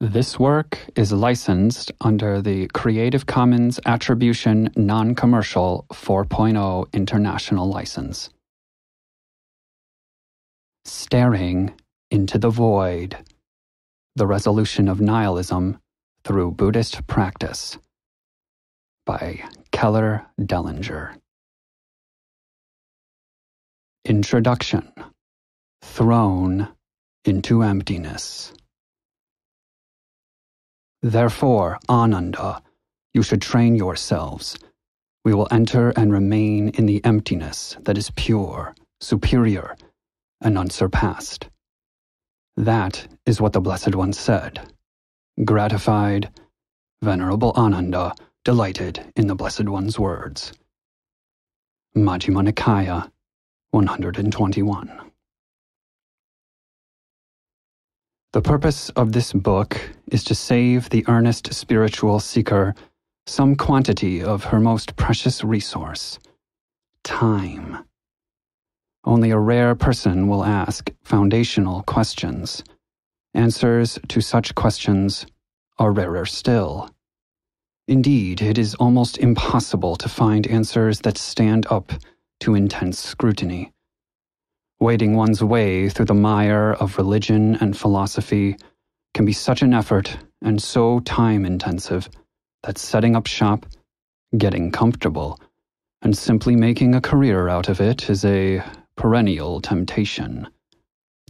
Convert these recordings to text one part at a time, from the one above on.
This work is licensed under the Creative Commons Attribution Non Commercial 4.0 International License. Staring into the Void The Resolution of Nihilism Through Buddhist Practice by Keller Dellinger. Introduction Thrown into Emptiness. Therefore, Ananda, you should train yourselves. We will enter and remain in the emptiness that is pure, superior, and unsurpassed. That is what the Blessed One said. Gratified, Venerable Ananda delighted in the Blessed One's words. Majjhima Nikaya 121. The purpose of this book is to save the earnest spiritual seeker some quantity of her most precious resource time. Only a rare person will ask foundational questions. Answers to such questions are rarer still. Indeed, it is almost impossible to find answers that stand up to intense scrutiny wading one's way through the mire of religion and philosophy can be such an effort and so time intensive that setting up shop, getting comfortable, and simply making a career out of it is a perennial temptation.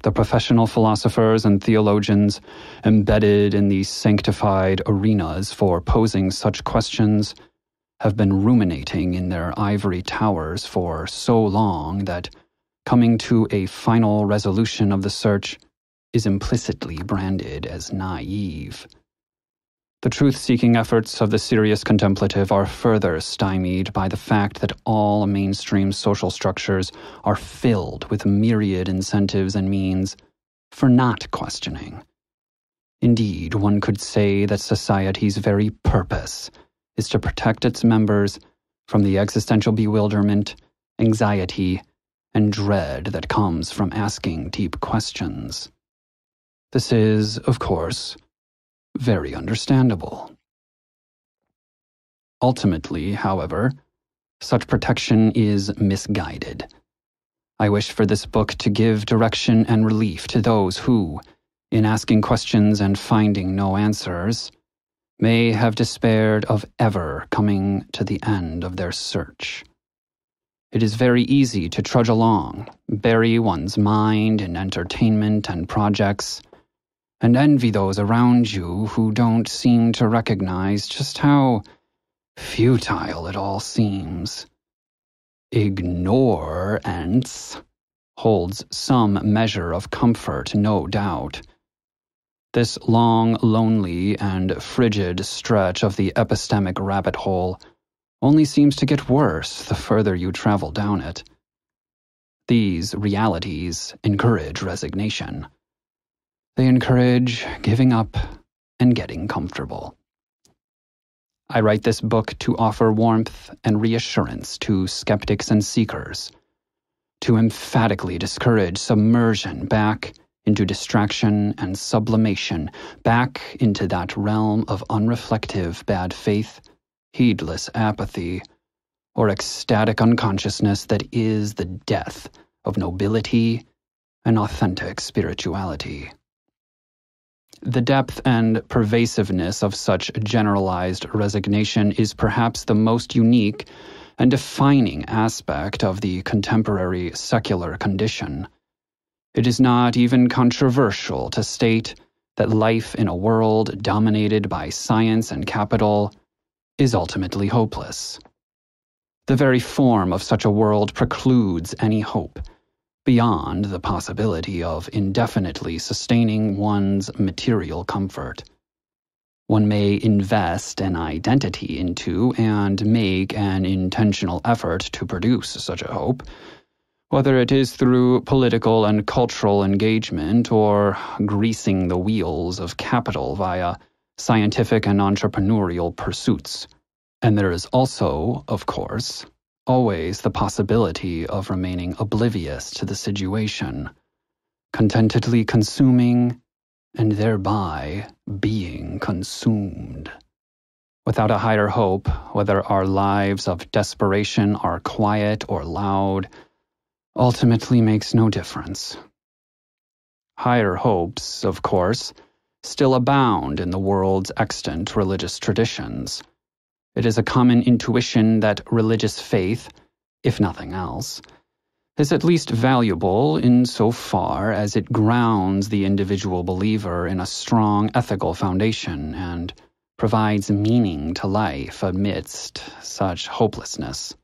The professional philosophers and theologians embedded in these sanctified arenas for posing such questions have been ruminating in their ivory towers for so long that coming to a final resolution of the search is implicitly branded as naive. The truth seeking efforts of the serious contemplative are further stymied by the fact that all mainstream social structures are filled with myriad incentives and means for not questioning. Indeed, one could say that society's very purpose is to protect its members from the existential bewilderment, anxiety, and dread that comes from asking deep questions. This is, of course, very understandable. Ultimately, however, such protection is misguided. I wish for this book to give direction and relief to those who, in asking questions and finding no answers, may have despaired of ever coming to the end of their search. It is very easy to trudge along, bury one's mind in entertainment and projects, and envy those around you who don't seem to recognize just how futile it all seems. Ignorance holds some measure of comfort, no doubt. This long, lonely, and frigid stretch of the epistemic rabbit hole only seems to get worse the further you travel down it. These realities encourage resignation. They encourage giving up and getting comfortable. I write this book to offer warmth and reassurance to skeptics and seekers, to emphatically discourage submersion back into distraction and sublimation, back into that realm of unreflective bad faith heedless apathy, or ecstatic unconsciousness that is the death of nobility and authentic spirituality. The depth and pervasiveness of such generalized resignation is perhaps the most unique and defining aspect of the contemporary secular condition. It is not even controversial to state that life in a world dominated by science and capital is ultimately hopeless. The very form of such a world precludes any hope beyond the possibility of indefinitely sustaining one's material comfort. One may invest an identity into and make an intentional effort to produce such a hope, whether it is through political and cultural engagement or greasing the wheels of capital via scientific and entrepreneurial pursuits. And there is also, of course, always the possibility of remaining oblivious to the situation, contentedly consuming and thereby being consumed. Without a higher hope, whether our lives of desperation are quiet or loud, ultimately makes no difference. Higher hopes, of course, still abound in the world's extant religious traditions. It is a common intuition that religious faith, if nothing else, is at least valuable in so far as it grounds the individual believer in a strong ethical foundation and provides meaning to life amidst such hopelessness.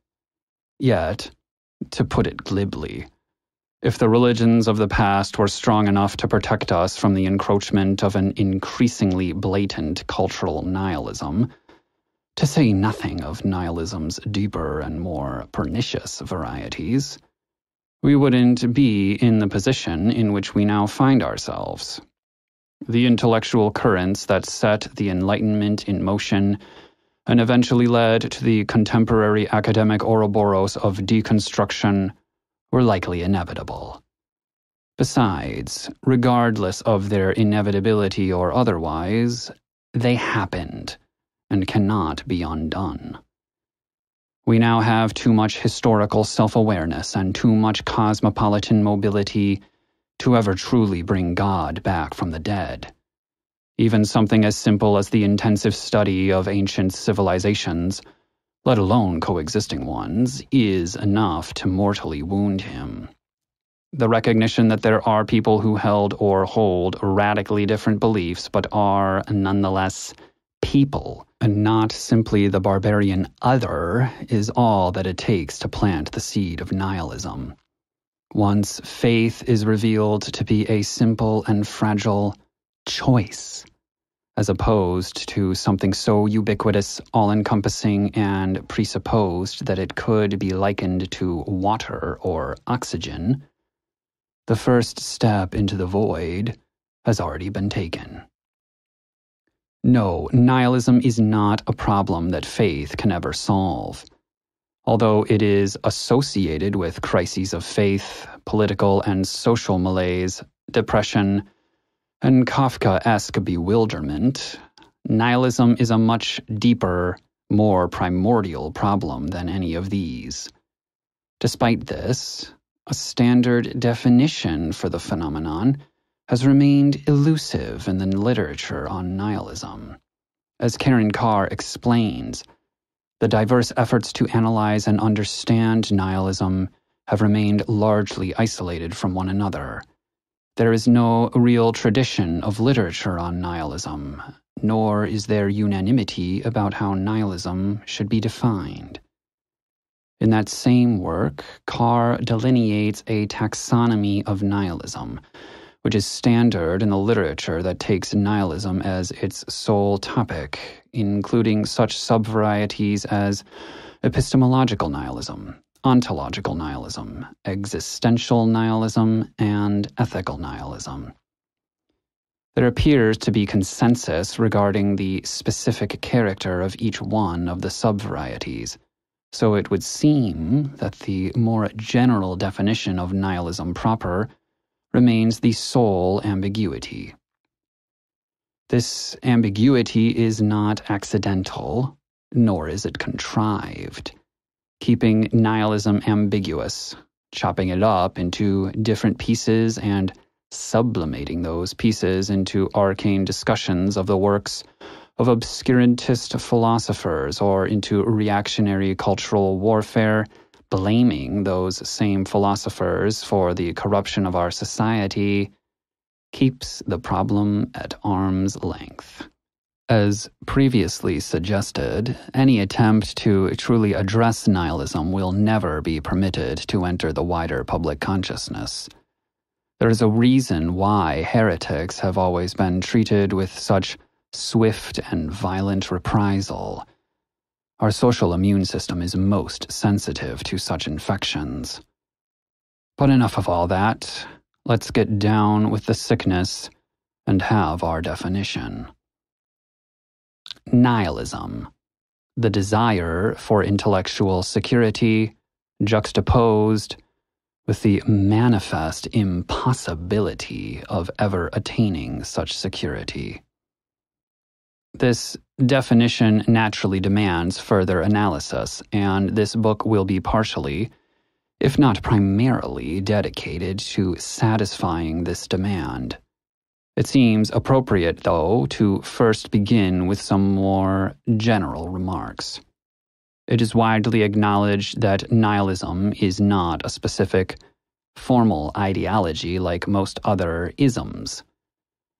Yet, to put it glibly, if the religions of the past were strong enough to protect us from the encroachment of an increasingly blatant cultural nihilism, to say nothing of nihilism's deeper and more pernicious varieties, we wouldn't be in the position in which we now find ourselves. The intellectual currents that set the Enlightenment in motion and eventually led to the contemporary academic Ouroboros of deconstruction were likely inevitable. Besides, regardless of their inevitability or otherwise, they happened and cannot be undone. We now have too much historical self awareness and too much cosmopolitan mobility to ever truly bring God back from the dead. Even something as simple as the intensive study of ancient civilizations, let alone coexisting ones, is enough to mortally wound him. The recognition that there are people who held or hold radically different beliefs but are, nonetheless, people and not simply the barbarian other is all that it takes to plant the seed of nihilism. Once faith is revealed to be a simple and fragile choice, as opposed to something so ubiquitous, all encompassing, and presupposed that it could be likened to water or oxygen, the first step into the void has already been taken. No, nihilism is not a problem that faith can ever solve. Although it is associated with crises of faith, political and social malaise, depression, and Kafka esque bewilderment, nihilism is a much deeper, more primordial problem than any of these. Despite this, a standard definition for the phenomenon has remained elusive in the literature on nihilism. As Karen Carr explains, the diverse efforts to analyze and understand nihilism have remained largely isolated from one another. There is no real tradition of literature on nihilism, nor is there unanimity about how nihilism should be defined. In that same work, Carr delineates a taxonomy of nihilism which is standard in the literature that takes nihilism as its sole topic, including such subvarieties as epistemological nihilism, ontological nihilism, existential nihilism, and ethical nihilism. There appears to be consensus regarding the specific character of each one of the subvarieties, so it would seem that the more general definition of nihilism proper remains the sole ambiguity. This ambiguity is not accidental, nor is it contrived. Keeping nihilism ambiguous, chopping it up into different pieces and sublimating those pieces into arcane discussions of the works of obscurantist philosophers or into reactionary cultural warfare blaming those same philosophers for the corruption of our society keeps the problem at arm's length. As previously suggested, any attempt to truly address nihilism will never be permitted to enter the wider public consciousness. There is a reason why heretics have always been treated with such swift and violent reprisal our social immune system is most sensitive to such infections. But enough of all that. Let's get down with the sickness and have our definition. Nihilism, the desire for intellectual security, juxtaposed with the manifest impossibility of ever attaining such security. This definition naturally demands further analysis, and this book will be partially, if not primarily, dedicated to satisfying this demand. It seems appropriate, though, to first begin with some more general remarks. It is widely acknowledged that nihilism is not a specific, formal ideology like most other isms.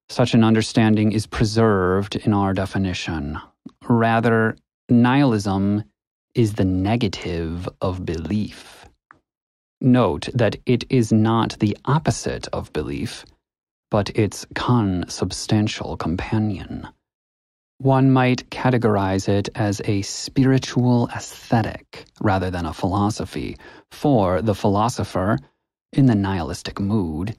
Such an understanding is preserved in our definition. Rather, nihilism is the negative of belief. Note that it is not the opposite of belief but its consubstantial companion. One might categorize it as a spiritual aesthetic rather than a philosophy, for the philosopher, in the nihilistic mood,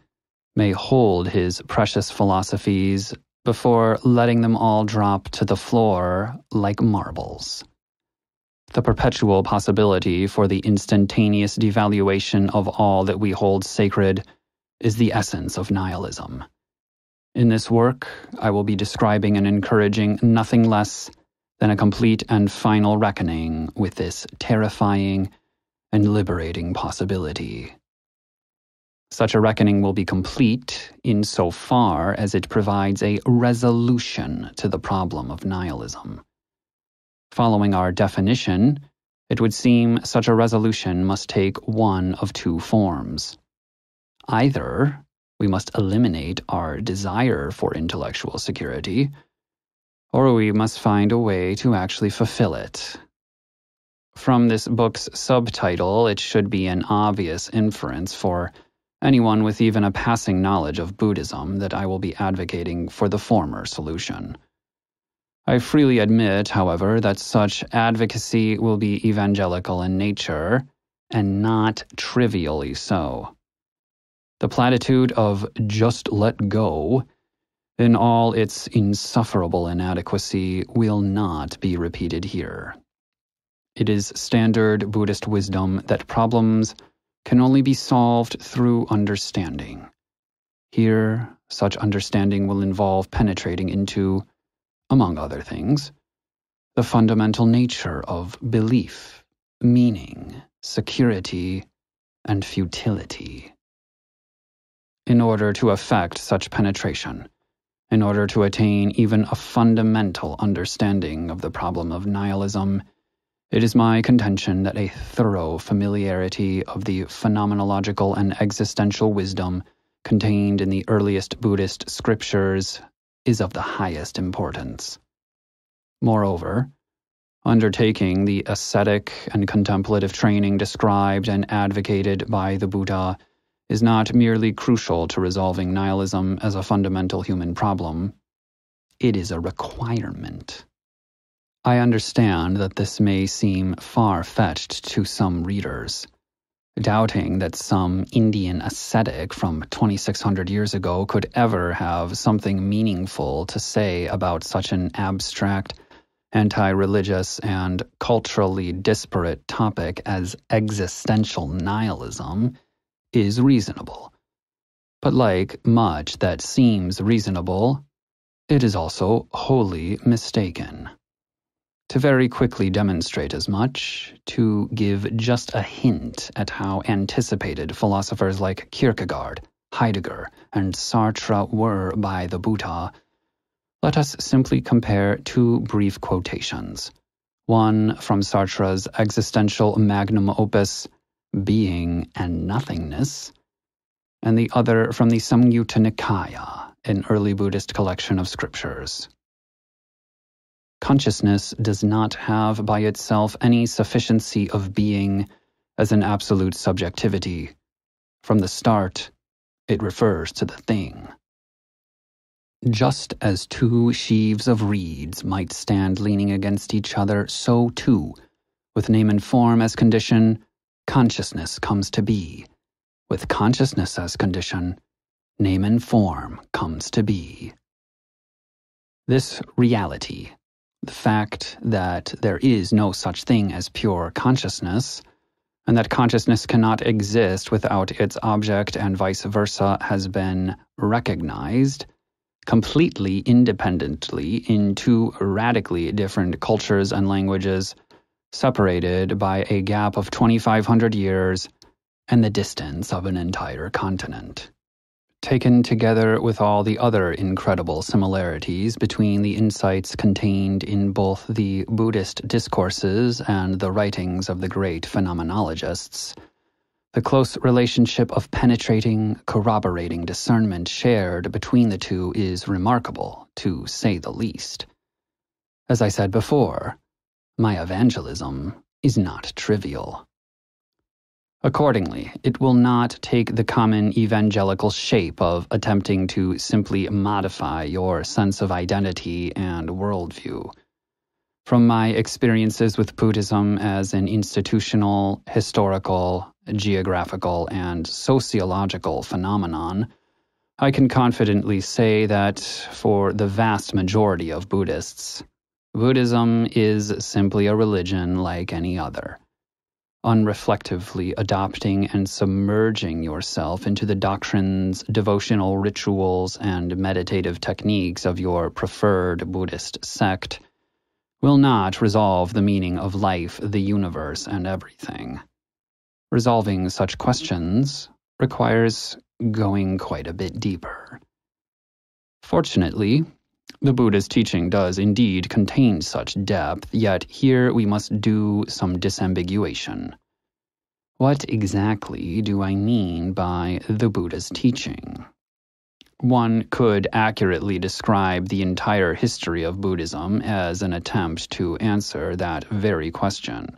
may hold his precious philosophies before letting them all drop to the floor like marbles. The perpetual possibility for the instantaneous devaluation of all that we hold sacred is the essence of nihilism. In this work, I will be describing and encouraging nothing less than a complete and final reckoning with this terrifying and liberating possibility. Such a reckoning will be complete insofar as it provides a resolution to the problem of nihilism. Following our definition, it would seem such a resolution must take one of two forms. Either we must eliminate our desire for intellectual security, or we must find a way to actually fulfill it. From this book's subtitle, it should be an obvious inference for anyone with even a passing knowledge of Buddhism that I will be advocating for the former solution. I freely admit, however, that such advocacy will be evangelical in nature, and not trivially so. The platitude of just let go, in all its insufferable inadequacy, will not be repeated here. It is standard Buddhist wisdom that problems can only be solved through understanding. Here, such understanding will involve penetrating into, among other things, the fundamental nature of belief, meaning, security, and futility order to effect such penetration, in order to attain even a fundamental understanding of the problem of nihilism, it is my contention that a thorough familiarity of the phenomenological and existential wisdom contained in the earliest Buddhist scriptures is of the highest importance. Moreover, undertaking the ascetic and contemplative training described and advocated by the Buddha is not merely crucial to resolving nihilism as a fundamental human problem, it is a requirement. I understand that this may seem far fetched to some readers, doubting that some Indian ascetic from 2600 years ago could ever have something meaningful to say about such an abstract, anti religious, and culturally disparate topic as existential nihilism is reasonable. But like much that seems reasonable, it is also wholly mistaken. To very quickly demonstrate as much, to give just a hint at how anticipated philosophers like Kierkegaard, Heidegger, and Sartre were by the Buddha, let us simply compare two brief quotations. One from Sartre's existential magnum opus, being and nothingness, and the other from the Samyutta Nikaya, an early Buddhist collection of scriptures. Consciousness does not have by itself any sufficiency of being as an absolute subjectivity. From the start, it refers to the thing. Just as two sheaves of reeds might stand leaning against each other, so too, with name and form as condition, consciousness comes to be. With consciousness as condition, name and form comes to be. This reality, the fact that there is no such thing as pure consciousness, and that consciousness cannot exist without its object and vice versa has been recognized completely independently in two radically different cultures and languages, separated by a gap of 2,500 years and the distance of an entire continent taken together with all the other incredible similarities between the insights contained in both the Buddhist discourses and the writings of the great phenomenologists, the close relationship of penetrating, corroborating discernment shared between the two is remarkable, to say the least. As I said before, my evangelism is not trivial. Accordingly, it will not take the common evangelical shape of attempting to simply modify your sense of identity and worldview. From my experiences with Buddhism as an institutional, historical, geographical, and sociological phenomenon, I can confidently say that for the vast majority of Buddhists, Buddhism is simply a religion like any other unreflectively adopting and submerging yourself into the doctrines, devotional rituals, and meditative techniques of your preferred Buddhist sect will not resolve the meaning of life, the universe, and everything. Resolving such questions requires going quite a bit deeper. Fortunately, the Buddha's teaching does indeed contain such depth, yet here we must do some disambiguation. What exactly do I mean by the Buddha's teaching? One could accurately describe the entire history of Buddhism as an attempt to answer that very question.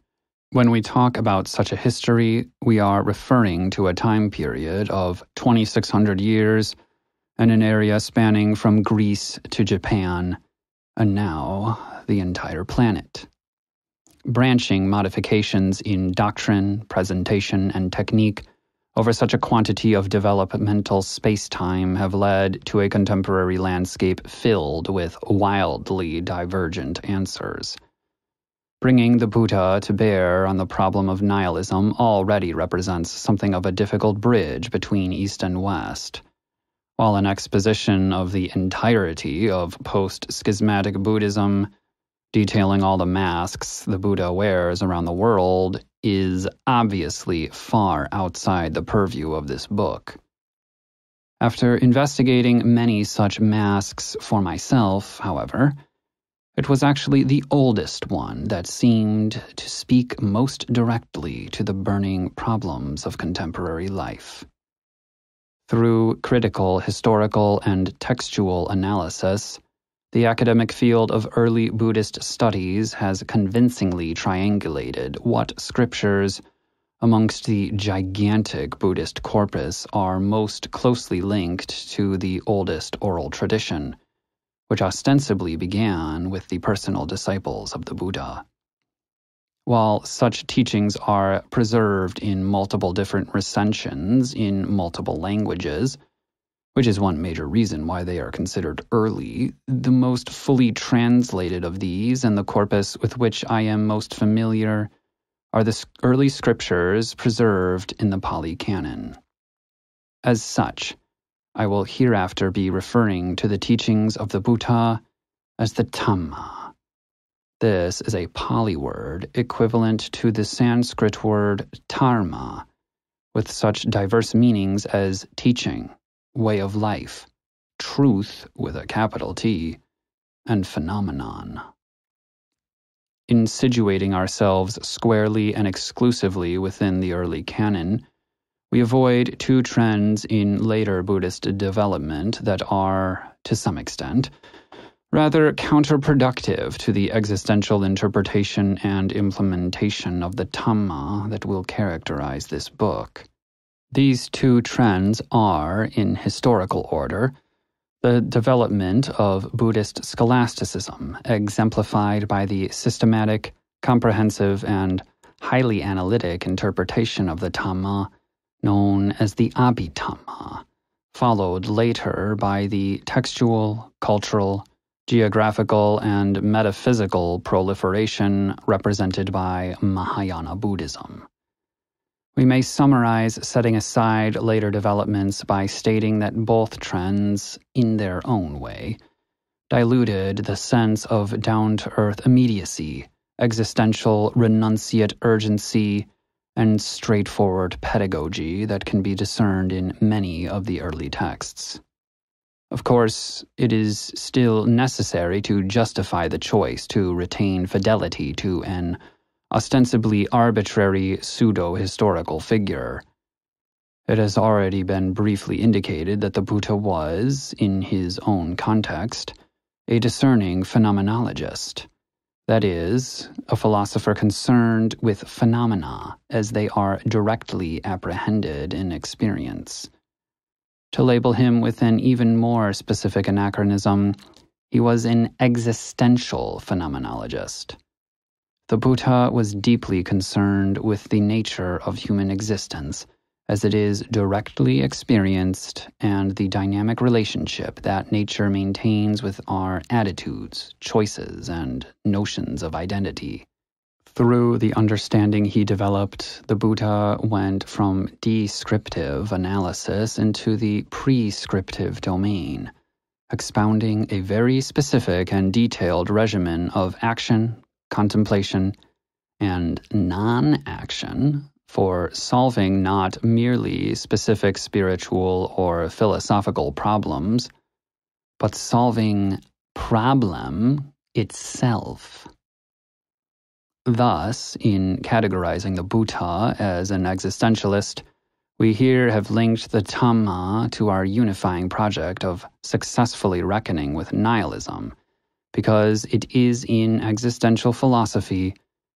When we talk about such a history, we are referring to a time period of 2,600 years and an area spanning from Greece to Japan, and now the entire planet. Branching modifications in doctrine, presentation, and technique over such a quantity of developmental space-time have led to a contemporary landscape filled with wildly divergent answers. Bringing the Buddha to bear on the problem of nihilism already represents something of a difficult bridge between East and West while an exposition of the entirety of post schismatic Buddhism, detailing all the masks the Buddha wears around the world, is obviously far outside the purview of this book. After investigating many such masks for myself, however, it was actually the oldest one that seemed to speak most directly to the burning problems of contemporary life. Through critical, historical, and textual analysis, the academic field of early Buddhist studies has convincingly triangulated what scriptures amongst the gigantic Buddhist corpus are most closely linked to the oldest oral tradition, which ostensibly began with the personal disciples of the Buddha. While such teachings are preserved in multiple different recensions in multiple languages, which is one major reason why they are considered early, the most fully translated of these and the corpus with which I am most familiar are the early scriptures preserved in the Pali Canon. As such, I will hereafter be referring to the teachings of the Buddha as the Dhamma. This is a Pali word equivalent to the Sanskrit word dharma, with such diverse meanings as teaching, way of life, truth with a capital T, and phenomenon. In situating ourselves squarely and exclusively within the early canon, we avoid two trends in later Buddhist development that are, to some extent, rather counterproductive to the existential interpretation and implementation of the Dhamma that will characterize this book. These two trends are, in historical order, the development of Buddhist scholasticism, exemplified by the systematic, comprehensive, and highly analytic interpretation of the Dhamma known as the Abhidhamma, followed later by the textual, cultural, geographical and metaphysical proliferation represented by Mahayana Buddhism. We may summarize setting aside later developments by stating that both trends, in their own way, diluted the sense of down to earth immediacy, existential renunciate urgency, and straightforward pedagogy that can be discerned in many of the early texts. Of course, it is still necessary to justify the choice to retain fidelity to an ostensibly arbitrary pseudo historical figure. It has already been briefly indicated that the Buddha was, in his own context, a discerning phenomenologist. That is, a philosopher concerned with phenomena as they are directly apprehended in experience. To label him with an even more specific anachronism, he was an existential phenomenologist. The Buddha was deeply concerned with the nature of human existence as it is directly experienced and the dynamic relationship that nature maintains with our attitudes, choices, and notions of identity. Through the understanding he developed, the Buddha went from descriptive analysis into the prescriptive domain, expounding a very specific and detailed regimen of action, contemplation, and non action for solving not merely specific spiritual or philosophical problems, but solving problem itself. Thus, in categorizing the Buddha as an existentialist, we here have linked the Dhamma to our unifying project of successfully reckoning with nihilism, because it is in existential philosophy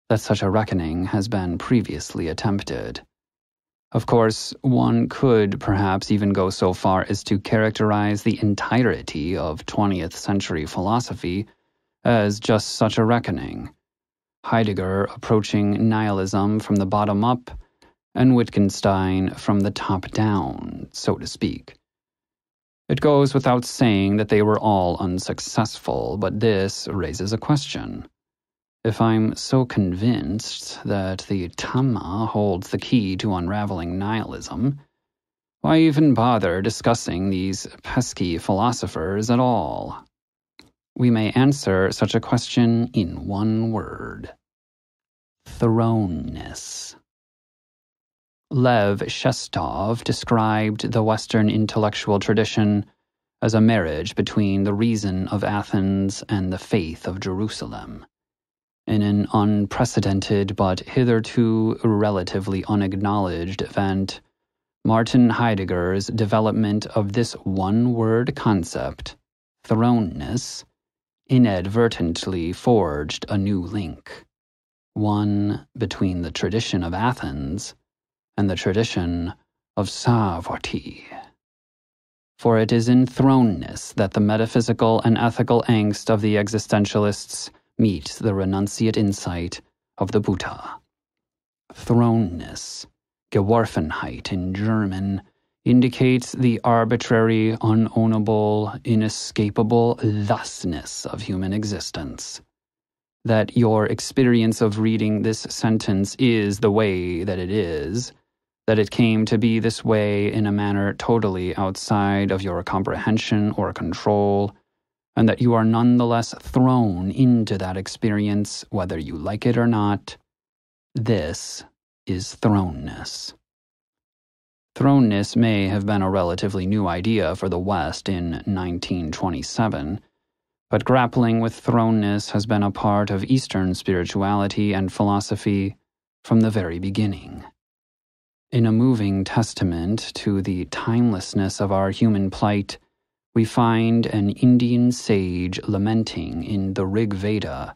that such a reckoning has been previously attempted. Of course, one could perhaps even go so far as to characterize the entirety of 20th century philosophy as just such a reckoning. Heidegger approaching nihilism from the bottom up, and Wittgenstein from the top down, so to speak. It goes without saying that they were all unsuccessful, but this raises a question. If I'm so convinced that the Dhamma holds the key to unraveling nihilism, why even bother discussing these pesky philosophers at all? We may answer such a question in one word thrownness. Lev Shestov described the Western intellectual tradition as a marriage between the reason of Athens and the faith of Jerusalem in an unprecedented but hitherto relatively unacknowledged event, Martin Heidegger's development of this one word concept, thrownness, inadvertently forged a new link, one between the tradition of Athens and the tradition of Savatthi. For it is in thrownness that the metaphysical and ethical angst of the existentialists meet the renunciate insight of the Buddha. Thrownness, Geworfenheit in German, indicates the arbitrary, unownable, inescapable thusness of human existence. That your experience of reading this sentence is the way that it is, that it came to be this way in a manner totally outside of your comprehension or control, and that you are nonetheless thrown into that experience whether you like it or not. This is thrownness. Thrownness may have been a relatively new idea for the West in 1927, but grappling with thrownness has been a part of Eastern spirituality and philosophy from the very beginning. In a moving testament to the timelessness of our human plight, we find an Indian sage lamenting in the Rig Veda,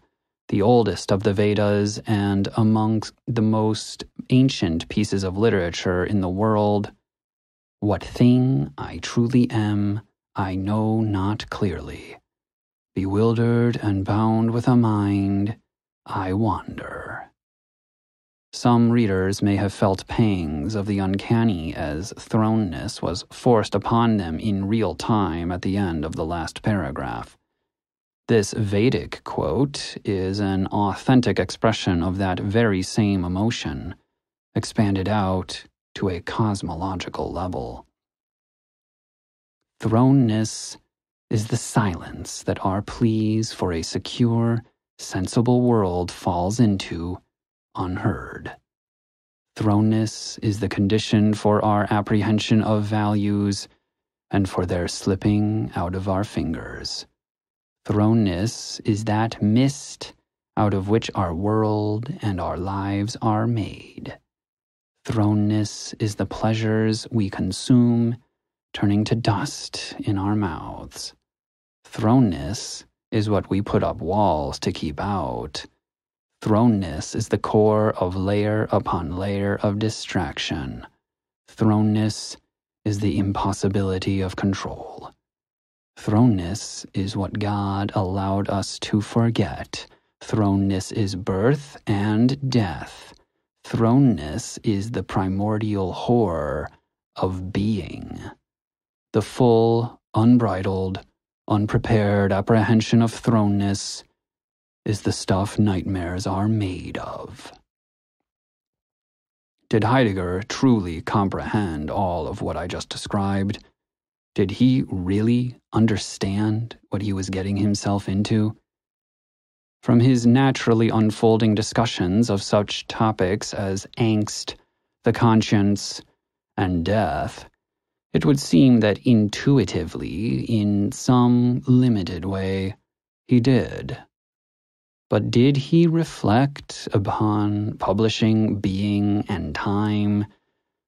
the oldest of the Vedas and amongst the most ancient pieces of literature in the world What thing I truly am, I know not clearly. Bewildered and bound with a mind, I wander. Some readers may have felt pangs of the uncanny as thrownness was forced upon them in real time at the end of the last paragraph. This Vedic quote is an authentic expression of that very same emotion, expanded out to a cosmological level. Thrownness is the silence that our pleas for a secure, sensible world falls into unheard. Thrownness is the condition for our apprehension of values and for their slipping out of our fingers. Thrownness is that mist out of which our world and our lives are made. Thrownness is the pleasures we consume, turning to dust in our mouths. Thrownness is what we put up walls to keep out. Thrownness is the core of layer upon layer of distraction. Thrownness is the impossibility of control. Thrownness is what God allowed us to forget. Thrownness is birth and death. Thrownness is the primordial horror of being. The full, unbridled, unprepared apprehension of thrownness is the stuff nightmares are made of. Did Heidegger truly comprehend all of what I just described? Did he really understand what he was getting himself into? From his naturally unfolding discussions of such topics as angst, the conscience, and death, it would seem that intuitively, in some limited way, he did. But did he reflect upon publishing Being and Time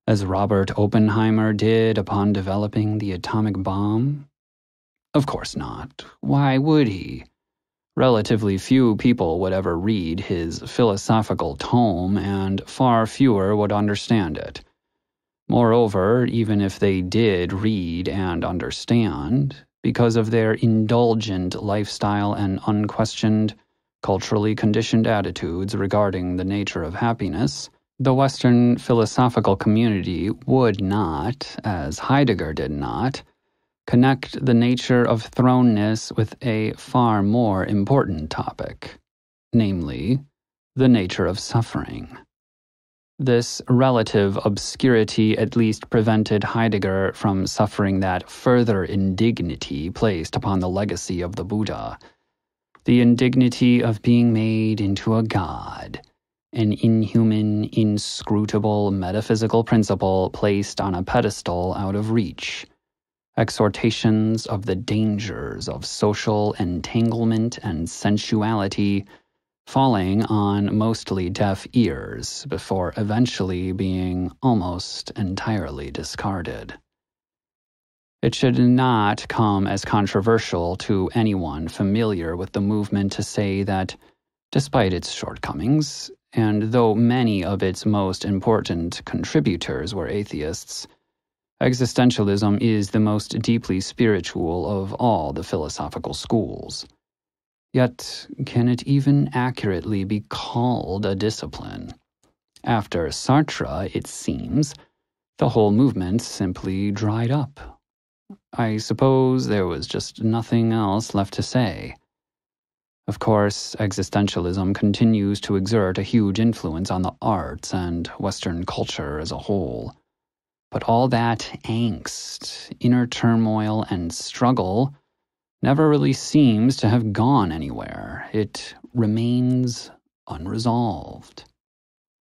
as Robert Oppenheimer did upon developing the atomic bomb? Of course not. Why would he? Relatively few people would ever read his philosophical tome, and far fewer would understand it. Moreover, even if they did read and understand, because of their indulgent lifestyle and unquestioned, culturally conditioned attitudes regarding the nature of happiness, the Western philosophical community would not, as Heidegger did not, connect the nature of thrownness with a far more important topic, namely, the nature of suffering. This relative obscurity at least prevented Heidegger from suffering that further indignity placed upon the legacy of the Buddha the indignity of being made into a god, an inhuman, inscrutable metaphysical principle placed on a pedestal out of reach. Exhortations of the dangers of social entanglement and sensuality falling on mostly deaf ears before eventually being almost entirely discarded. It should not come as controversial to anyone familiar with the movement to say that, despite its shortcomings, and though many of its most important contributors were atheists, existentialism is the most deeply spiritual of all the philosophical schools. Yet, can it even accurately be called a discipline? After Sartre, it seems, the whole movement simply dried up. I suppose there was just nothing else left to say. Of course, existentialism continues to exert a huge influence on the arts and Western culture as a whole. But all that angst, inner turmoil, and struggle never really seems to have gone anywhere. It remains unresolved.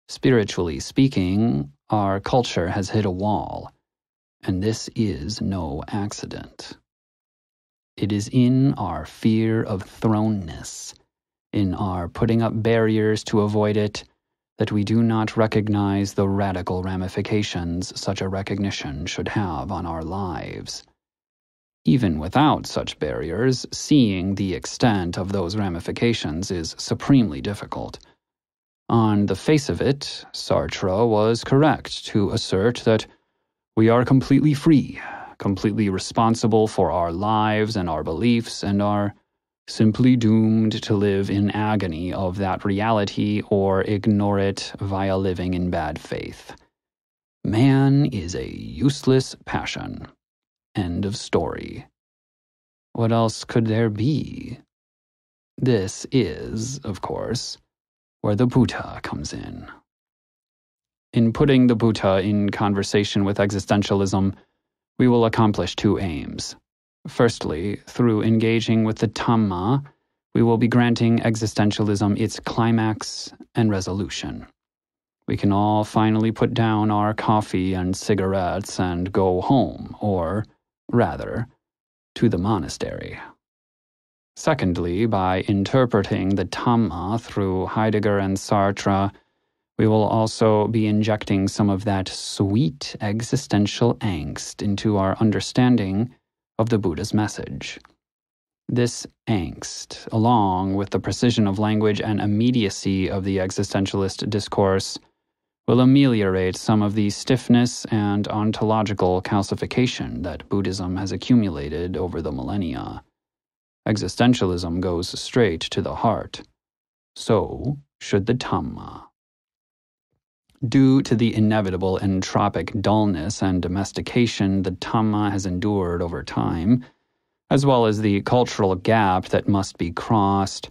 Spiritually speaking, our culture has hit a wall, and this is no accident. It is in our fear of thrownness, in our putting up barriers to avoid it, that we do not recognize the radical ramifications such a recognition should have on our lives. Even without such barriers, seeing the extent of those ramifications is supremely difficult. On the face of it, Sartre was correct to assert that we are completely free, completely responsible for our lives and our beliefs, and are simply doomed to live in agony of that reality or ignore it via living in bad faith. Man is a useless passion. End of story. What else could there be? This is, of course, where the Buddha comes in. In putting the Buddha in conversation with existentialism, we will accomplish two aims. Firstly, through engaging with the Dhamma, we will be granting existentialism its climax and resolution. We can all finally put down our coffee and cigarettes and go home, or, rather, to the monastery. Secondly, by interpreting the Dhamma through Heidegger and Sartre, we will also be injecting some of that sweet existential angst into our understanding of the Buddha's message. This angst, along with the precision of language and immediacy of the existentialist discourse, will ameliorate some of the stiffness and ontological calcification that Buddhism has accumulated over the millennia. Existentialism goes straight to the heart. So should the Dhamma. Due to the inevitable entropic dullness and domestication the Dhamma has endured over time, as well as the cultural gap that must be crossed,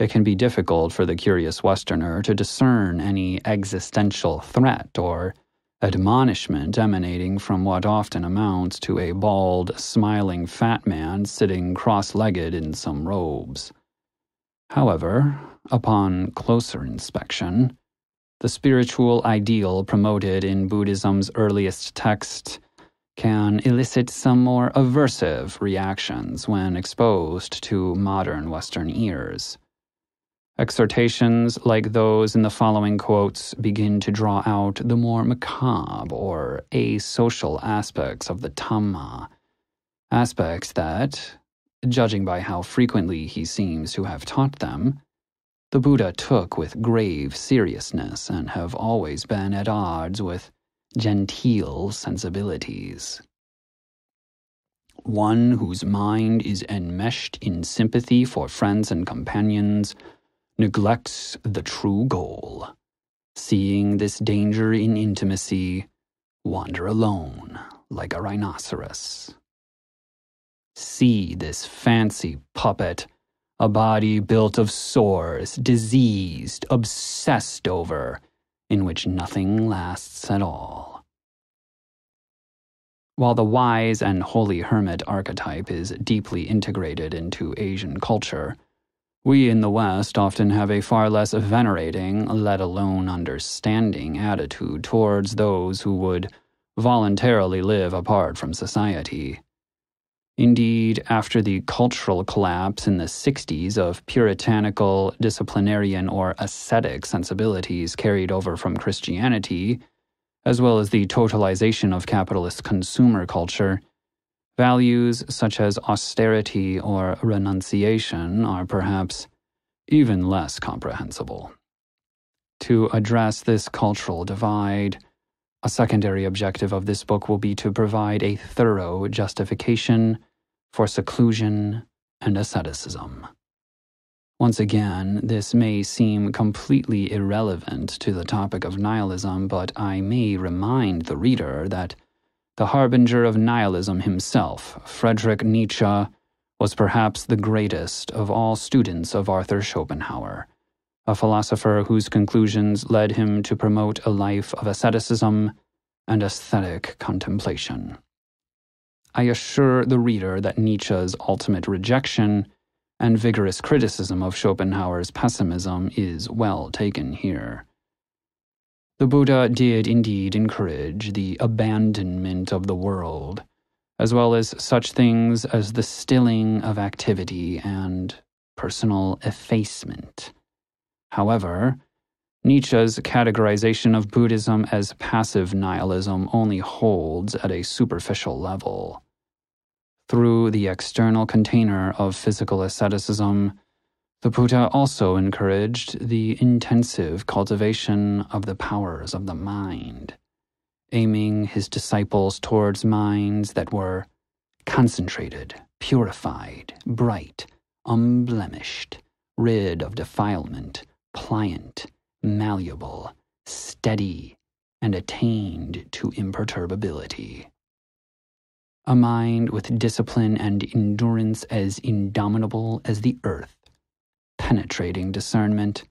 it can be difficult for the curious Westerner to discern any existential threat or admonishment emanating from what often amounts to a bald, smiling fat man sitting cross legged in some robes. However, upon closer inspection, the spiritual ideal promoted in Buddhism's earliest text can elicit some more aversive reactions when exposed to modern Western ears. Exhortations like those in the following quotes begin to draw out the more macabre or asocial aspects of the Dhamma, aspects that, judging by how frequently he seems to have taught them, the Buddha took with grave seriousness and have always been at odds with genteel sensibilities. One whose mind is enmeshed in sympathy for friends and companions neglects the true goal. Seeing this danger in intimacy, wander alone like a rhinoceros. See this fancy puppet a body built of sores, diseased, obsessed over, in which nothing lasts at all. While the wise and holy hermit archetype is deeply integrated into Asian culture, we in the West often have a far less venerating, let alone understanding, attitude towards those who would voluntarily live apart from society. Indeed, after the cultural collapse in the 60s of puritanical, disciplinarian, or ascetic sensibilities carried over from Christianity, as well as the totalization of capitalist consumer culture, values such as austerity or renunciation are perhaps even less comprehensible. To address this cultural divide, a secondary objective of this book will be to provide a thorough justification for seclusion and asceticism. Once again, this may seem completely irrelevant to the topic of nihilism, but I may remind the reader that the harbinger of nihilism himself, Friedrich Nietzsche, was perhaps the greatest of all students of Arthur Schopenhauer, a philosopher whose conclusions led him to promote a life of asceticism and aesthetic contemplation. I assure the reader that Nietzsche's ultimate rejection and vigorous criticism of Schopenhauer's pessimism is well taken here. The Buddha did indeed encourage the abandonment of the world, as well as such things as the stilling of activity and personal effacement. However, Nietzsche's categorization of Buddhism as passive nihilism only holds at a superficial level. Through the external container of physical asceticism, the Buddha also encouraged the intensive cultivation of the powers of the mind, aiming his disciples towards minds that were concentrated, purified, bright, unblemished, rid of defilement, pliant, malleable, steady, and attained to imperturbability. A mind with discipline and endurance as indomitable as the earth, penetrating discernment,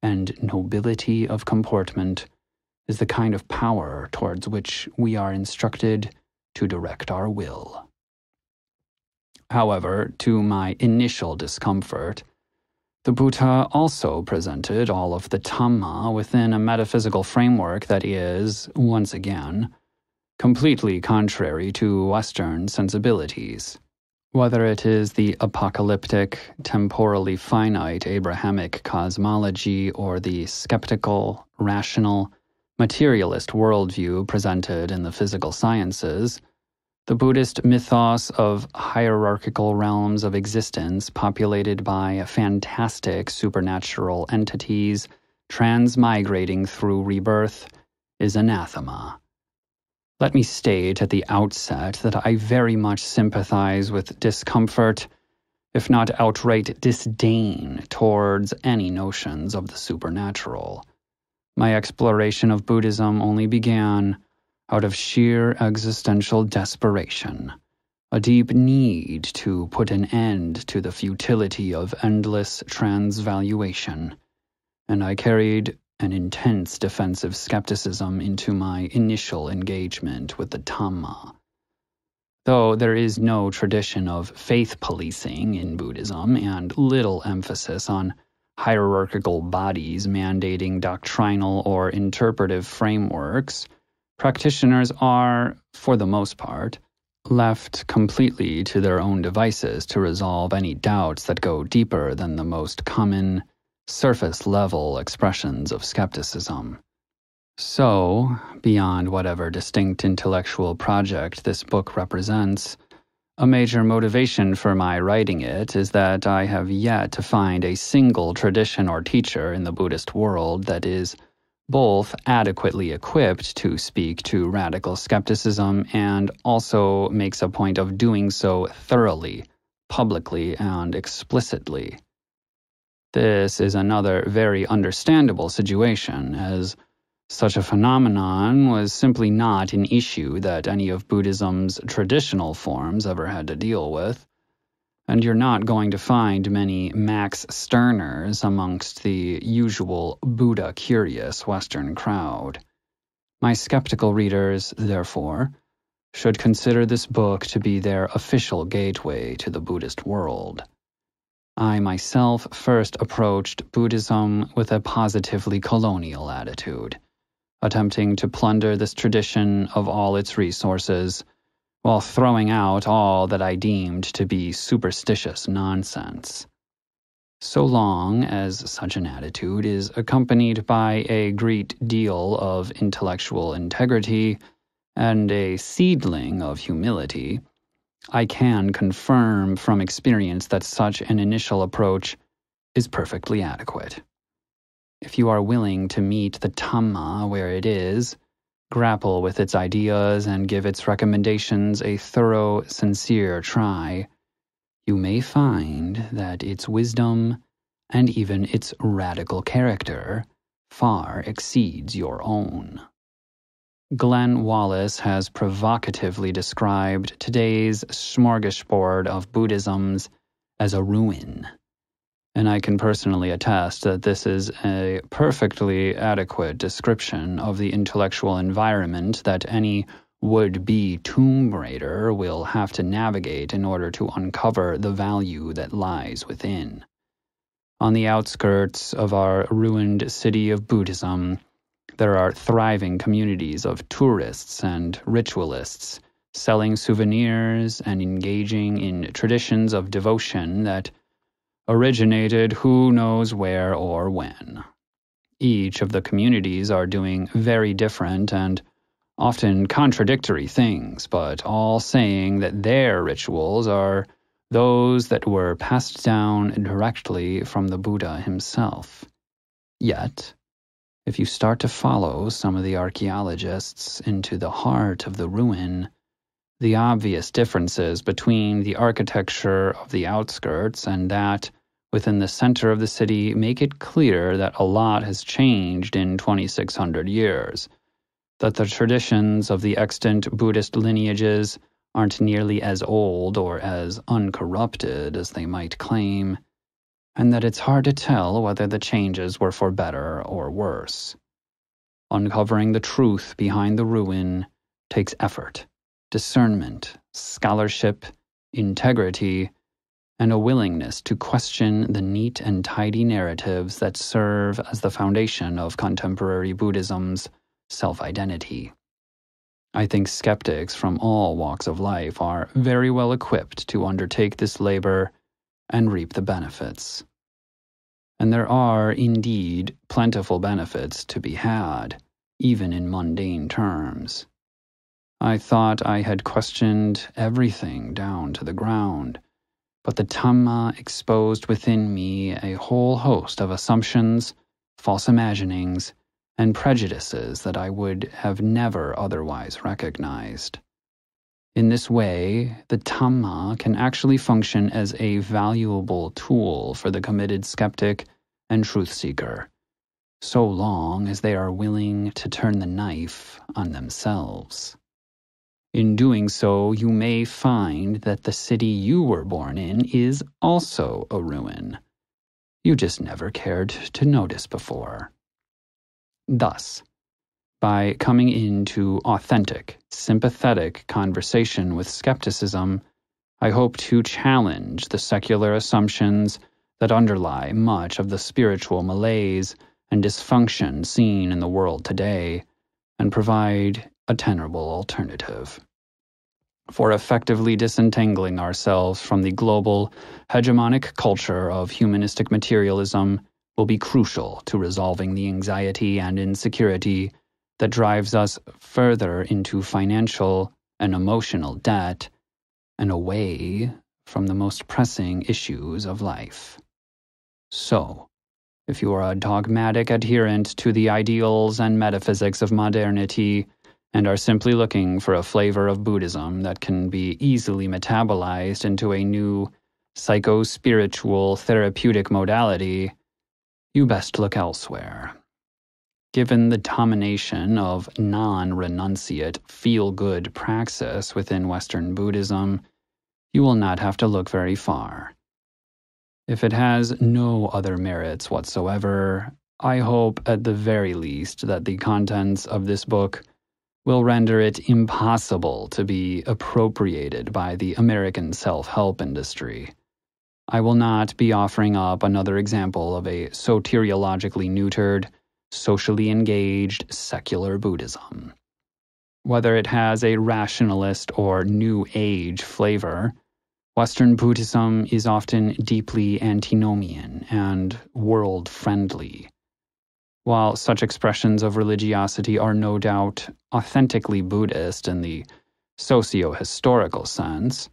and nobility of comportment, is the kind of power towards which we are instructed to direct our will. However, to my initial discomfort, the Buddha also presented all of the Dhamma within a metaphysical framework that is, once again, completely contrary to Western sensibilities. Whether it is the apocalyptic, temporally finite Abrahamic cosmology or the skeptical, rational, materialist worldview presented in the physical sciences, the Buddhist mythos of hierarchical realms of existence populated by fantastic supernatural entities transmigrating through rebirth is anathema. Let me state at the outset that I very much sympathize with discomfort, if not outright disdain, towards any notions of the supernatural. My exploration of Buddhism only began out of sheer existential desperation, a deep need to put an end to the futility of endless transvaluation, and I carried an intense defensive skepticism into my initial engagement with the Dhamma. Though there is no tradition of faith policing in Buddhism and little emphasis on hierarchical bodies mandating doctrinal or interpretive frameworks, Practitioners are, for the most part, left completely to their own devices to resolve any doubts that go deeper than the most common, surface level expressions of skepticism. So, beyond whatever distinct intellectual project this book represents, a major motivation for my writing it is that I have yet to find a single tradition or teacher in the Buddhist world that is both adequately equipped to speak to radical skepticism and also makes a point of doing so thoroughly, publicly, and explicitly. This is another very understandable situation, as such a phenomenon was simply not an issue that any of Buddhism's traditional forms ever had to deal with and you're not going to find many Max Stirners amongst the usual Buddha curious Western crowd. My skeptical readers, therefore, should consider this book to be their official gateway to the Buddhist world. I myself first approached Buddhism with a positively colonial attitude, attempting to plunder this tradition of all its resources while throwing out all that I deemed to be superstitious nonsense. So long as such an attitude is accompanied by a great deal of intellectual integrity and a seedling of humility, I can confirm from experience that such an initial approach is perfectly adequate. If you are willing to meet the Dhamma where it is, grapple with its ideas and give its recommendations a thorough, sincere try, you may find that its wisdom and even its radical character far exceeds your own. Glenn Wallis has provocatively described today's smorgasbord of Buddhisms as a ruin and I can personally attest that this is a perfectly adequate description of the intellectual environment that any would be tomb raider will have to navigate in order to uncover the value that lies within. On the outskirts of our ruined city of Buddhism, there are thriving communities of tourists and ritualists selling souvenirs and engaging in traditions of devotion that originated who knows where or when. Each of the communities are doing very different and often contradictory things, but all saying that their rituals are those that were passed down directly from the Buddha himself. Yet, if you start to follow some of the archaeologists into the heart of the ruin, the obvious differences between the architecture of the outskirts and that within the center of the city make it clear that a lot has changed in 2600 years, that the traditions of the extant Buddhist lineages aren't nearly as old or as uncorrupted as they might claim, and that it's hard to tell whether the changes were for better or worse. Uncovering the truth behind the ruin takes effort, discernment, scholarship, integrity, and a willingness to question the neat and tidy narratives that serve as the foundation of contemporary Buddhism's self identity. I think skeptics from all walks of life are very well equipped to undertake this labor and reap the benefits. And there are, indeed, plentiful benefits to be had, even in mundane terms. I thought I had questioned everything down to the ground, but the Dhamma exposed within me a whole host of assumptions, false imaginings, and prejudices that I would have never otherwise recognized. In this way, the Dhamma can actually function as a valuable tool for the committed skeptic and truth seeker, so long as they are willing to turn the knife on themselves. In doing so, you may find that the city you were born in is also a ruin. You just never cared to notice before. Thus, by coming into authentic, sympathetic conversation with skepticism, I hope to challenge the secular assumptions that underlie much of the spiritual malaise and dysfunction seen in the world today and provide a tenable alternative. For effectively disentangling ourselves from the global hegemonic culture of humanistic materialism will be crucial to resolving the anxiety and insecurity that drives us further into financial and emotional debt and away from the most pressing issues of life. So, if you are a dogmatic adherent to the ideals and metaphysics of modernity and are simply looking for a flavor of Buddhism that can be easily metabolized into a new psycho spiritual therapeutic modality, you best look elsewhere. Given the domination of non renunciate, feel good praxis within Western Buddhism, you will not have to look very far. If it has no other merits whatsoever, I hope at the very least that the contents of this book will render it impossible to be appropriated by the American self help industry. I will not be offering up another example of a soteriologically neutered, socially engaged secular Buddhism. Whether it has a rationalist or New Age flavor, Western Buddhism is often deeply antinomian and world friendly. While such expressions of religiosity are no doubt authentically Buddhist in the socio historical sense,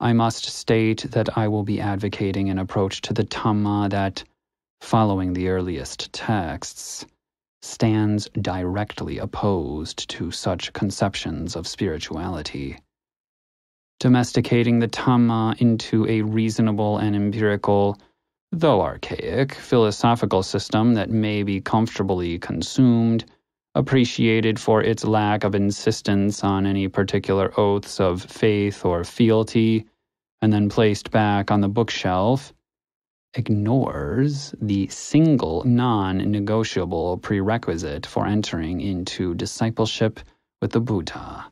I must state that I will be advocating an approach to the Dhamma that, following the earliest texts, stands directly opposed to such conceptions of spirituality. Domesticating the Dhamma into a reasonable and empirical, though archaic, philosophical system that may be comfortably consumed appreciated for its lack of insistence on any particular oaths of faith or fealty, and then placed back on the bookshelf, ignores the single non negotiable prerequisite for entering into discipleship with the Buddha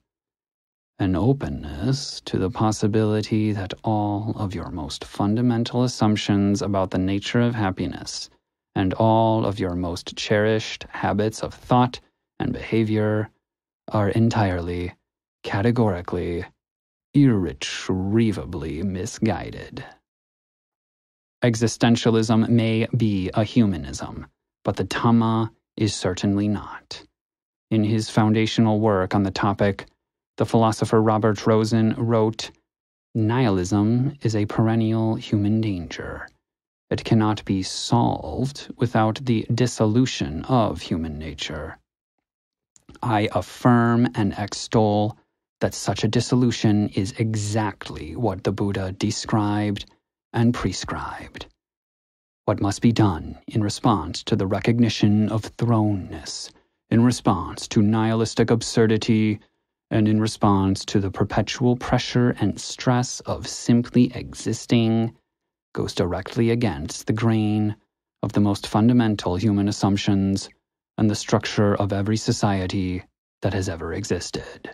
an openness to the possibility that all of your most fundamental assumptions about the nature of happiness and all of your most cherished habits of thought and behavior are entirely, categorically, irretrievably misguided. Existentialism may be a humanism, but the Dhamma is certainly not. In his foundational work on the topic, the philosopher Robert Rosen wrote Nihilism is a perennial human danger. It cannot be solved without the dissolution of human nature. I affirm and extol that such a dissolution is exactly what the Buddha described and prescribed. What must be done in response to the recognition of thrownness, in response to nihilistic absurdity, and in response to the perpetual pressure and stress of simply existing, goes directly against the grain of the most fundamental human assumptions and the structure of every society that has ever existed.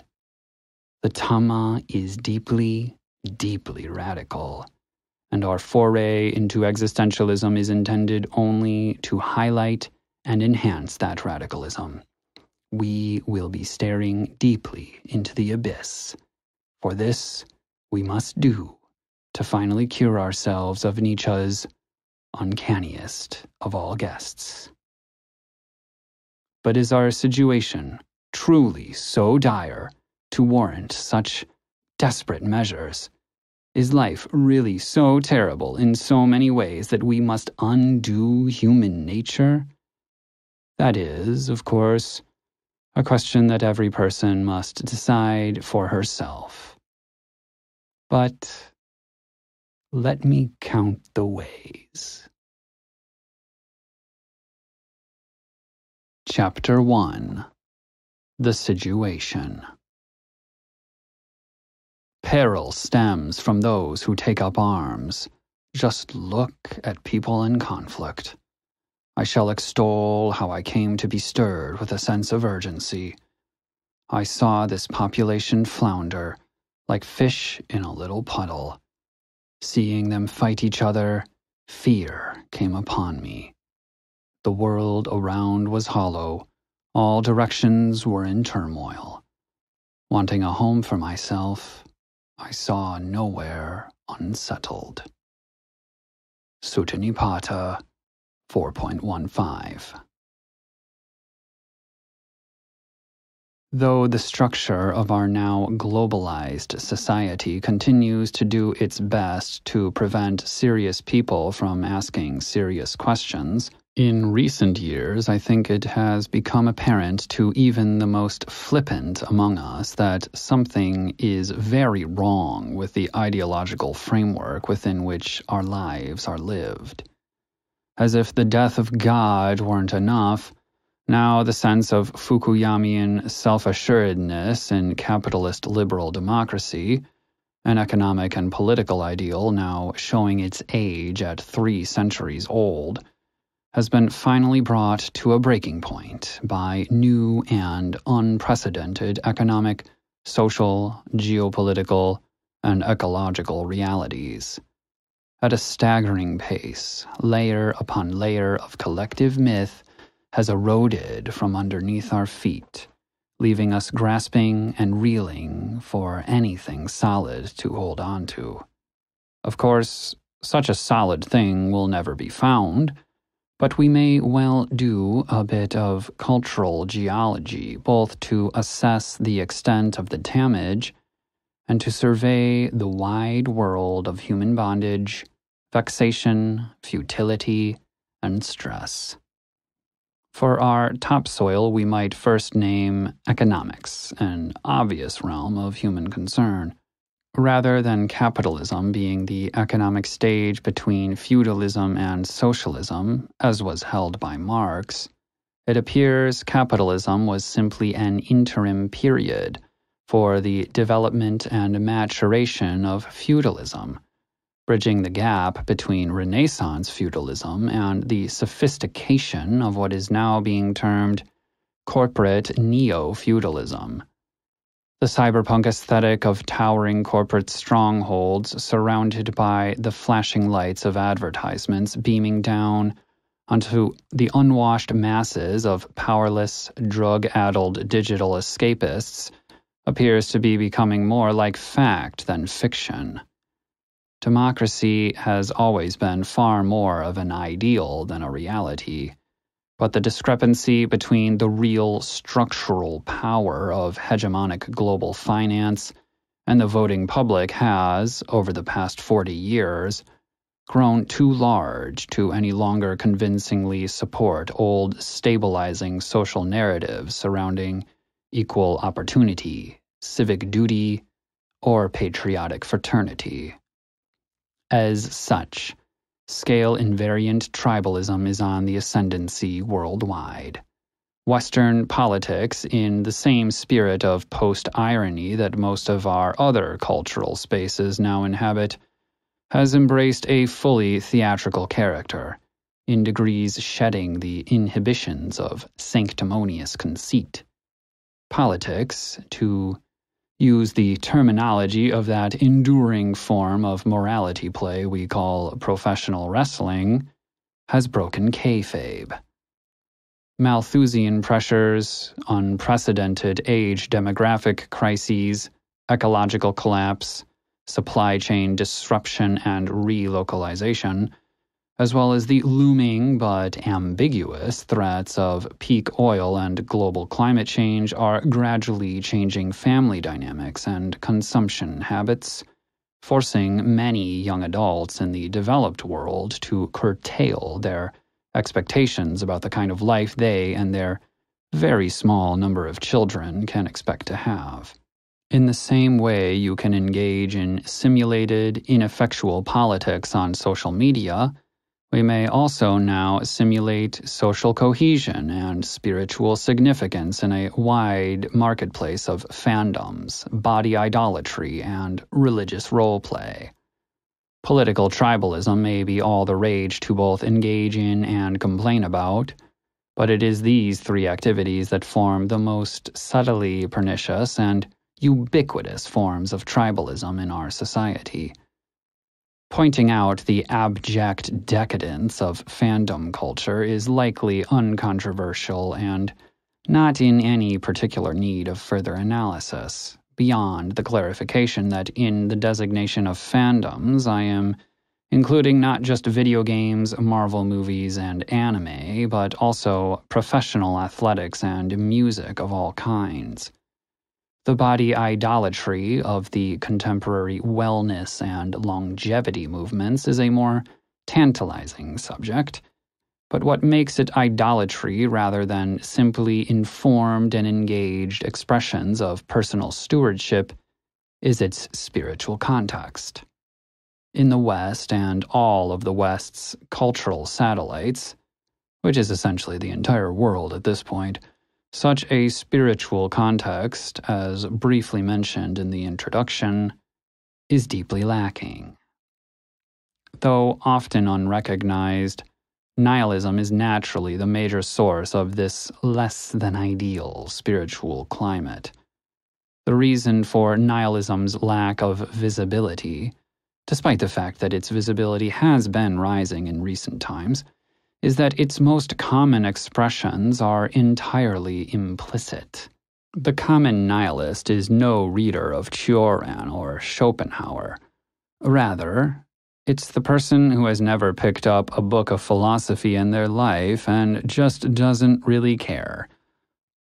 The Dhamma is deeply, deeply radical, and our foray into existentialism is intended only to highlight and enhance that radicalism. We will be staring deeply into the abyss. For this, we must do to finally cure ourselves of Nietzsche's uncanniest of all guests. But is our situation truly so dire to warrant such desperate measures? Is life really so terrible in so many ways that we must undo human nature? That is, of course, a question that every person must decide for herself. But let me count the ways. Chapter 1 The Situation Peril stems from those who take up arms. Just look at people in conflict. I shall extol how I came to be stirred with a sense of urgency. I saw this population flounder like fish in a little puddle. Seeing them fight each other, fear came upon me. The world around was hollow, all directions were in turmoil. Wanting a home for myself, I saw nowhere unsettled. Sutta Nipata 4.15 Though the structure of our now globalized society continues to do its best to prevent serious people from asking serious questions, in recent years I think it has become apparent to even the most flippant among us that something is very wrong with the ideological framework within which our lives are lived. As if the death of God weren't enough, now, the sense of Fukuyamian self assuredness in capitalist liberal democracy, an economic and political ideal now showing its age at three centuries old, has been finally brought to a breaking point by new and unprecedented economic, social, geopolitical, and ecological realities. At a staggering pace, layer upon layer of collective myth has eroded from underneath our feet, leaving us grasping and reeling for anything solid to hold on to. Of course, such a solid thing will never be found, but we may well do a bit of cultural geology, both to assess the extent of the damage and to survey the wide world of human bondage, vexation, futility, and stress. For our topsoil, we might first name economics, an obvious realm of human concern. Rather than capitalism being the economic stage between feudalism and socialism, as was held by Marx, it appears capitalism was simply an interim period for the development and maturation of feudalism bridging the gap between Renaissance feudalism and the sophistication of what is now being termed corporate neo feudalism. The cyberpunk aesthetic of towering corporate strongholds surrounded by the flashing lights of advertisements beaming down onto the unwashed masses of powerless, drug addled digital escapists appears to be becoming more like fact than fiction. Democracy has always been far more of an ideal than a reality, but the discrepancy between the real structural power of hegemonic global finance and the voting public has, over the past 40 years, grown too large to any longer convincingly support old stabilizing social narratives surrounding equal opportunity, civic duty, or patriotic fraternity. As such, scale invariant tribalism is on the ascendancy worldwide. Western politics, in the same spirit of post irony that most of our other cultural spaces now inhabit, has embraced a fully theatrical character, in degrees shedding the inhibitions of sanctimonious conceit. Politics, to use the terminology of that enduring form of morality play we call professional wrestling, has broken kayfabe. Malthusian pressures, unprecedented age demographic crises, ecological collapse, supply chain disruption and relocalization, as well as the looming but ambiguous threats of peak oil and global climate change, are gradually changing family dynamics and consumption habits, forcing many young adults in the developed world to curtail their expectations about the kind of life they and their very small number of children can expect to have. In the same way you can engage in simulated, ineffectual politics on social media, we may also now simulate social cohesion and spiritual significance in a wide marketplace of fandoms, body idolatry, and religious role play. Political tribalism may be all the rage to both engage in and complain about, but it is these three activities that form the most subtly pernicious and ubiquitous forms of tribalism in our society. Pointing out the abject decadence of fandom culture is likely uncontroversial and not in any particular need of further analysis beyond the clarification that in the designation of fandoms, I am including not just video games, Marvel movies, and anime, but also professional athletics and music of all kinds. The body idolatry of the contemporary wellness and longevity movements is a more tantalizing subject but what makes it idolatry rather than simply informed and engaged expressions of personal stewardship is its spiritual context. In the West and all of the West's cultural satellites, which is essentially the entire world at this point, such a spiritual context, as briefly mentioned in the introduction, is deeply lacking. Though often unrecognized, Nihilism is naturally the major source of this less than ideal spiritual climate. The reason for nihilism's lack of visibility, despite the fact that its visibility has been rising in recent times, is that its most common expressions are entirely implicit. The common nihilist is no reader of Cioran or Schopenhauer. Rather, it's the person who has never picked up a book of philosophy in their life and just doesn't really care,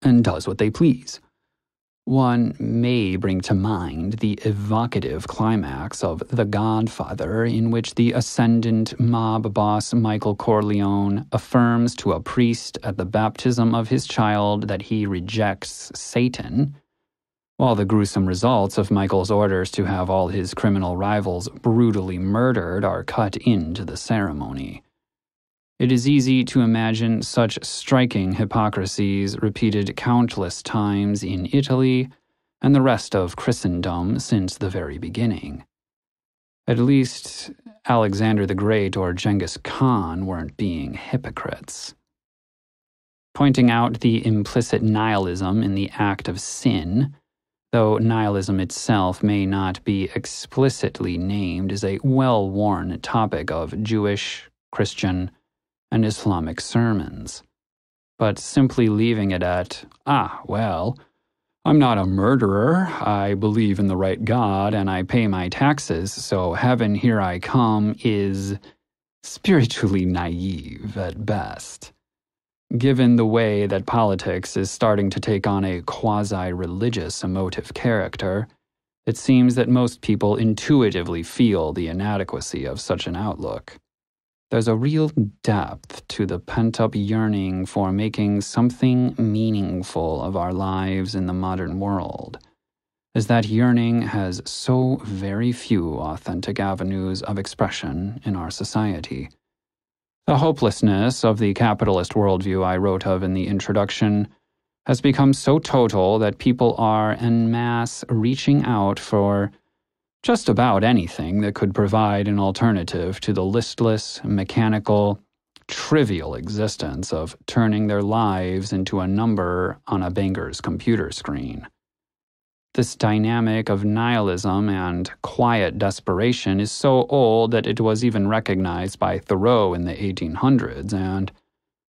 and does what they please. One may bring to mind the evocative climax of The Godfather, in which the ascendant mob boss Michael Corleone affirms to a priest at the baptism of his child that he rejects Satan while the gruesome results of Michael's orders to have all his criminal rivals brutally murdered are cut into the ceremony. It is easy to imagine such striking hypocrisies repeated countless times in Italy and the rest of Christendom since the very beginning. At least Alexander the Great or Genghis Khan weren't being hypocrites. Pointing out the implicit nihilism in the act of sin, though nihilism itself may not be explicitly named, is a well worn topic of Jewish, Christian, and Islamic sermons. But simply leaving it at, ah, well, I'm not a murderer, I believe in the right God, and I pay my taxes, so heaven, here I come, is spiritually naive at best. Given the way that politics is starting to take on a quasi religious emotive character, it seems that most people intuitively feel the inadequacy of such an outlook. There's a real depth to the pent up yearning for making something meaningful of our lives in the modern world, as that yearning has so very few authentic avenues of expression in our society. The hopelessness of the capitalist worldview I wrote of in the introduction has become so total that people are en masse reaching out for just about anything that could provide an alternative to the listless, mechanical, trivial existence of turning their lives into a number on a banker's computer screen. This dynamic of nihilism and quiet desperation is so old that it was even recognized by Thoreau in the 1800s, and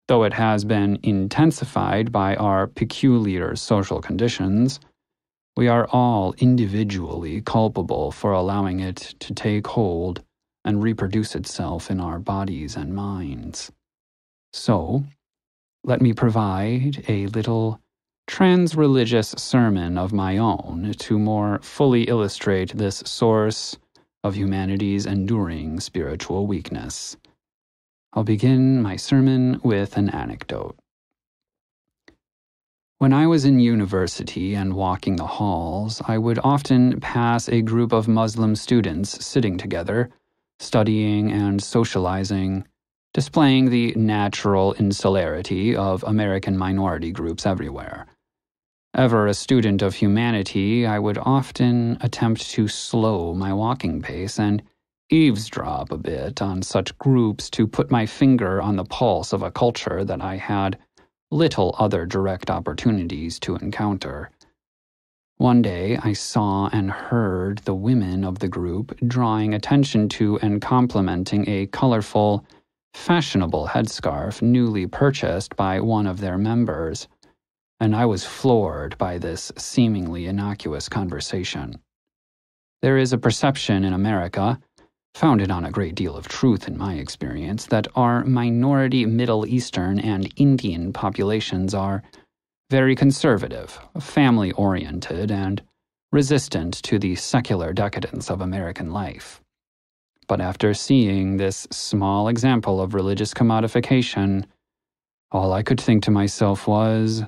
though it has been intensified by our peculiar social conditions, we are all individually culpable for allowing it to take hold and reproduce itself in our bodies and minds. So, let me provide a little trans-religious sermon of my own to more fully illustrate this source of humanity's enduring spiritual weakness. I'll begin my sermon with an anecdote. When I was in university and walking the halls, I would often pass a group of Muslim students sitting together, studying and socializing displaying the natural insularity of American minority groups everywhere. Ever a student of humanity, I would often attempt to slow my walking pace and eavesdrop a bit on such groups to put my finger on the pulse of a culture that I had little other direct opportunities to encounter. One day I saw and heard the women of the group drawing attention to and complimenting a colorful, fashionable headscarf newly purchased by one of their members, and I was floored by this seemingly innocuous conversation. There is a perception in America, founded on a great deal of truth in my experience, that our minority Middle Eastern and Indian populations are very conservative, family oriented, and resistant to the secular decadence of American life. But after seeing this small example of religious commodification, all I could think to myself was,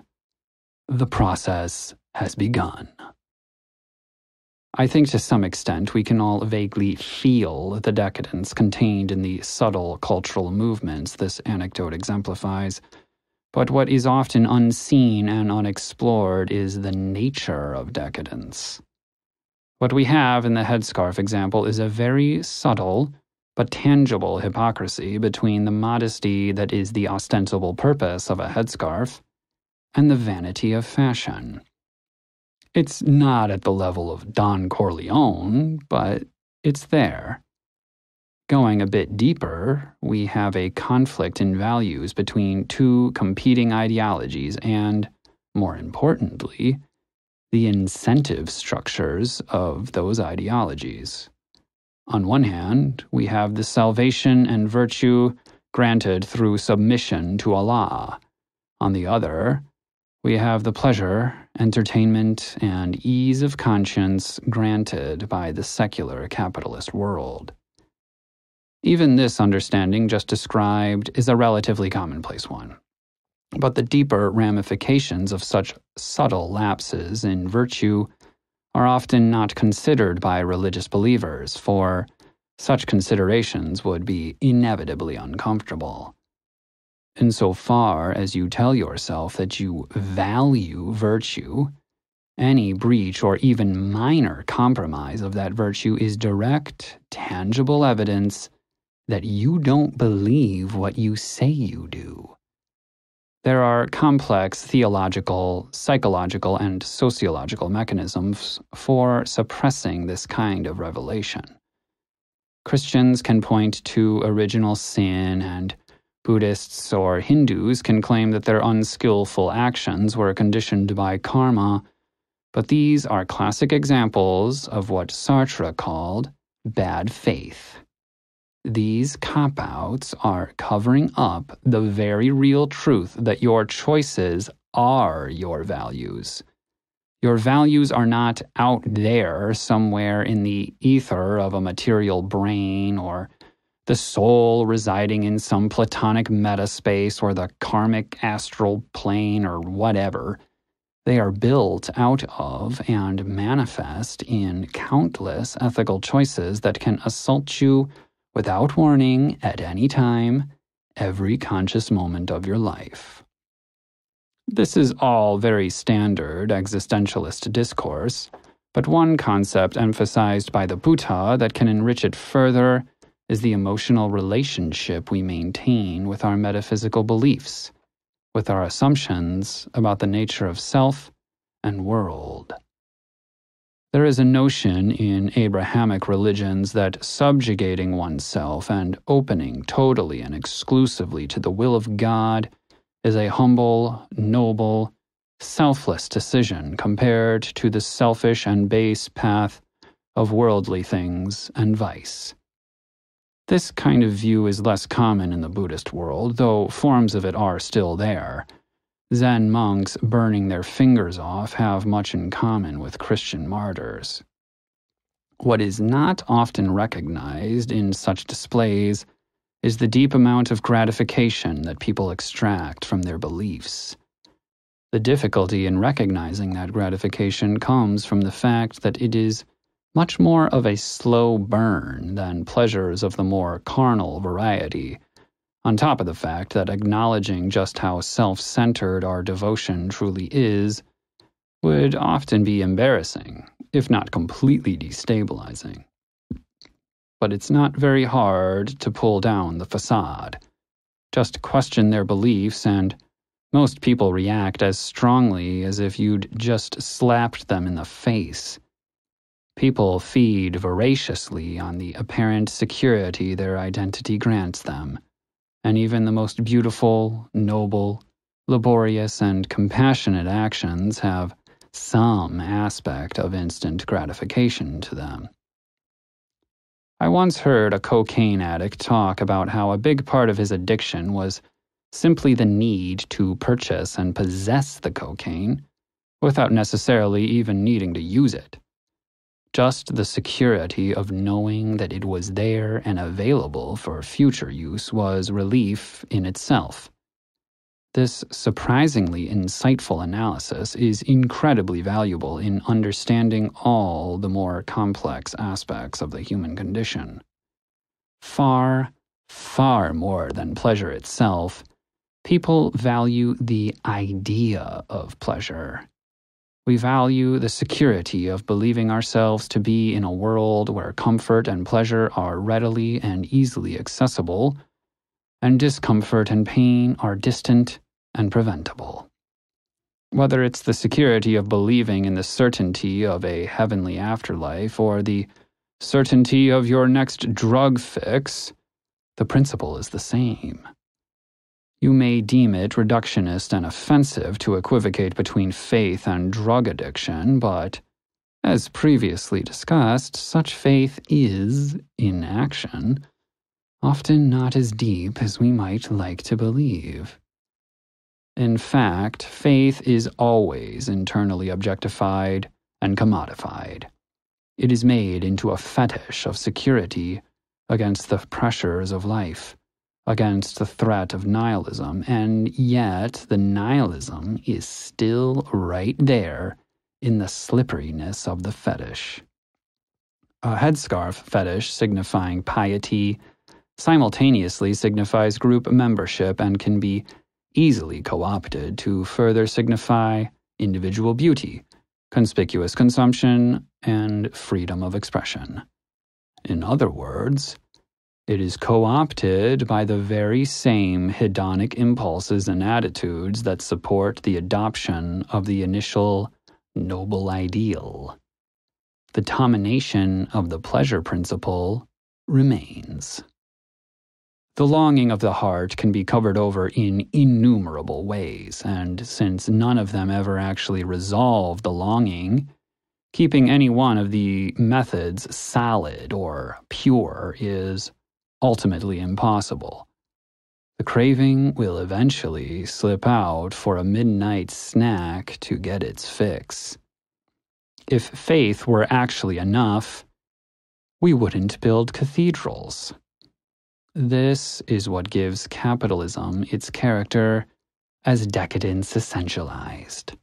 the process has begun. I think to some extent we can all vaguely feel the decadence contained in the subtle cultural movements this anecdote exemplifies. But what is often unseen and unexplored is the nature of decadence. What we have in the headscarf example is a very subtle but tangible hypocrisy between the modesty that is the ostensible purpose of a headscarf and the vanity of fashion. It's not at the level of Don Corleone, but it's there. Going a bit deeper, we have a conflict in values between two competing ideologies and, more importantly, the incentive structures of those ideologies. On one hand, we have the salvation and virtue granted through submission to Allah. On the other, we have the pleasure, entertainment, and ease of conscience granted by the secular capitalist world. Even this understanding just described is a relatively commonplace one. But the deeper ramifications of such subtle lapses in virtue are often not considered by religious believers, for such considerations would be inevitably uncomfortable. Insofar as you tell yourself that you value virtue, any breach or even minor compromise of that virtue is direct, tangible evidence that you don't believe what you say you do. There are complex theological, psychological, and sociological mechanisms for suppressing this kind of revelation. Christians can point to original sin, and Buddhists or Hindus can claim that their unskillful actions were conditioned by karma, but these are classic examples of what Sartre called bad faith. These cop outs are covering up the very real truth that your choices are your values. Your values are not out there somewhere in the ether of a material brain or the soul residing in some platonic metaspace or the karmic astral plane or whatever. They are built out of and manifest in countless ethical choices that can assault you without warning at any time, every conscious moment of your life. This is all very standard existentialist discourse, but one concept emphasized by the Buddha that can enrich it further is the emotional relationship we maintain with our metaphysical beliefs, with our assumptions about the nature of self and world. There is a notion in Abrahamic religions that subjugating oneself and opening totally and exclusively to the will of God is a humble, noble, selfless decision compared to the selfish and base path of worldly things and vice. This kind of view is less common in the Buddhist world, though forms of it are still there. Zen monks burning their fingers off have much in common with Christian martyrs. What is not often recognized in such displays is the deep amount of gratification that people extract from their beliefs. The difficulty in recognizing that gratification comes from the fact that it is much more of a slow burn than pleasures of the more carnal variety on top of the fact that acknowledging just how self centered our devotion truly is would often be embarrassing, if not completely destabilizing. But it's not very hard to pull down the facade. Just question their beliefs, and most people react as strongly as if you'd just slapped them in the face. People feed voraciously on the apparent security their identity grants them and even the most beautiful, noble, laborious, and compassionate actions have some aspect of instant gratification to them. I once heard a cocaine addict talk about how a big part of his addiction was simply the need to purchase and possess the cocaine without necessarily even needing to use it. Just the security of knowing that it was there and available for future use was relief in itself. This surprisingly insightful analysis is incredibly valuable in understanding all the more complex aspects of the human condition. Far, far more than pleasure itself, people value the idea of pleasure we value the security of believing ourselves to be in a world where comfort and pleasure are readily and easily accessible, and discomfort and pain are distant and preventable. Whether it's the security of believing in the certainty of a heavenly afterlife or the certainty of your next drug fix, the principle is the same. You may deem it reductionist and offensive to equivocate between faith and drug addiction, but, as previously discussed, such faith is, in action, often not as deep as we might like to believe. In fact, faith is always internally objectified and commodified. It is made into a fetish of security against the pressures of life against the threat of nihilism, and yet the nihilism is still right there in the slipperiness of the fetish. A headscarf fetish signifying piety simultaneously signifies group membership and can be easily co opted to further signify individual beauty, conspicuous consumption, and freedom of expression. In other words, it is co opted by the very same hedonic impulses and attitudes that support the adoption of the initial noble ideal. The domination of the pleasure principle remains. The longing of the heart can be covered over in innumerable ways, and since none of them ever actually resolve the longing, keeping any one of the methods solid or pure is ultimately impossible. The craving will eventually slip out for a midnight snack to get its fix. If faith were actually enough, we wouldn't build cathedrals. This is what gives capitalism its character as decadence essentialized.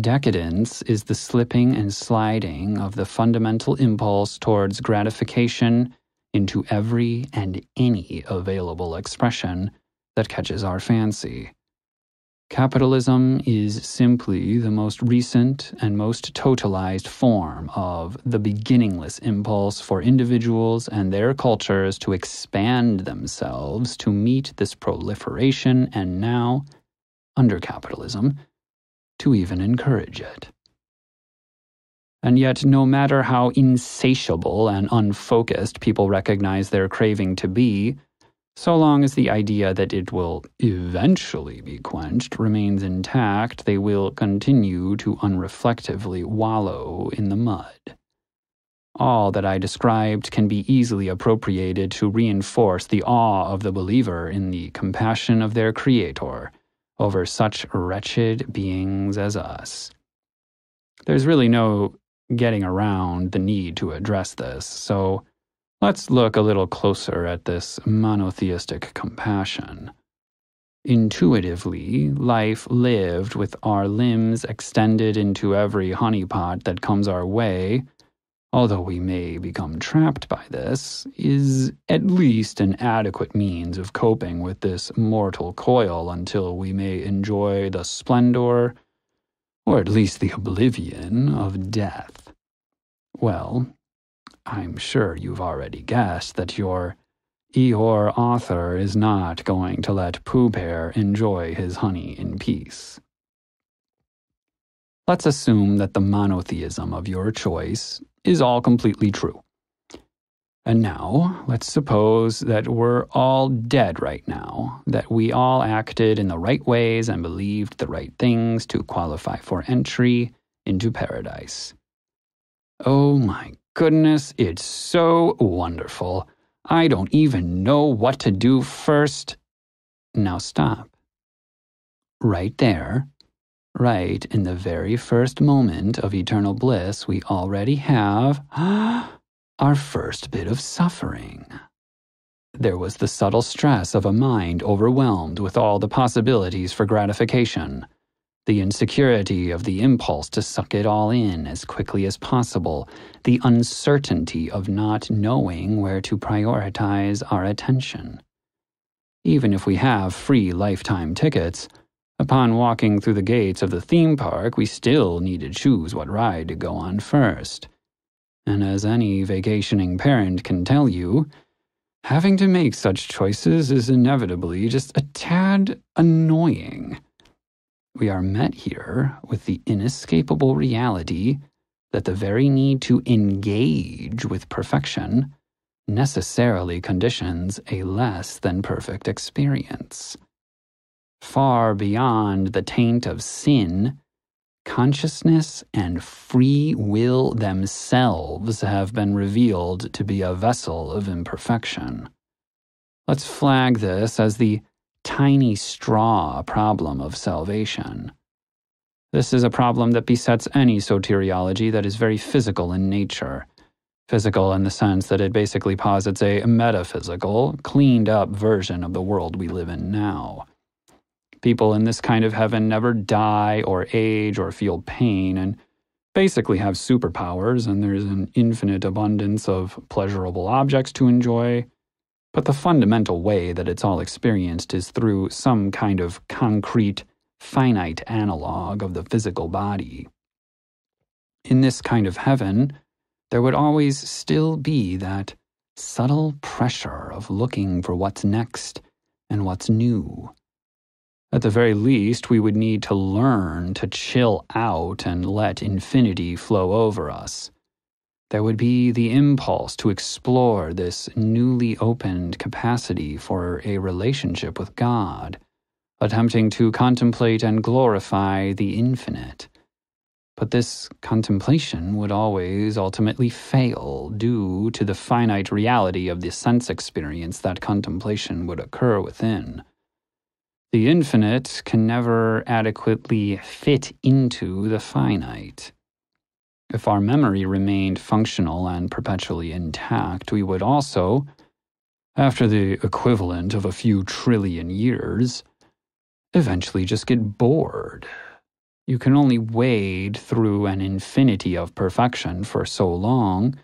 Decadence is the slipping and sliding of the fundamental impulse towards gratification into every and any available expression that catches our fancy. Capitalism is simply the most recent and most totalized form of the beginningless impulse for individuals and their cultures to expand themselves to meet this proliferation, and now, under capitalism, to even encourage it. And yet, no matter how insatiable and unfocused people recognize their craving to be, so long as the idea that it will eventually be quenched remains intact, they will continue to unreflectively wallow in the mud. All that I described can be easily appropriated to reinforce the awe of the believer in the compassion of their Creator over such wretched beings as us. There's really no getting around the need to address this, so Let's look a little closer at this monotheistic compassion. Intuitively, life lived with our limbs extended into every honeypot that comes our way, although we may become trapped by this, is at least an adequate means of coping with this mortal coil until we may enjoy the splendor, or at least the oblivion, of death. Well, I'm sure you've already guessed that your Eeyore author is not going to let Pooh Bear enjoy his honey in peace. Let's assume that the monotheism of your choice is all completely true. And now, let's suppose that we're all dead right now, that we all acted in the right ways and believed the right things to qualify for entry into paradise. Oh my goodness, it's so wonderful. I don't even know what to do first. Now stop. Right there, right in the very first moment of eternal bliss, we already have our first bit of suffering. There was the subtle stress of a mind overwhelmed with all the possibilities for gratification the insecurity of the impulse to suck it all in as quickly as possible, the uncertainty of not knowing where to prioritize our attention. Even if we have free lifetime tickets, upon walking through the gates of the theme park, we still need to choose what ride to go on first. And as any vacationing parent can tell you, having to make such choices is inevitably just a tad annoying. We are met here with the inescapable reality that the very need to engage with perfection necessarily conditions a less than perfect experience. Far beyond the taint of sin, consciousness and free will themselves have been revealed to be a vessel of imperfection. Let's flag this as the tiny straw problem of salvation. This is a problem that besets any soteriology that is very physical in nature. Physical in the sense that it basically posits a metaphysical, cleaned up version of the world we live in now. People in this kind of heaven never die or age or feel pain and basically have superpowers, and there's an infinite abundance of pleasurable objects to enjoy, but the fundamental way that it's all experienced is through some kind of concrete, finite analog of the physical body. In this kind of heaven, there would always still be that subtle pressure of looking for what's next and what's new. At the very least, we would need to learn to chill out and let infinity flow over us there would be the impulse to explore this newly opened capacity for a relationship with God, attempting to contemplate and glorify the infinite. But this contemplation would always ultimately fail due to the finite reality of the sense experience that contemplation would occur within. The infinite can never adequately fit into the finite. If our memory remained functional and perpetually intact, we would also, after the equivalent of a few trillion years, eventually just get bored. You can only wade through an infinity of perfection for so long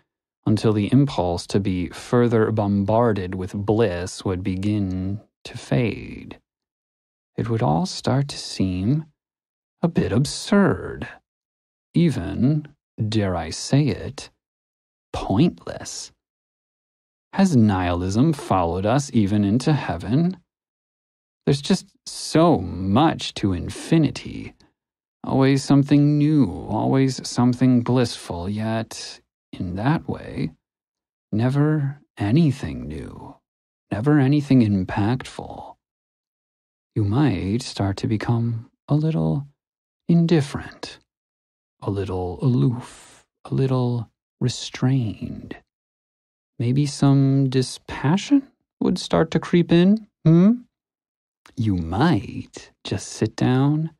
until the impulse to be further bombarded with bliss would begin to fade. it would all start to seem a bit absurd. Even, dare I say it, pointless. Has nihilism followed us even into heaven? There's just so much to infinity. Always something new, always something blissful, yet, in that way, never anything new, never anything impactful. You might start to become a little indifferent, a little aloof, a little restrained. Maybe some dispassion would start to creep in, hmm? You might just sit down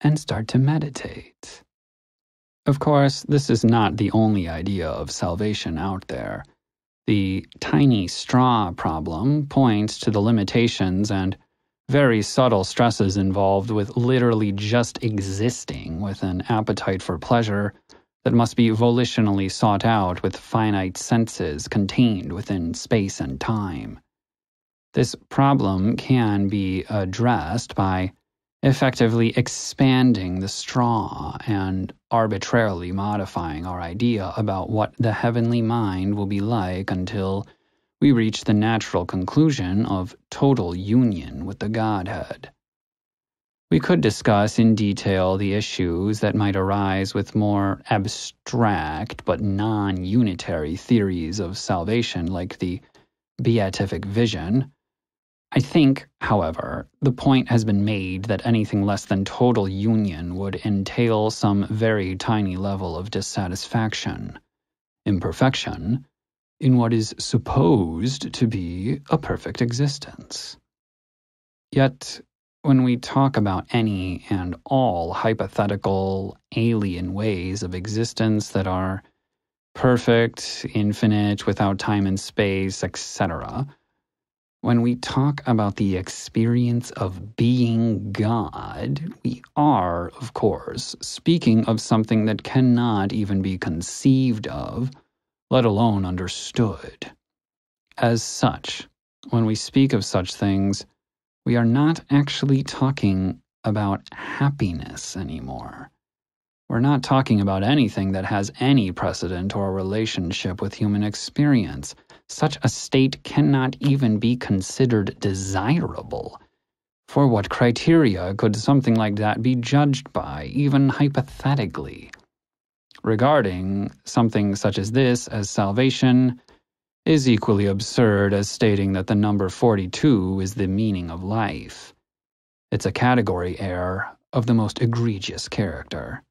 and start to meditate. Of course, this is not the only idea of salvation out there. The tiny straw problem points to the limitations and very subtle stresses involved with literally just existing with an appetite for pleasure that must be volitionally sought out with finite senses contained within space and time. This problem can be addressed by effectively expanding the straw and arbitrarily modifying our idea about what the heavenly mind will be like until we reach the natural conclusion of total union with the Godhead. We could discuss in detail the issues that might arise with more abstract but non unitary theories of salvation, like the beatific vision. I think, however, the point has been made that anything less than total union would entail some very tiny level of dissatisfaction, imperfection, in what is supposed to be a perfect existence. Yet, when we talk about any and all hypothetical, alien ways of existence that are perfect, infinite, without time and space, etc., when we talk about the experience of being God, we are, of course, speaking of something that cannot even be conceived of let alone understood. As such, when we speak of such things, we are not actually talking about happiness anymore. We're not talking about anything that has any precedent or relationship with human experience. Such a state cannot even be considered desirable. For what criteria could something like that be judged by, even hypothetically? Regarding something such as this as salvation is equally absurd as stating that the number 42 is the meaning of life. It's a category error of the most egregious character.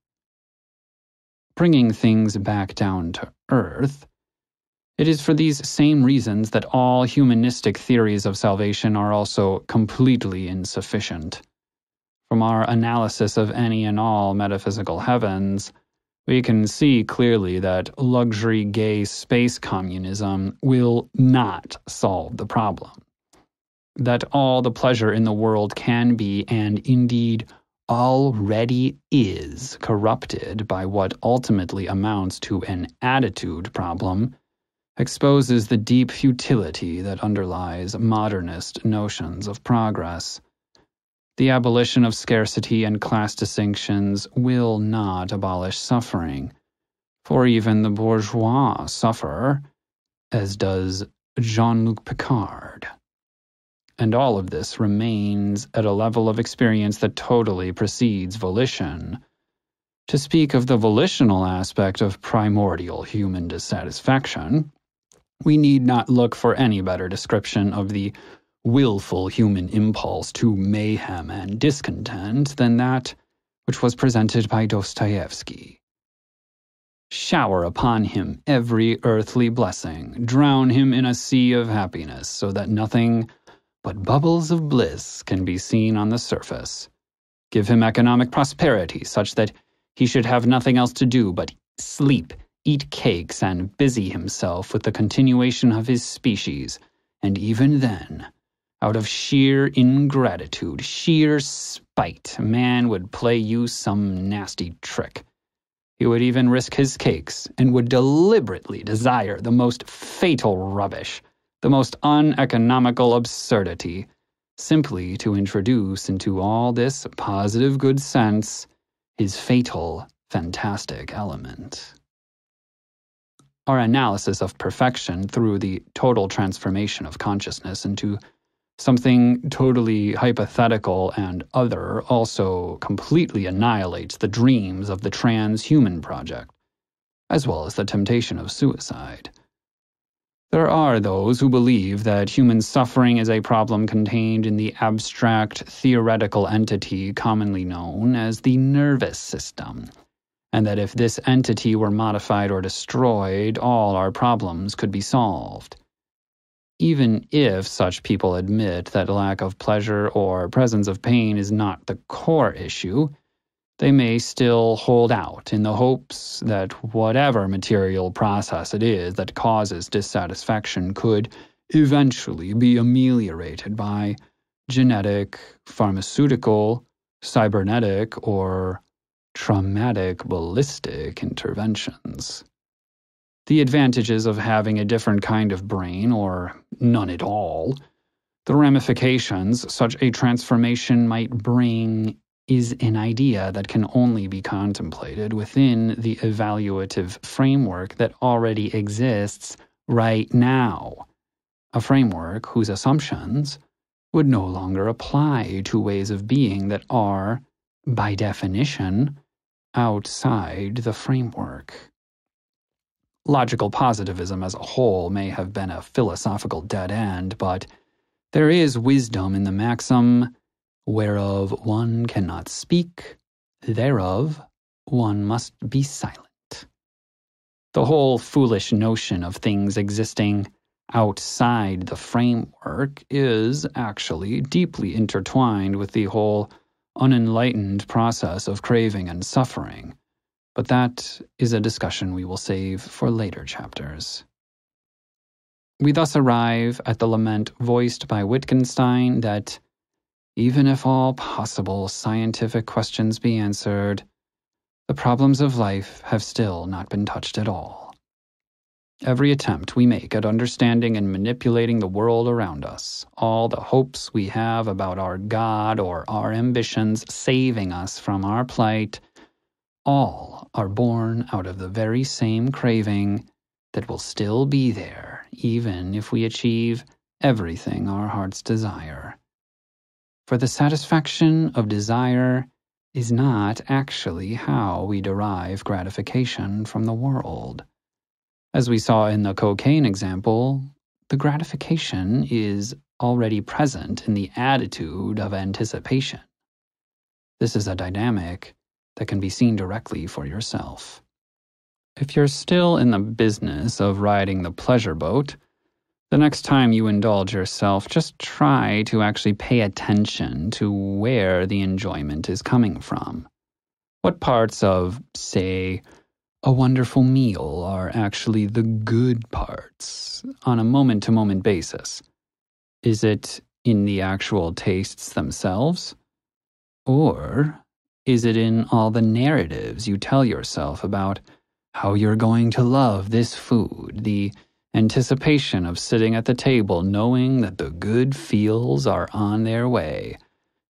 Bringing things back down to earth, it is for these same reasons that all humanistic theories of salvation are also completely insufficient. From our analysis of any and all metaphysical heavens, we can see clearly that luxury gay space communism will not solve the problem. That all the pleasure in the world can be, and indeed already is, corrupted by what ultimately amounts to an attitude problem exposes the deep futility that underlies modernist notions of progress. The abolition of scarcity and class distinctions will not abolish suffering, for even the bourgeois suffer, as does Jean Luc Picard. And all of this remains at a level of experience that totally precedes volition. To speak of the volitional aspect of primordial human dissatisfaction, we need not look for any better description of the willful human impulse to mayhem and discontent than that which was presented by Dostoevsky. Shower upon him every earthly blessing, drown him in a sea of happiness, so that nothing but bubbles of bliss can be seen on the surface. Give him economic prosperity such that he should have nothing else to do but sleep, eat cakes, and busy himself with the continuation of his species, and even then, out of sheer ingratitude, sheer spite, a man would play you some nasty trick. He would even risk his cakes and would deliberately desire the most fatal rubbish, the most uneconomical absurdity, simply to introduce into all this positive good sense his fatal, fantastic element. Our analysis of perfection through the total transformation of consciousness into something totally hypothetical and other also completely annihilates the dreams of the transhuman project, as well as the temptation of suicide. There are those who believe that human suffering is a problem contained in the abstract theoretical entity commonly known as the nervous system, and that if this entity were modified or destroyed, all our problems could be solved. Even if such people admit that lack of pleasure or presence of pain is not the core issue, they may still hold out in the hopes that whatever material process it is that causes dissatisfaction could eventually be ameliorated by genetic, pharmaceutical, cybernetic, or traumatic ballistic interventions. The advantages of having a different kind of brain, or none at all, the ramifications such a transformation might bring is an idea that can only be contemplated within the evaluative framework that already exists right now. A framework whose assumptions would no longer apply to ways of being that are, by definition, outside the framework. Logical positivism as a whole may have been a philosophical dead end, but there is wisdom in the maxim whereof one cannot speak, thereof one must be silent. The whole foolish notion of things existing outside the framework is actually deeply intertwined with the whole unenlightened process of craving and suffering, but that is a discussion we will save for later chapters. We thus arrive at the lament voiced by Wittgenstein that even if all possible scientific questions be answered, the problems of life have still not been touched at all. Every attempt we make at understanding and manipulating the world around us, all the hopes we have about our God or our ambitions saving us from our plight, all are born out of the very same craving that will still be there even if we achieve everything our hearts desire. For the satisfaction of desire is not actually how we derive gratification from the world. As we saw in the cocaine example, the gratification is already present in the attitude of anticipation. This is a dynamic that can be seen directly for yourself. If you're still in the business of riding the pleasure boat, the next time you indulge yourself, just try to actually pay attention to where the enjoyment is coming from. What parts of, say, a wonderful meal are actually the good parts on a moment to moment basis? Is it in the actual tastes themselves? Or is it in all the narratives you tell yourself about how you're going to love this food, the anticipation of sitting at the table knowing that the good feels are on their way,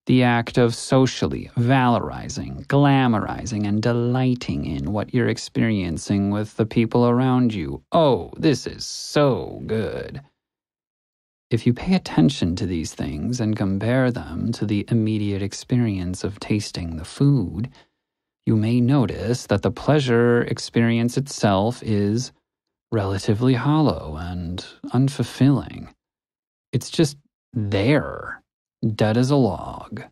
the act of socially valorizing, glamorizing, and delighting in what you're experiencing with the people around you. Oh, this is so good. If you pay attention to these things and compare them to the immediate experience of tasting the food, you may notice that the pleasure experience itself is relatively hollow and unfulfilling. It's just there, dead as a log.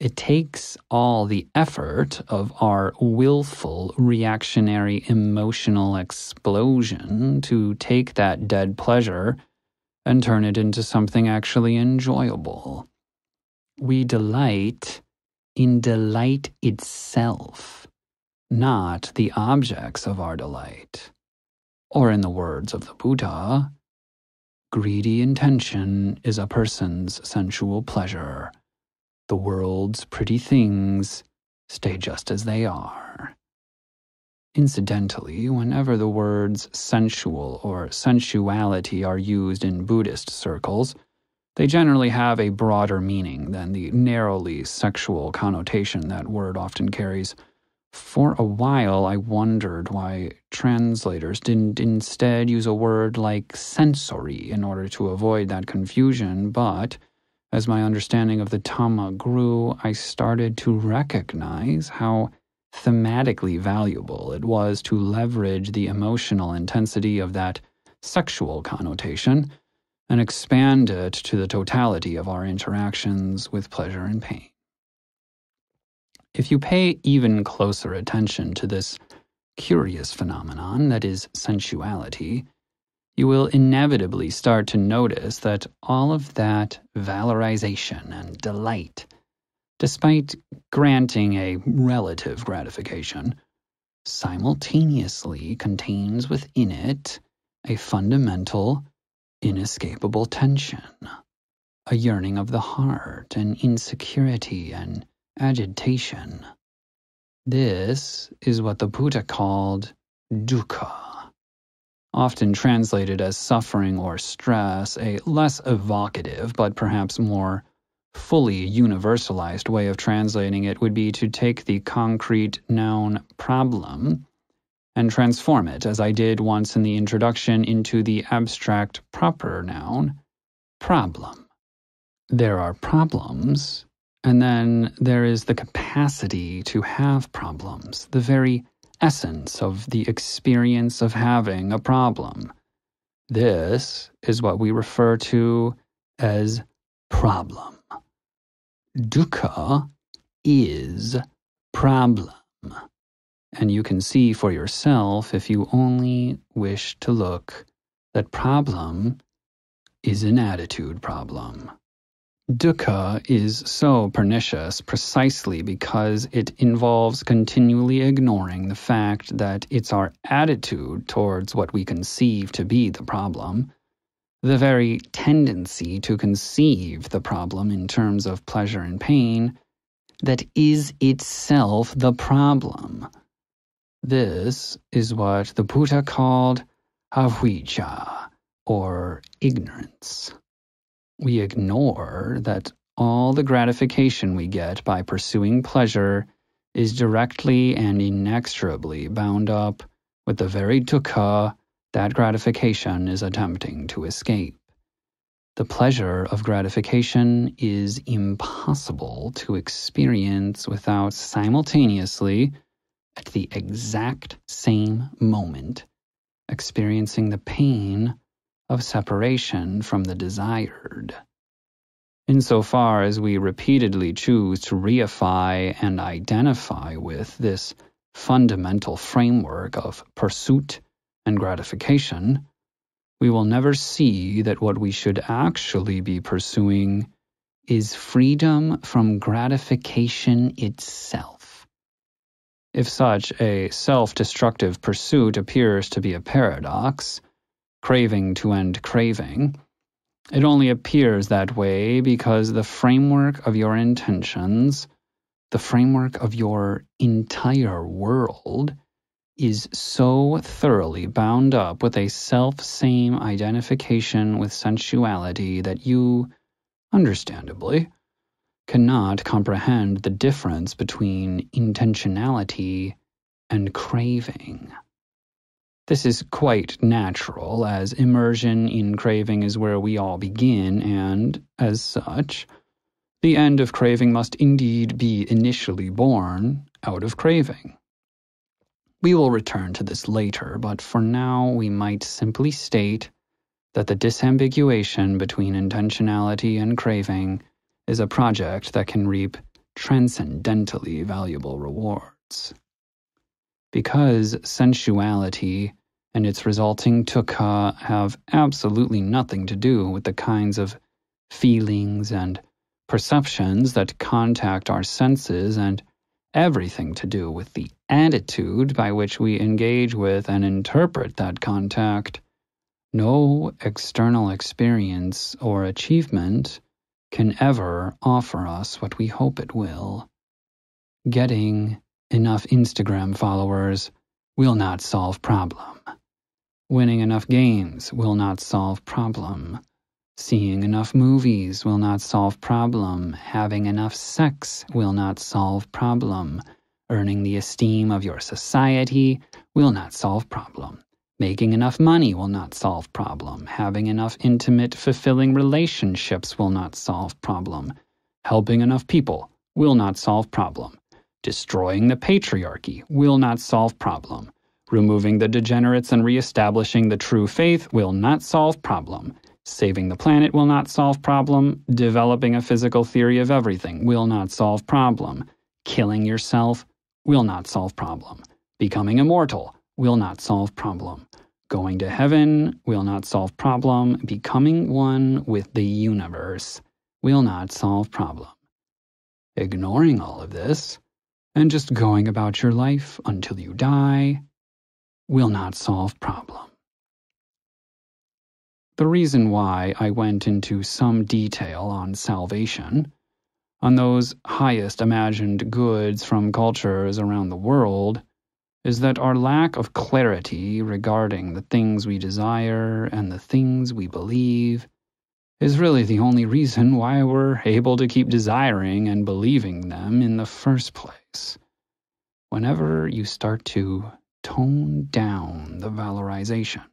It takes all the effort of our willful reactionary emotional explosion to take that dead pleasure and turn it into something actually enjoyable. We delight in delight itself, not the objects of our delight. Or, in the words of the Buddha, greedy intention is a person's sensual pleasure. The world's pretty things stay just as they are. Incidentally, whenever the words sensual or sensuality are used in Buddhist circles, They generally have a broader meaning than the narrowly sexual connotation that word often carries. For a while, I wondered why translators didn't instead use a word like sensory in order to avoid that confusion, but as my understanding of the Dhamma grew, I started to recognize how thematically valuable it was to leverage the emotional intensity of that sexual connotation and expand it to the totality of our interactions with pleasure and pain. If you pay even closer attention to this curious phenomenon that is sensuality, you will inevitably start to notice that all of that valorization and delight, despite granting a relative gratification, simultaneously contains within it a fundamental, inescapable tension, a yearning of the heart, an insecurity an agitation. This is what the Buddha called dukkha, often translated as suffering or stress, a less evocative but perhaps more fully universalized way of translating it would be to take the concrete noun problem and transform it, as I did once in the introduction, into the abstract proper noun problem. There are problems and then there is the capacity to have problems, the very essence of the experience of having a problem. This is what we refer to as problem. Dukkha is problem. And you can see for yourself, if you only wish to look, that problem is an attitude problem. Dukkha is so pernicious precisely because it involves continually ignoring the fact that it's our attitude towards what we conceive to be the problem, the very tendency to conceive the problem in terms of pleasure and pain, that is itself the problem. This is what the Buddha called avijja, or ignorance we ignore that all the gratification we get by pursuing pleasure is directly and inexorably bound up with the very dukkha that gratification is attempting to escape. The pleasure of gratification is impossible to experience without simultaneously, at the exact same moment, experiencing the pain of separation from the desired. Insofar as we repeatedly choose to reify and identify with this fundamental framework of pursuit and gratification, we will never see that what we should actually be pursuing is freedom from gratification itself. If such a self destructive pursuit appears to be a paradox, craving to end craving. It only appears that way because the framework of your intentions, the framework of your entire world, is so thoroughly bound up with a self same identification with sensuality that you, understandably, cannot comprehend the difference between intentionality and craving. This is quite natural, as immersion in craving is where we all begin, and, as such, the end of craving must indeed be initially born out of craving. We will return to this later, but for now we might simply state that the disambiguation between intentionality and craving is a project that can reap transcendently valuable rewards. Because sensuality and its resulting dukkha have absolutely nothing to do with the kinds of feelings and perceptions that contact our senses and everything to do with the attitude by which we engage with and interpret that contact. No external experience or achievement can ever offer us what we hope it will. Getting enough Instagram followers will not solve problem. Winning enough games will not solve problem. Seeing enough movies will not solve problem. Having enough sex will not solve problem. Earning the esteem of your society will not solve problem. Making enough money will not solve problem. Having enough intimate, fulfilling relationships will not solve problem. Helping enough people will not solve problem. Destroying the patriarchy will not solve problem. Removing the degenerates and reestablishing the true faith will not solve problem. Saving the planet will not solve problem. Developing a physical theory of everything will not solve problem. Killing yourself will not solve problem. Becoming immortal will not solve problem. Going to heaven will not solve problem. Becoming one with the universe will not solve problem. Ignoring all of this and just going about your life until you die will not solve problem. The reason why I went into some detail on salvation, on those highest imagined goods from cultures around the world, is that our lack of clarity regarding the things we desire and the things we believe is really the only reason why we're able to keep desiring and believing them in the first place. Whenever you start to tone down the valorization,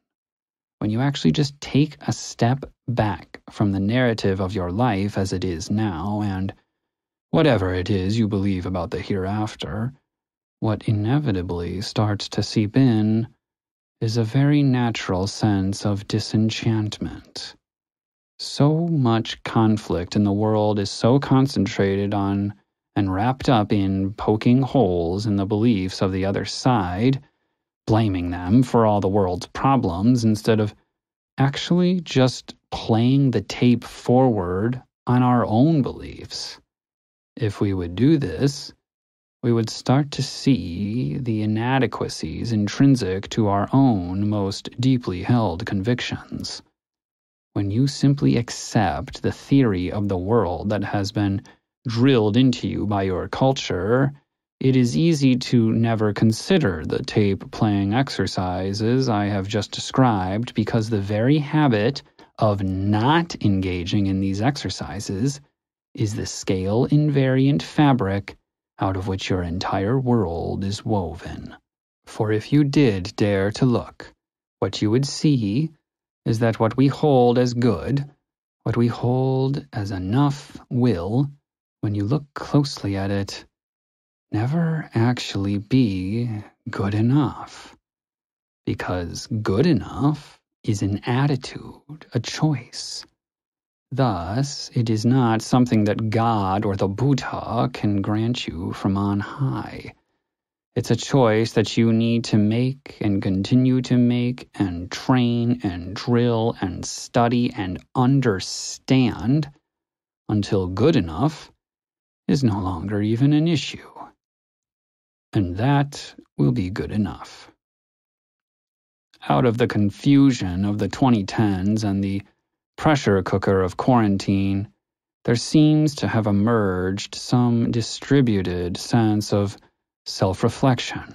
when you actually just take a step back from the narrative of your life as it is now and whatever it is you believe about the hereafter, what inevitably starts to seep in is a very natural sense of disenchantment. So much conflict in the world is so concentrated on and wrapped up in poking holes in the beliefs of the other side, blaming them for all the world's problems instead of actually just playing the tape forward on our own beliefs. If we would do this, we would start to see the inadequacies intrinsic to our own most deeply held convictions. When you simply accept the theory of the world that has been drilled into you by your culture, it is easy to never consider the tape playing exercises I have just described because the very habit of not engaging in these exercises is the scale invariant fabric out of which your entire world is woven. For if you did dare to look, what you would see is that what we hold as good, what we hold as enough, will, when you look closely at it, never actually be good enough. Because good enough is an attitude, a choice. Thus, it is not something that God or the Buddha can grant you from on high. It's a choice that you need to make and continue to make and train and drill and study and understand until good enough is no longer even an issue. And that will be good enough. Out of the confusion of the 2010s and the pressure cooker of quarantine, there seems to have emerged some distributed sense of self reflection,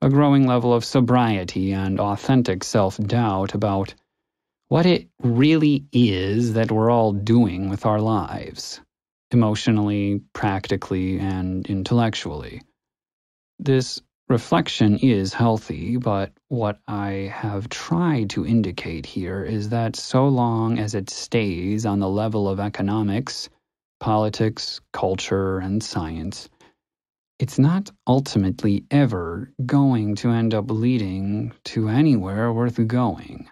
a growing level of sobriety and authentic self doubt about what it really is that we're all doing with our lives, emotionally, practically, and intellectually. This Reflection is healthy, but what I have tried to indicate here is that so long as it stays on the level of economics, politics, culture, and science, it's not ultimately ever going to end up leading to anywhere worth going.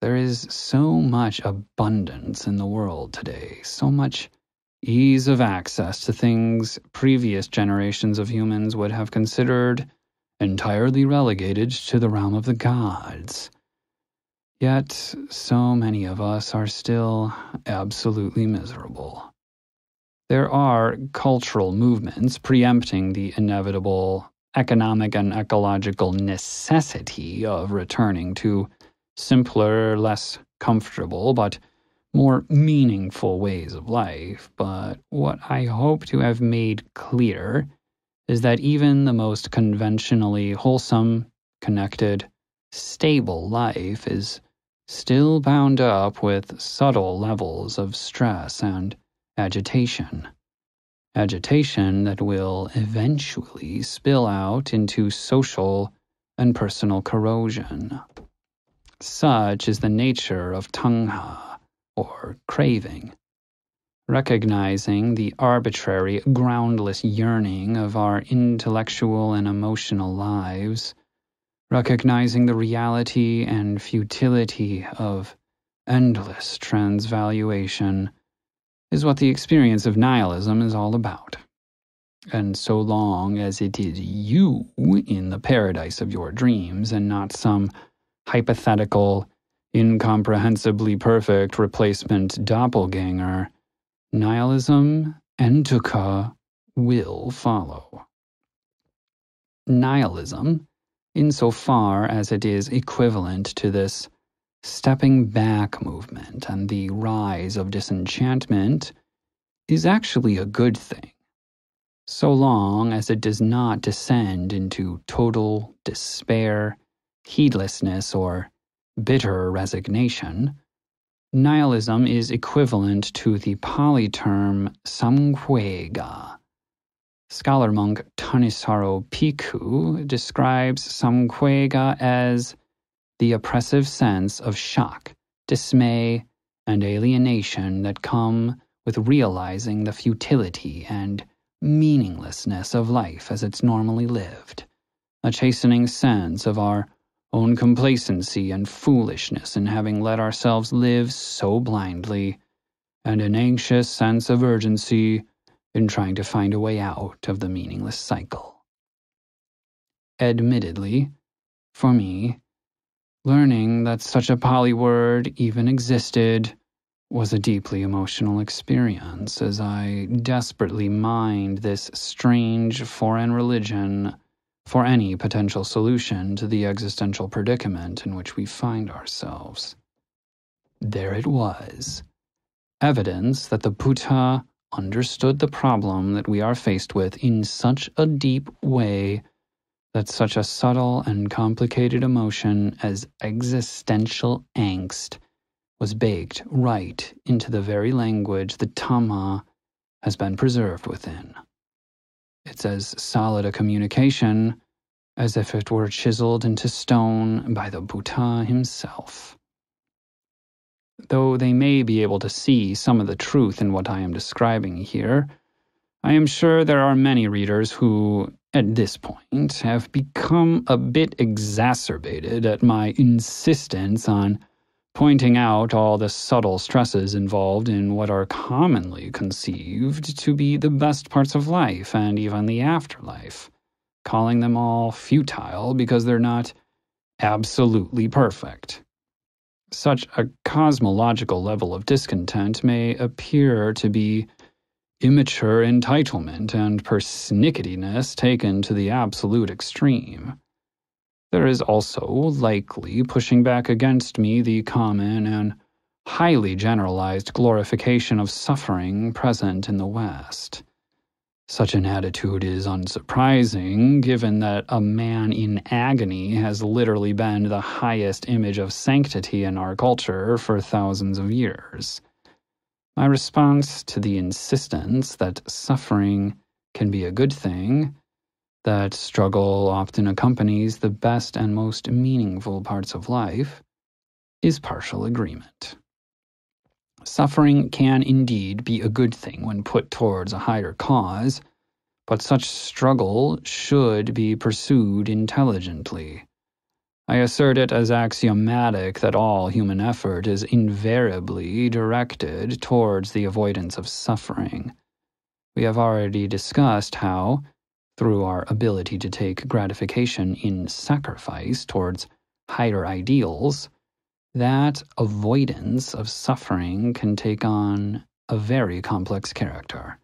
There is so much abundance in the world today, so much ease of access to things previous generations of humans would have considered entirely relegated to the realm of the gods. Yet, so many of us are still absolutely miserable. There are cultural movements preempting the inevitable economic and ecological necessity of returning to simpler, less comfortable, but more meaningful ways of life, but what I hope to have made clear is that even the most conventionally wholesome, connected, stable life is still bound up with subtle levels of stress and agitation. Agitation that will eventually spill out into social and personal corrosion. Such is the nature of tanha, or craving. Recognizing the arbitrary, groundless yearning of our intellectual and emotional lives, recognizing the reality and futility of endless transvaluation, is what the experience of nihilism is all about. And so long as it is you in the paradise of your dreams and not some hypothetical, incomprehensibly perfect replacement doppelganger, nihilism and dukkha will follow. Nihilism, insofar as it is equivalent to this stepping back movement and the rise of disenchantment, is actually a good thing so long as it does not descend into total despair, heedlessness, or bitter resignation, nihilism is equivalent to the Pali term samvega. Scholar monk Thanissaro Bhikkhu describes samvega as the oppressive sense of shock, dismay, and alienation that come with realizing the futility and meaninglessness of life as it's normally lived, a chastening sense of our own complacency and foolishness in having let ourselves live so blindly, and an anxious sense of urgency in trying to find a way out of the meaningless cycle. Admittedly, for me, learning that such a Pali word even existed was a deeply emotional experience as I desperately mined this strange foreign religion for any potential solution to the existential predicament in which we find ourselves. There it was evidence that the Buddha understood the problem that we are faced with in such a deep way that such a subtle and complicated emotion as existential angst was baked right into the very language the Dhamma has been preserved within. It's as solid a communication as if it were chiseled into stone by the Buddha himself. Though they may be able to see some of the truth in what I am describing here, I am sure there are many readers who, at this point, have become a bit exacerbated at my insistence on pointing out all the subtle stresses involved in what are commonly conceived to be the best parts of life and even the afterlife, calling them all futile because they're not absolutely perfect. Such a cosmological level of discontent may appear to be immature entitlement and pernickettiness taken to the absolute extreme. There is also likely pushing back against me the common and highly generalized glorification of suffering present in the West. Such an attitude is unsurprising, given that a man in agony has literally been the highest image of sanctity in our culture for thousands of years. My response to the insistence that suffering can be a good thing that struggle often accompanies the best and most meaningful parts of life is partial agreement. Suffering can indeed be a good thing when put towards a higher cause, but such struggle should be pursued intelligently. I assert it as axiomatic that all human effort is invariably directed towards the avoidance of suffering. We have already discussed how, through our ability to take gratification in sacrifice towards higher ideals, that avoidance of suffering can take on a very complex character.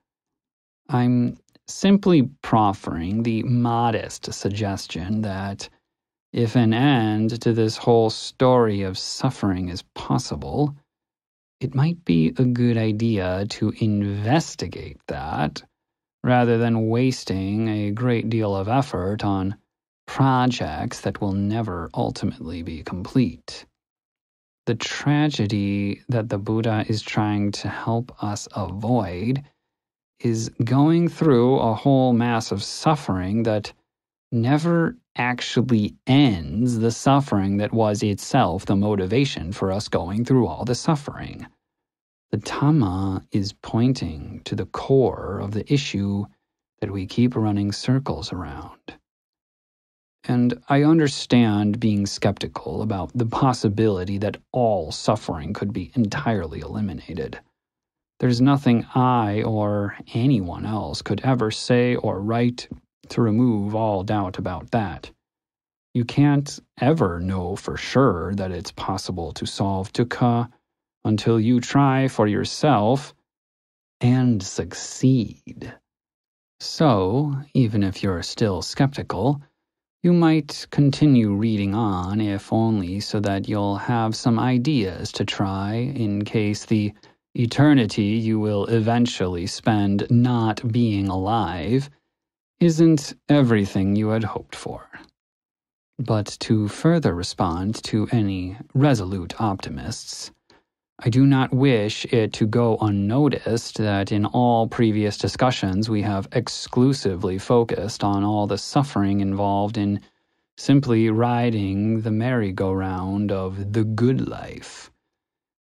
I'm simply proffering the modest suggestion that if an end to this whole story of suffering is possible, it might be a good idea to investigate that rather than wasting a great deal of effort on projects that will never ultimately be complete. the tragedy that the Buddha is trying to help us avoid is going through a whole mass of suffering that never actually ends the suffering that was itself the motivation for us going through all the suffering. The Dhamma is pointing to the core of the issue that we keep running circles around. And I understand being skeptical about the possibility that all suffering could be entirely eliminated. There's nothing I or anyone else could ever say or write to remove all doubt about that. You can't ever know for sure that it's possible to solve dukkha until you try for yourself and succeed. So, even if you're still skeptical, you might continue reading on, if only so that you'll have some ideas to try in case the eternity you will eventually spend not being alive isn't everything you had hoped for. But to further respond to any resolute optimists, I do not wish it to go unnoticed that in all previous discussions we have exclusively focused on all the suffering involved in simply riding the merry-go-round of the good life.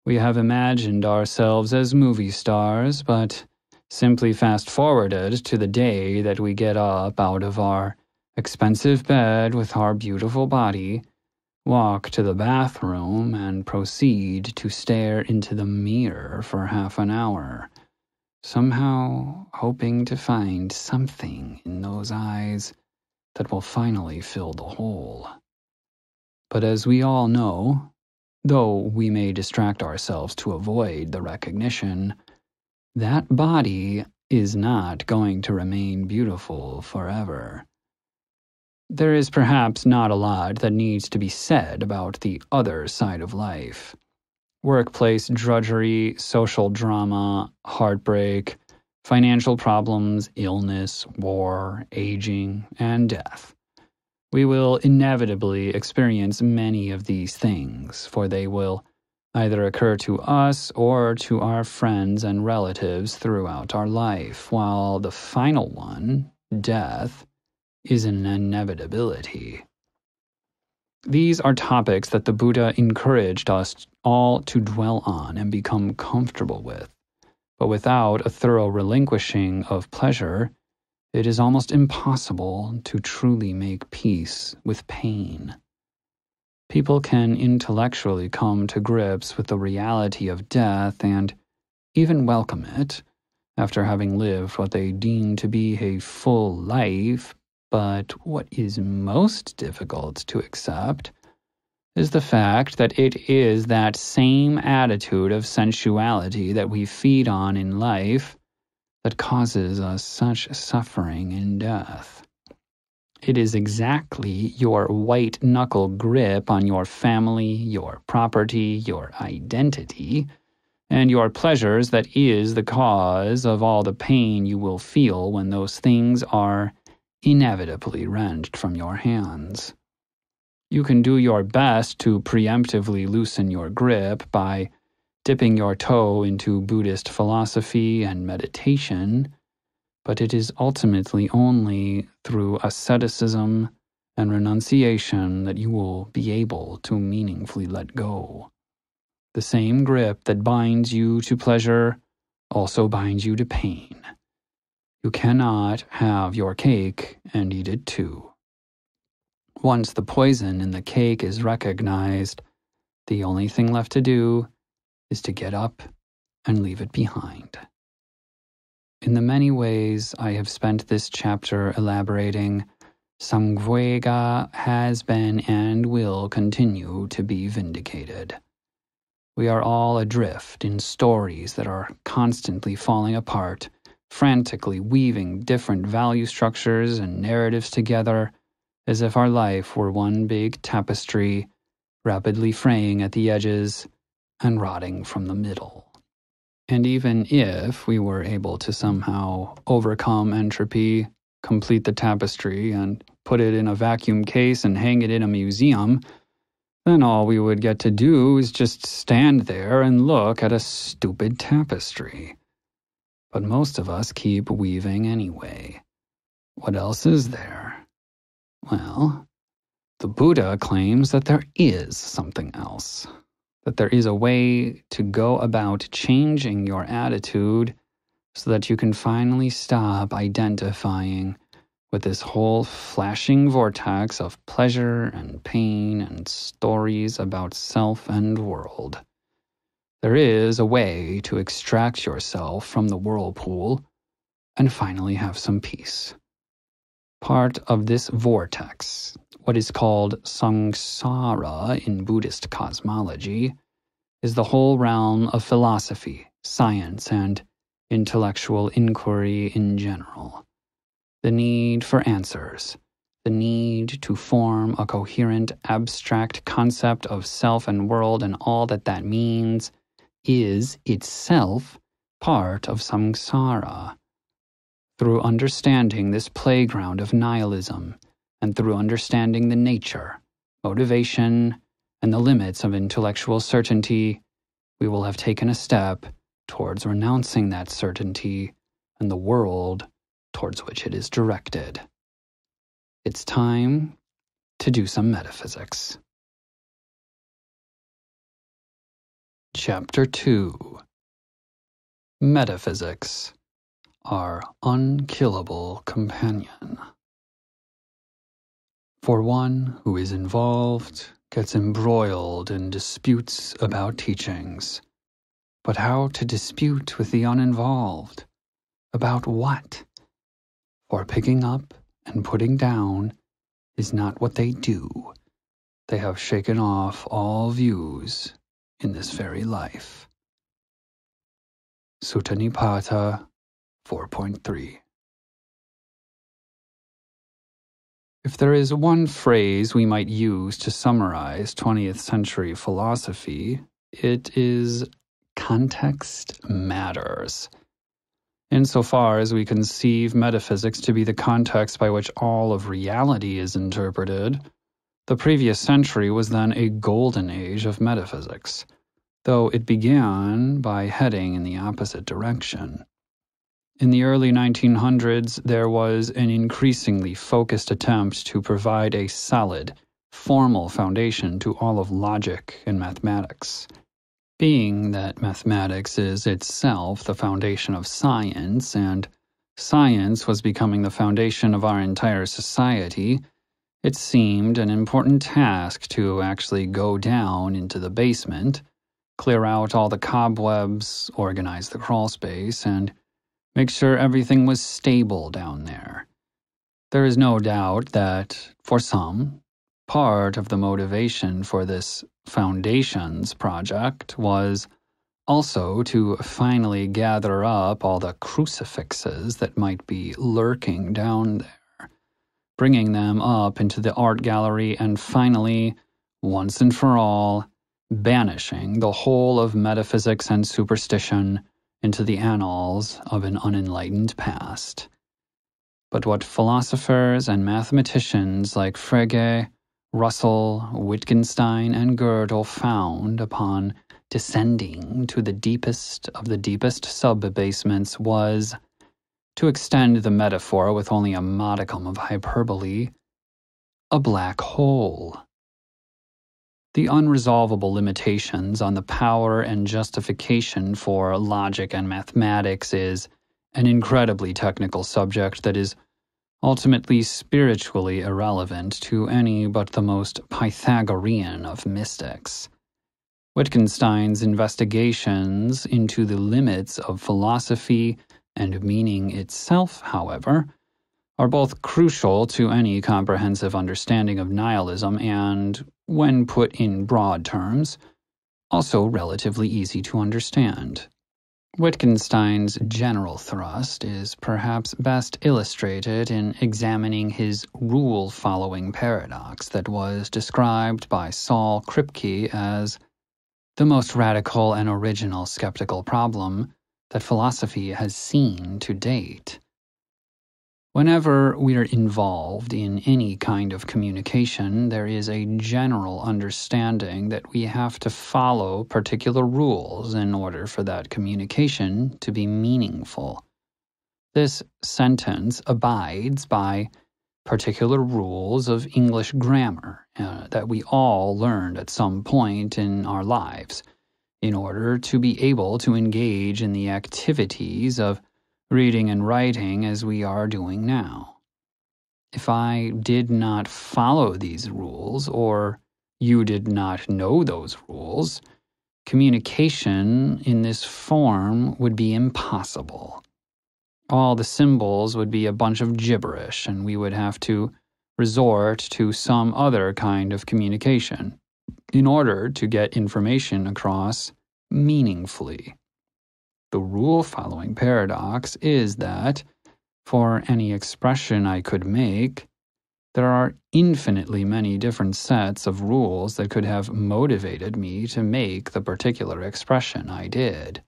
We have imagined ourselves as movie stars, but simply fast forwarded to the day that we get up out of our expensive bed with our beautiful body walk to the bathroom, and proceed to stare into the mirror for half an hour, somehow hoping to find something in those eyes that will finally fill the hole. But as we all know, though we may distract ourselves to avoid the recognition, that body is not going to remain beautiful forever. There is perhaps not a lot that needs to be said about the other side of life workplace drudgery, social drama, heartbreak, financial problems, illness, war, aging, and death. We will inevitably experience many of these things, for they will either occur to us or to our friends and relatives throughout our life, while the final one, death, is an inevitability. These are topics that the Buddha encouraged us all to dwell on and become comfortable with. But without a thorough relinquishing of pleasure, it is almost impossible to truly make peace with pain. People can intellectually come to grips with the reality of death and even welcome it after having lived what they deem to be a full life but what is most difficult to accept is the fact that it is that same attitude of sensuality that we feed on in life that causes us such suffering in death. It is exactly your white knuckle grip on your family, your property, your identity, and your pleasures that is the cause of all the pain you will feel when those things are inevitably wrenched from your hands. You can do your best to preemptively loosen your grip by dipping your toe into Buddhist philosophy and meditation, but it is ultimately only through asceticism and renunciation that you will be able to meaningfully let go. The same grip that binds you to pleasure also binds you to pain. You cannot have your cake and eat it too. Once the poison in the cake is recognized, the only thing left to do is to get up and leave it behind. In the many ways I have spent this chapter elaborating, Samvega has been and will continue to be vindicated. We are all adrift in stories that are constantly falling apart frantically weaving different value structures and narratives together as if our life were one big tapestry, rapidly fraying at the edges and rotting from the middle. And even if we were able to somehow overcome entropy, complete the tapestry, and put it in a vacuum case and hang it in a museum, Then all we would get to do is just stand there and look at a stupid tapestry. But most of us keep weaving anyway. What else is there? Well, the Buddha claims that there is something else, that there is a way to go about changing your attitude so that you can finally stop identifying with this whole flashing vortex of pleasure and pain and stories about self and world. There is a way to extract yourself from the whirlpool and finally have some peace. Part of this vortex, what is called samsara in Buddhist cosmology, is the whole realm of philosophy, science, and intellectual inquiry in general the need for answers, the need to form a coherent, abstract concept of self and world and all that that means, is itself part of samsara. Through understanding this playground of nihilism, and through understanding the nature, motivation, and the limits of intellectual certainty, we will have taken a step towards renouncing that certainty and the world towards which it is directed. It's time to do some metaphysics. Chapter 2 Metaphysics, our unkillable companion. For one who is involved gets embroiled in disputes about teachings. But how to dispute with the uninvolved? About what? For picking up and putting down is not what they do. They have shaken off all views in this very life. Sutta Nipata 4.3 If there is one phrase we might use to summarize 20th century philosophy, it is context matters insofar as we conceive metaphysics to be the context by which all of reality is interpreted, the previous century was then a golden age of metaphysics, though it began by heading in the opposite direction. In the early 1900s, there was an increasingly focused attempt to provide a solid, formal foundation to all of logic and mathematics. Being that mathematics is itself the foundation of science, and science was becoming the foundation of our entire society, it seemed an important task to actually go down into the basement, clear out all the cobwebs, organize the crawlspace, and make sure everything was stable down there. There is no doubt that, for some, part of the motivation for this Foundations project was also to finally gather up all the crucifixes that might be lurking down there, bringing them up into the art gallery, and finally, once and for all, banishing the whole of metaphysics and superstition into the annals of an unenlightened past. But what philosophers and mathematicians like Frege, Russell, Wittgenstein, and Gödel found upon descending to the deepest of the deepest sub-basements was, to extend the metaphor with only a modicum of hyperbole, a black hole. The unresolvable limitations on the power and justification for logic and mathematics is an incredibly technical subject that is ultimately spiritually irrelevant to any but the most Pythagorean of mystics. Wittgenstein's investigations into the limits of philosophy and meaning itself, however, are both crucial to any comprehensive understanding of nihilism and, when put in broad terms, also relatively easy to understand. Wittgenstein's general thrust is perhaps best illustrated in examining his rule following paradox that was described by Saul Kripke as the most radical and original skeptical problem that philosophy has seen to date. Whenever we're involved in any kind of communication, there is a general understanding that we have to follow particular rules in order for that communication to be meaningful. This sentence abides by particular rules of English grammar uh, that we all learned at some point in our lives in order to be able to engage in the activities of reading and writing as we are doing now. If I did not follow these rules, or you did not know those rules, communication in this form would be impossible. All the symbols would be a bunch of gibberish, and we would have to resort to some other kind of communication in order to get information across meaningfully. The rule following paradox is that, for any expression I could make, there are infinitely many different sets of rules that could have motivated me to make the particular expression I did.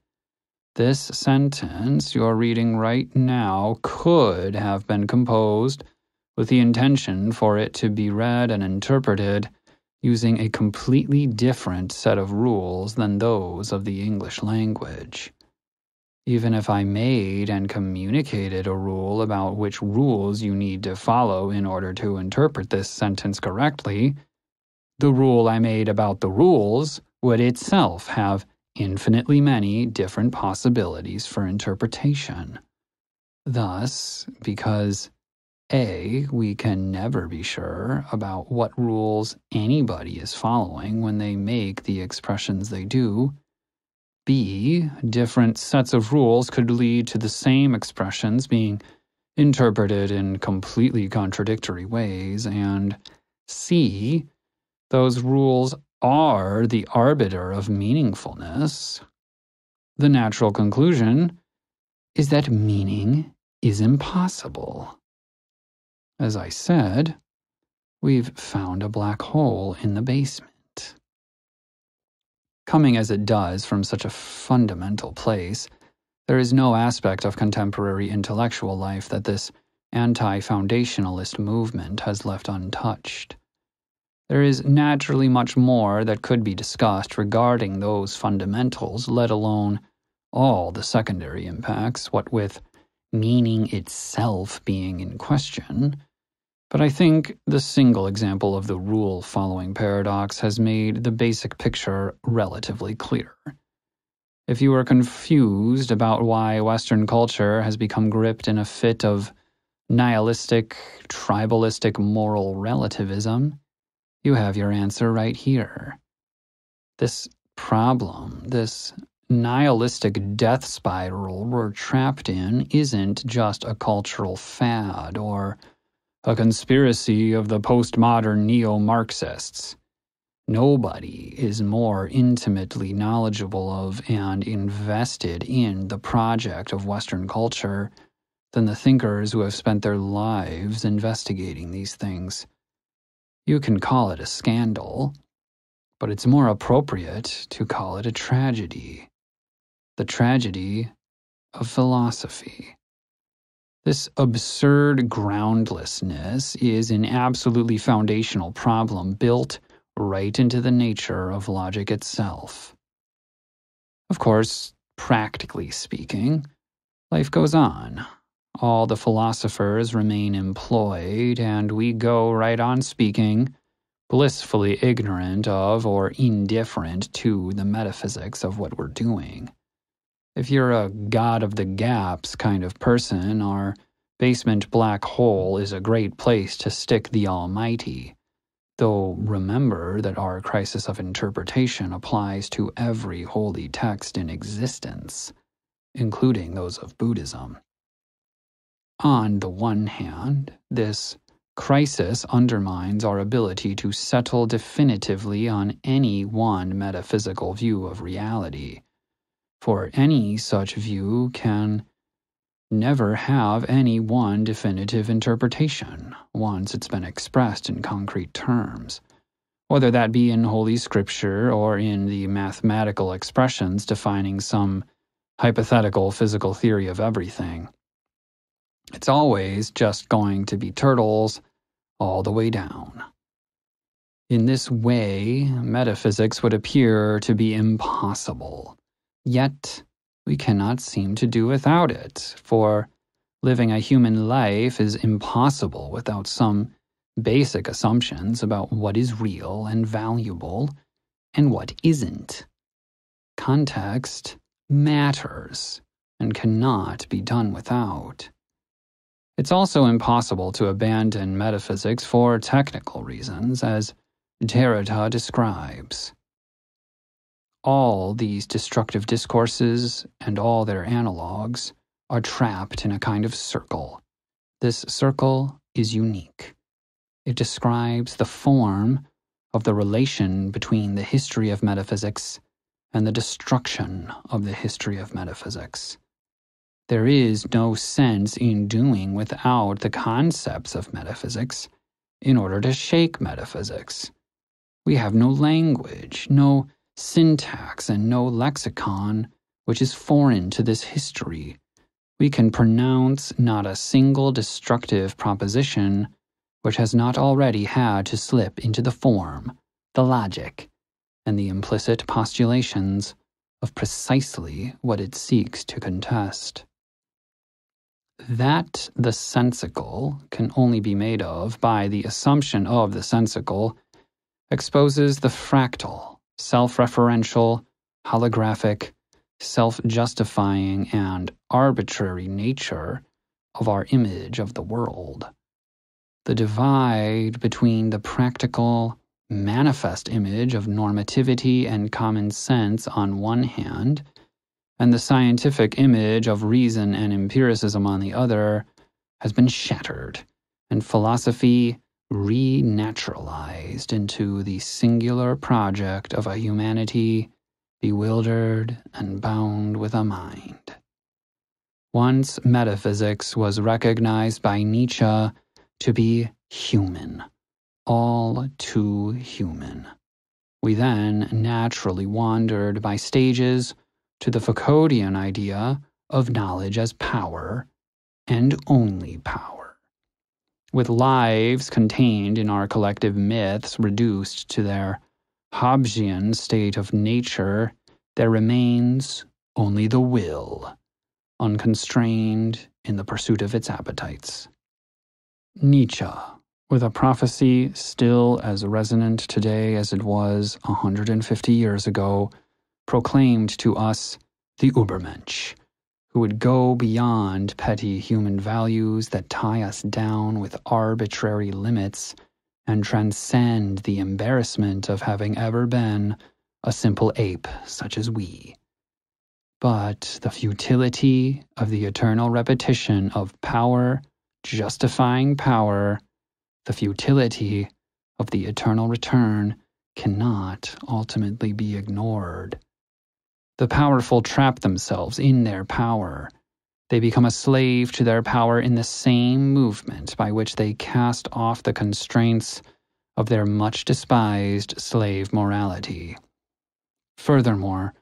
This sentence you're reading right now could have been composed with the intention for it to be read and interpreted using a completely different set of rules than those of the English language. Even if I made and communicated a rule about which rules you need to follow in order to interpret this sentence correctly, the rule I made about the rules would itself have infinitely many different possibilities for interpretation. Thus, because A, we can never be sure about what rules anybody is following when they make the expressions they do, B, different sets of rules could lead to the same expressions being interpreted in completely contradictory ways, and C, those rules are the arbiter of meaningfulness. The natural conclusion is that meaning is impossible. As I said, we've found a black hole in the basement coming as it does from such a fundamental place, there is no aspect of contemporary intellectual life that this anti foundationalist movement has left untouched. There is naturally much more that could be discussed regarding those fundamentals, let alone all the secondary impacts, what with meaning itself being in question. But I think the single example of the rule following paradox has made the basic picture relatively clear. If you are confused about why Western culture has become gripped in a fit of nihilistic, tribalistic moral relativism, you have your answer right here. This problem, this nihilistic death spiral we're trapped in, isn't just a cultural fad or a conspiracy of the postmodern neo Marxists. Nobody is more intimately knowledgeable of and invested in the project of Western culture than the thinkers who have spent their lives investigating these things. You can call it a scandal, but it's more appropriate to call it a tragedy. The tragedy of philosophy. This absurd groundlessness is an absolutely foundational problem built right into the nature of logic itself. Of course, practically speaking, life goes on. All the philosophers remain employed, and we go right on speaking, blissfully ignorant of or indifferent to the metaphysics of what we're doing. If you're a God of the gaps kind of person, our basement black hole is a great place to stick the Almighty. Though remember that our crisis of interpretation applies to every holy text in existence, including those of Buddhism. On the one hand, this crisis undermines our ability to settle definitively on any one metaphysical view of reality for any such view can never have any one definitive interpretation once it's been expressed in concrete terms, whether that be in Holy Scripture or in the mathematical expressions defining some hypothetical physical theory of everything. It's always just going to be turtles all the way down. In this way, metaphysics would appear to be impossible. Yet, we cannot seem to do without it, for living a human life is impossible without some basic assumptions about what is real and valuable and what isn't. Context matters and cannot be done without. It's also impossible to abandon metaphysics for technical reasons, as Derrida describes. All these destructive discourses and all their analogues are trapped in a kind of circle. This circle is unique. It describes the form of the relation between the history of metaphysics and the destruction of the history of metaphysics. There is no sense in doing without the concepts of metaphysics in order to shake metaphysics. We have no language, no syntax, and no lexicon which is foreign to this history. We can pronounce not a single destructive proposition which has not already had to slip into the form, the logic, and the implicit postulations of precisely what it seeks to contest. That the sensical can only be made of by the assumption of the sensical exposes the fractal, self referential, holographic, self justifying, and arbitrary nature of our image of the world. The divide between the practical, manifest image of normativity and common sense on one hand, and the scientific image of reason and empiricism on the other, has been shattered, and philosophy renaturalized into the singular project of a humanity bewildered and bound with a mind. Once metaphysics was recognized by Nietzsche to be human, all too human. We then naturally wandered by stages to the Foucauldian idea of knowledge as power and only power. With lives contained in our collective myths reduced to their Hobbesian state of nature, there remains only the will, unconstrained in the pursuit of its appetites. Nietzsche, with a prophecy still as resonant today as it was a 150 years ago, proclaimed to us the Übermensch, who would go beyond petty human values that tie us down with arbitrary limits and transcend the embarrassment of having ever been a simple ape such as we. But the futility of the eternal repetition of power justifying power, the futility of the eternal return cannot ultimately be ignored. The powerful trap themselves in their power. They become a slave to their power in the same movement by which they cast off the constraints of their much despised slave morality. Furthermore,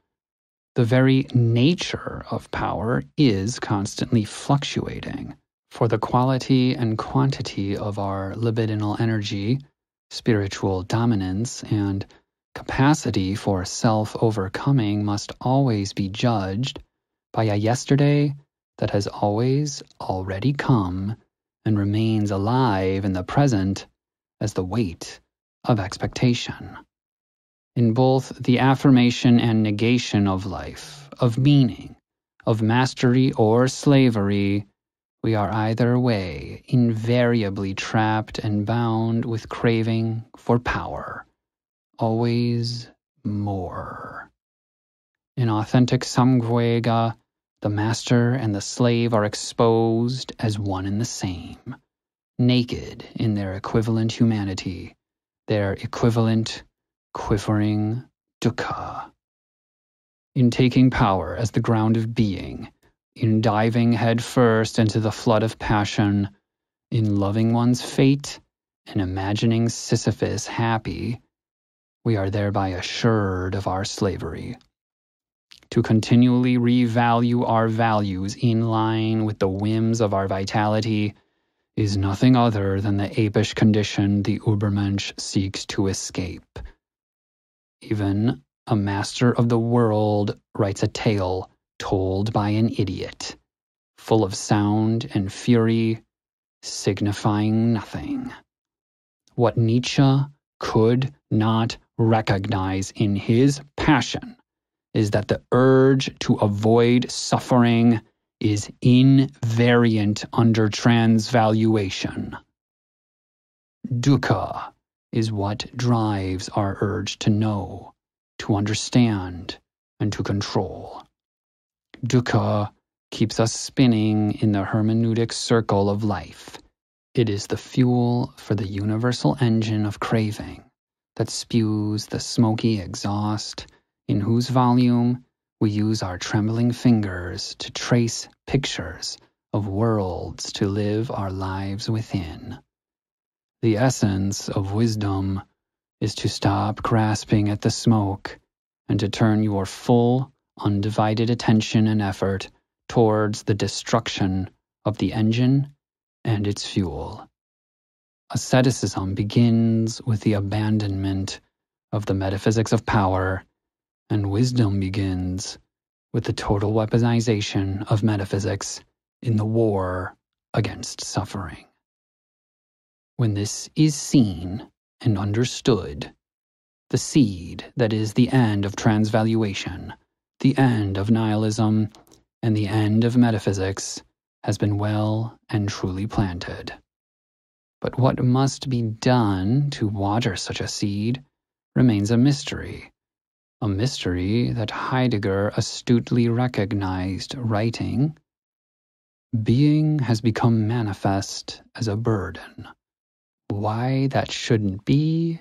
the very nature of power is constantly fluctuating, for the quality and quantity of our libidinal energy, spiritual dominance, and capacity for self overcoming must always be judged by a yesterday that has always already come and remains alive in the present as the weight of expectation. In both the affirmation and negation of life, of meaning, of mastery or slavery, we are either way invariably trapped and bound with craving for power always more. In authentic Samvega, the master and the slave are exposed as one and the same, naked in their equivalent humanity, their equivalent quivering dukkha. In taking power as the ground of being, in diving headfirst into the flood of passion, in loving one's fate and imagining Sisyphus happy, we are thereby assured of our slavery. to continually revalue our values in line with the whims of our vitality is nothing other than the apish condition the Ubermensch seeks to escape. Even a master of the world writes a tale told by an idiot, full of sound and fury, signifying nothing. What Nietzsche could not recognize in his passion is that the urge to avoid suffering is invariant under transvaluation. Dukkha is what drives our urge to know, to understand, and to control. Dukkha keeps us spinning in the hermeneutic circle of life. It is the fuel for the universal engine of craving that spews the smoky exhaust, in whose volume we use our trembling fingers to trace pictures of worlds to live our lives within. The essence of wisdom is to stop grasping at the smoke and to turn your full, undivided attention and effort towards the destruction of the engine and its fuel. Asceticism begins with the abandonment of the metaphysics of power, and wisdom begins with the total weaponization of metaphysics in the war against suffering. When this is seen and understood, the seed that is the end of transvaluation, the end of nihilism, and the end of metaphysics has been well and truly planted. But what must be done to water such a seed remains a mystery. A mystery that Heidegger astutely recognized, writing Being has become manifest as a burden. Why that shouldn't be,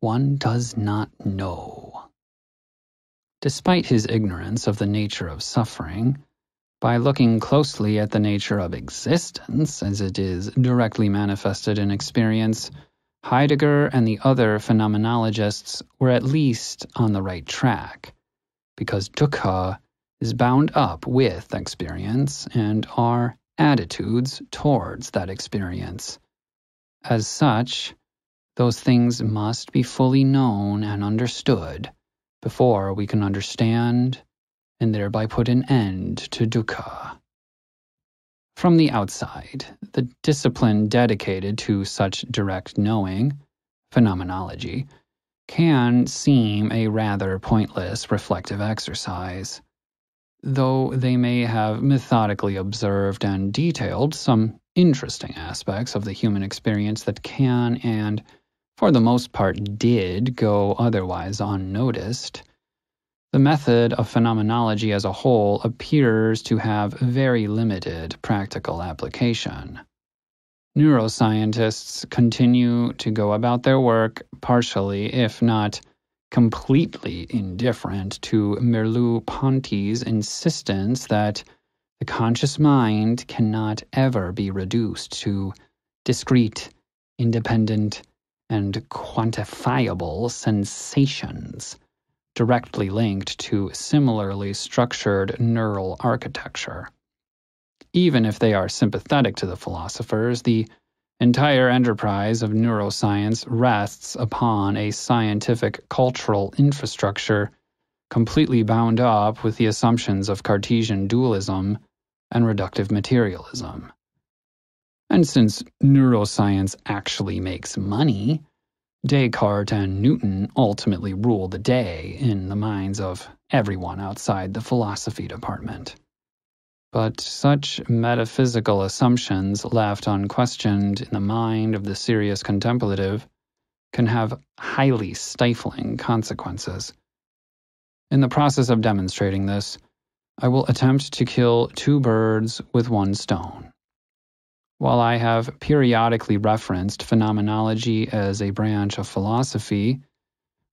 one does not know. Despite his ignorance of the nature of suffering, by looking closely at the nature of existence as it is directly manifested in experience, Heidegger and the other phenomenologists were at least on the right track, because dukkha is bound up with experience and our attitudes towards that experience. As such, those things must be fully known and understood before we can understand and thereby put an end to dukkha. From the outside, the discipline dedicated to such direct knowing, phenomenology, can seem a rather pointless reflective exercise. Though they may have methodically observed and detailed some interesting aspects of the human experience that can and, for the most part, did go otherwise unnoticed, the method of phenomenology as a whole appears to have very limited practical application. Neuroscientists continue to go about their work partially, if not completely indifferent to Merleau-Ponty's insistence that the conscious mind cannot ever be reduced to discrete, independent, and quantifiable sensations directly linked to similarly structured neural architecture. Even if they are sympathetic to the philosophers, the entire enterprise of neuroscience rests upon a scientific cultural infrastructure completely bound up with the assumptions of Cartesian dualism and reductive materialism. And since neuroscience actually makes money, Descartes and Newton ultimately rule the day in the minds of everyone outside the philosophy department. But such metaphysical assumptions left unquestioned in the mind of the serious contemplative can have highly stifling consequences. In the process of demonstrating this, I will attempt to kill two birds with one stone. While I have periodically referenced phenomenology as a branch of philosophy,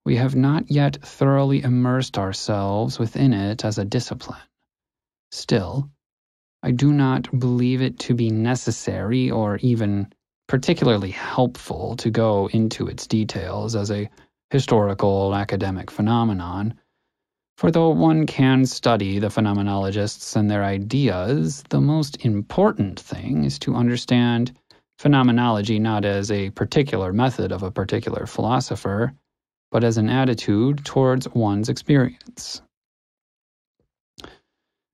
we have not yet thoroughly immersed ourselves within it as a discipline. Still, I do not believe it to be necessary or even particularly helpful to go into its details as a historical academic phenomenon, For though one can study the phenomenologists and their ideas, the most important thing is to understand phenomenology not as a particular method of a particular philosopher, but as an attitude towards one's experience.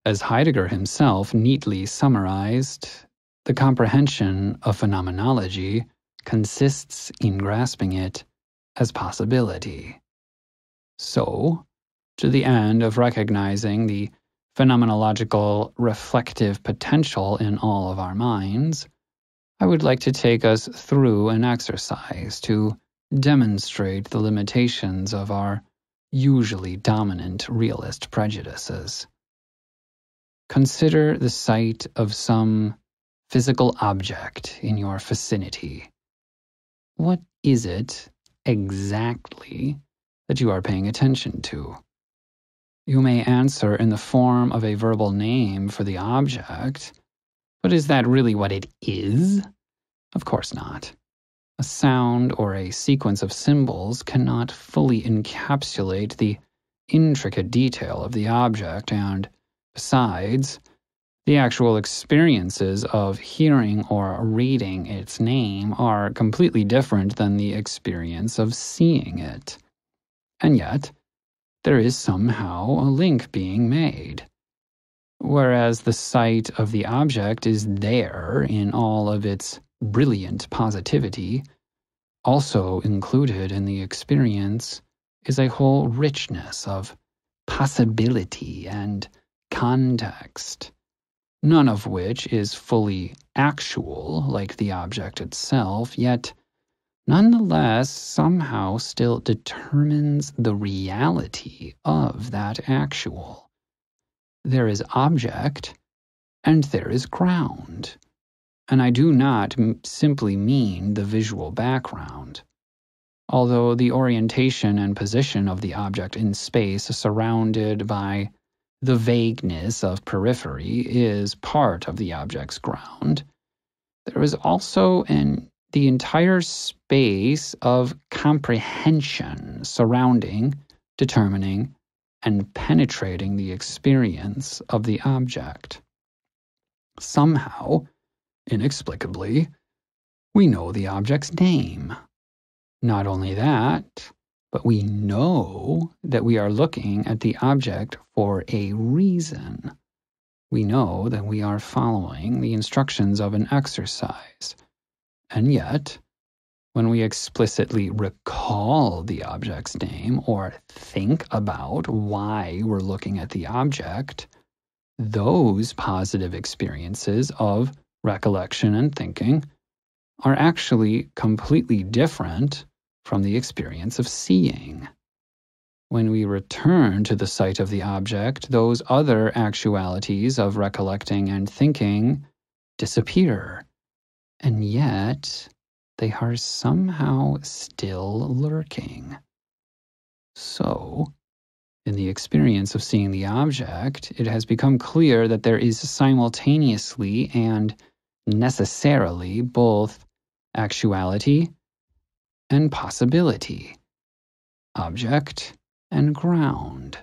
As Heidegger himself neatly summarized, the comprehension of phenomenology consists in grasping it as possibility. So, to the end of recognizing the phenomenological reflective potential in all of our minds, I would like to take us through an exercise to demonstrate the limitations of our usually dominant realist prejudices. Consider the sight of some physical object in your vicinity. What is it exactly that you are paying attention to? You may answer in the form of a verbal name for the object, but is that really what it is? Of course not. A sound or a sequence of symbols cannot fully encapsulate the intricate detail of the object, and besides, the actual experiences of hearing or reading its name are completely different than the experience of seeing it. And yet, there is somehow a link being made. Whereas the sight of the object is there in all of its brilliant positivity, also included in the experience is a whole richness of possibility and context, none of which is fully actual like the object itself, yet nonetheless somehow still determines the reality of that actual. There is object and there is ground. And I do not m- simply mean the visual background. Although the orientation and position of the object in space surrounded by the vagueness of periphery is part of the object's ground, there is also an the entire space of comprehension surrounding, determining, and penetrating the experience of the object. Somehow, inexplicably, we know the object's name. Not only that, but we know that we are looking at the object for a reason. We know that we are following the instructions of an exercise and yet, when we explicitly recall the object's name or think about why we're looking at the object, those positive experiences of recollection and thinking are actually completely different from the experience of seeing. When we return to the sight of the object, those other actualities of recollecting and thinking disappear and yet they are somehow still lurking. So, in the experience of seeing the object, it has become clear that there is simultaneously and necessarily both actuality and possibility, object and ground,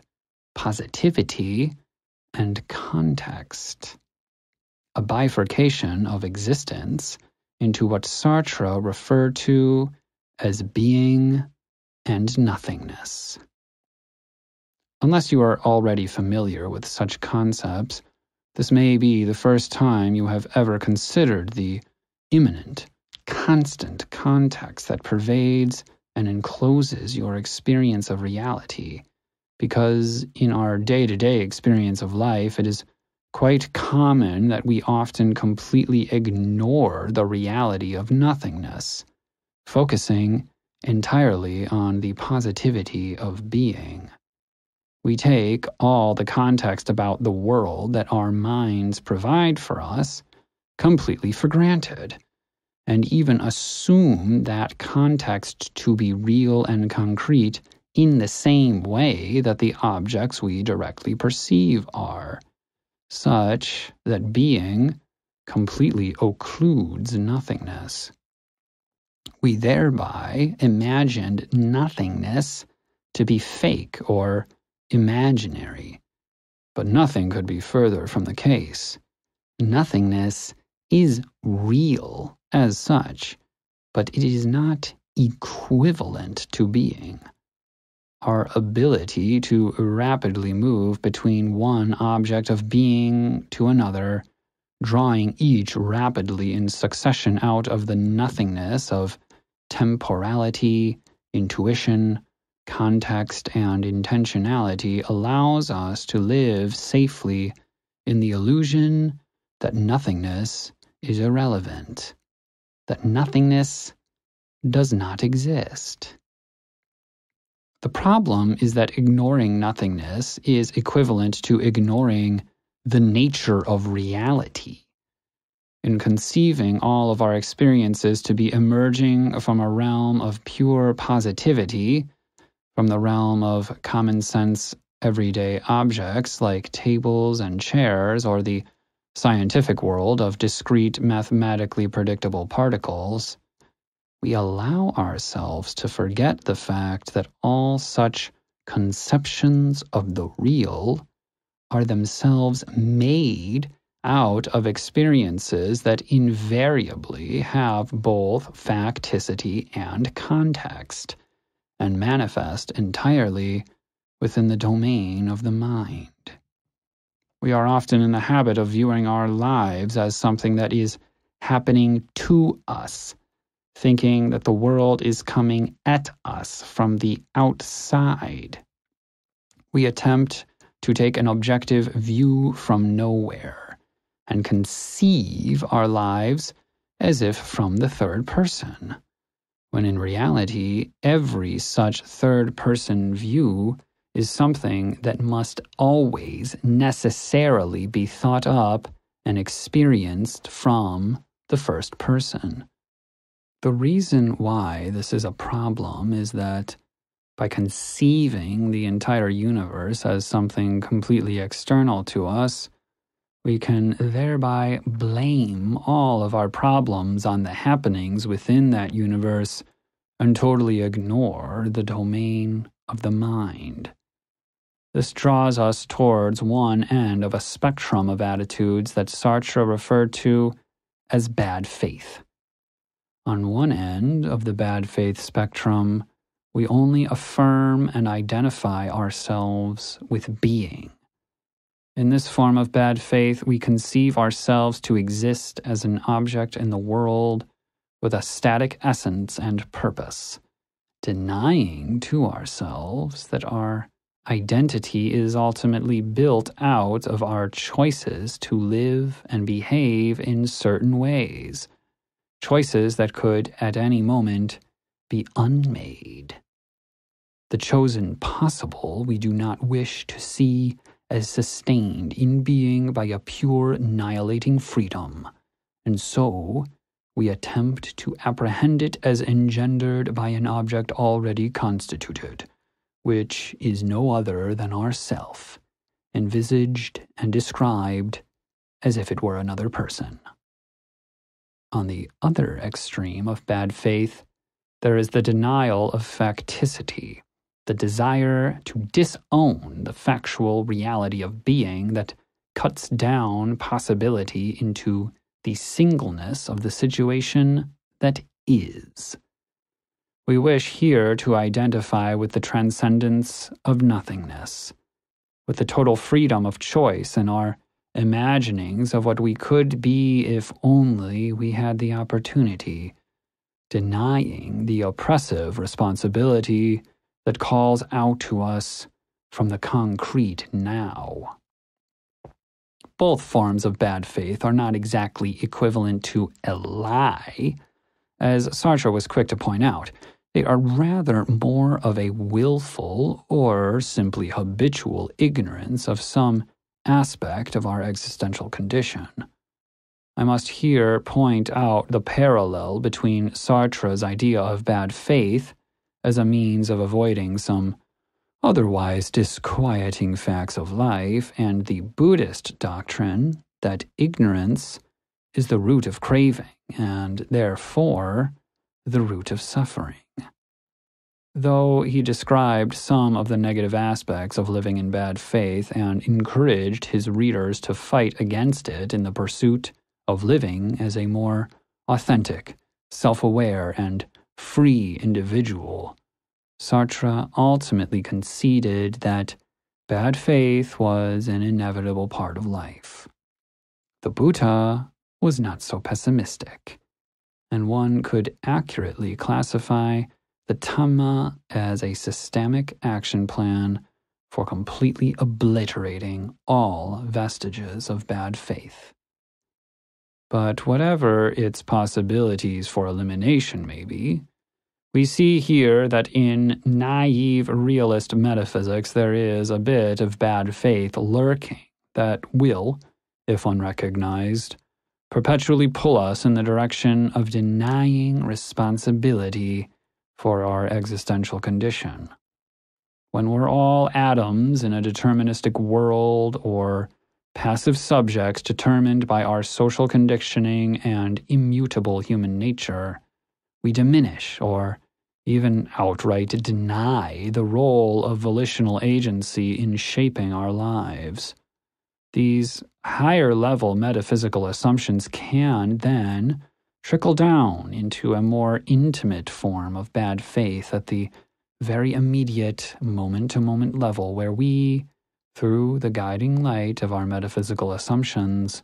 positivity and context, a bifurcation of existence into what Sartre referred to as being and nothingness. Unless you are already familiar with such concepts, this may be the first time you have ever considered the immanent, constant context that pervades and encloses your experience of reality, because in our day to day experience of life, it is quite common that we often completely ignore the reality of nothingness, focusing entirely on the positivity of being. We take all the context about the world that our minds provide for us completely for granted, and even assume that context to be real and concrete in the same way that the objects we directly perceive are such that being completely occludes nothingness. We thereby imagined nothingness to be fake or imaginary. But nothing could be further from the case. Nothingness is real as such, but it is not equivalent to being. Our ability to rapidly move between one object of being to another, drawing each rapidly in succession out of the nothingness of temporality, intuition, context, and intentionality, allows us to live safely in the illusion that nothingness is irrelevant, that nothingness does not exist. The problem is that ignoring nothingness is equivalent to ignoring the nature of reality. In conceiving all of our experiences to be emerging from a realm of pure positivity, from the realm of common sense everyday objects like tables and chairs, or the scientific world of discrete mathematically predictable particles, we allow ourselves to forget the fact that all such conceptions of the real are themselves made out of experiences that invariably have both facticity and context, and manifest entirely within the domain of the mind. We are often in the habit of viewing our lives as something that is happening to us thinking that the world is coming at us from the outside. We attempt to take an objective view from nowhere and conceive our lives as if from the third person, when in reality, every such third person view is something that must always necessarily be thought up and experienced from the first person. The reason why this is a problem is that by conceiving the entire universe as something completely external to us, we can thereby blame all of our problems on the happenings within that universe and totally ignore the domain of the mind. This draws us towards one end of a spectrum of attitudes that Sartre referred to as bad faith. On one end of the bad faith spectrum, we only affirm and identify ourselves with being. In this form of bad faith, we conceive ourselves to exist as an object in the world with a static essence and purpose, denying to ourselves that our identity is ultimately built out of our choices to live and behave in certain ways choices that could, at any moment, be unmade. The chosen possible we do not wish to see as sustained in being by a pure annihilating freedom, and so we attempt to apprehend it as engendered by an object already constituted, which is no other than ourself, envisaged and described as if it were another person. On the other extreme of bad faith, there is the denial of facticity, the desire to disown the factual reality of being that cuts down possibility into the singleness of the situation that is. We wish here to identify with the transcendence of nothingness, with the total freedom of choice in our imaginings of what we could be if only we had the opportunity, denying the oppressive responsibility that calls out to us from the concrete now. Both forms of bad faith are not exactly equivalent to a lie. As Sartre was quick to point out, they are rather more of a willful or simply habitual ignorance of some aspect of our existential condition. I must here point out the parallel between Sartre's idea of bad faith as a means of avoiding some otherwise disquieting facts of life and the Buddhist doctrine that ignorance is the root of craving and therefore the root of suffering. Though he described some of the negative aspects of living in bad faith and encouraged his readers to fight against it in the pursuit of living as a more authentic, self aware, and free individual, Sartre ultimately conceded that bad faith was an inevitable part of life. The Buddha was not so pessimistic, and one could accurately classify the Dhamma as a systemic action plan for completely obliterating all vestiges of bad faith. But whatever its possibilities for elimination may be, we see here that in naive realist metaphysics there is a bit of bad faith lurking that will, if unrecognized, perpetually pull us in the direction of denying responsibility for our existential condition. When we're all atoms in a deterministic world or passive subjects determined by our social conditioning and immutable human nature, we diminish or even outright deny the role of volitional agency in shaping our lives. These higher level metaphysical assumptions can then trickle down into a more intimate form of bad faith at the very immediate moment to moment level where we, through the guiding light of our metaphysical assumptions,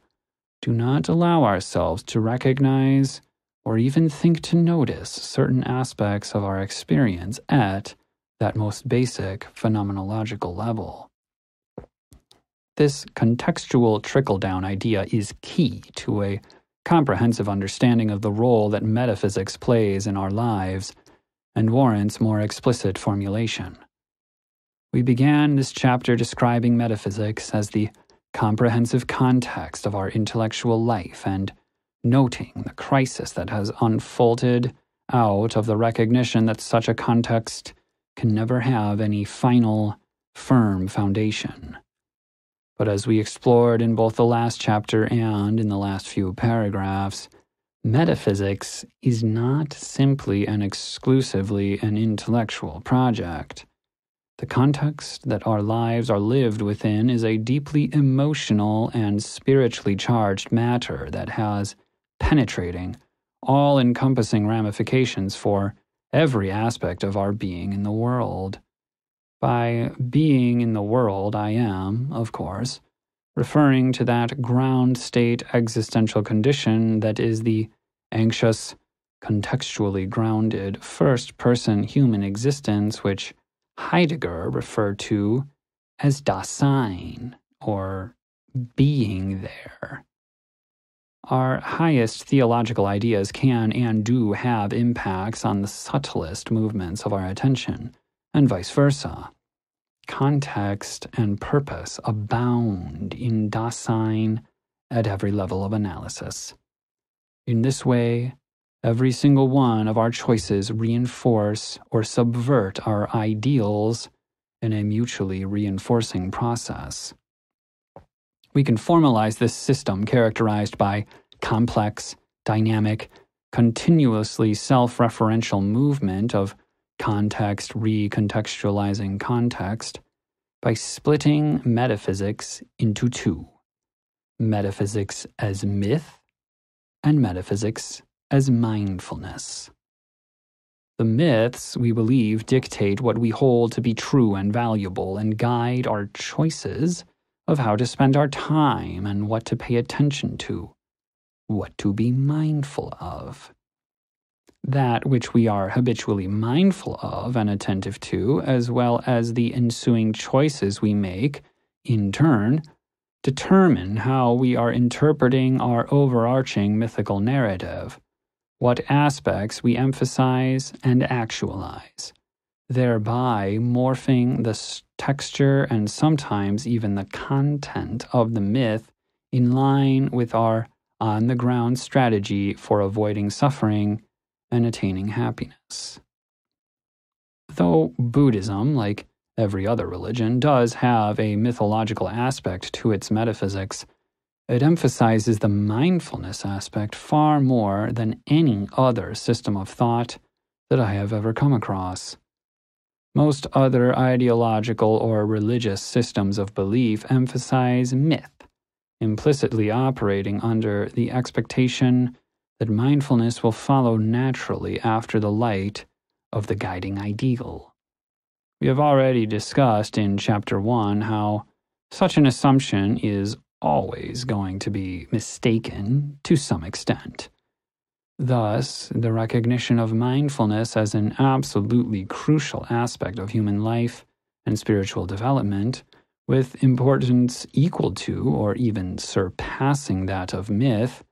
do not allow ourselves to recognize or even think to notice certain aspects of our experience at that most basic phenomenological level. This contextual trickle down idea is key to a comprehensive understanding of the role that metaphysics plays in our lives and warrants more explicit formulation. We began this chapter describing metaphysics as the comprehensive context of our intellectual life and noting the crisis that has unfolded out of the recognition that such a context can never have any final, firm foundation. But as we explored in both the last chapter and in the last few paragraphs, metaphysics is not simply and exclusively an intellectual project. The context that our lives are lived within is a deeply emotional and spiritually charged matter that has penetrating, all encompassing ramifications for every aspect of our being in the world. By being in the world, I am, of course, referring to that ground state existential condition that is the anxious, contextually grounded first person human existence which Heidegger referred to as Dasein, or being there. Our highest theological ideas can and do have impacts on the subtlest movements of our attention and vice versa. Context and purpose abound in Dasein at every level of analysis. In this way, every single one of our choices reinforce or subvert our ideals in a mutually reinforcing process. We can formalize this system characterized by complex, dynamic, continuously self referential movement of context recontextualizing context by splitting metaphysics into two metaphysics as myth and metaphysics as mindfulness. The myths, we believe, dictate what we hold to be true and valuable and guide our choices of how to spend our time and what to pay attention to, what to be mindful of that which we are habitually mindful of and attentive to, as well as the ensuing choices we make, in turn, determine how we are interpreting our overarching mythical narrative, what aspects we emphasize and actualize, thereby morphing the texture and sometimes even the content of the myth in line with our on the ground strategy for avoiding suffering and attaining happiness. Though Buddhism, like every other religion, does have a mythological aspect to its metaphysics, it emphasizes the mindfulness aspect far more than any other system of thought that I have ever come across. Most other ideological or religious systems of belief emphasize myth, implicitly operating under the expectation that mindfulness will follow naturally after the light of the guiding ideal. We have already discussed in Chapter 1 how such an assumption is always going to be mistaken to some extent. Thus, the recognition of mindfulness as an absolutely crucial aspect of human life and spiritual development, with importance equal to or even surpassing that of myth,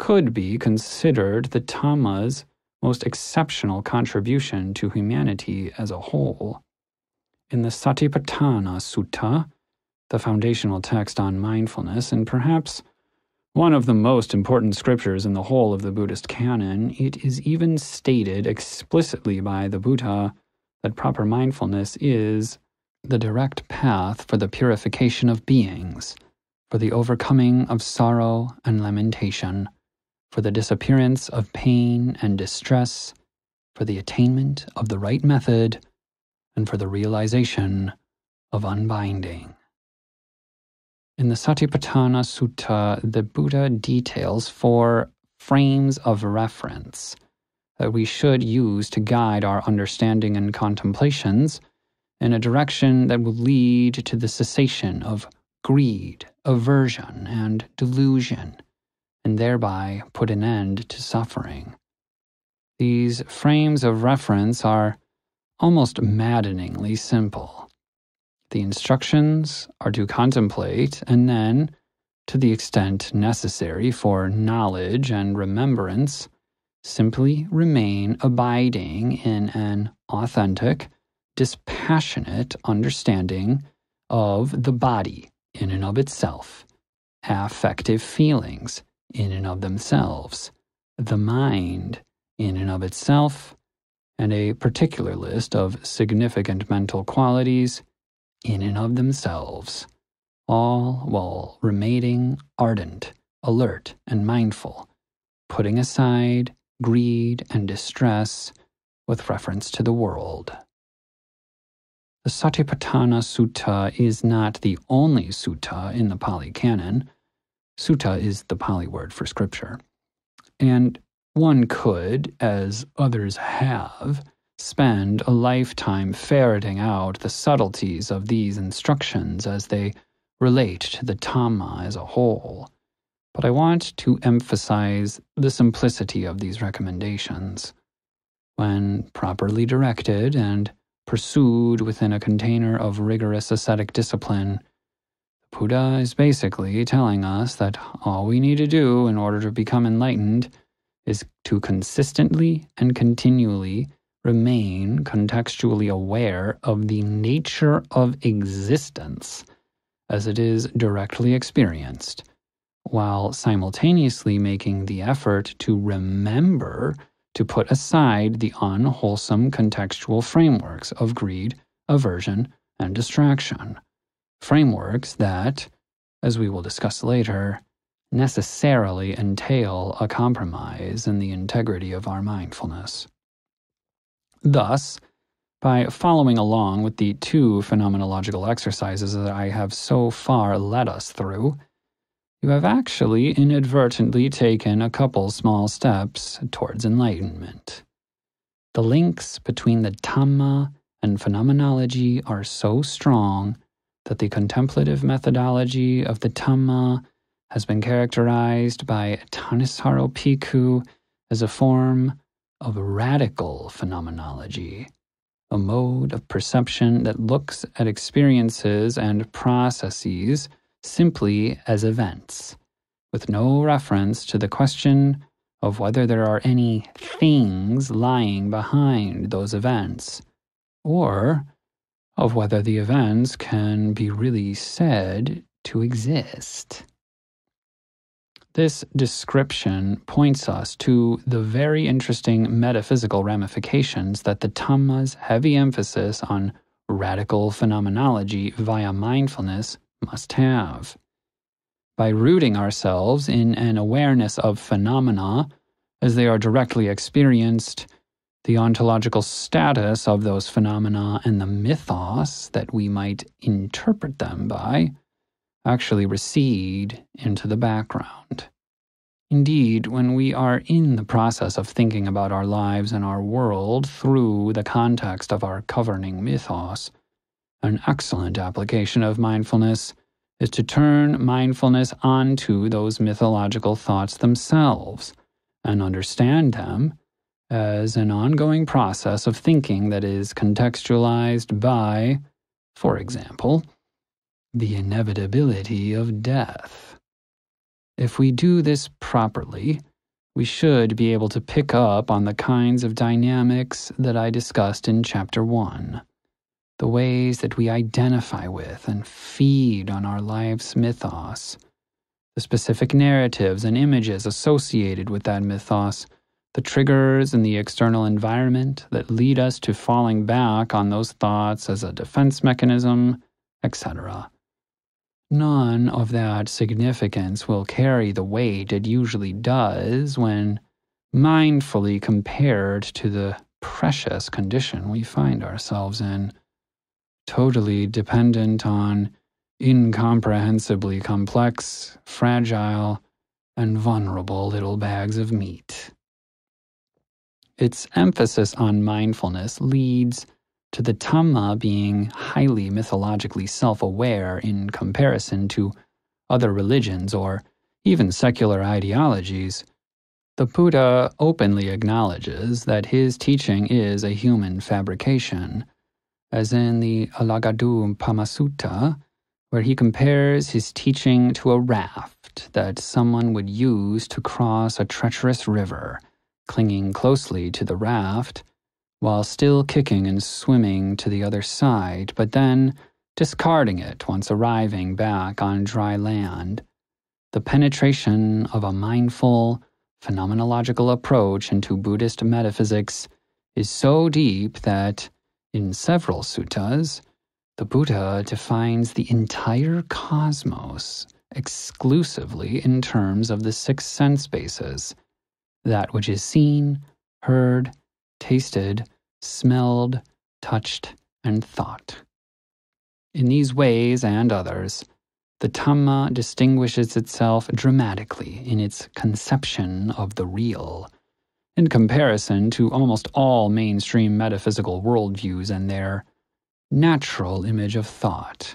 could be considered the Dhamma's most exceptional contribution to humanity as a whole. In the Satipatthana Sutta, the foundational text on mindfulness, and perhaps one of the most important scriptures in the whole of the Buddhist canon, it is even stated explicitly by the Buddha that proper mindfulness is the direct path for the purification of beings, for the overcoming of sorrow and lamentation, for the disappearance of pain and distress, for the attainment of the right method, and for the realization of unbinding. In the Satipatthana Sutta, the Buddha details four frames of reference that we should use to guide our understanding and contemplations in a direction that will lead to the cessation of greed, aversion, and delusion, and thereby put an end to suffering. These frames of reference are almost maddeningly simple. The instructions are to contemplate and then, to the extent necessary for knowledge and remembrance, simply remain abiding in an authentic, dispassionate understanding of the body in and of itself, affective feelings in and of themselves, the mind in and of itself, and a particular list of significant mental qualities in and of themselves, all while remaining ardent, alert, and mindful, putting aside greed and distress with reference to the world. The Satipatthana Sutta is not the only sutta in the Pali Canon. Sutta is the Pali word for scripture. And one could, as others have, spend a lifetime ferreting out the subtleties of these instructions as they relate to the Dhamma as a whole. But I want to emphasize the simplicity of these recommendations. When properly directed and pursued within a container of rigorous ascetic discipline, Buddha is basically telling us that all we need to do in order to become enlightened is to consistently and continually remain contextually aware of the nature of existence as it is directly experienced, while simultaneously making the effort to remember to put aside the unwholesome contextual frameworks of greed, aversion, and distraction. Frameworks that, as we will discuss later, necessarily entail a compromise in the integrity of our mindfulness. Thus, by following along with the two phenomenological exercises that I have so far led us through, you have actually inadvertently taken a couple small steps towards enlightenment. The links between the Dhamma and phenomenology are so strong that the contemplative methodology of the Dhamma has been characterized by Thanissaro Bhikkhu as a form of radical phenomenology, a mode of perception that looks at experiences and processes simply as events, with no reference to the question of whether there are any things lying behind those events, or of whether the events can be really said to exist. This description points us to the very interesting metaphysical ramifications that the Dhamma's heavy emphasis on radical phenomenology via mindfulness must have. By rooting ourselves in an awareness of phenomena as they are directly experienced, the ontological status of those phenomena and the mythos that we might interpret them by actually recede into the background. Indeed, when we are in the process of thinking about our lives and our world through the context of our governing mythos, an excellent application of mindfulness is to turn mindfulness onto those mythological thoughts themselves and understand them as an ongoing process of thinking that is contextualized by, for example, the inevitability of death. If we do this properly, we should be able to pick up on the kinds of dynamics that I discussed in Chapter 1 the ways that we identify with and feed on our life's mythos, the specific narratives and images associated with that mythos, the triggers in the external environment that lead us to falling back on those thoughts as a defense mechanism, etc. None of that significance will carry the weight it usually does when mindfully compared to the precious condition we find ourselves in totally dependent on incomprehensibly complex, fragile, and vulnerable little bags of meat. Its emphasis on mindfulness leads to the Dhamma being highly mythologically self aware in comparison to other religions or even secular ideologies. The Buddha openly acknowledges that his teaching is a human fabrication as in the Alagaddupama Sutta, where he compares his teaching to a raft that someone would use to cross a treacherous river, clinging closely to the raft while still kicking and swimming to the other side, but then discarding it once arriving back on dry land. The penetration of a mindful, phenomenological approach into Buddhist metaphysics is so deep that in several suttas, the Buddha defines the entire cosmos exclusively in terms of the six sense bases that which is seen, heard, tasted, smelled, touched, and thought. In these ways and others, the Dhamma distinguishes itself dramatically in its conception of the real in comparison to almost all mainstream metaphysical worldviews and their natural image of thought,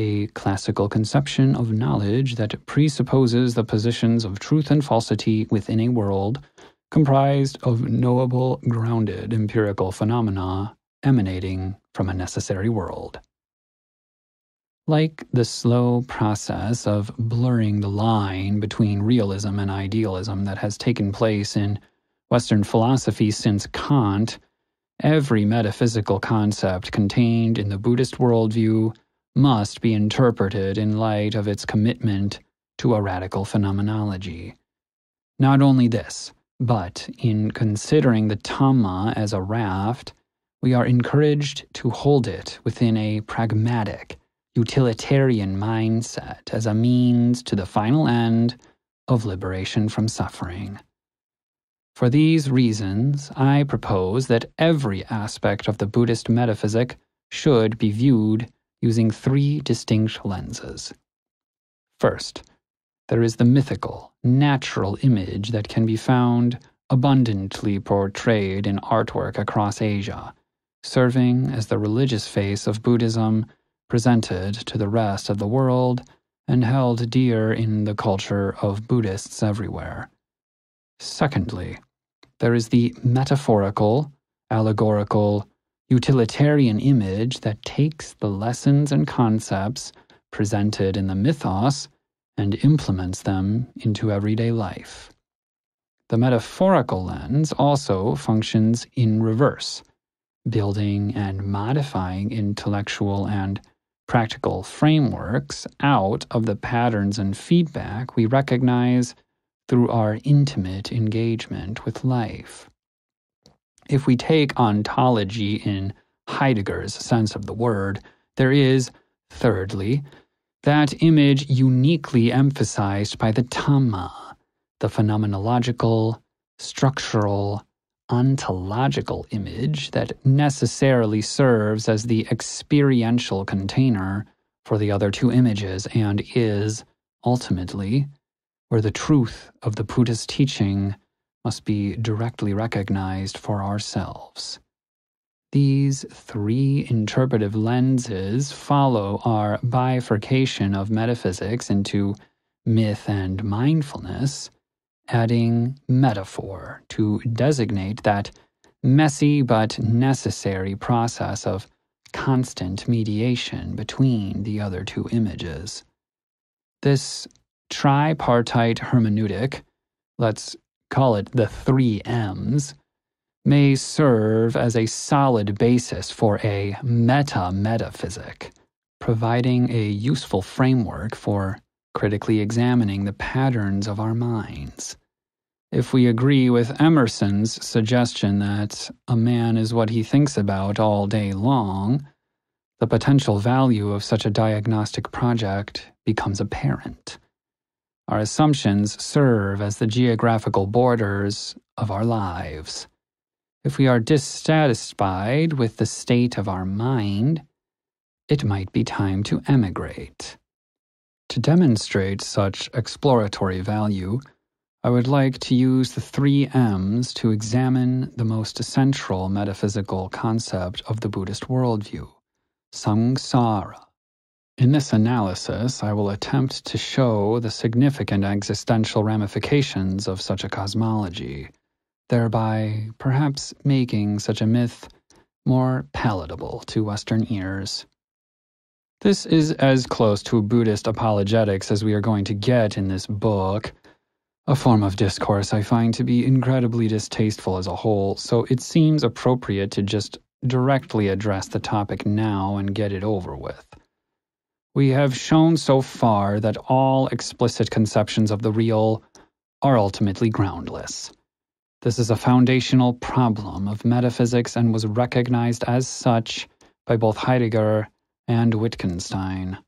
a classical conception of knowledge that presupposes the positions of truth and falsity within a world comprised of knowable, grounded empirical phenomena emanating from a necessary world. Like the slow process of blurring the line between realism and idealism that has taken place in Western philosophy since Kant, every metaphysical concept contained in the Buddhist worldview must be interpreted in light of its commitment to a radical phenomenology. Not only this, but in considering the Dhamma as a raft, we are encouraged to hold it within a pragmatic, utilitarian mindset as a means to the final end of liberation from suffering. For these reasons, I propose that every aspect of the Buddhist metaphysic should be viewed using three distinct lenses. First, there is the mythical, natural image that can be found abundantly portrayed in artwork across Asia, serving as the religious face of Buddhism presented to the rest of the world and held dear in the culture of Buddhists everywhere. Secondly, there is the metaphorical, allegorical, utilitarian image that takes the lessons and concepts presented in the mythos and implements them into everyday life. The metaphorical lens also functions in reverse, building and modifying intellectual and practical frameworks out of the patterns and feedback we recognize through our intimate engagement with life. If we take ontology in Heidegger's sense of the word, there is, thirdly, that image uniquely emphasized by the Dhamma, the phenomenological, structural, ontological image that necessarily serves as the experiential container for the other two images and is, ultimately, where the truth of the Buddhist teaching must be directly recognized for ourselves. These three interpretive lenses follow our bifurcation of metaphysics into myth and mindfulness, adding metaphor to designate that messy but necessary process of constant mediation between the other two images. This tripartite hermeneutic, let's call it the three M's, may serve as a solid basis for a meta metaphysic, providing a useful framework for critically examining the patterns of our minds. If we agree with Emerson's suggestion that a man is what he thinks about all day long, the potential value of such a diagnostic project becomes apparent. Our assumptions serve as the geographical borders of our lives. If we are dissatisfied with the state of our mind, it might be time to emigrate. To demonstrate such exploratory value, I would like to use the three M's to examine the most central metaphysical concept of the Buddhist worldview samsara. In this analysis, I will attempt to show the significant existential ramifications of such a cosmology, thereby perhaps making such a myth more palatable to Western ears. This is as close to Buddhist apologetics as we are going to get in this book, a form of discourse I find to be incredibly distasteful as a whole, so it seems appropriate to just directly address the topic now and get it over with. We have shown so far that all explicit conceptions of the real are ultimately groundless. This is a foundational problem of metaphysics and was recognized as such by both Heidegger and Wittgenstein.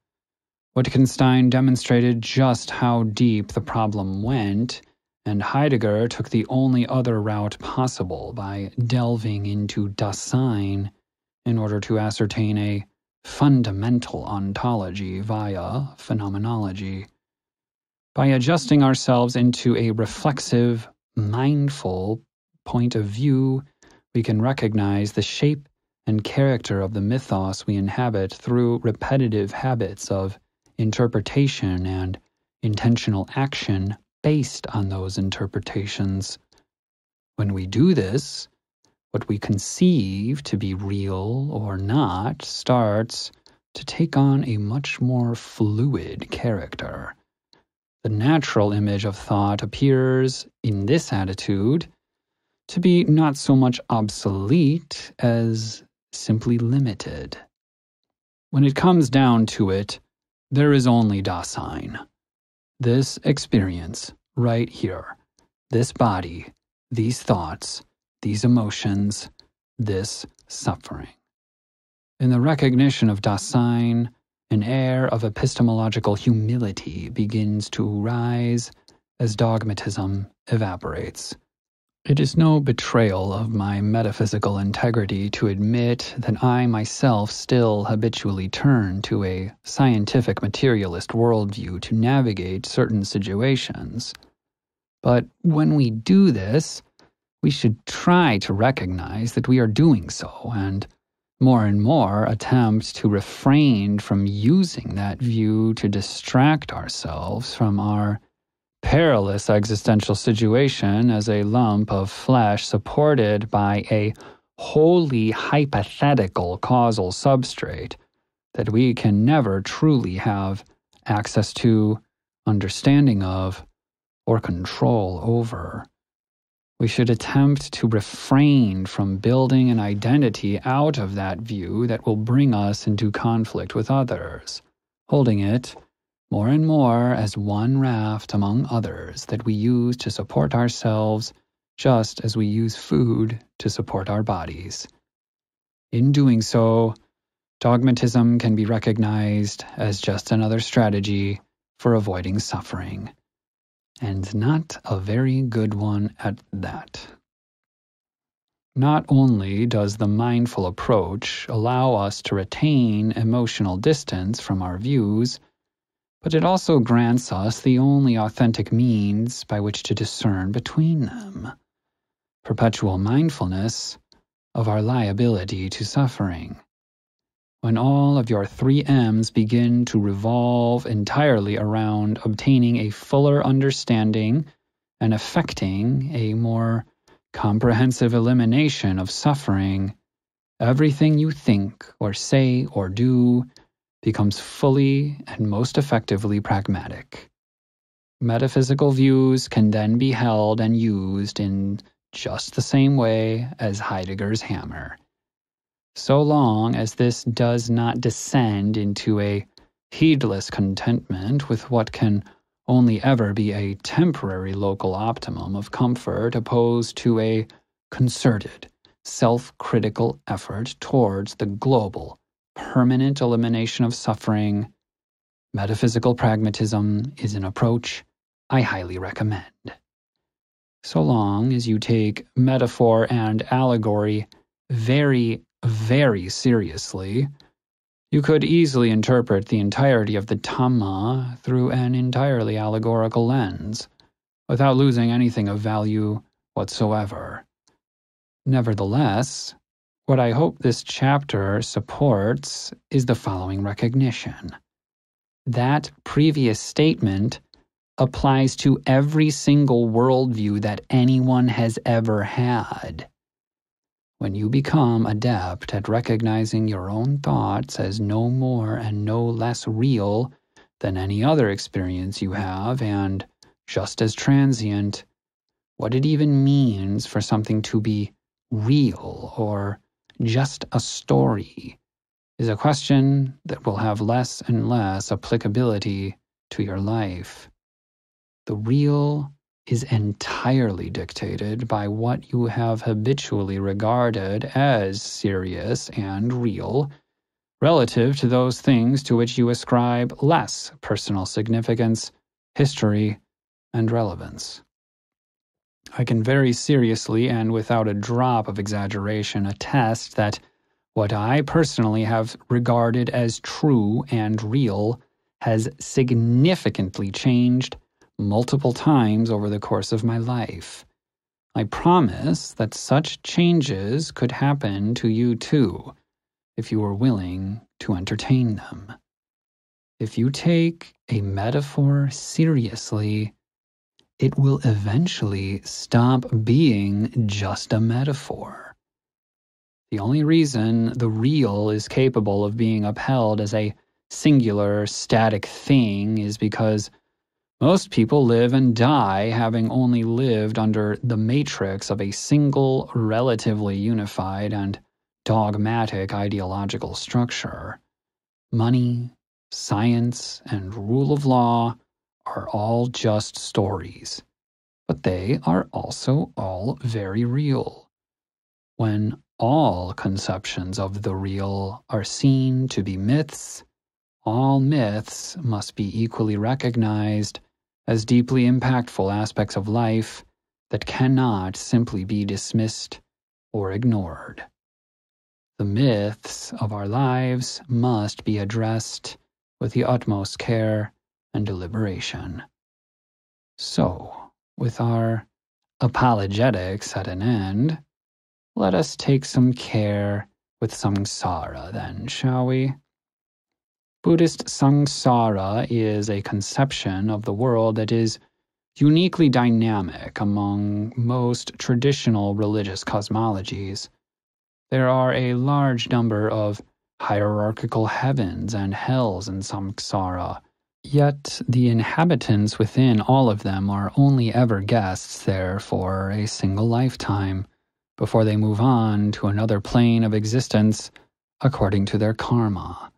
Wittgenstein demonstrated just how deep the problem went, and Heidegger took the only other route possible by delving into Dasein in order to ascertain a fundamental ontology via phenomenology. By adjusting ourselves into a reflexive, mindful point of view, we can recognize the shape and character of the mythos we inhabit through repetitive habits of interpretation and intentional action based on those interpretations. When we do this, what we conceive to be real or not starts to take on a much more fluid character. The natural image of thought appears, in this attitude, to be not so much obsolete as simply limited. When it comes down to it, there is only Dasein. This experience, right here, this body, these thoughts, these emotions, this suffering. In the recognition of Dasein, an air of epistemological humility begins to rise as dogmatism evaporates. It is no betrayal of my metaphysical integrity to admit that I myself still habitually turn to a scientific materialist worldview to navigate certain situations. But when we do this, we should try to recognize that we are doing so and more and more attempt to refrain from using that view to distract ourselves from our perilous existential situation as a lump of flesh supported by a wholly hypothetical causal substrate that we can never truly have access to, understanding of, or control over. We should attempt to refrain from building an identity out of that view that will bring us into conflict with others, holding it more and more as one raft among others that we use to support ourselves just as we use food to support our bodies. In doing so, dogmatism can be recognized as just another strategy for avoiding suffering, and not a very good one at that. Not only does the mindful approach allow us to retain emotional distance from our views, but it also grants us the only authentic means by which to discern between them perpetual mindfulness of our liability to suffering. When all of your three M's begin to revolve entirely around obtaining a fuller understanding and effecting a more comprehensive elimination of suffering, everything you think or say or do becomes fully and most effectively pragmatic. Metaphysical views can then be held and used in just the same way as Heidegger's hammer. So long as this does not descend into a heedless contentment with what can only ever be a temporary local optimum of comfort opposed to a concerted, self critical effort towards the global, permanent elimination of suffering, metaphysical pragmatism is an approach I highly recommend. So long as you take metaphor and allegory very, very seriously, you could easily interpret the entirety of the Dhamma through an entirely allegorical lens, without losing anything of value whatsoever. Nevertheless, what I hope this chapter supports is the following recognition. That previous statement applies to every single worldview that anyone has ever had. When you become adept at recognizing your own thoughts as no more and no less real than any other experience you have, and just as transient, what it even means for something to be real or just a story is a question that will have less and less applicability to your life. The real is entirely dictated by what you have habitually regarded as serious and real relative to those things to which you ascribe less personal significance, history, and relevance. I can very seriously and without a drop of exaggeration attest that what I personally have regarded as true and real has significantly changed multiple times over the course of my life. I promise that such changes could happen to you too, if you are willing to entertain them. If you take a metaphor seriously, it will eventually stop being just a metaphor. The only reason the real is capable of being upheld as a singular, static thing is because most people live and die having only lived under the matrix of a single, relatively unified and dogmatic ideological structure. Money, science, and rule of law are all just stories, but they are also all very real. When all conceptions of the real are seen to be myths, all myths must be equally recognized as deeply impactful aspects of life that cannot simply be dismissed or ignored. The myths of our lives must be addressed with the utmost care and deliberation. So, with our apologetics at an end, let us take some care with samsara then, shall we? Buddhist samsara is a conception of the world that is uniquely dynamic among most traditional religious cosmologies. There are a large number of hierarchical heavens and hells in samsara, yet the inhabitants within all of them are only ever guests there for a single lifetime before they move on to another plane of existence according to their karma.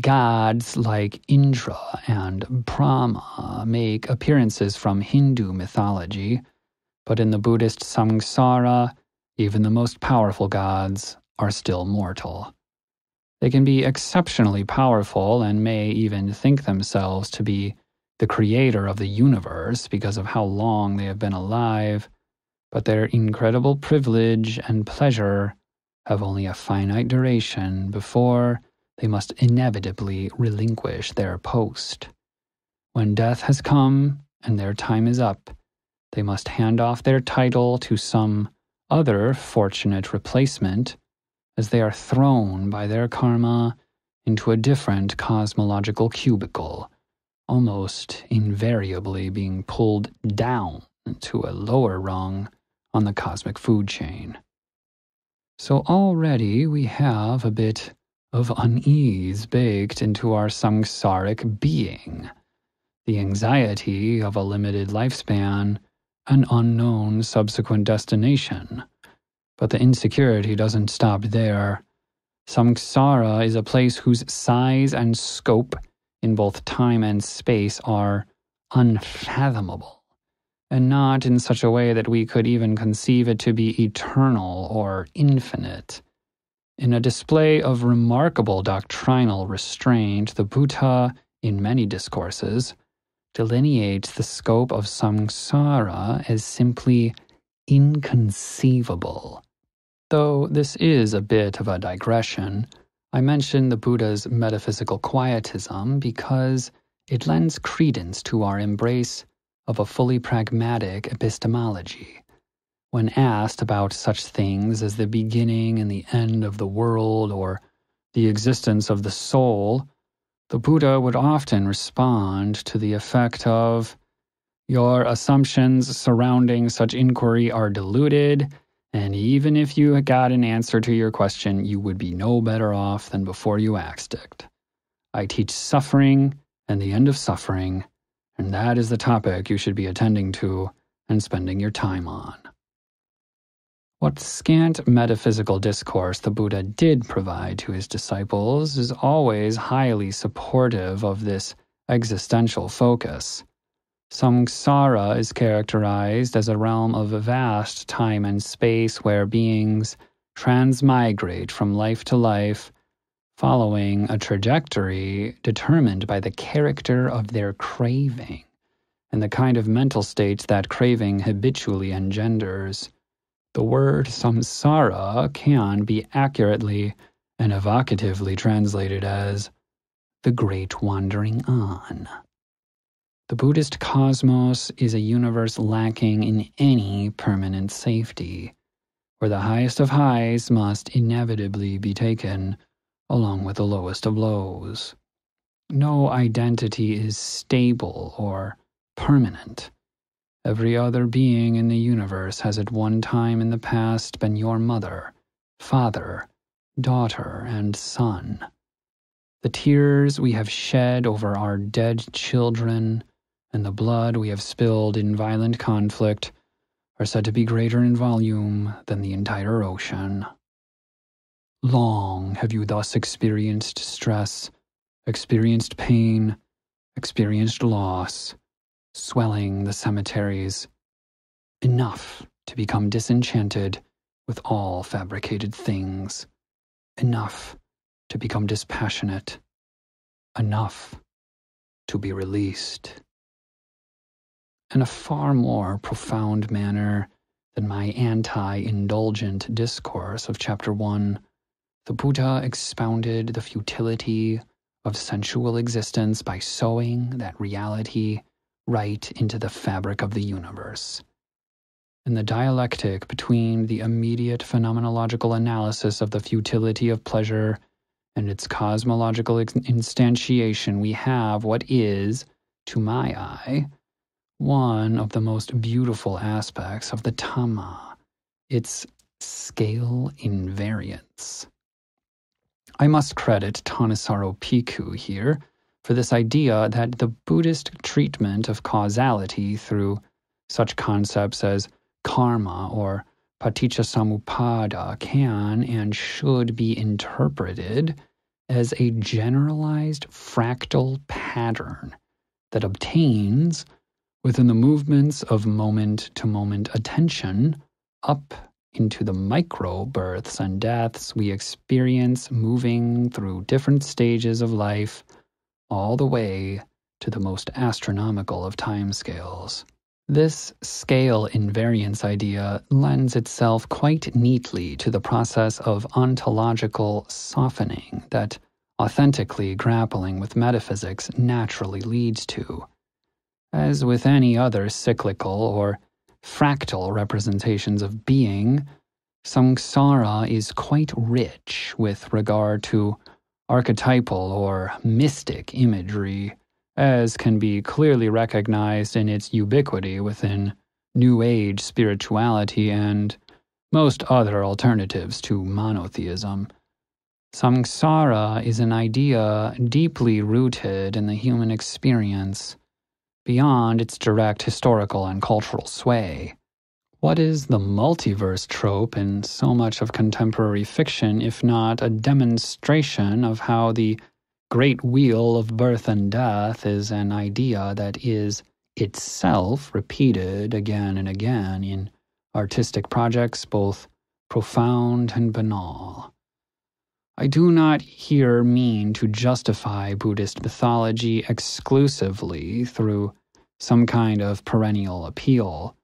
Gods like Indra and Brahma make appearances from Hindu mythology, but in the Buddhist samsara, even the most powerful gods are still mortal. They can be exceptionally powerful and may even think themselves to be the creator of the universe because of how long they have been alive, but their incredible privilege and pleasure have only a finite duration before they must inevitably relinquish their post. When death has come and their time is up, they must hand off their title to some other fortunate replacement as they are thrown by their karma into a different cosmological cubicle, almost invariably being pulled down to a lower rung on the cosmic food chain. So already we have a bit of unease baked into our samsaric being. The anxiety of a limited lifespan, an unknown subsequent destination. But the insecurity doesn't stop there. Samsara is a place whose size and scope in both time and space are unfathomable, and not in such a way that we could even conceive it to be eternal or infinite. In a display of remarkable doctrinal restraint, the Buddha, in many discourses, delineates the scope of samsara as simply inconceivable Though this is a bit of a digression, I mention the Buddha's metaphysical quietism because it lends credence to our embrace of a fully pragmatic epistemology. When asked about such things as the beginning and the end of the world or the existence of the soul, the Buddha would often respond to the effect of, Your assumptions surrounding such inquiry are deluded and even if you got an answer to your question, you would be no better off than before you asked it. I teach suffering and the end of suffering, and that is the topic you should be attending to and spending your time on. What scant metaphysical discourse the Buddha did provide to his disciples is always highly supportive of this existential focus. Samsara is characterized as a realm of vast time and space where beings transmigrate from life to life, following a trajectory determined by the character of their craving and the kind of mental state that craving habitually engenders. The word samsara can be accurately and evocatively translated as the great wandering on. The Buddhist cosmos is a universe lacking in any permanent safety, where the highest of highs must inevitably be taken along with the lowest of lows. No identity is stable or permanent. Every other being in the universe has at one time in the past been your mother, father, daughter, and son. The tears we have shed over our dead children and the blood we have spilled in violent conflict are said to be greater in volume than the entire ocean. Long have you thus experienced stress, experienced pain, experienced loss, swelling the cemeteries, enough to become disenchanted with all fabricated things, enough to become dispassionate, enough to be released. In a far more profound manner than my anti indulgent discourse of Chapter 1, the Buddha expounded the futility of sensual existence by sowing that reality right into the fabric of the universe. In the dialectic between the immediate phenomenological analysis of the futility of pleasure and its cosmological instantiation, we have what is, to my eye, one of the most beautiful aspects of the Dhamma, its scale invariance. I must credit Thanissaro Bhikkhu here for this idea that the Buddhist treatment of causality through such concepts as karma or paticca can and should be interpreted as a generalized fractal pattern that obtains within the movements of moment to moment attention up into the micro births and deaths we experience moving through different stages of life all the way to the most astronomical of timescales. This scale invariance idea lends itself quite neatly to the process of ontological softening that authentically grappling with metaphysics naturally leads to. As with any other cyclical or fractal representations of being, samsara is quite rich with regard to archetypal or mystic imagery as can be clearly recognized in its ubiquity within New Age spirituality and most other alternatives to monotheism. Samsara is an idea deeply rooted in the human experience, beyond its direct historical and cultural sway. What is the multiverse trope in so much of contemporary fiction if not a demonstration of how the great wheel of birth and death is an idea that is itself repeated again and again in artistic projects both profound and banal. I do not here mean to justify Buddhist mythology exclusively through some kind of perennial appeal.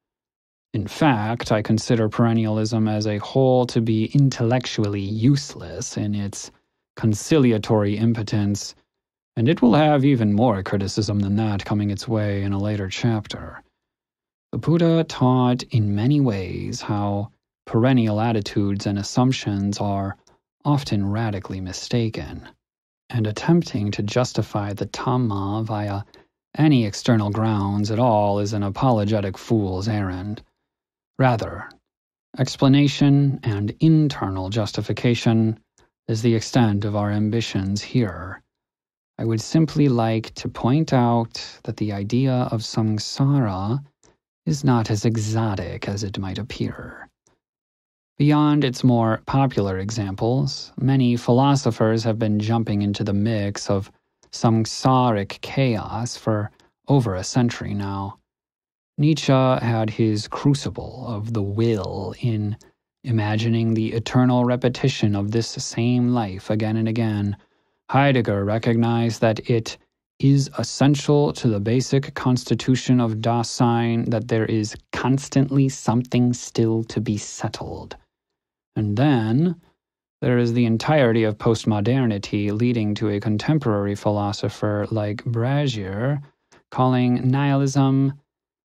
In fact, I consider perennialism as a whole to be intellectually useless in its conciliatory impotence, and it will have even more criticism than that coming its way in a later chapter. The Buddha taught in many ways how perennial attitudes and assumptions are often radically mistaken, and attempting to justify the Dhamma via any external grounds at all is an apologetic fool's errand. Rather, explanation and internal justification is the extent of our ambitions here. I would simply like to point out that the idea of samsara is not as exotic as it might appear. Beyond its more popular examples, many philosophers have been jumping into the mix of samsaric chaos for over a century now. Nietzsche had his crucible of the will in imagining the eternal repetition of this same life again and again, Heidegger recognized that it is essential to the basic constitution of Dasein that there is constantly something still to be settled. And then there is the entirety of postmodernity leading to a contemporary philosopher like Brassier calling nihilism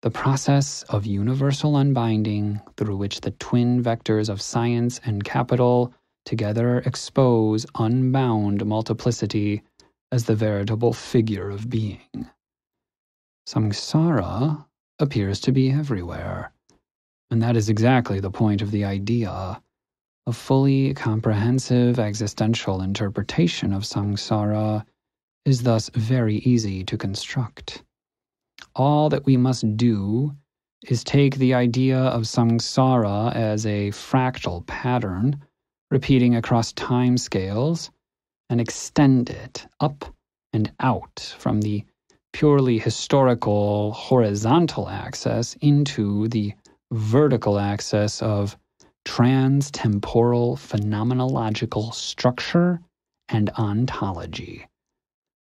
the process of universal unbinding through which the twin vectors of science and capital together expose unbound multiplicity as the veritable figure of being. Samsara appears to be everywhere, and that is exactly the point of the idea. A fully comprehensive existential interpretation of samsara is thus very easy to construct all that we must do is take the idea of samsara as a fractal pattern, repeating across time scales, and extend it up and out from the purely historical horizontal axis into the vertical axis of trans-temporal phenomenological structure and ontology.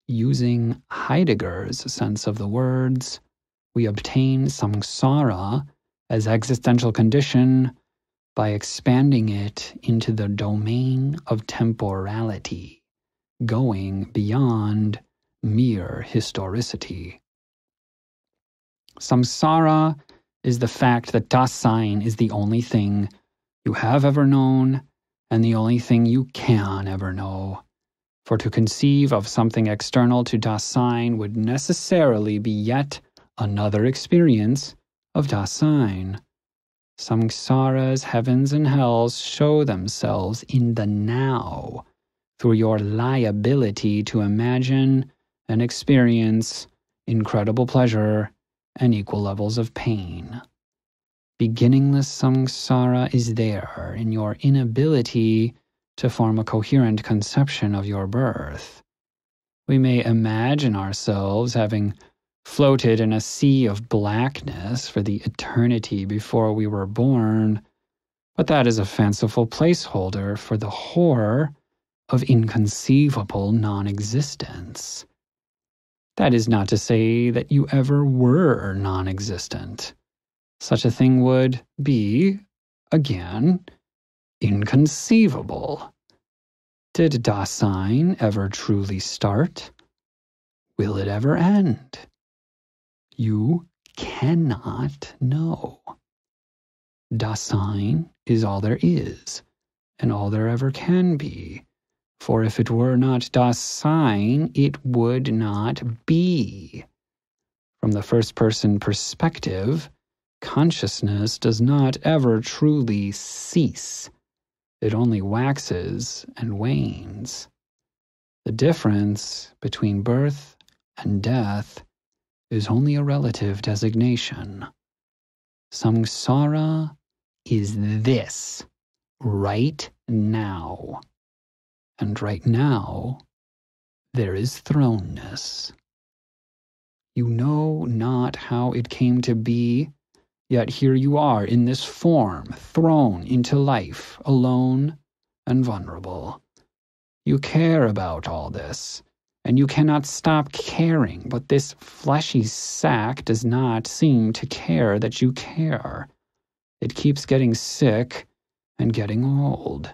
Using Heidegger's sense of the words, we obtain samsara as existential condition by expanding it into the domain of temporality, going beyond mere historicity. Samsara is the fact that Dasein is the only thing you have ever known and the only thing you can ever know. For to conceive of something external to Dasein would necessarily be yet another experience of Dasein. Samsara's heavens and hells show themselves in the now through your liability to imagine and experience incredible pleasure and equal levels of pain. Beginningless samsara is there in your inability to form a coherent conception of your birth. We may imagine ourselves having floated in a sea of blackness for the eternity before we were born, but that is a fanciful placeholder for the horror of inconceivable non existence. That is not to say that you ever were non existent. Such a thing would be, again, inconceivable. Did Dasein ever truly start? Will it ever end? You cannot know. Dasein is all there is, and all there ever can be. For if it were not Dasein, it would not be. From the first person perspective, consciousness does not ever truly cease. It only waxes and wanes. The difference between birth and death is only a relative designation. Samsara is this right now. And right now, there is thrownness. You know not how it came to be, yet here you are in this form, thrown into life, alone and vulnerable. You care about all this, and you cannot stop caring, but this fleshy sack does not seem to care that you care. It keeps getting sick and getting old.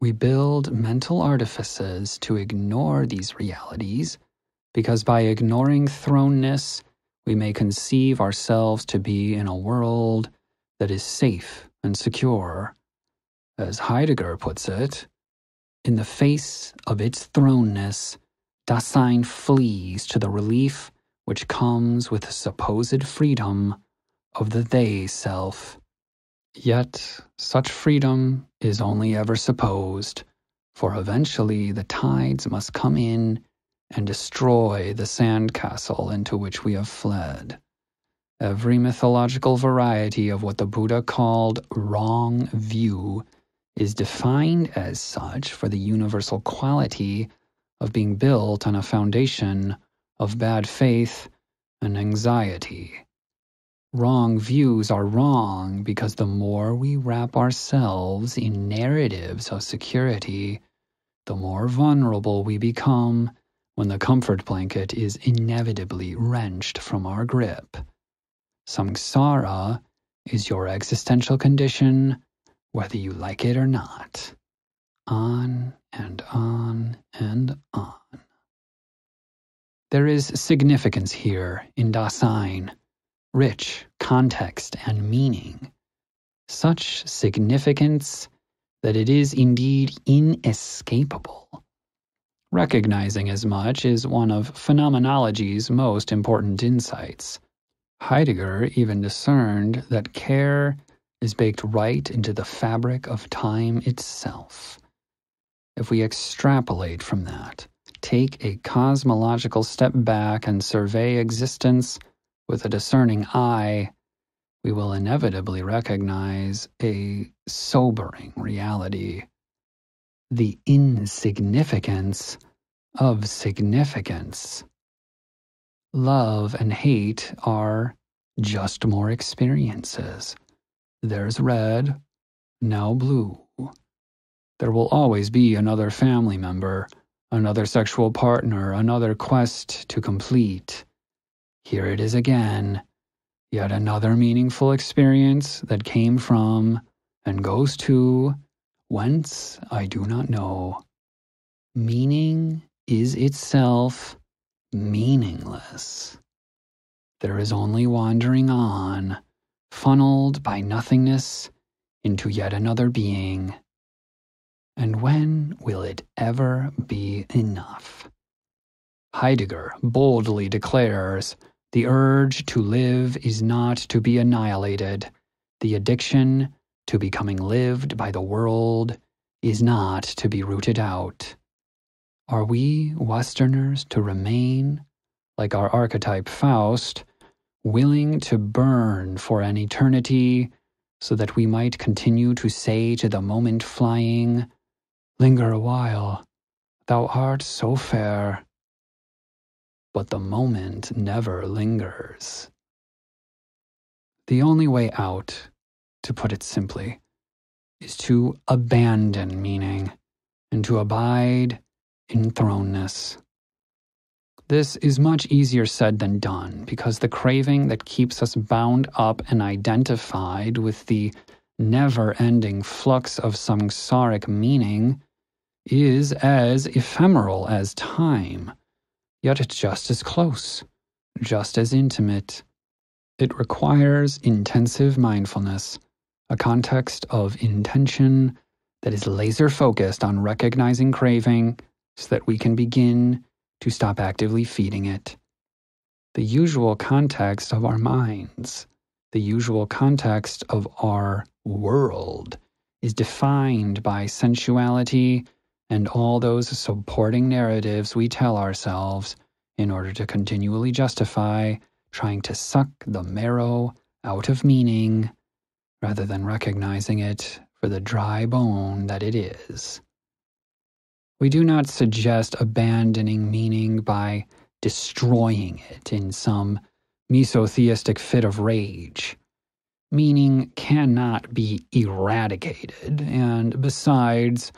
We build mental artifices to ignore these realities because by ignoring thrownness, we may conceive ourselves to be in a world that is safe and secure. As Heidegger puts it, in the face of its thrownness, Dasein flees to the relief which comes with the supposed freedom of the they self. Yet such freedom is only ever supposed, for eventually the tides must come in and destroy the sandcastle into which we have fled. Every mythological variety of what the Buddha called wrong view is defined as such for the universal quality of being built on a foundation of bad faith and anxiety. Wrong views are wrong because the more we wrap ourselves in narratives of security, the more vulnerable we become when the comfort blanket is inevitably wrenched from our grip. Samsara is your existential condition, whether you like it or not. On and on and on. There is significance here in Dasein, rich context and meaning. Such significance that it is indeed inescapable. Recognizing as much is one of phenomenology's most important insights. Heidegger even discerned that care is baked right into the fabric of time itself. If we extrapolate from that, take a cosmological step back and survey existence with a discerning eye, we will inevitably recognize a sobering reality. The insignificance of significance. Love and hate are just more experiences. There's red, now blue. There will always be another family member, another sexual partner, another quest to complete. Here it is again, yet another meaningful experience that came from and goes to whence I do not know. Meaning is itself meaningless. There is only wandering on, funneled by nothingness into yet another being. And when will it ever be enough? Heidegger boldly declares the urge to live is not to be annihilated. The addiction to becoming lived by the world is not to be rooted out. Are we Westerners to remain, like our archetype Faust, willing to burn for an eternity so that we might continue to say to the moment flying, Linger a while, thou art so fair. But the moment never lingers. The only way out, to put it simply, is to abandon meaning and to abide in thrownness. This is much easier said than done because the craving that keeps us bound up and identified with the never ending flux of samsaric meaning is as ephemeral as time, yet it's just as close, just as intimate. It requires intensive mindfulness, a context of intention that is laser focused on recognizing craving so that we can begin to stop actively feeding it. The usual context of our minds, the usual context of our world, is defined by sensuality and all those supporting narratives we tell ourselves in order to continually justify trying to suck the marrow out of meaning rather than recognizing it for the dry bone that it is. We do not suggest abandoning meaning by destroying it in some misotheistic fit of rage. Meaning cannot be eradicated, and besides,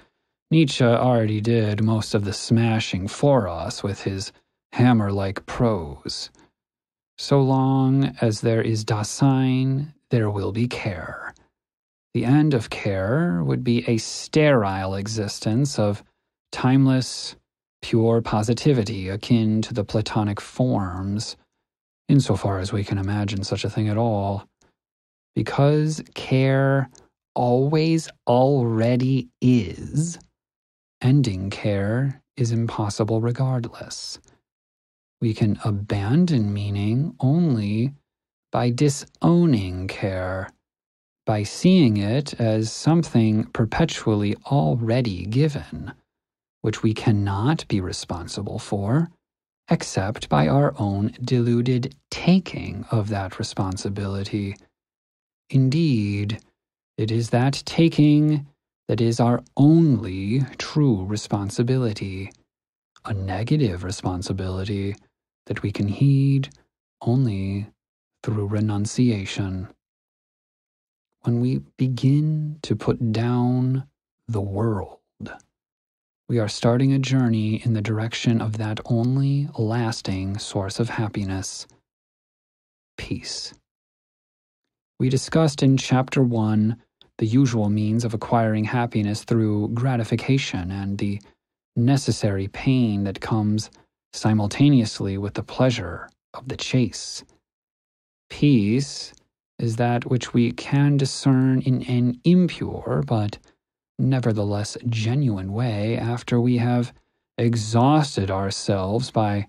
Nietzsche already did most of the smashing for us with his hammer like prose. So long as there is Dasein, there will be care. The end of care would be a sterile existence of timeless, pure positivity akin to the Platonic forms, insofar as we can imagine such a thing at all. Because care always already is, ending care is impossible regardless. We can abandon meaning only by disowning care by seeing it as something perpetually already given, which we cannot be responsible for except by our own deluded taking of that responsibility. Indeed, it is that taking that is our only true responsibility, a negative responsibility that we can heed only through renunciation when we begin to put down the world, we are starting a journey in the direction of that only lasting source of happiness peace. We discussed in Chapter 1 the usual means of acquiring happiness through gratification and the necessary pain that comes simultaneously with the pleasure of the chase. Peace is that which we can discern in an impure but nevertheless genuine way after we have exhausted ourselves by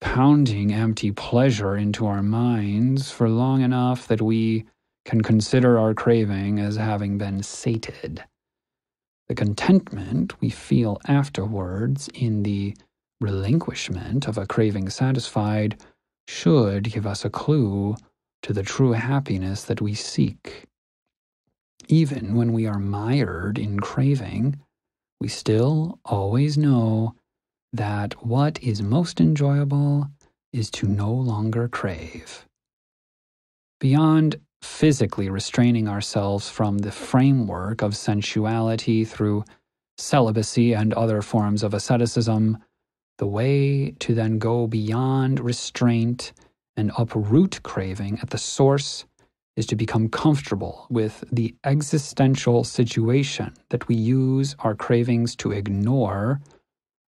pounding empty pleasure into our minds for long enough that we can consider our craving as having been sated. The contentment we feel afterwards in the relinquishment of a craving satisfied should give us a clue to the true happiness that we seek. Even when we are mired in craving, we still always know that what is most enjoyable is to no longer crave. Beyond physically restraining ourselves from the framework of sensuality through celibacy and other forms of asceticism, the way to then go beyond restraint and uproot craving at the source is to become comfortable with the existential situation that we use our cravings to ignore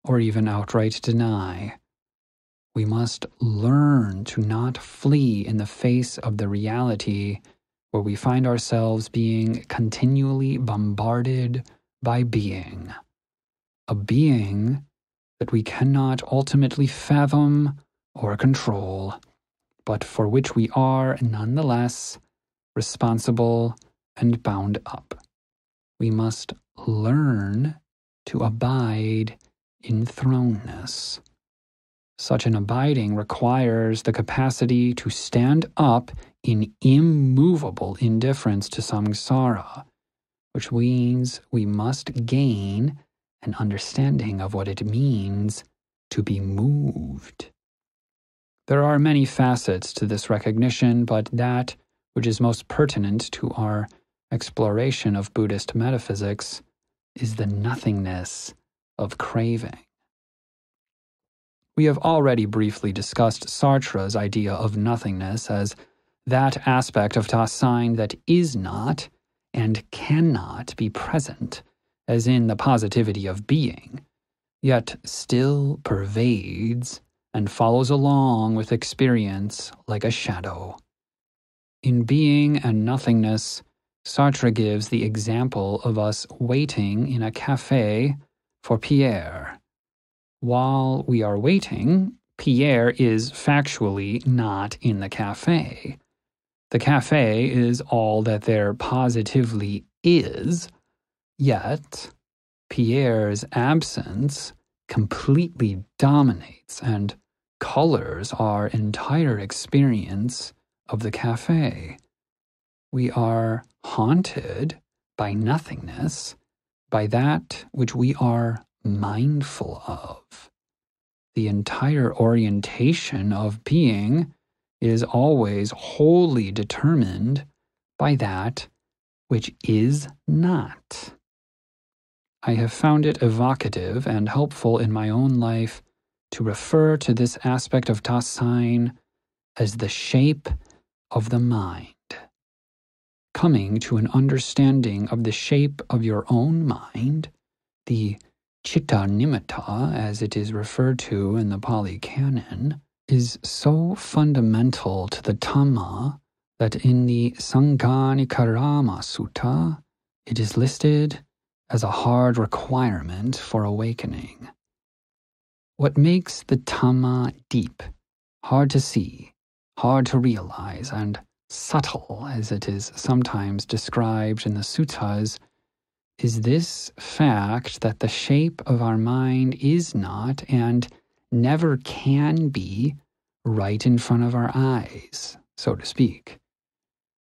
or even outright deny. We must learn to not flee in the face of the reality where we find ourselves being continually bombarded by being. A being that we cannot ultimately fathom or control but for which we are nonetheless responsible and bound up. We must learn to abide in thrownness. Such an abiding requires the capacity to stand up in immovable indifference to samsara, which means we must gain an understanding of what it means to be moved. There are many facets to this recognition, but that which is most pertinent to our exploration of Buddhist metaphysics is the nothingness of craving. We have already briefly discussed Sartre's idea of nothingness as that aspect of Dasein that is not and cannot be present, as in the positivity of being, yet still pervades and follows along with experience like a shadow. In being and nothingness, Sartre gives the example of us waiting in a cafe for Pierre. While we are waiting, Pierre is factually not in the cafe. The cafe is all that there positively is, yet Pierre's absence completely dominates and colors our entire experience of the cafe. We are haunted by nothingness, by that which we are mindful of. The entire orientation of being is always wholly determined by that which is not. I have found it evocative and helpful in my own life to refer to this aspect of Dasein as the shape of the mind. Coming to an understanding of the shape of your own mind, the chitta nimitta, as it is referred to in the Pali Canon, is so fundamental to the Dhamma that in the Sanganikarama Sutta it is listed as a hard requirement for awakening. What makes the Dhamma deep, hard to see, hard to realize, and subtle as it is sometimes described in the suttas is this fact that the shape of our mind is not and never can be right in front of our eyes, so to speak.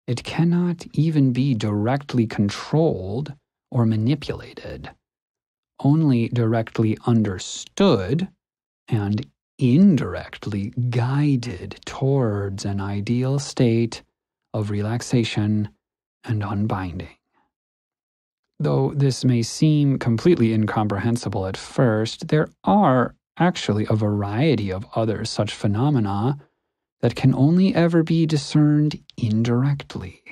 It cannot even be directly controlled or manipulated, only directly understood and indirectly guided towards an ideal state of relaxation and unbinding. Though this may seem completely incomprehensible at first, there are actually a variety of other such phenomena that can only ever be discerned indirectly,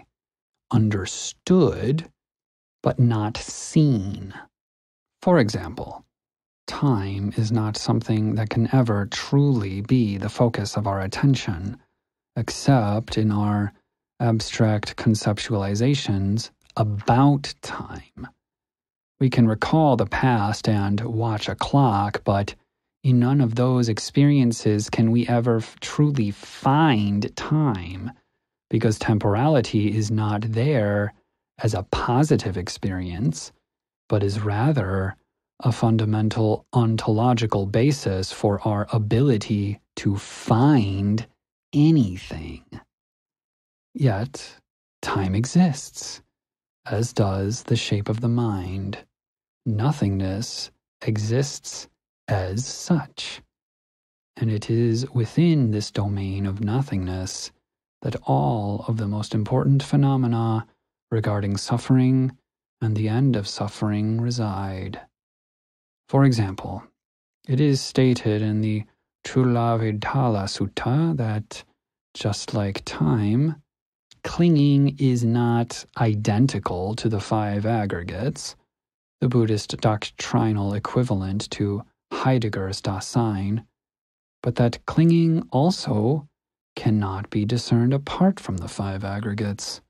understood, but not seen. For example, time is not something that can ever truly be the focus of our attention, except in our abstract conceptualizations about time. We can recall the past and watch a clock, but in none of those experiences can we ever f- truly find time, because temporality is not there as a positive experience, but is rather a fundamental ontological basis for our ability to find anything. Yet, time exists, as does the shape of the mind. Nothingness exists as such. And it is within this domain of nothingness that all of the most important phenomena regarding suffering and the end of suffering reside. For example, it is stated in the Chulavedalla Sutta that, just like time, clinging is not identical to the five aggregates, the Buddhist doctrinal equivalent to Heidegger's Dasein, but that clinging also cannot be discerned apart from the five aggregates.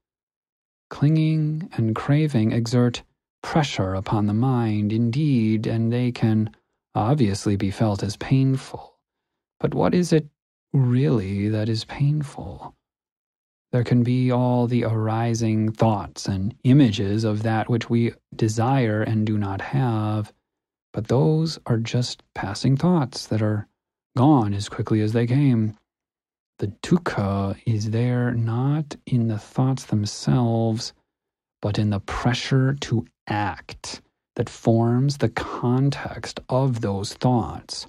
Clinging and craving exert pressure upon the mind, indeed, and they can obviously be felt as painful. But what is it really that is painful? There can be all the arising thoughts and images of that which we desire and do not have but those are just passing thoughts that are gone as quickly as they came. The dukkha is there not in the thoughts themselves, but in the pressure to act that forms the context of those thoughts,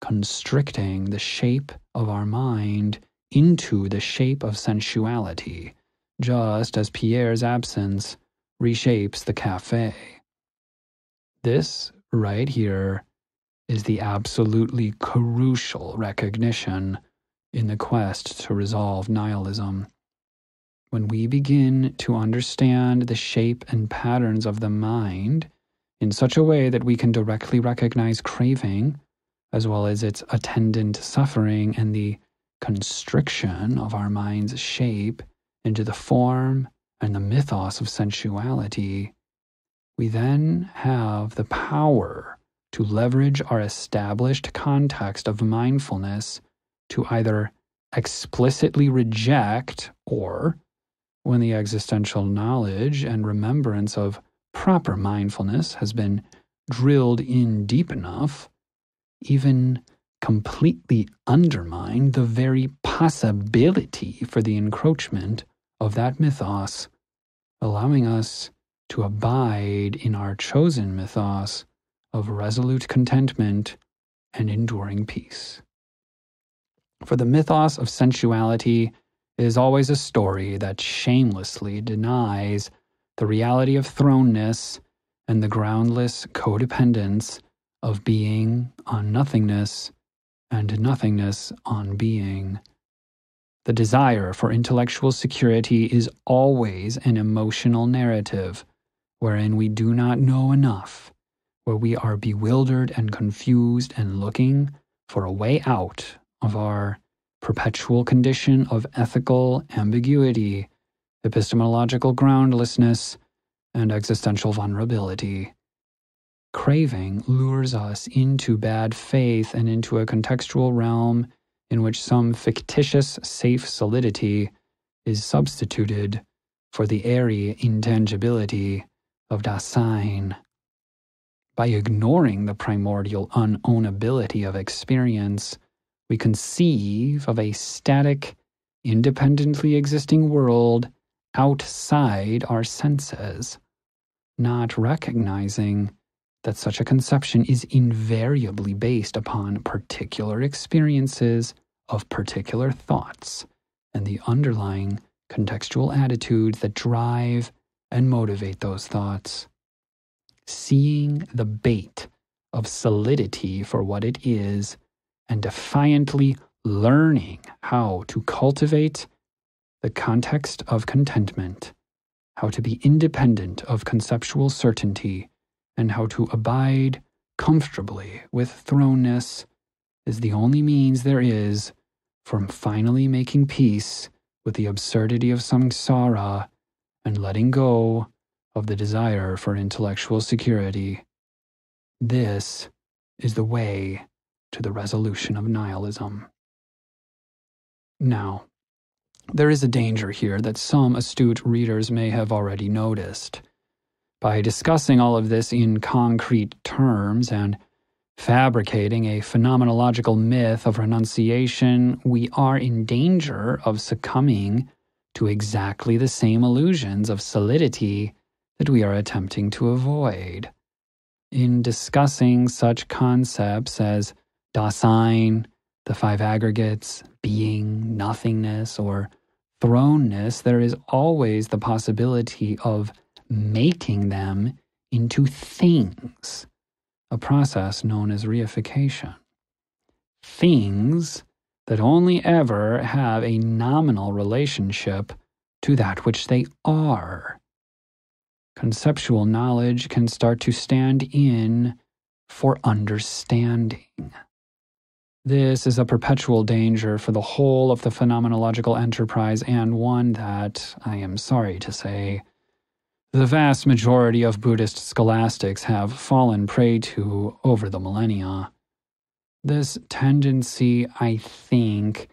constricting the shape of our mind into the shape of sensuality, just as Pierre's absence reshapes the cafe. This right here is the absolutely crucial recognition in the quest to resolve nihilism. When we begin to understand the shape and patterns of the mind in such a way that we can directly recognize craving, as well as its attendant suffering and the constriction of our mind's shape into the form and the mythos of sensuality, we then have the power to leverage our established context of mindfulness to either explicitly reject or, when the existential knowledge and remembrance of proper mindfulness has been drilled in deep enough, even completely undermine the very possibility for the encroachment of that mythos, allowing us to abide in our chosen mythos of resolute contentment and enduring peace. For the mythos of sensuality is always a story that shamelessly denies the reality of thrownness and the groundless codependence of being on nothingness and nothingness on being. The desire for intellectual security is always an emotional narrative wherein we do not know enough, where we are bewildered and confused and looking for a way out of our perpetual condition of ethical ambiguity, epistemological groundlessness, and existential vulnerability. Craving lures us into bad faith and into a contextual realm in which some fictitious safe solidity is substituted for the airy intangibility of Dasein. By ignoring the primordial unownability of experience, we conceive of a static, independently existing world outside our senses, not recognizing that such a conception is invariably based upon particular experiences of particular thoughts and the underlying contextual attitudes that drive and motivate those thoughts. Seeing the bait of solidity for what it is and defiantly learning how to cultivate the context of contentment, how to be independent of conceptual certainty, and how to abide comfortably with thrownness is the only means there is from finally making peace with the absurdity of samsara and letting go of the desire for intellectual security. This is the way to the resolution of nihilism. Now, there is a danger here that some astute readers may have already noticed. By discussing all of this in concrete terms and fabricating a phenomenological myth of renunciation, we are in danger of succumbing to exactly the same illusions of solidity that we are attempting to avoid. In discussing such concepts as Dasein, the five aggregates, being, nothingness, or thrownness, there is always the possibility of making them into things, a process known as reification. Things that only ever have a nominal relationship to that which they are. Conceptual knowledge can start to stand in for understanding. This is a perpetual danger for the whole of the phenomenological enterprise, and one that, I am sorry to say, the vast majority of Buddhist scholastics have fallen prey to over the millennia. This tendency, I think,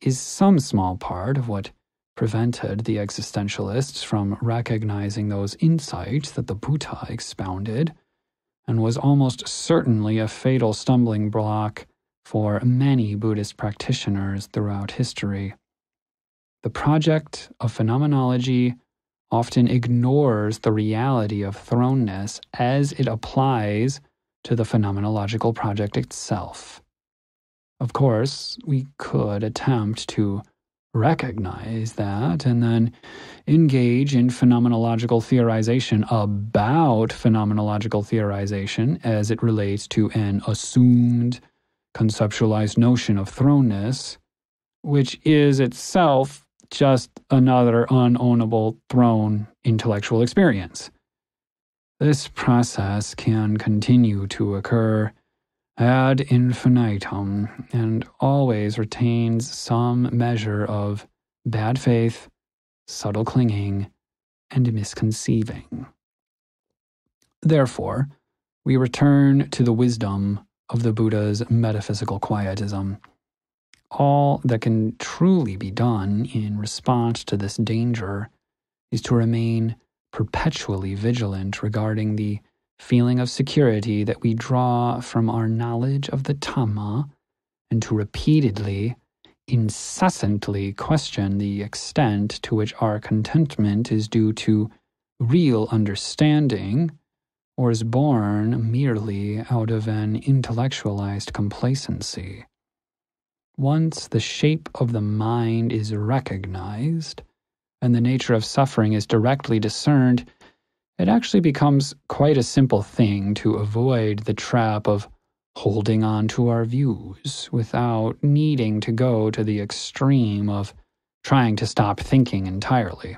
is some small part of what prevented the existentialists from recognizing those insights that the Buddha expounded, and was almost certainly a fatal stumbling block for many Buddhist practitioners throughout history. The project of phenomenology often ignores the reality of thrownness as it applies to the phenomenological project itself. Of course, we could attempt to recognize that and then engage in phenomenological theorization about phenomenological theorization as it relates to an assumed conceptualized notion of thrownness, which is itself just another unownable thrown intellectual experience. This process can continue to occur ad infinitum and always retains some measure of bad faith, subtle clinging, and misconceiving. Therefore, we return to the wisdom of the Buddha's metaphysical quietism. All that can truly be done in response to this danger is to remain perpetually vigilant regarding the feeling of security that we draw from our knowledge of the Dhamma and to repeatedly, incessantly question the extent to which our contentment is due to real understanding or is born merely out of an intellectualized complacency. Once the shape of the mind is recognized and the nature of suffering is directly discerned, it actually becomes quite a simple thing to avoid the trap of holding on to our views without needing to go to the extreme of trying to stop thinking entirely.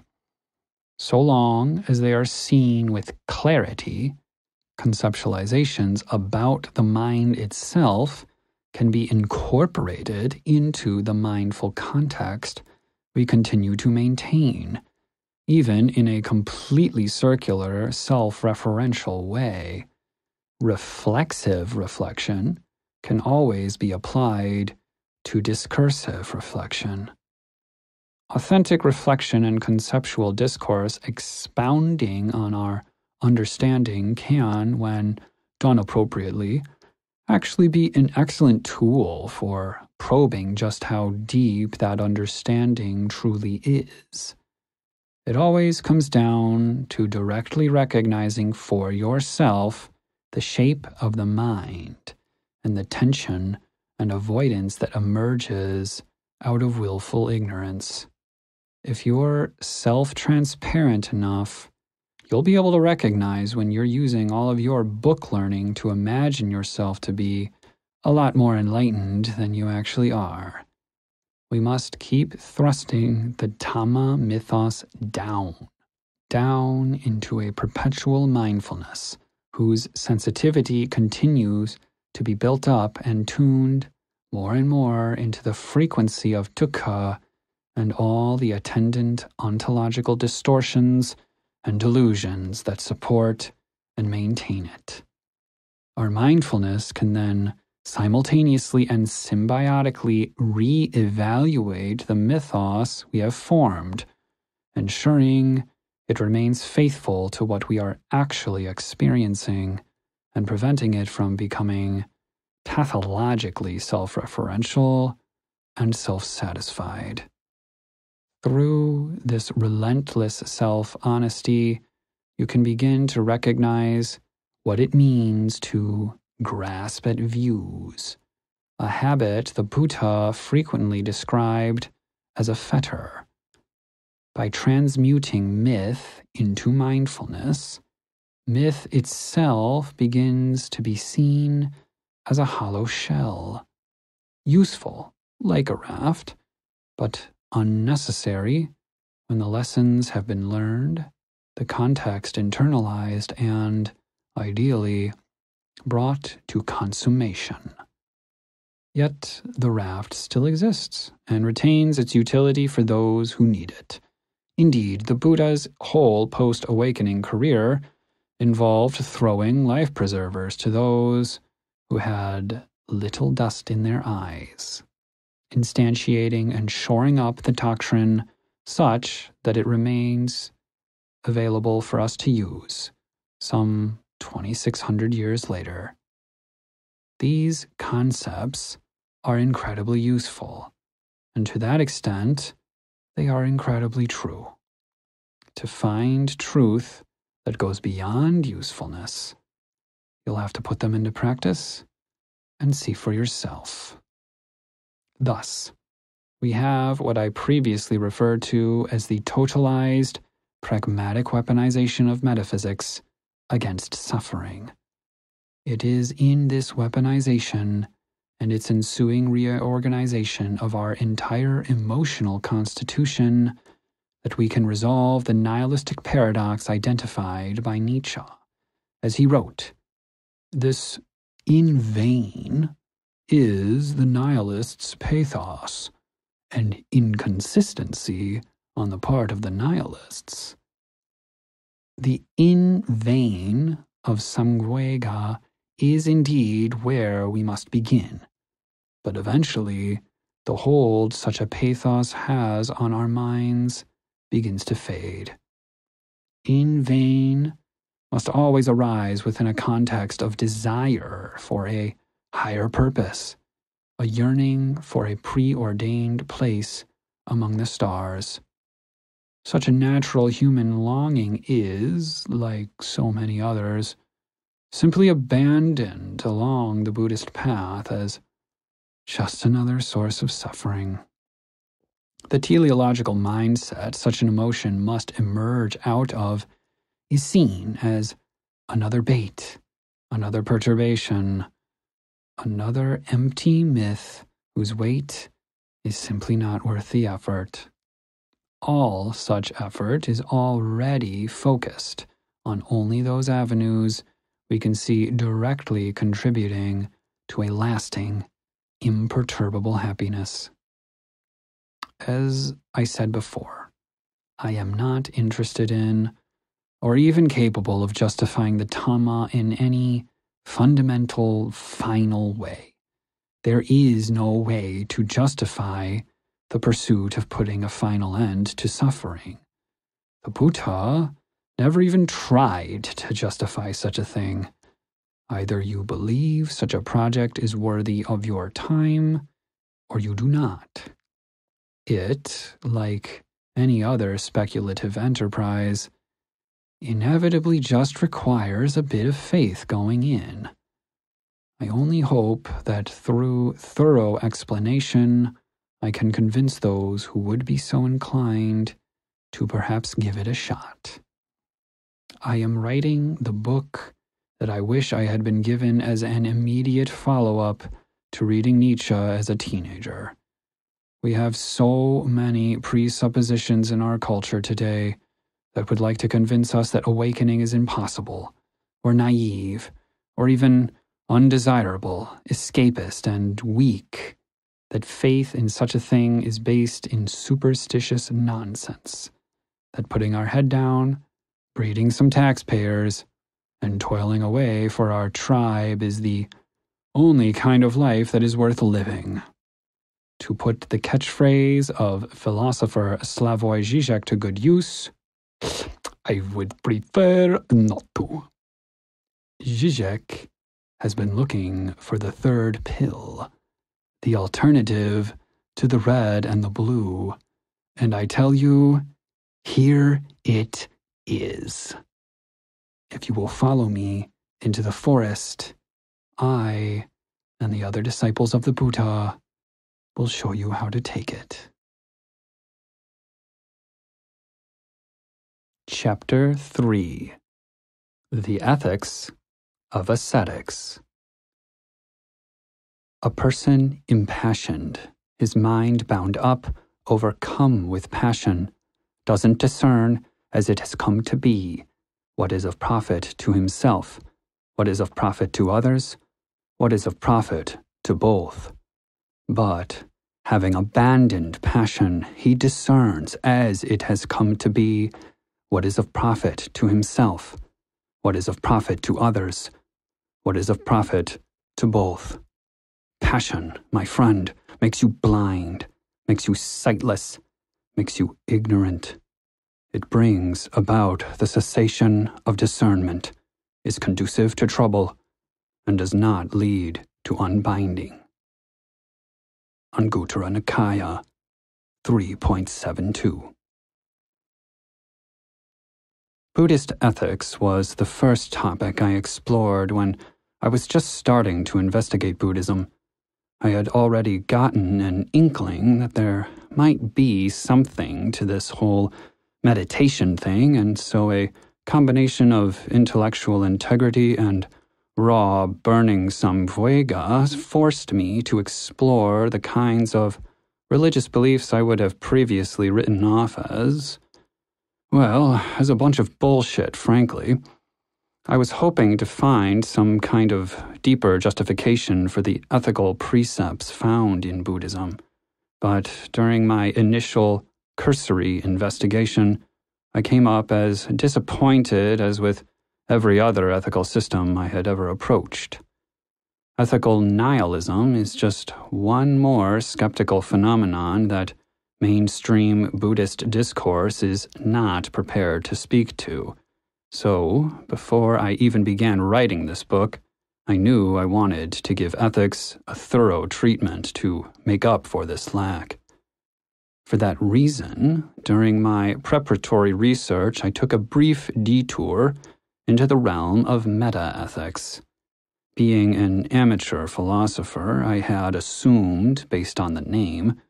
So long as they are seen with clarity, conceptualizations about the mind itself can be incorporated into the mindful context we continue to maintain, even in a completely circular, self referential way. Reflexive reflection can always be applied to discursive reflection. Authentic reflection and conceptual discourse expounding on our understanding can, when done appropriately, actually be an excellent tool for probing just how deep that understanding truly is. It always comes down to directly recognizing for yourself the shape of the mind and the tension and avoidance that emerges out of willful ignorance. If you're self transparent enough, you'll be able to recognize when you're using all of your book learning to imagine yourself to be a lot more enlightened than you actually are. We must keep thrusting the Dhamma mythos down, down into a perpetual mindfulness whose sensitivity continues to be built up and tuned more and more into the frequency of dukkha and all the attendant ontological distortions and delusions that support and maintain it. Our mindfulness can then simultaneously and symbiotically re evaluate the mythos we have formed, ensuring it remains faithful to what we are actually experiencing and preventing it from becoming pathologically self referential and self satisfied. Through this relentless self honesty, you can begin to recognize what it means to grasp at views, a habit the Buddha frequently described as a fetter. By transmuting myth into mindfulness, myth itself begins to be seen as a hollow shell, useful like a raft, but unnecessary when the lessons have been learned, the context internalized, and, ideally, brought to consummation. Yet the raft still exists and retains its utility for those who need it. Indeed, the Buddha's whole post awakening career involved throwing life preservers to those who had little dust in their eyes instantiating and shoring up the doctrine such that it remains available for us to use some 2,600 years later. These concepts are incredibly useful, and to that extent, they are incredibly true. To find truth that goes beyond usefulness, you'll have to put them into practice and see for yourself. Thus, we have what I previously referred to as the totalized, pragmatic weaponization of metaphysics against suffering. It is in this weaponization and its ensuing reorganization of our entire emotional constitution that we can resolve the nihilistic paradox identified by Nietzsche. As he wrote, This in vain is the nihilist's pathos and inconsistency on the part of the nihilists. The in vain of samvega is indeed where we must begin, but eventually the hold such a pathos has on our minds begins to fade. In vain must always arise within a context of desire for a higher purpose, a yearning for a preordained place among the stars. Such a natural human longing is, like so many others, simply abandoned along the Buddhist path as just another source of suffering. The teleological mindset such an emotion must emerge out of is seen as another bait, another perturbation, another empty myth whose weight is simply not worth the effort. All such effort is already focused on only those avenues we can see directly contributing to a lasting, imperturbable happiness. As I said before, I am not interested in, or even capable of justifying the Dhamma in any fundamental, final way. There is no way to justify the pursuit of putting a final end to suffering. The Buddha never even tried to justify such a thing. Either you believe such a project is worthy of your time, or you do not. It, like any other speculative enterprise, inevitably just requires a bit of faith going in. I only hope that through thorough explanation, I can convince those who would be so inclined to perhaps give it a shot. I am writing the book that I wish I had been given as an immediate follow up to reading Nietzsche as a teenager. We have so many presuppositions in our culture today that would like to convince us that awakening is impossible, or naive, or even undesirable, escapist, and weak, that faith in such a thing is based in superstitious nonsense, that putting our head down, breeding some taxpayers, and toiling away for our tribe is the only kind of life that is worth living. To put the catchphrase of philosopher Slavoj Žižek to good use, I would prefer not to. Zizek has been looking for the third pill, the alternative to the red and the blue, and I tell you, here it is. If you will follow me into the forest, I and the other disciples of the Buddha will show you how to take it. Chapter 3 The Ethics of Ascetics A person impassioned, his mind bound up, overcome with passion, doesn't discern, as it has come to be, what is of profit to himself, what is of profit to others, what is of profit to both. But, having abandoned passion, he discerns as it has come to be what is of profit to himself, what is of profit to others, what is of profit to both. Passion, my friend, makes you blind, makes you sightless, makes you ignorant. It brings about the cessation of discernment, is conducive to trouble, and does not lead to unbinding. Anguttara Nikaya 3.72 Buddhist ethics was the first topic I explored when I was just starting to investigate Buddhism. I had already gotten an inkling that there might be something to this whole meditation thing, and so a combination of intellectual integrity and raw burning samvega forced me to explore the kinds of religious beliefs I would have previously written off as, well, as a bunch of bullshit, frankly. I was hoping to find some kind of deeper justification for the ethical precepts found in Buddhism, but during my initial cursory investigation, I came up as disappointed as with every other ethical system I had ever approached. Ethical nihilism is just one more skeptical phenomenon that mainstream Buddhist discourse is not prepared to speak to. So, before I even began writing this book, I knew I wanted to give ethics a thorough treatment to make up for this lack. For that reason, during my preparatory research, I took a brief detour into the realm of meta ethics. Being an amateur philosopher, I had assumed, based on the name,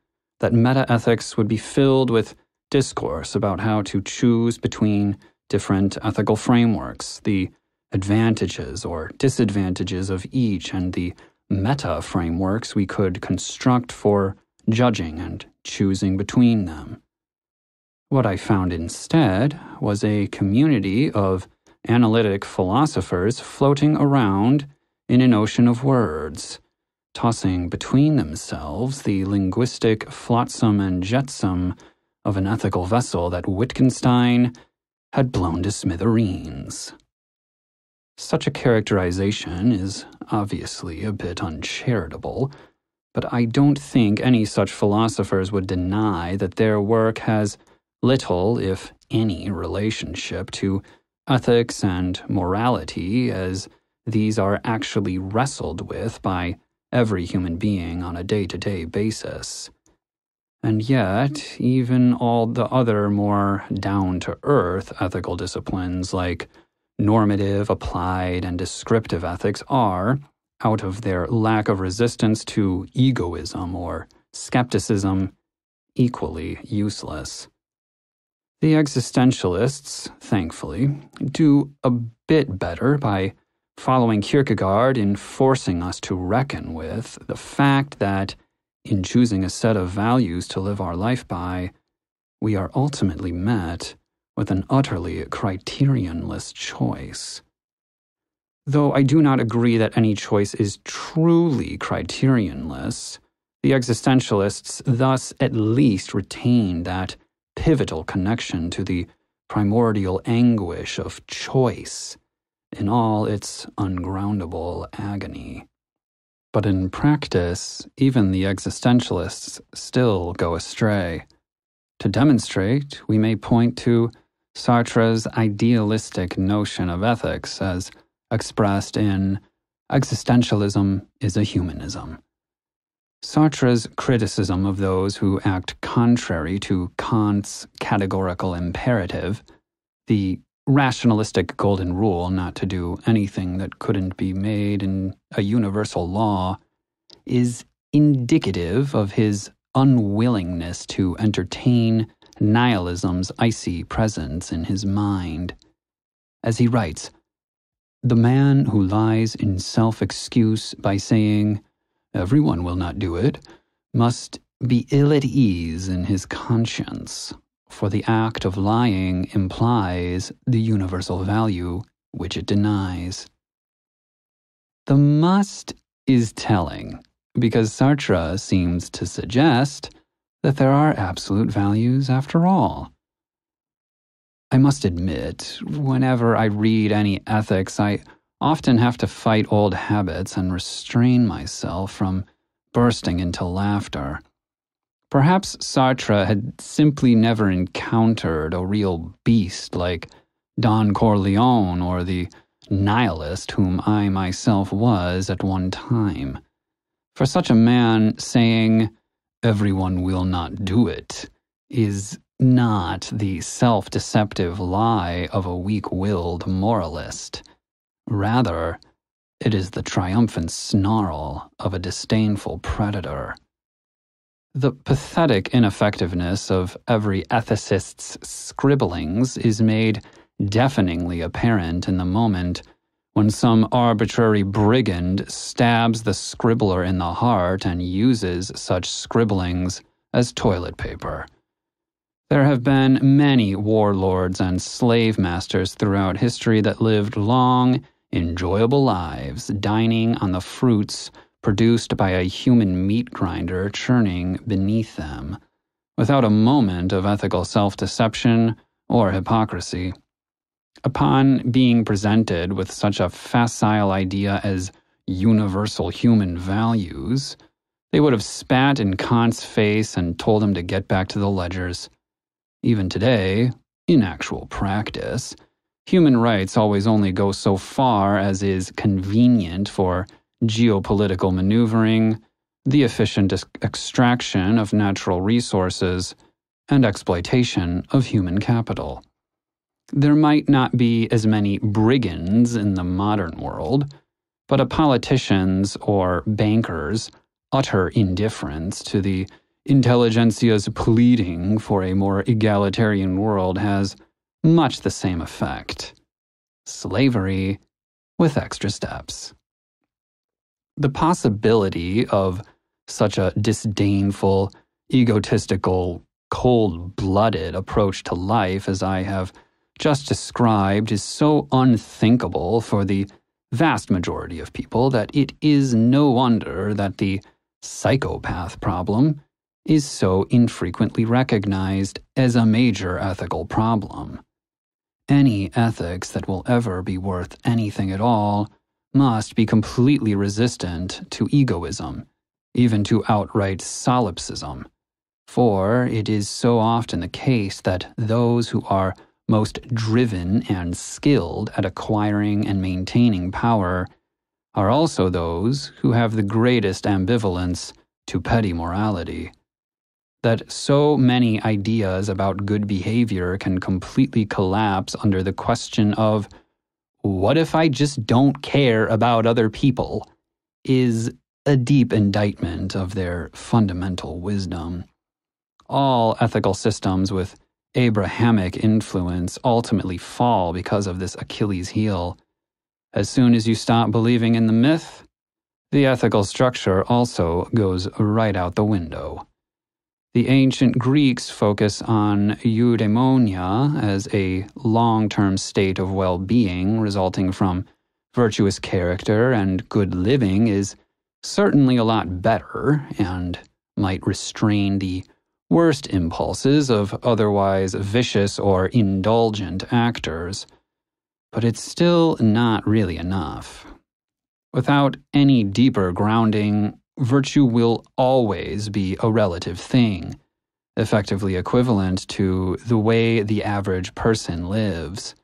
that meta ethics would be filled with discourse about how to choose between different ethical frameworks, the advantages or disadvantages of each, and the meta frameworks we could construct for judging and choosing between them. What I found instead was a community of analytic philosophers floating around in an ocean of words, tossing between themselves the linguistic flotsam and jetsam of an ethical vessel that Wittgenstein had blown to smithereens. Such a characterization is obviously a bit uncharitable, but I don't think any such philosophers would deny that their work has little, if any, relationship to ethics and morality as these are actually wrestled with by every human being on a day to day basis. And yet, even all the other more down to earth ethical disciplines like normative, applied, and descriptive ethics are, out of their lack of resistance to egoism or skepticism, equally useless. The existentialists, thankfully, do a bit better by following Kierkegaard in forcing us to reckon with the fact that, in choosing a set of values to live our life by, we are ultimately met with an utterly criterionless choice. Though I do not agree that any choice is truly criterionless, the existentialists thus at least retain that pivotal connection to the primordial anguish of choice in all its ungroundable agony. But in practice, even the existentialists still go astray. To demonstrate, we may point to Sartre's idealistic notion of ethics as expressed in Existentialism is a Humanism. Sartre's criticism of those who act contrary to Kant's categorical imperative, the rationalistic golden rule not to do anything that couldn't be made in a universal law, is indicative of his unwillingness to entertain nihilism's icy presence in his mind. As he writes, the man who lies in self excuse by saying, everyone will not do it, must be ill at ease in his conscience, for the act of lying implies the universal value which it denies. The must is telling, because Sartre seems to suggest that there are absolute values after all. I must admit, whenever I read any ethics, I often have to fight old habits and restrain myself from bursting into laughter. Perhaps Sartre had simply never encountered a real beast like Don Corleone or the nihilist whom I myself was at one time. For such a man, saying, everyone will not do it, is not the self deceptive lie of a weak willed moralist. Rather, it is the triumphant snarl of a disdainful predator. The pathetic ineffectiveness of every ethicist's scribblings is made deafeningly apparent in the moment when some arbitrary brigand stabs the scribbler in the heart and uses such scribblings as toilet paper. There have been many warlords and slave masters throughout history that lived long, enjoyable lives, dining on the fruits produced by a human meat grinder churning beneath them, without a moment of ethical self deception or hypocrisy. Upon being presented with such a facile idea as universal human values, they would have spat in Kant's face and told him to get back to the ledgers. Even today, in actual practice, human rights always only go so far as is convenient for geopolitical maneuvering, the efficient extraction of natural resources, and exploitation of human capital. There might not be as many brigands in the modern world, but a politician's or banker's utter indifference to the intelligentsia's pleading for a more egalitarian world has much the same effect slavery with extra steps. The possibility of such a disdainful, egotistical, cold blooded approach to life as I have just described is so unthinkable for the vast majority of people that it is no wonder that the psychopath problem is so infrequently recognized as a major ethical problem. Any ethics that will ever be worth anything at all must be completely resistant to egoism, even to outright solipsism. For it is so often the case that those who are most driven and skilled at acquiring and maintaining power are also those who have the greatest ambivalence to petty morality that so many ideas about good behavior can completely collapse under the question of what if I just don't care about other people is a deep indictment of their fundamental wisdom. All ethical systems with Abrahamic influence ultimately fall because of this Achilles heel. As soon as you stop believing in the myth, the ethical structure also goes right out the window. The ancient Greeks focus on eudaimonia as a long term state of well being resulting from virtuous character and good living is certainly a lot better and might restrain the worst impulses of otherwise vicious or indulgent actors. But it's still not really enough. Without any deeper grounding, virtue will always be a relative thing, effectively equivalent to the way the average person lives.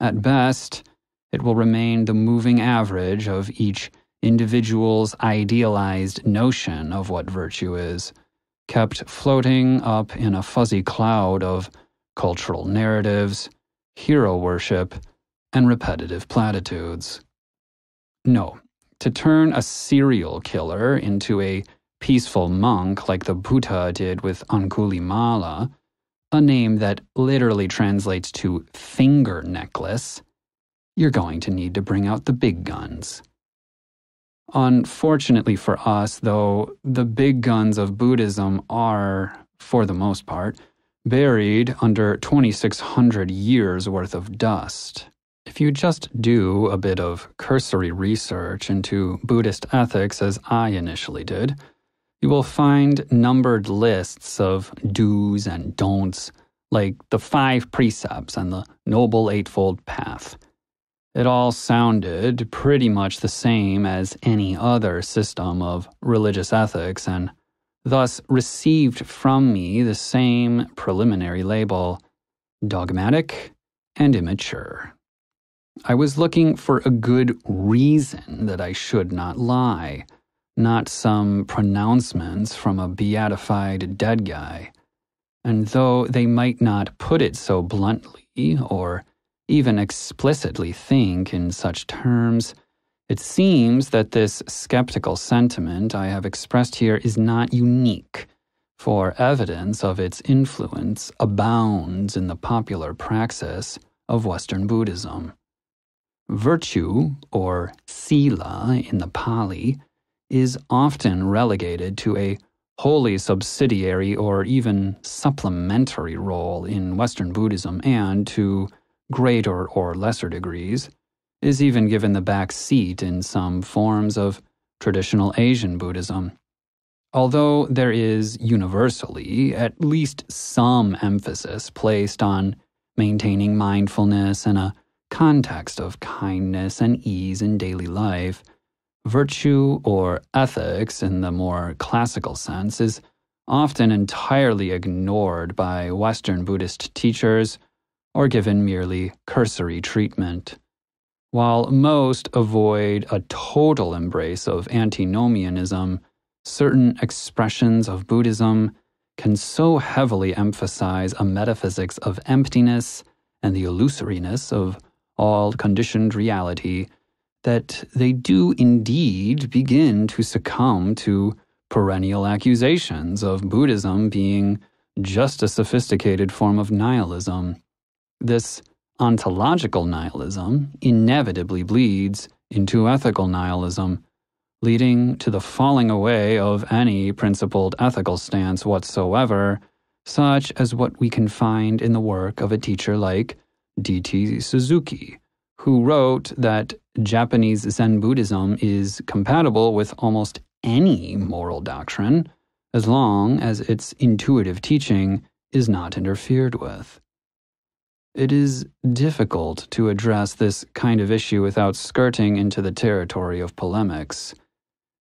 At best, it will remain the moving average of each individual's idealized notion of what virtue is, kept floating up in a fuzzy cloud of cultural narratives, hero worship, and repetitive platitudes. No, to turn a serial killer into a peaceful monk like the Buddha did with Angulimala, a name that literally translates to finger necklace, you're going to need to bring out the big guns. Unfortunately for us, though, the big guns of Buddhism are, for the most part, buried under 2,600 years worth of dust. If you just do a bit of cursory research into Buddhist ethics, as I initially did, you will find numbered lists of do's and don'ts, like the five precepts and the Noble Eightfold Path. It all sounded pretty much the same as any other system of religious ethics and thus received from me the same preliminary label dogmatic and immature. I was looking for a good reason that I should not lie, not some pronouncements from a beatified dead guy. And though they might not put it so bluntly or even explicitly think in such terms, it seems that this skeptical sentiment I have expressed here is not unique, for evidence of its influence abounds in the popular praxis of Western Buddhism. Virtue, or sila in the Pali, is often relegated to a wholly subsidiary or even supplementary role in Western Buddhism and, to greater or lesser degrees, is even given the back seat in some forms of traditional Asian Buddhism. Although there is universally at least some emphasis placed on maintaining mindfulness in a context of kindness and ease in daily life, virtue or ethics in the more classical sense is often entirely ignored by Western Buddhist teachers or given merely cursory treatment. While most avoid a total embrace of antinomianism, certain expressions of Buddhism can so heavily emphasize a metaphysics of emptiness and the illusoriness of all conditioned reality that they do indeed begin to succumb to perennial accusations of Buddhism being just a sophisticated form of nihilism. This ontological nihilism inevitably bleeds into ethical nihilism leading to the falling away of any principled ethical stance whatsoever, such as what we can find in the work of a teacher like D.T. Suzuki, who wrote that Japanese Zen Buddhism is compatible with almost any moral doctrine as long as its intuitive teaching is not interfered with. It is difficult to address this kind of issue without skirting into the territory of polemics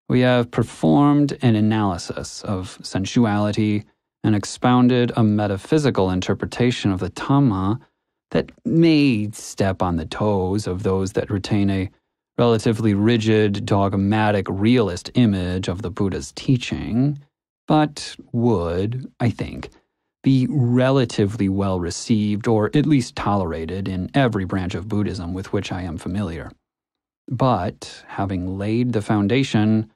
we have performed an analysis of sensuality and expounded a metaphysical interpretation of the Dhamma that may step on the toes of those that retain a relatively rigid, dogmatic, realist image of the Buddha's teaching, but would, I think, be relatively well received or at least tolerated in every branch of Buddhism with which I am familiar. But having laid the foundation,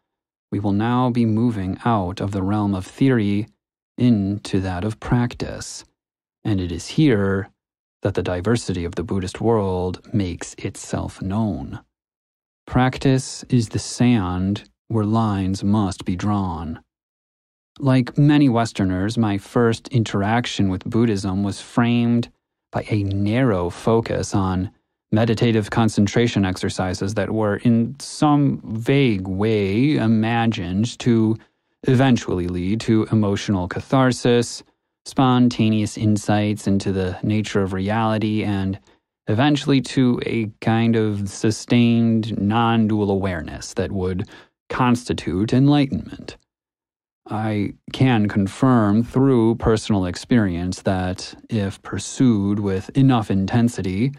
we will now be moving out of the realm of theory into that of practice. And it is here that the diversity of the Buddhist world makes itself known. Practice is the sand where lines must be drawn. Like many Westerners, my first interaction with Buddhism was framed by a narrow focus on meditative concentration exercises that were in some vague way imagined to eventually lead to emotional catharsis, spontaneous insights into the nature of reality, and eventually to a kind of sustained non dual awareness that would constitute enlightenment. I can confirm through personal experience that if pursued with enough intensity,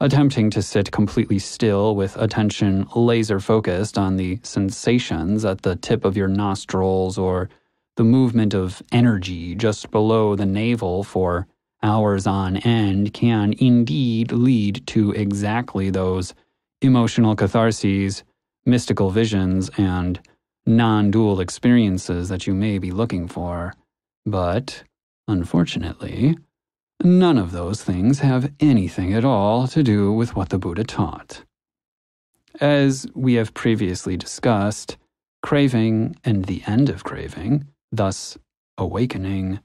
attempting to sit completely still with attention laser focused on the sensations at the tip of your nostrils or the movement of energy just below the navel for hours on end can indeed lead to exactly those emotional catharses, mystical visions, and non dual experiences that you may be looking for. But, unfortunately, None of those things have anything at all to do with what the Buddha taught. As we have previously discussed, craving and the end of craving, thus awakening,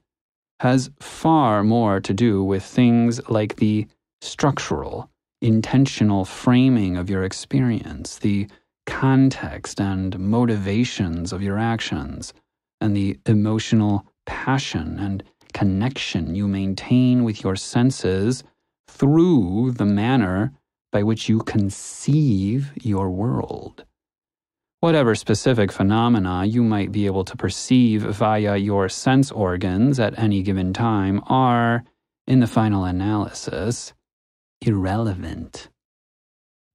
has far more to do with things like the structural, intentional framing of your experience, the context and motivations of your actions, and the emotional passion and connection you maintain with your senses through the manner by which you conceive your world. Whatever specific phenomena you might be able to perceive via your sense organs at any given time are, in the final analysis, irrelevant.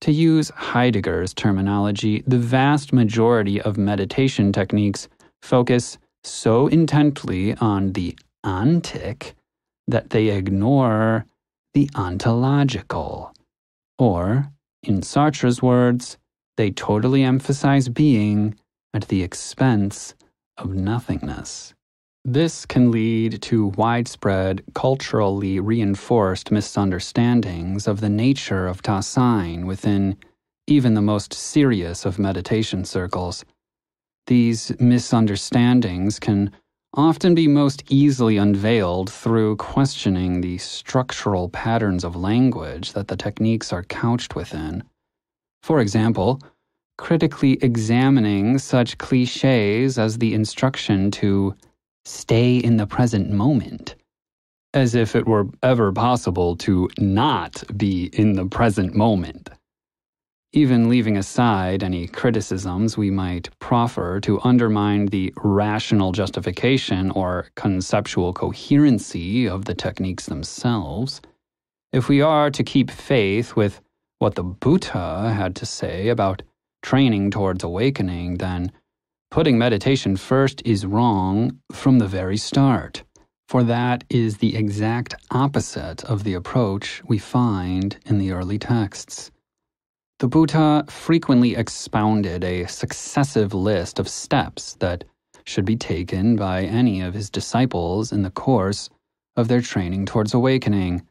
To use Heidegger's terminology, the vast majority of meditation techniques focus so intently on the ontic that they ignore the ontological. Or, in Sartre's words, they totally emphasize being at the expense of nothingness. This can lead to widespread, culturally reinforced misunderstandings of the nature of Dasein within even the most serious of meditation circles. These misunderstandings can often be most easily unveiled through questioning the structural patterns of language that the techniques are couched within. For example, critically examining such cliches as the instruction to stay in the present moment, as if it were ever possible to not be in the present moment. Even leaving aside any criticisms we might proffer to undermine the rational justification or conceptual coherency of the techniques themselves, if we are to keep faith with what the Buddha had to say about training towards awakening, then Putting meditation first is wrong from the very start, for that is the exact opposite of the approach we find in the early texts. The Buddha frequently expounded a successive list of steps that should be taken by any of his disciples in the course of their training towards awakening,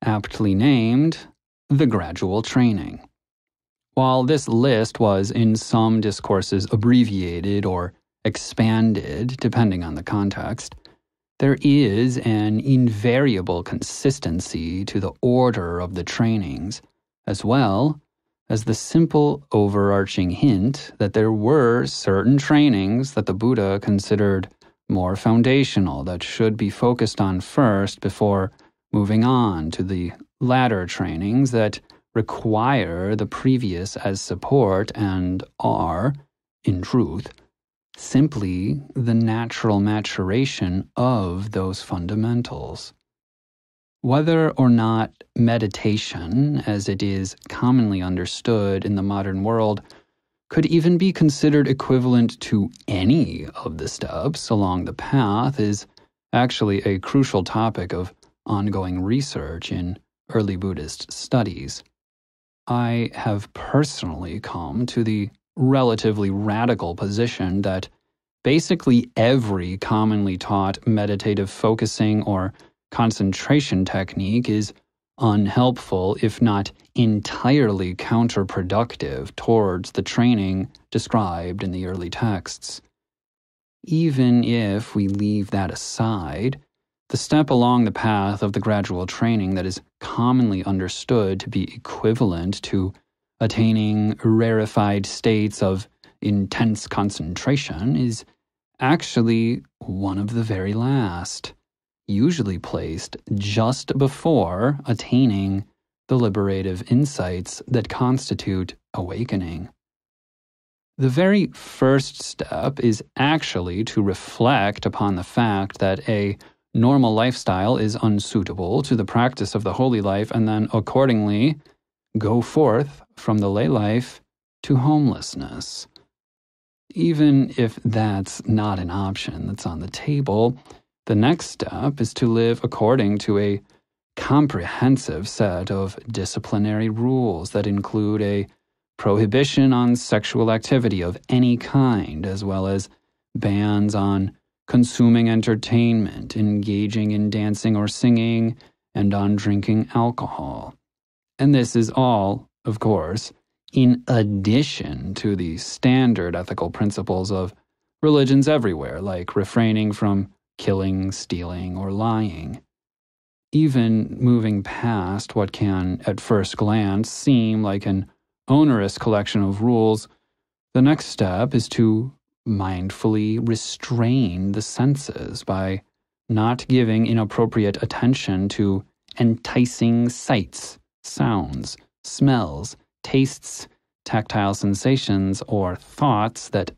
aptly named the gradual training. While this list was in some discourses abbreviated or expanded, depending on the context, there is an invariable consistency to the order of the trainings, as well as the simple overarching hint that there were certain trainings that the Buddha considered more foundational that should be focused on first before moving on to the latter trainings that require the previous as support and are, in truth, simply the natural maturation of those fundamentals. Whether or not meditation, as it is commonly understood in the modern world, could even be considered equivalent to any of the steps along the path is actually a crucial topic of ongoing research in early Buddhist studies. I have personally come to the relatively radical position that basically every commonly taught meditative focusing or concentration technique is unhelpful, if not entirely counterproductive, towards the training described in the early texts. Even if we leave that aside, the step along the path of the gradual training that is commonly understood to be equivalent to attaining rarefied states of intense concentration is actually one of the very last, usually placed just before attaining the liberative insights that constitute awakening. The very first step is actually to reflect upon the fact that a normal lifestyle is unsuitable to the practice of the holy life, and then accordingly go forth from the lay life to homelessness. Even if that's not an option that's on the table, the next step is to live according to a comprehensive set of disciplinary rules that include a prohibition on sexual activity of any kind, as well as bans on consuming entertainment, engaging in dancing or singing, and on drinking alcohol. And this is all, of course, in addition to the standard ethical principles of religions everywhere, like refraining from killing, stealing, or lying. Even moving past what can, at first glance, seem like an onerous collection of rules, the next step is to mindfully restrain the senses by not giving inappropriate attention to enticing sights, sounds, smells, tastes, tactile sensations, or thoughts that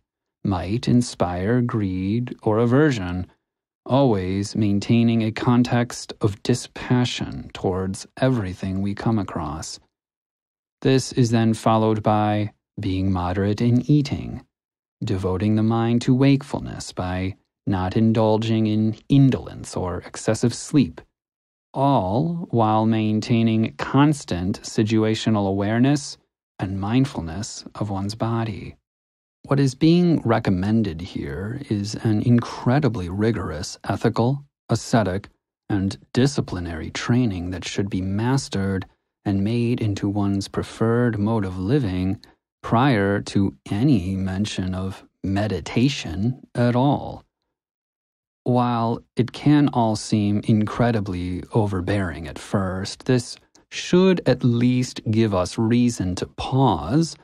might inspire greed or aversion, always maintaining a context of dispassion towards everything we come across. This is then followed by being moderate in eating, devoting the mind to wakefulness by not indulging in indolence or excessive sleep, all while maintaining constant situational awareness and mindfulness of one's body. What is being recommended here is an incredibly rigorous ethical, ascetic, and disciplinary training that should be mastered and made into one's preferred mode of living prior to any mention of meditation at all. While it can all seem incredibly overbearing at first, this should at least give us reason to pause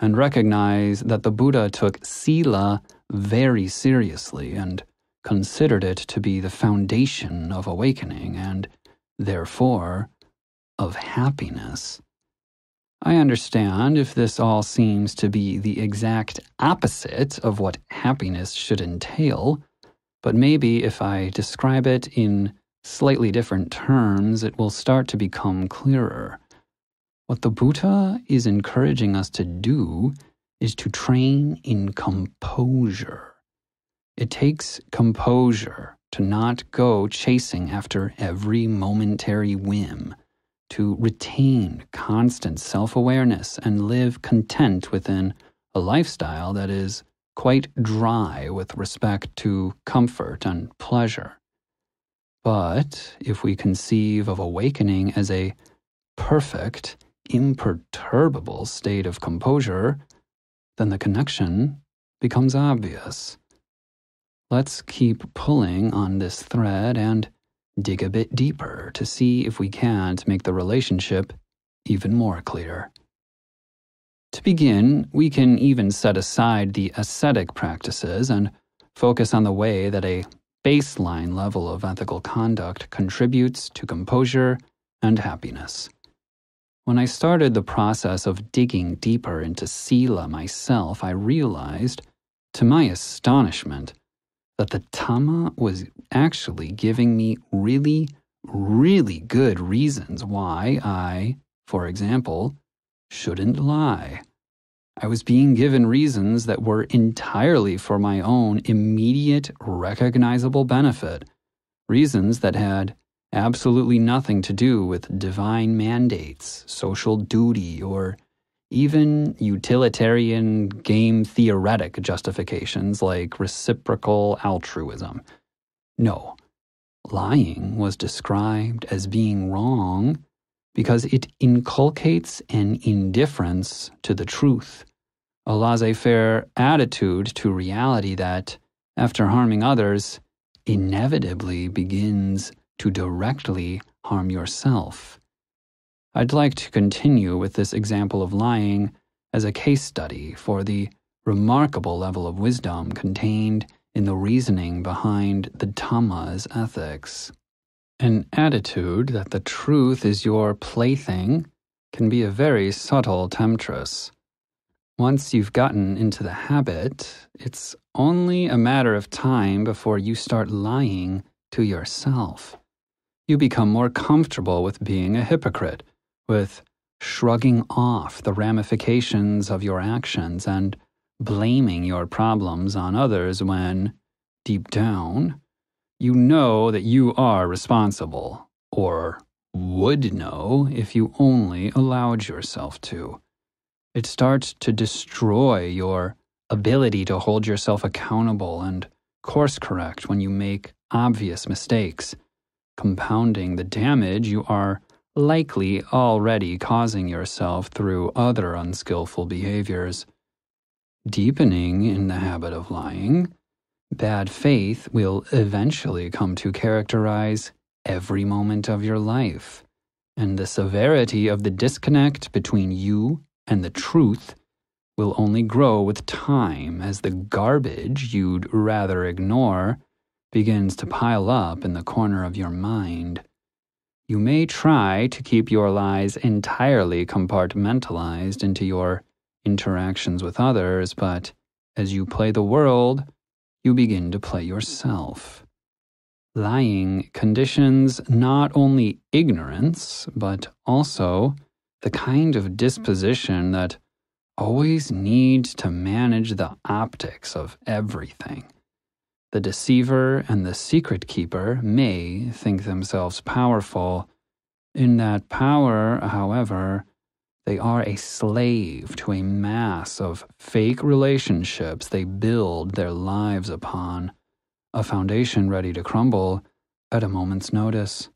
and recognize that the Buddha took Sila very seriously and considered it to be the foundation of awakening and, therefore, of happiness. I understand if this all seems to be the exact opposite of what happiness should entail, but maybe if I describe it in slightly different terms, it will start to become clearer. What the Buddha is encouraging us to do is to train in composure. It takes composure to not go chasing after every momentary whim, to retain constant self awareness and live content within a lifestyle that is quite dry with respect to comfort and pleasure. But if we conceive of awakening as a perfect, imperturbable state of composure, then the connection becomes obvious. Let's keep pulling on this thread and dig a bit deeper to see if we can't make the relationship even more clear. To begin, we can even set aside the ascetic practices and focus on the way that a baseline level of ethical conduct contributes to composure and happiness. When I started the process of digging deeper into Sila myself, I realized, to my astonishment, that the Dhamma was actually giving me really, really good reasons why I, for example, shouldn't lie. I was being given reasons that were entirely for my own immediate, recognizable benefit, reasons that had absolutely nothing to do with divine mandates, social duty, or even utilitarian game theoretic justifications like reciprocal altruism. No, lying was described as being wrong because it inculcates an indifference to the truth, a laissez faire attitude to reality that, after harming others, inevitably begins to directly harm yourself. I'd like to continue with this example of lying as a case study for the remarkable level of wisdom contained in the reasoning behind the Dhamma's ethics. An attitude that the truth is your plaything can be a very subtle temptress. Once you've gotten into the habit, it's only a matter of time before you start lying to yourself you become more comfortable with being a hypocrite, with shrugging off the ramifications of your actions and blaming your problems on others when, deep down, you know that you are responsible, or would know if you only allowed yourself to. It starts to destroy your ability to hold yourself accountable and course correct when you make obvious mistakes compounding the damage you are likely already causing yourself through other unskillful behaviors. Deepening in the habit of lying, bad faith will eventually come to characterize every moment of your life, and the severity of the disconnect between you and the truth will only grow with time as the garbage you'd rather ignore begins to pile up in the corner of your mind. You may try to keep your lies entirely compartmentalized into your interactions with others, but as you play the world, you begin to play yourself. Lying conditions not only ignorance, but also the kind of disposition that always needs to manage the optics of everything. The deceiver and the secret keeper may think themselves powerful. In that power, however, They are a slave to a mass of fake relationships they build their lives upon, a foundation ready to crumble at a moment's notice.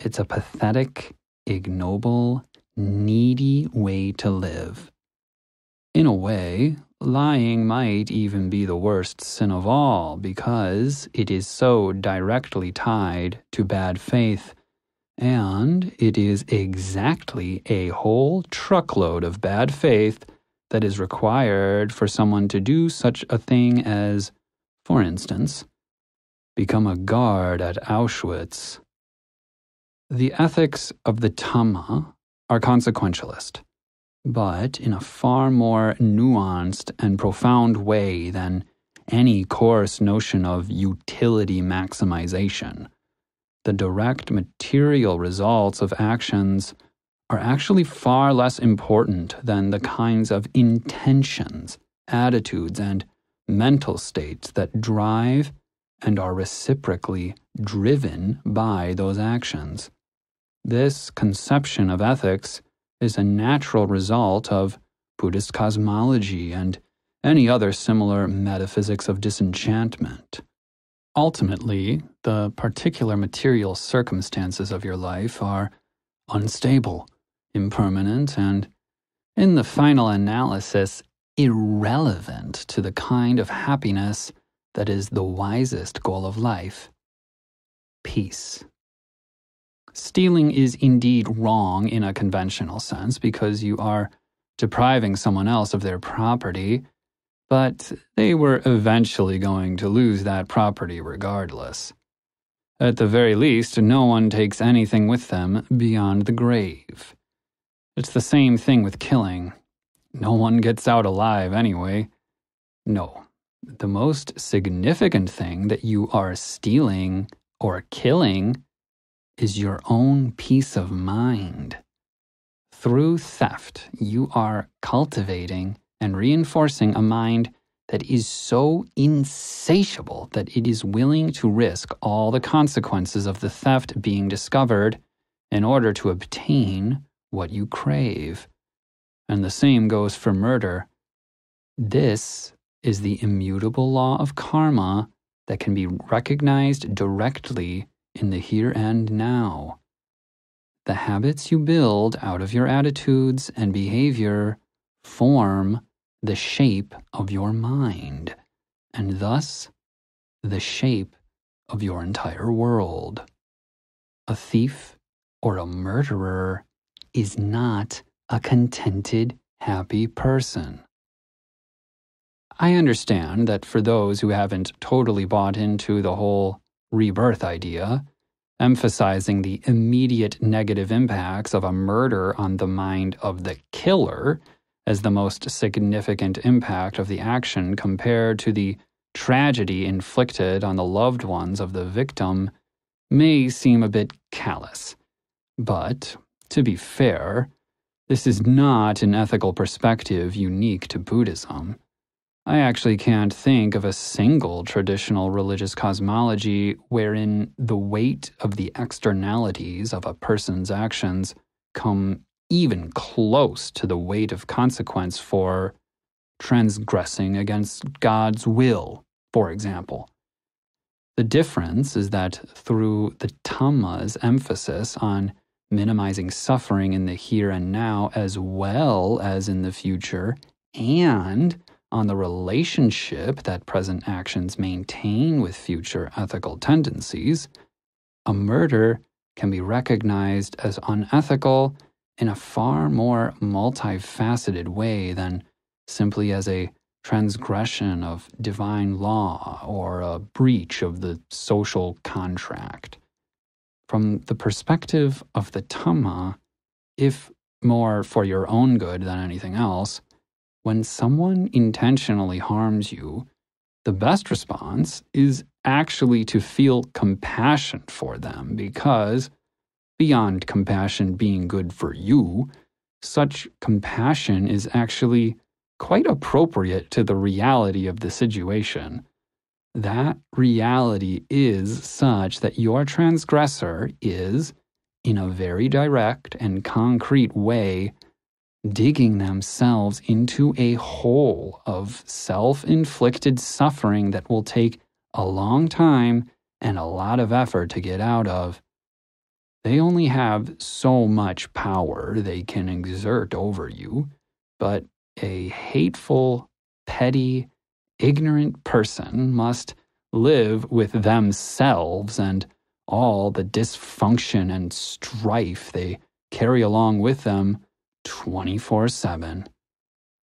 It's a pathetic, ignoble, needy way to live. In a way, lying might even be the worst sin of all because it is so directly tied to bad faith. And it is exactly a whole truckload of bad faith that is required for someone to do such a thing as, for instance, become a guard at Auschwitz. The ethics of the Dhamma are consequentialist but in a far more nuanced and profound way than any coarse notion of utility maximization. The direct material results of actions are actually far less important than the kinds of intentions, attitudes, and mental states that drive and are reciprocally driven by those actions. This conception of ethics is a natural result of Buddhist cosmology and any other similar metaphysics of disenchantment. Ultimately, the particular material circumstances of your life are unstable, impermanent, and, in the final analysis, irrelevant to the kind of happiness that is the wisest goal of life peace. Stealing is indeed wrong in a conventional sense because you are depriving someone else of their property, but they were eventually going to lose that property regardless. At the very least, no one takes anything with them beyond the grave. It's the same thing with killing. No one gets out alive anyway. No, the most significant thing that you are stealing or killing is your own peace of mind. Through theft, you are cultivating and reinforcing a mind that is so insatiable that it is willing to risk all the consequences of the theft being discovered in order to obtain what you crave. And the same goes for murder. This is the immutable law of karma that can be recognized directly in the here and now. The habits you build out of your attitudes and behavior form the shape of your mind, and thus the shape of your entire world. A thief or a murderer is not a contented, happy person. I understand that for those who haven't totally bought into the whole rebirth idea, emphasizing the immediate negative impacts of a murder on the mind of the killer as the most significant impact of the action compared to the tragedy inflicted on the loved ones of the victim may seem a bit callous. But, to be fair, this is not an ethical perspective unique to Buddhism. I actually can't think of a single traditional religious cosmology wherein the weight of the externalities of a person's actions come even close to the weight of consequence for transgressing against God's will, for example. The difference is that through the Dhamma's emphasis on minimizing suffering in the here and now as well as in the future, and on the relationship that present actions maintain with future ethical tendencies, a murder can be recognized as unethical in a far more multifaceted way than simply as a transgression of divine law or a breach of the social contract. From the perspective of the Dhamma, if more for your own good than anything else, when someone intentionally harms you, the best response is actually to feel compassion for them because, beyond compassion being good for you, such compassion is actually quite appropriate to the reality of the situation. That reality is such that your transgressor is, in a very direct and concrete way, digging themselves into a hole of self inflicted suffering that will take a long time and a lot of effort to get out of. They only have so much power they can exert over you, but a hateful, petty, ignorant person must live with themselves and all the dysfunction and strife they carry along with them 24 7.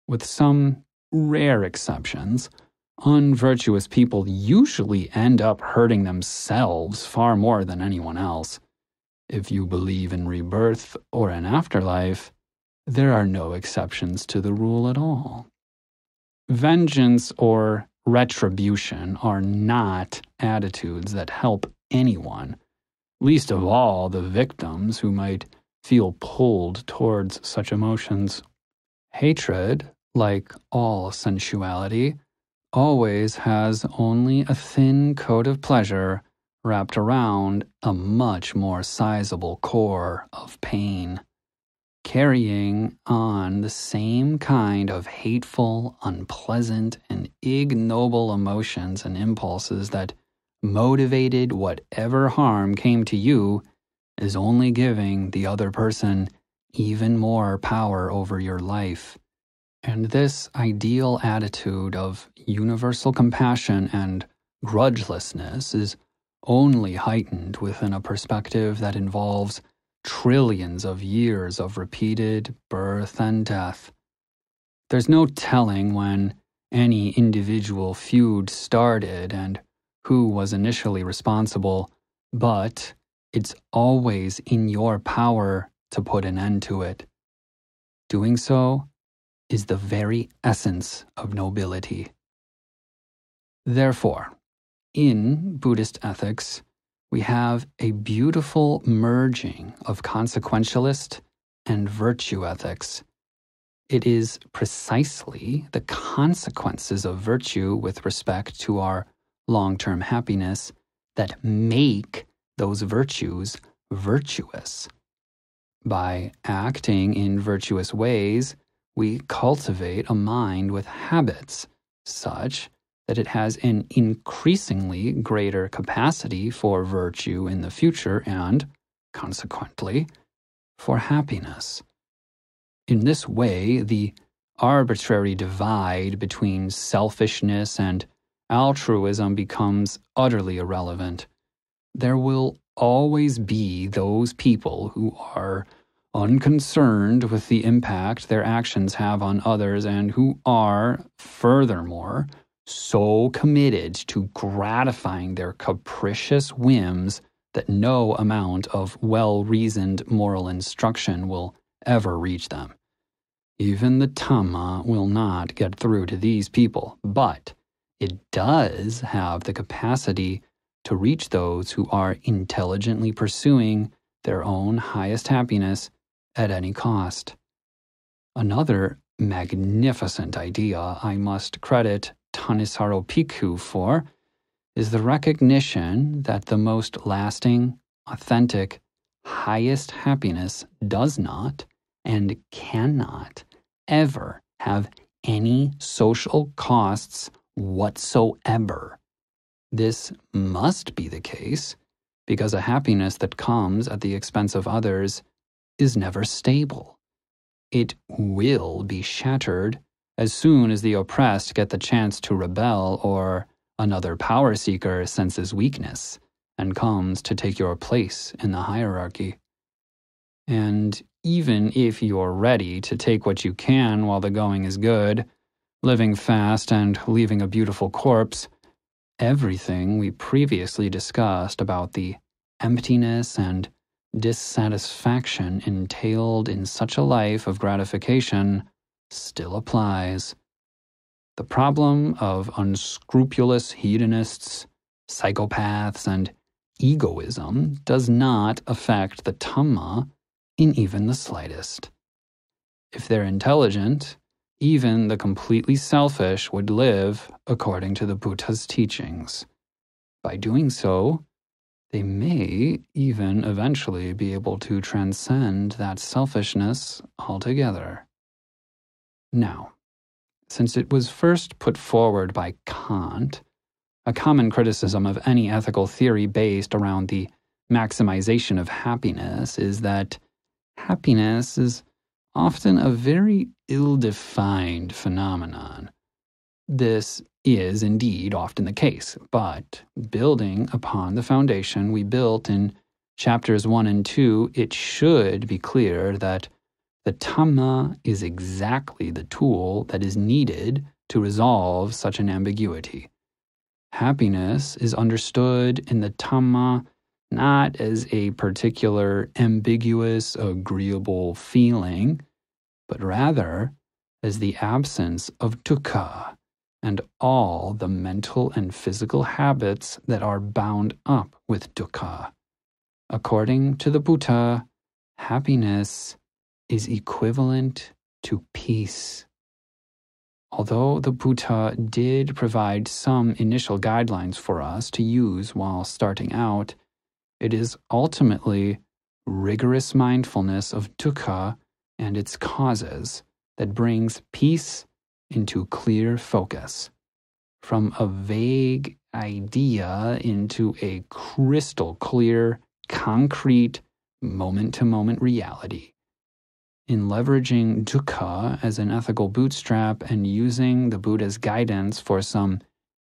With some rare exceptions, unvirtuous people usually end up hurting themselves far more than anyone else. If you believe in rebirth or an afterlife, there are no exceptions to the rule at all. Vengeance or retribution are not attitudes that help anyone, least of all the victims who might feel pulled towards such emotions. Hatred, like all sensuality, always has only a thin coat of pleasure wrapped around a much more sizable core of pain, carrying on the same kind of hateful, unpleasant, and ignoble emotions and impulses that motivated whatever harm came to you is only giving the other person even more power over your life. And this ideal attitude of universal compassion and grudgelessness is only heightened within a perspective that involves trillions of years of repeated birth and death. There's no telling when any individual feud started and who was initially responsible, but it's always in your power to put an end to it. Doing so is the very essence of nobility. Therefore, in Buddhist ethics, we have a beautiful merging of consequentialist and virtue ethics. It is precisely the consequences of virtue with respect to our long term happiness that make those virtues virtuous. By acting in virtuous ways, we cultivate a mind with habits such that it has an increasingly greater capacity for virtue in the future and, consequently, for happiness. In this way, the arbitrary divide between selfishness and altruism becomes utterly irrelevant. There will always be those people who are unconcerned with the impact their actions have on others and who are, furthermore, so committed to gratifying their capricious whims that no amount of well reasoned moral instruction will ever reach them. Even the Dhamma will not get through to these people, but it does have the capacity to reach those who are intelligently pursuing their own highest happiness at any cost. Another magnificent idea I must credit Thanissaro Bhikkhu for is the recognition that the most lasting, authentic, highest happiness does not and cannot ever have any social costs whatsoever. This must be the case because a happiness that comes at the expense of others is never stable. It will be shattered as soon as the oppressed get the chance to rebel or another power seeker senses weakness and comes to take your place in the hierarchy. And even if you're ready to take what you can while the going is good, living fast and leaving a beautiful corpse, everything we previously discussed about the emptiness and dissatisfaction entailed in such a life of gratification still applies. The problem of unscrupulous hedonists, psychopaths, and egoism does not affect the Dhamma in even the slightest. If they're intelligent, even the completely selfish would live according to the Buddha's teachings. By doing so, they may even eventually be able to transcend that selfishness altogether. Now, since it was first put forward by Kant, a common criticism of any ethical theory based around the maximization of happiness is that happiness is often a very ill defined phenomenon. This is indeed often the case, but building upon the foundation we built in chapters 1 and 2, it should be clear that the Dhamma is exactly the tool that is needed to resolve such an ambiguity. Happiness is understood in the Dhamma not as a particular ambiguous, agreeable feeling, but rather as the absence of dukkha and all the mental and physical habits that are bound up with dukkha. According to the Buddha, happiness is equivalent to peace. Although the Buddha did provide some initial guidelines for us to use while starting out, it is ultimately rigorous mindfulness of dukkha and its causes that brings peace into clear focus. From a vague idea into a crystal clear, concrete, moment to moment reality. In leveraging dukkha as an ethical bootstrap and using the Buddha's guidance for some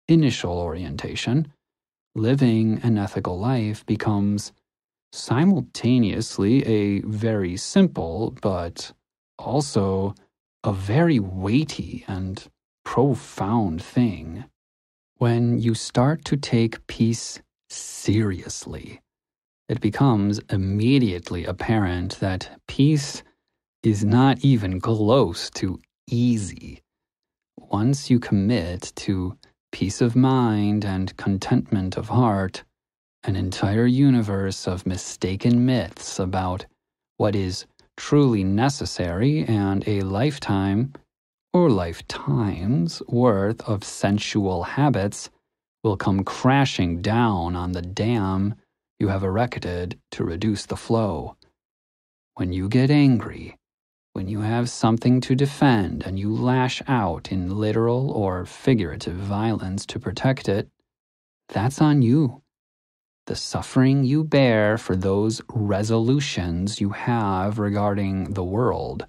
initial orientation, living an ethical life becomes simultaneously a very simple but also a very weighty and profound thing. When you start to take peace seriously, it becomes immediately apparent that peace is not even close to easy. Once you commit to peace of mind and contentment of heart, an entire universe of mistaken myths about what is truly necessary and a lifetime or lifetimes worth of sensual habits will come crashing down on the dam you have erected to reduce the flow. When you get angry, when you have something to defend and you lash out in literal or figurative violence to protect it, that's on you. The suffering you bear for those resolutions you have regarding the world,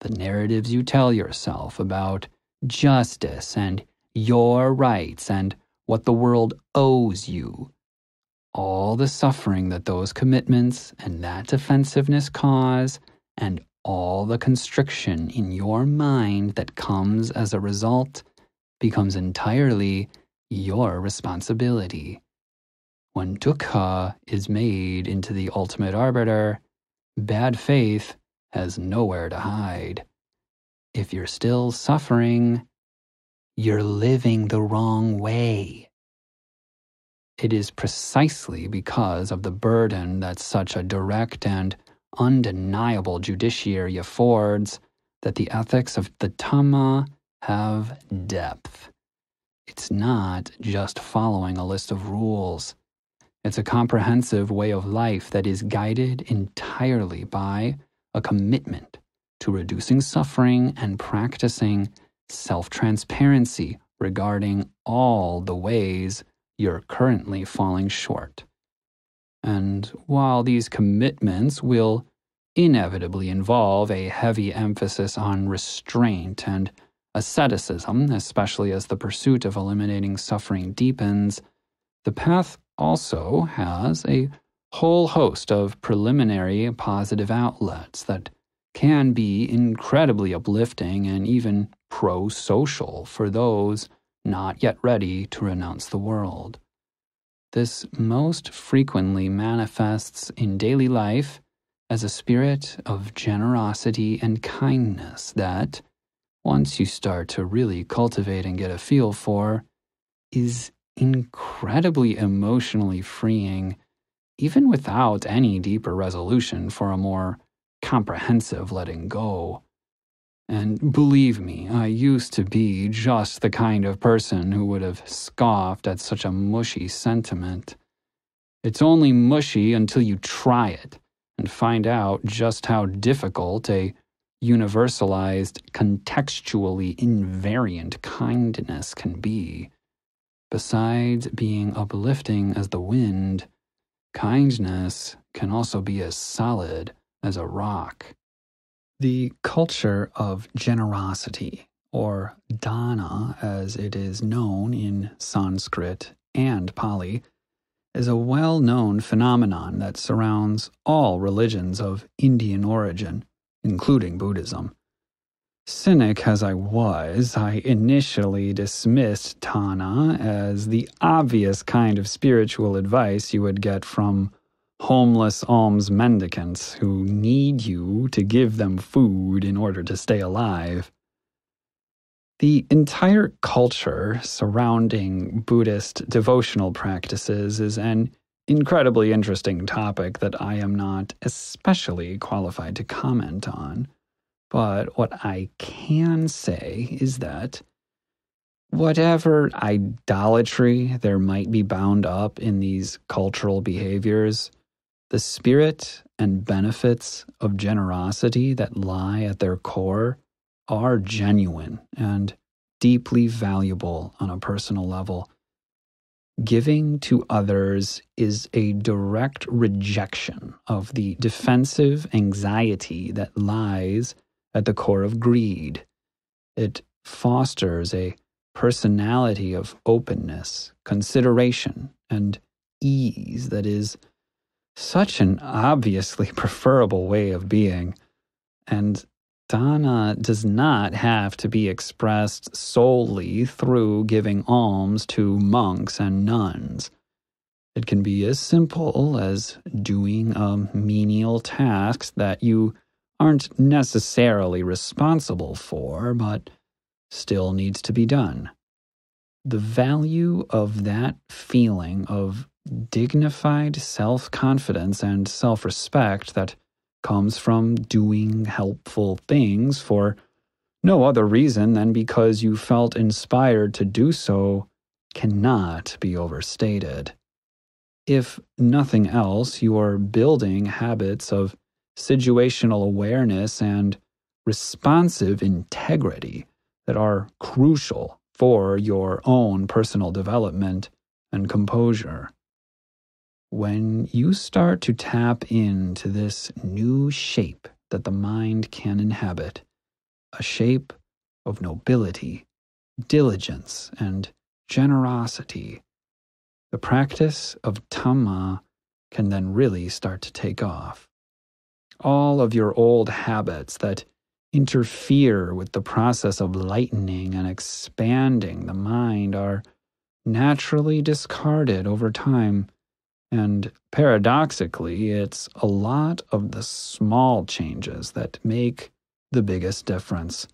the narratives you tell yourself about justice and your rights and what the world owes you, all the suffering that those commitments and that defensiveness cause, and all the constriction in your mind that comes as a result becomes entirely your responsibility. When dukkha is made into the ultimate arbiter, bad faith has nowhere to hide. If you're still suffering, you're living the wrong way. It is precisely because of the burden that such a direct and undeniable judiciary affords that the ethics of the Dhamma have depth. It's not just following a list of rules. It's a comprehensive way of life that is guided entirely by a commitment to reducing suffering and practicing self transparency regarding all the ways you're currently falling short. And while these commitments will inevitably involve a heavy emphasis on restraint and asceticism, especially as the pursuit of eliminating suffering deepens, the path also has a whole host of preliminary positive outlets that can be incredibly uplifting and even pro social for those not yet ready to renounce the world. This most frequently manifests in daily life as a spirit of generosity and kindness that, once you start to really cultivate and get a feel for, is incredibly emotionally freeing, even without any deeper resolution for a more comprehensive letting go. And believe me, I used to be just the kind of person who would have scoffed at such a mushy sentiment. It's only mushy until you try it and find out just how difficult a universalized, contextually invariant kindness can be. Besides being uplifting as the wind, kindness can also be as solid as a rock. The culture of generosity, or dana as it is known in Sanskrit and Pali, is a well known phenomenon that surrounds all religions of Indian origin, including Buddhism. Cynic as I was, I initially dismissed Dana as the obvious kind of spiritual advice you would get from homeless alms mendicants who need you to give them food in order to stay alive. The entire culture surrounding Buddhist devotional practices is an incredibly interesting topic that I am not especially qualified to comment on. But what I can say is that whatever idolatry there might be bound up in these cultural behaviors, the spirit and benefits of generosity that lie at their core are genuine and deeply valuable on a personal level. Giving to others is a direct rejection of the defensive anxiety that lies at the core of greed. It fosters a personality of openness, consideration, and ease that is such an obviously preferable way of being. And Dana does not have to be expressed solely through giving alms to monks and nuns. It can be as simple as doing a menial task that you aren't necessarily responsible for, but still needs to be done. The value of that feeling of dignified self confidence and self respect that comes from doing helpful things for no other reason than because you felt inspired to do so cannot be overstated. If nothing else, you are building habits of situational awareness and responsive integrity that are crucial for your own personal development and composure. When you start to tap into this new shape that the mind can inhabit, a shape of nobility, diligence, and generosity, the practice of Dhamma can then really start to take off. All of your old habits that interfere with the process of lightening and expanding the mind are naturally discarded over time and paradoxically, it's a lot of the small changes that make the biggest difference.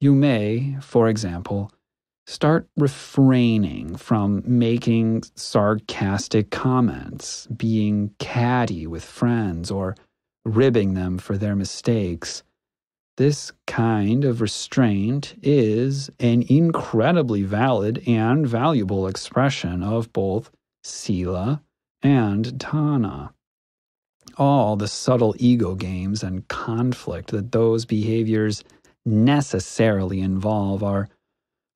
You may, for example, start refraining from making sarcastic comments, being catty with friends, or ribbing them for their mistakes. This kind of restraint is an incredibly valid and valuable expression of both Sila and Dana. All the subtle ego games and conflict that those behaviors necessarily involve are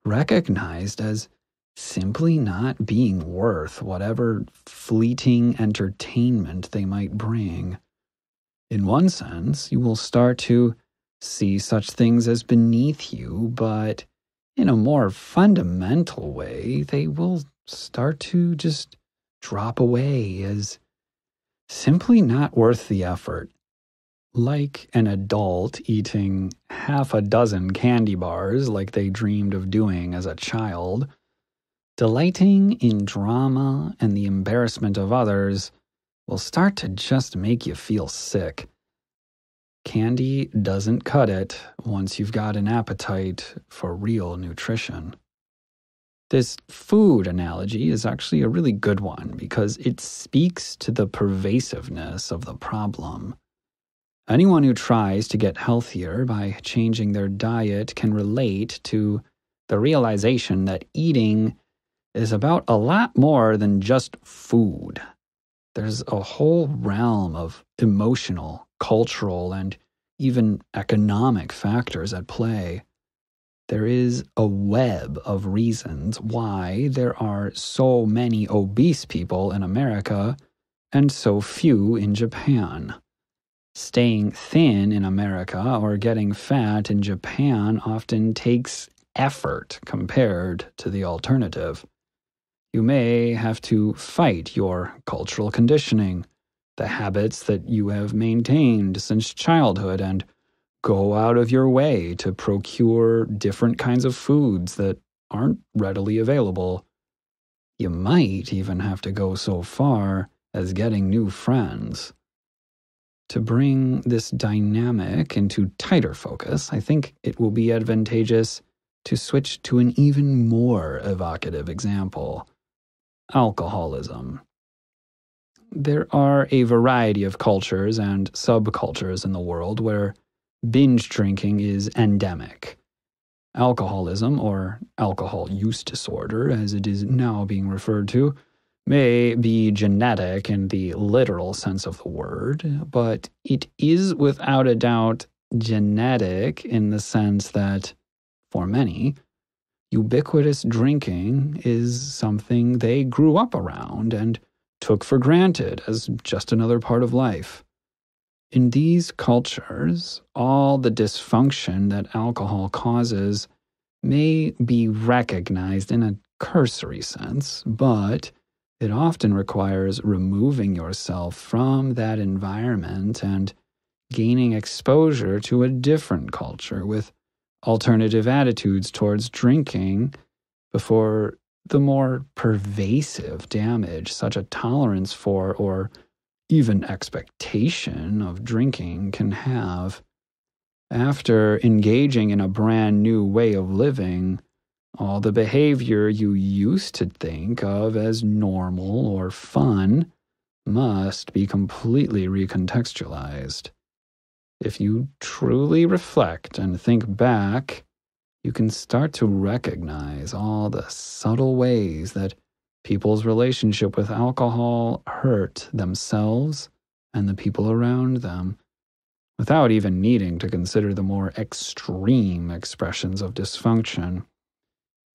recognized as simply not being worth whatever fleeting entertainment they might bring. In one sense, you will start to see such things as beneath you, but in a more fundamental way, they will start to just drop away is simply not worth the effort. Like an adult eating half a dozen candy bars like they dreamed of doing as a child, delighting in drama and the embarrassment of others will start to just make you feel sick. Candy doesn't cut it once you've got an appetite for real nutrition. This food analogy is actually a really good one because it speaks to the pervasiveness of the problem. Anyone who tries to get healthier by changing their diet can relate to the realization that eating is about a lot more than just food. There's a whole realm of emotional, cultural, and even economic factors at play. There is a web of reasons why there are so many obese people in America and so few in Japan. Staying thin in America or getting fat in Japan often takes effort compared to the alternative. You may have to fight your cultural conditioning, the habits that you have maintained since childhood, and go out of your way to procure different kinds of foods that aren't readily available. You might even have to go so far as getting new friends. To bring this dynamic into tighter focus, I think it will be advantageous to switch to an even more evocative example alcoholism. There are a variety of cultures and subcultures in the world where binge drinking is endemic. Alcoholism, or alcohol use disorder as it is now being referred to, may be genetic in the literal sense of the word, but it is without a doubt genetic in the sense that, for many, ubiquitous drinking is something they grew up around and took for granted as just another part of life. In these cultures, all the dysfunction that alcohol causes may be recognized in a cursory sense, but it often requires removing yourself from that environment and gaining exposure to a different culture with alternative attitudes towards drinking before the more pervasive damage such a tolerance for or even expectation of drinking can have. After engaging in a brand new way of living, all the behavior you used to think of as normal or fun must be completely recontextualized. If you truly reflect and think back, you can start to recognize all the subtle ways that people's relationship with alcohol hurt themselves and the people around them, without even needing to consider the more extreme expressions of dysfunction.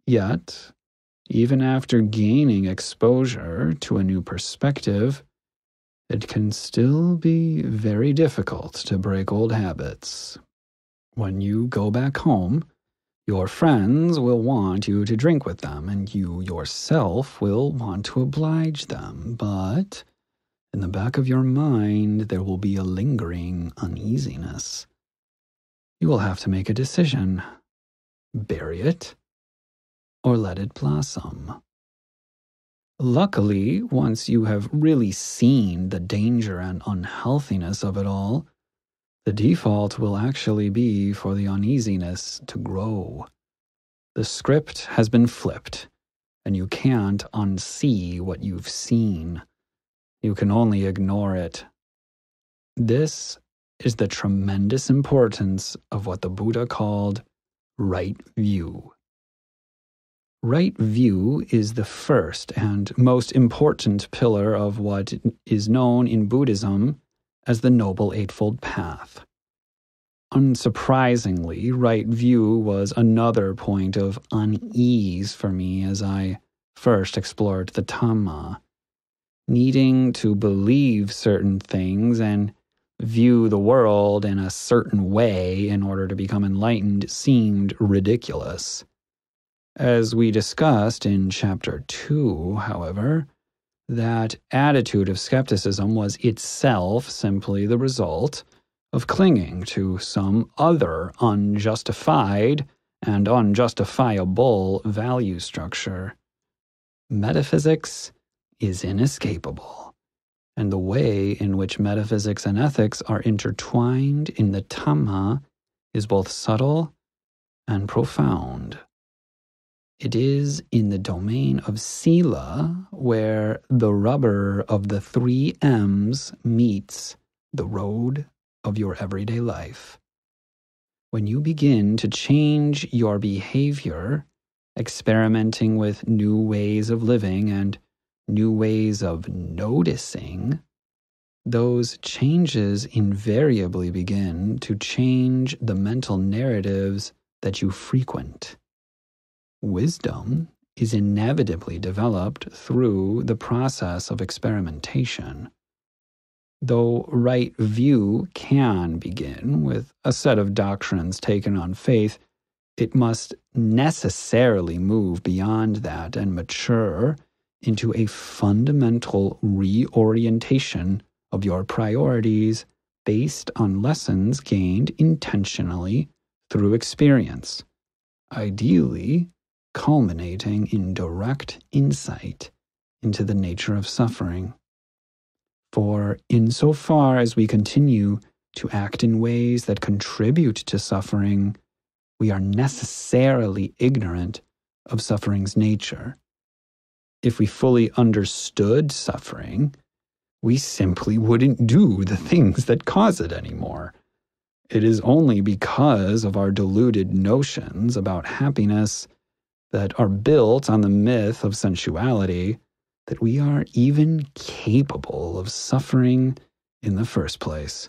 Yet, even after gaining exposure to a new perspective, it can still be very difficult to break old habits. When you go back home, your friends will want you to drink with them, and you yourself will want to oblige them. But in the back of your mind, there will be a lingering uneasiness. You will have to make a decision bury it or let it blossom. Luckily, once you have really seen the danger and unhealthiness of it all, the default will actually be for the uneasiness to grow. The script has been flipped, and you can't unsee what you've seen. You can only ignore it. This is the tremendous importance of what the Buddha called right view. Right view is the first and most important pillar of what is known in Buddhism as the Noble Eightfold Path. Unsurprisingly, right view was another point of unease for me as I first explored the Dhamma. Needing to believe certain things and view the world in a certain way in order to become enlightened seemed ridiculous. As we discussed in Chapter 2, however, that attitude of skepticism was itself simply the result of clinging to some other unjustified and unjustifiable value structure. Metaphysics is inescapable, and the way in which metaphysics and ethics are intertwined in the Dhamma is both subtle and profound. It is in the domain of Sila where the rubber of the three M's meets the road of your everyday life. When you begin to change your behavior, experimenting with new ways of living and new ways of noticing, those changes invariably begin to change the mental narratives that you frequent. Wisdom is inevitably developed through the process of experimentation. Though right view can begin with a set of doctrines taken on faith, it must necessarily move beyond that and mature into a fundamental reorientation of your priorities based on lessons gained intentionally through experience, ideally culminating in direct insight into the nature of suffering. For insofar as we continue to act in ways that contribute to suffering, we are necessarily ignorant of suffering's nature. If we fully understood suffering, we simply wouldn't do the things that cause it anymore. It is only because of our deluded notions about happiness that are built on the myth of sensuality that we are even capable of suffering in the first place.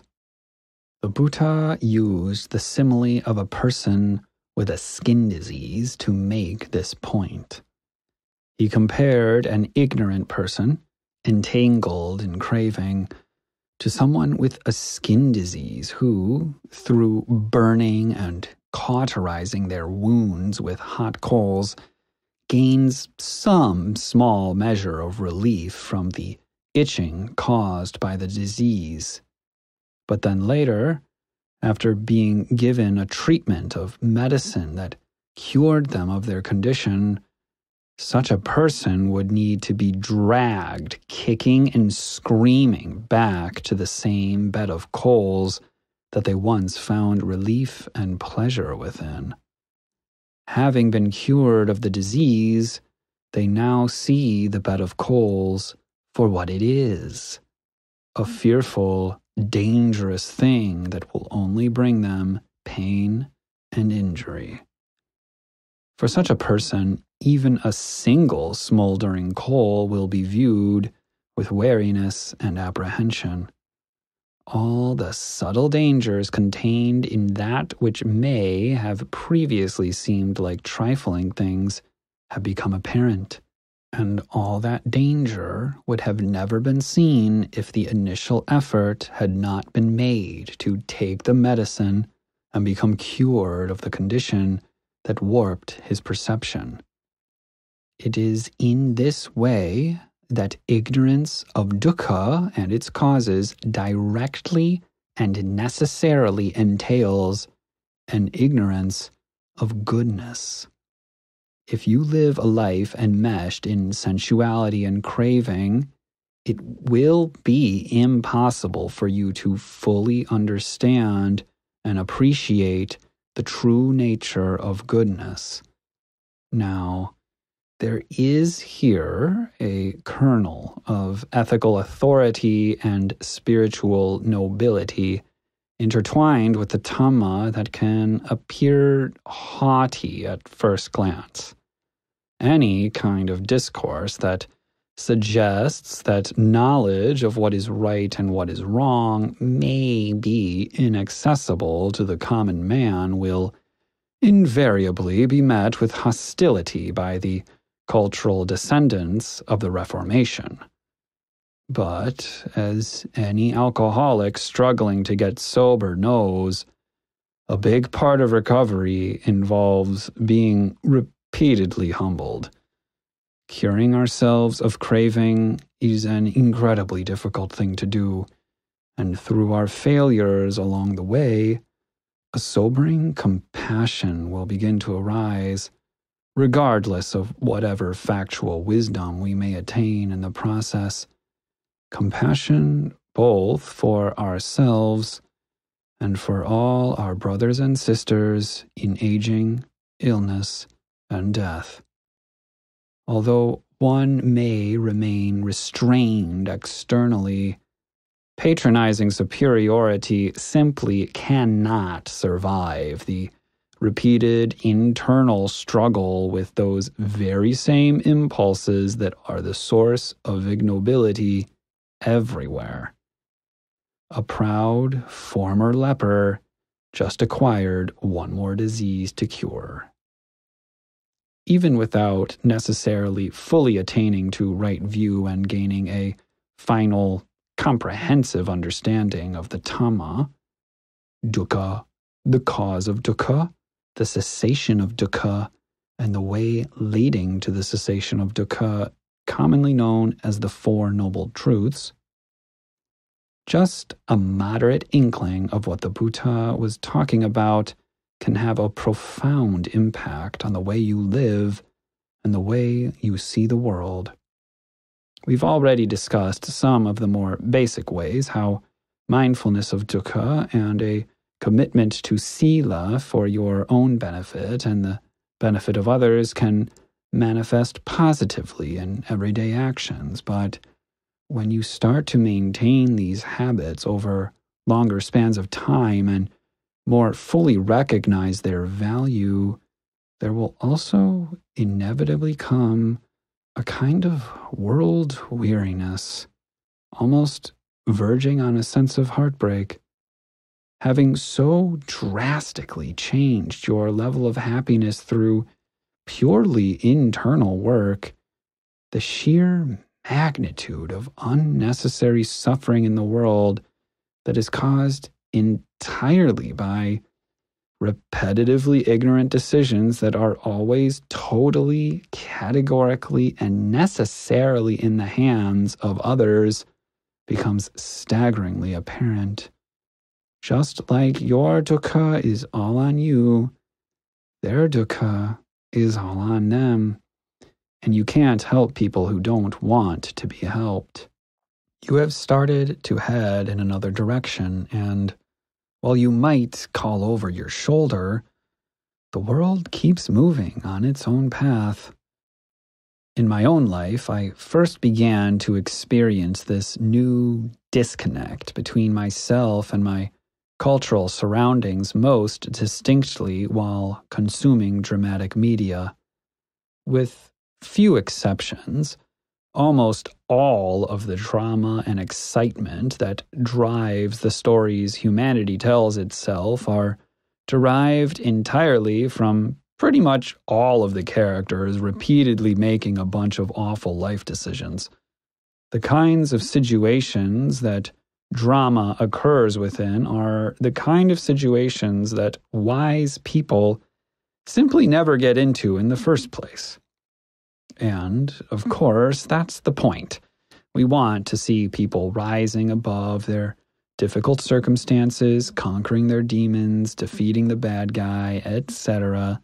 The Buddha used the simile of a person with a skin disease to make this point. He compared an ignorant person, entangled in craving, to someone with a skin disease who, through burning and cauterizing their wounds with hot coals, gains some small measure of relief from the itching caused by the disease. But then later, after being given a treatment of medicine that cured them of their condition, such a person would need to be dragged, kicking and screaming, back to the same bed of coals that they once found relief and pleasure within. Having been cured of the disease, they now see the bed of coals for what it is a fearful, dangerous thing that will only bring them pain and injury. For such a person, even a single smoldering coal will be viewed with wariness and apprehension all the subtle dangers contained in that which may have previously seemed like trifling things have become apparent, and all that danger would have never been seen if the initial effort had not been made to take the medicine and become cured of the condition that warped his perception. It is in this way that ignorance of dukkha and its causes directly and necessarily entails an ignorance of goodness. If you live a life enmeshed in sensuality and craving, it will be impossible for you to fully understand and appreciate the true nature of goodness. Now, there is here a kernel of ethical authority and spiritual nobility intertwined with the Dhamma that can appear haughty at first glance. Any kind of discourse that suggests that knowledge of what is right and what is wrong may be inaccessible to the common man will invariably be met with hostility by the cultural descendants of the Reformation. But, as any alcoholic struggling to get sober knows, a big part of recovery involves being repeatedly humbled. Curing ourselves of craving is an incredibly difficult thing to do, and through our failures along the way, a sobering compassion will begin to arise regardless of whatever factual wisdom we may attain in the process. Compassion both for ourselves and for all our brothers and sisters in aging, illness, and death. Although one may remain restrained externally, patronizing superiority simply cannot survive the repeated internal struggle with those very same impulses that are the source of ignobility everywhere. a proud former leper just acquired one more disease to cure. Even without necessarily fully attaining to right view and gaining a final comprehensive understanding of the Dhamma, dukkha, the cause of dukkha, the cessation of dukkha, and the way leading to the cessation of dukkha, commonly known as the Four Noble Truths, just a moderate inkling of what the Buddha was talking about can have a profound impact on the way you live and the way you see the world. We've already discussed some of the more basic ways how mindfulness of dukkha and a commitment to sila for your own benefit and the benefit of others can manifest positively in everyday actions, but when you start to maintain these habits over longer spans of time and more fully recognize their value, there will also inevitably come a kind of world weariness, almost verging on a sense of heartbreak. Having so drastically changed your level of happiness through purely internal work, the sheer magnitude of unnecessary suffering in the world that is caused entirely by repetitively ignorant decisions that are always totally, categorically, and necessarily in the hands of others becomes staggeringly apparent. Just like your dukkha is all on you, their dukkha is all on them and you can't help people who don't want to be helped. You have started to head in another direction, and while you might call over your shoulder, the world keeps moving on its own path. In my own life, I first began to experience this new disconnect between myself and my cultural surroundings most distinctly while consuming dramatic media. With few exceptions, almost all of the drama and excitement that drives the stories humanity tells itself are derived entirely from pretty much all of the characters repeatedly making a bunch of awful life decisions. The kinds of situations that drama occurs within are the kind of situations that wise people simply never get into in the first place. And of hmm. course, that's the point. We want to see people rising above their difficult circumstances, conquering their demons, defeating the bad guy, etc.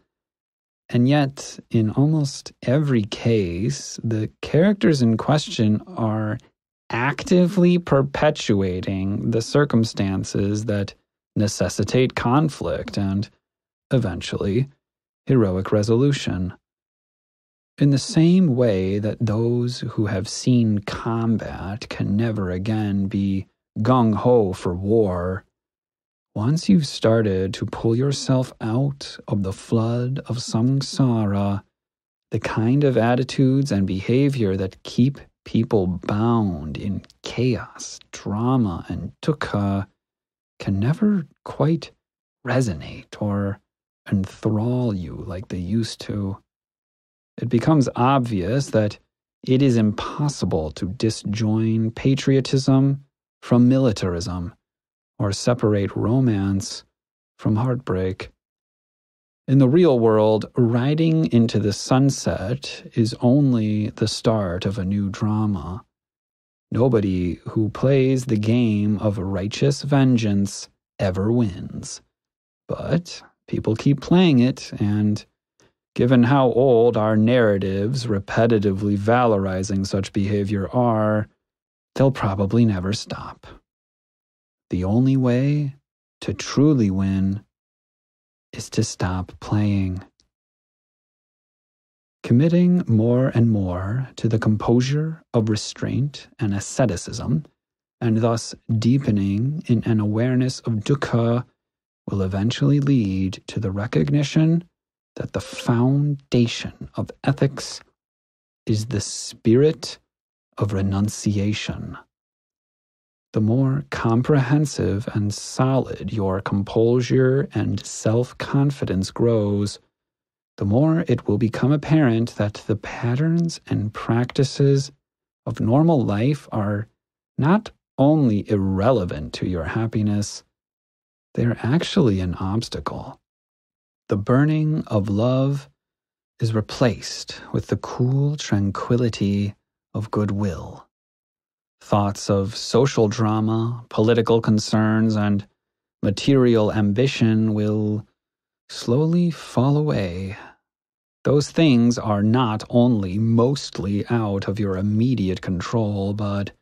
And yet, in almost every case, the characters in question are actively perpetuating the circumstances that necessitate conflict and, eventually, heroic resolution. In the same way that those who have seen combat can never again be gung ho for war, once you've started to pull yourself out of the flood of samsara, the kind of attitudes and behavior that keep people bound in chaos, drama, and dukkha can never quite resonate or enthrall you like they used to it becomes obvious that it is impossible to disjoin patriotism from militarism or separate romance from heartbreak. In the real world, riding into the sunset is only the start of a new drama. Nobody who plays the game of righteous vengeance ever wins. But people keep playing it, and Given how old our narratives repetitively valorizing such behavior are, they'll probably never stop. The only way to truly win is to stop playing. Committing more and more to the composure of restraint and asceticism, and thus deepening in an awareness of dukkha, will eventually lead to the recognition that the foundation of ethics is the spirit of renunciation. The more comprehensive and solid your composure and self confidence grows, the more it will become apparent that the patterns and practices of normal life are not only irrelevant to your happiness, they're actually an obstacle. The burning of love is replaced with the cool tranquility of goodwill. Thoughts of social drama, political concerns, and material ambition will slowly fall away. Those things are not only mostly out of your immediate control, but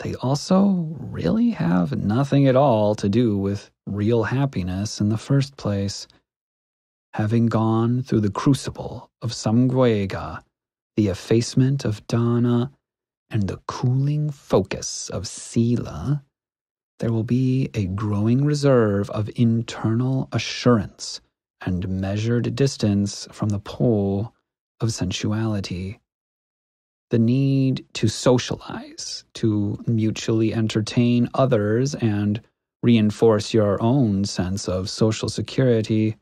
they also really have nothing at all to do with real happiness in the first place. Having gone through the crucible of Samvega, the effacement of dana, and the cooling focus of sila, there will be a growing reserve of internal assurance and measured distance from the pole of sensuality. The need to socialize, to mutually entertain others, and reinforce your own sense of social security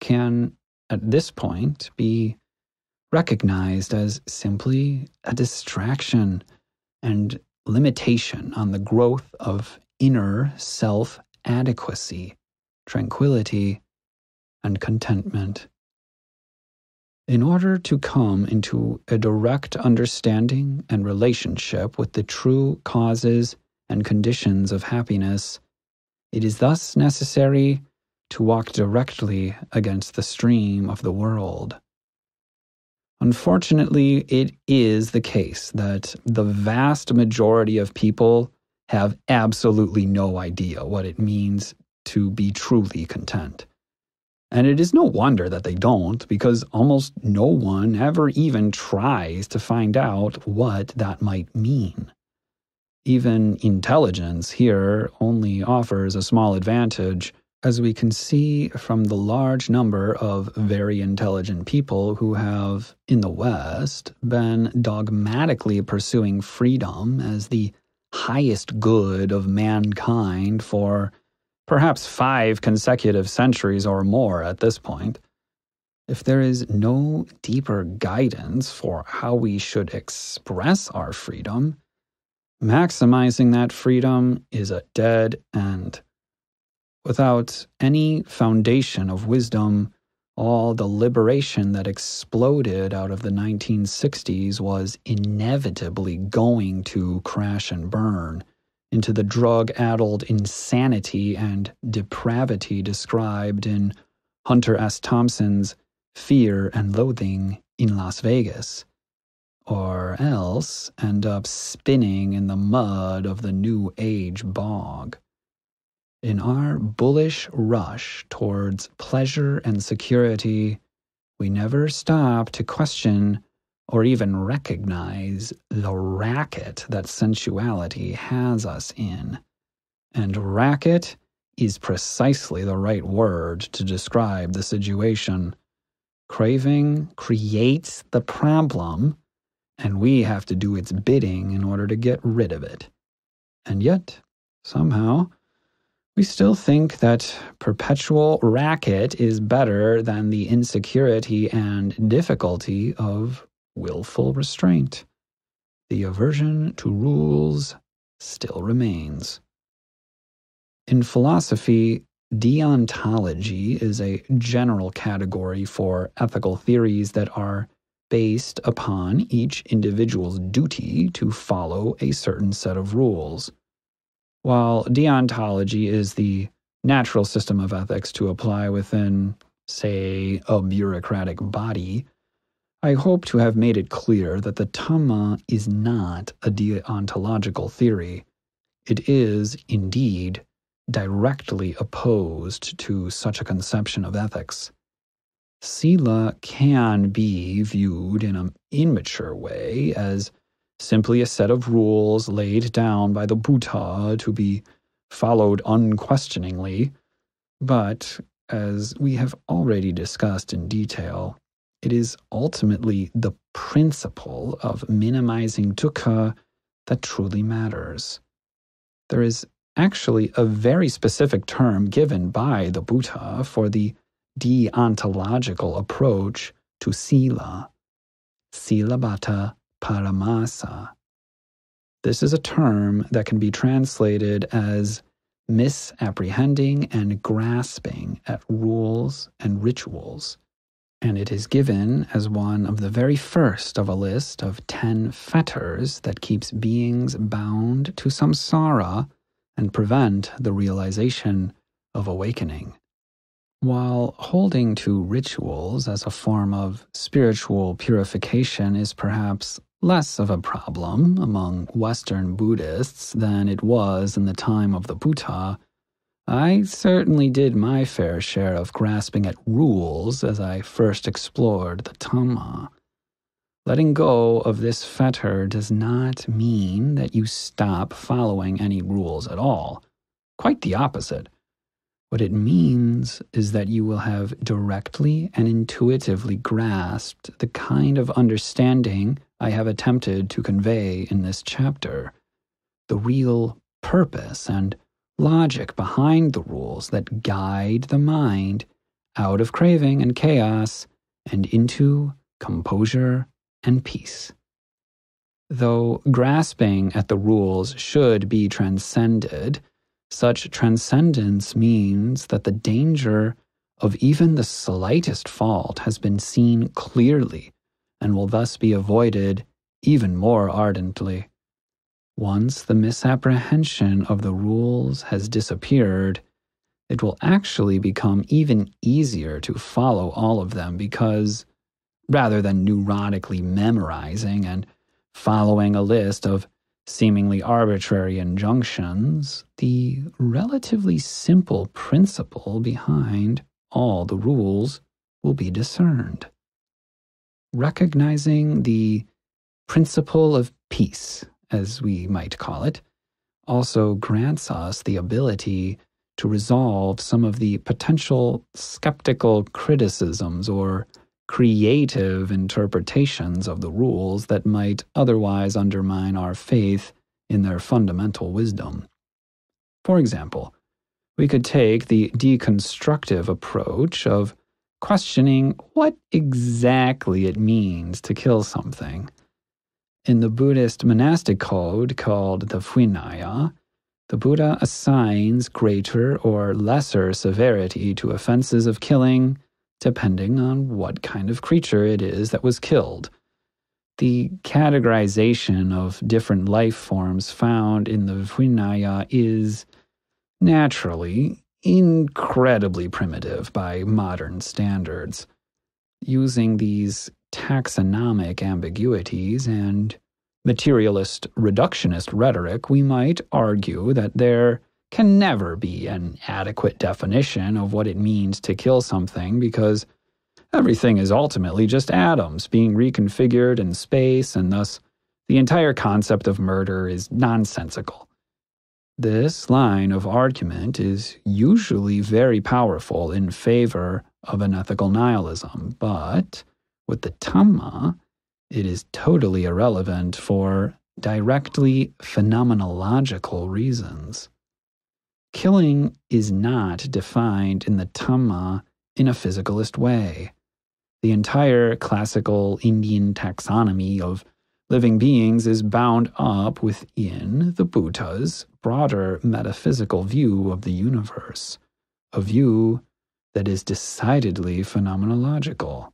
can, at this point, be recognized as simply a distraction and limitation on the growth of inner self adequacy, tranquility, and contentment. In order to come into a direct understanding and relationship with the true causes and conditions of happiness, it is thus necessary to walk directly against the stream of the world. Unfortunately, it is the case that the vast majority of people have absolutely no idea what it means to be truly content. And it is no wonder that they don't, because almost no one ever even tries to find out what that might mean. Even intelligence here only offers a small advantage as we can see from the large number of very intelligent people who have, in the West, been dogmatically pursuing freedom as the highest good of mankind for perhaps five consecutive centuries or more at this point. If there is no deeper guidance for how we should express our freedom, maximizing that freedom is a dead end. Without any foundation of wisdom, all the liberation that exploded out of the 1960s was inevitably going to crash and burn into the drug addled insanity and depravity described in Hunter S. Thompson's Fear and Loathing in Las Vegas, or else end up spinning in the mud of the New Age bog. In our bullish rush towards pleasure and security, we never stop to question or even recognize the racket that sensuality has us in. And racket is precisely the right word to describe the situation. Craving creates the problem, and we have to do its bidding in order to get rid of it. And yet, somehow, we still think that perpetual racket is better than the insecurity and difficulty of willful restraint. The aversion to rules still remains. In philosophy, deontology is a general category for ethical theories that are based upon each individual's duty to follow a certain set of rules. While deontology is the natural system of ethics to apply within, say, a bureaucratic body, I hope to have made it clear that the Dhamma is not a deontological theory. It is, indeed, directly opposed to such a conception of ethics. Sila can be viewed in an immature way as simply a set of rules laid down by the Buddha to be followed unquestioningly, but, as we have already discussed in detail, it is ultimately the principle of minimizing dukkha that truly matters. There is actually a very specific term given by the Buddha for the deontological approach to sila, silabata paramasa. This is a term that can be translated as misapprehending and grasping at rules and rituals, and it is given as one of the very first of a list of ten fetters that keeps beings bound to samsara and prevent the realization of awakening. While holding to rituals as a form of spiritual purification is perhaps less of a problem among Western Buddhists than it was in the time of the Buddha, I certainly did my fair share of grasping at rules as I first explored the Dhamma. Letting go of this fetter does not mean that you stop following any rules at all. Quite the opposite. What it means is that you will have directly and intuitively grasped the kind of understanding I have attempted to convey in this chapter, the real purpose and logic behind the rules that guide the mind out of craving and chaos and into composure and peace. Though grasping at the rules should be transcended, such transcendence means that the danger of even the slightest fault has been seen clearly and will thus be avoided even more ardently. Once the misapprehension of the rules has disappeared, it will actually become even easier to follow all of them because rather than neurotically memorizing and following a list of seemingly arbitrary injunctions, the relatively simple principle behind all the rules will be discerned. Recognizing the principle of peace, as we might call it, also grants us the ability to resolve some of the potential skeptical criticisms or creative interpretations of the rules that might otherwise undermine our faith in their fundamental wisdom. For example, we could take the deconstructive approach of questioning what exactly it means to kill something. In the Buddhist monastic code called the Vinaya, the Buddha assigns greater or lesser severity to offenses of killing, depending on what kind of creature it is that was killed. The categorization of different life forms found in the Vinaya is naturally incredibly primitive by modern standards. Using these taxonomic ambiguities and materialist reductionist rhetoric, we might argue that there can never be an adequate definition of what it means to kill something because everything is ultimately just atoms being reconfigured in space, and thus the entire concept of murder is nonsensical. This line of argument is usually very powerful in favor of an ethical nihilism, but with the Dhamma, it is totally irrelevant for directly phenomenological reasons. Killing is not defined in the Dhamma in a physicalist way. The entire classical Indian taxonomy of living beings is bound up within the Buddha's broader metaphysical view of the universe, a view that is decidedly phenomenological.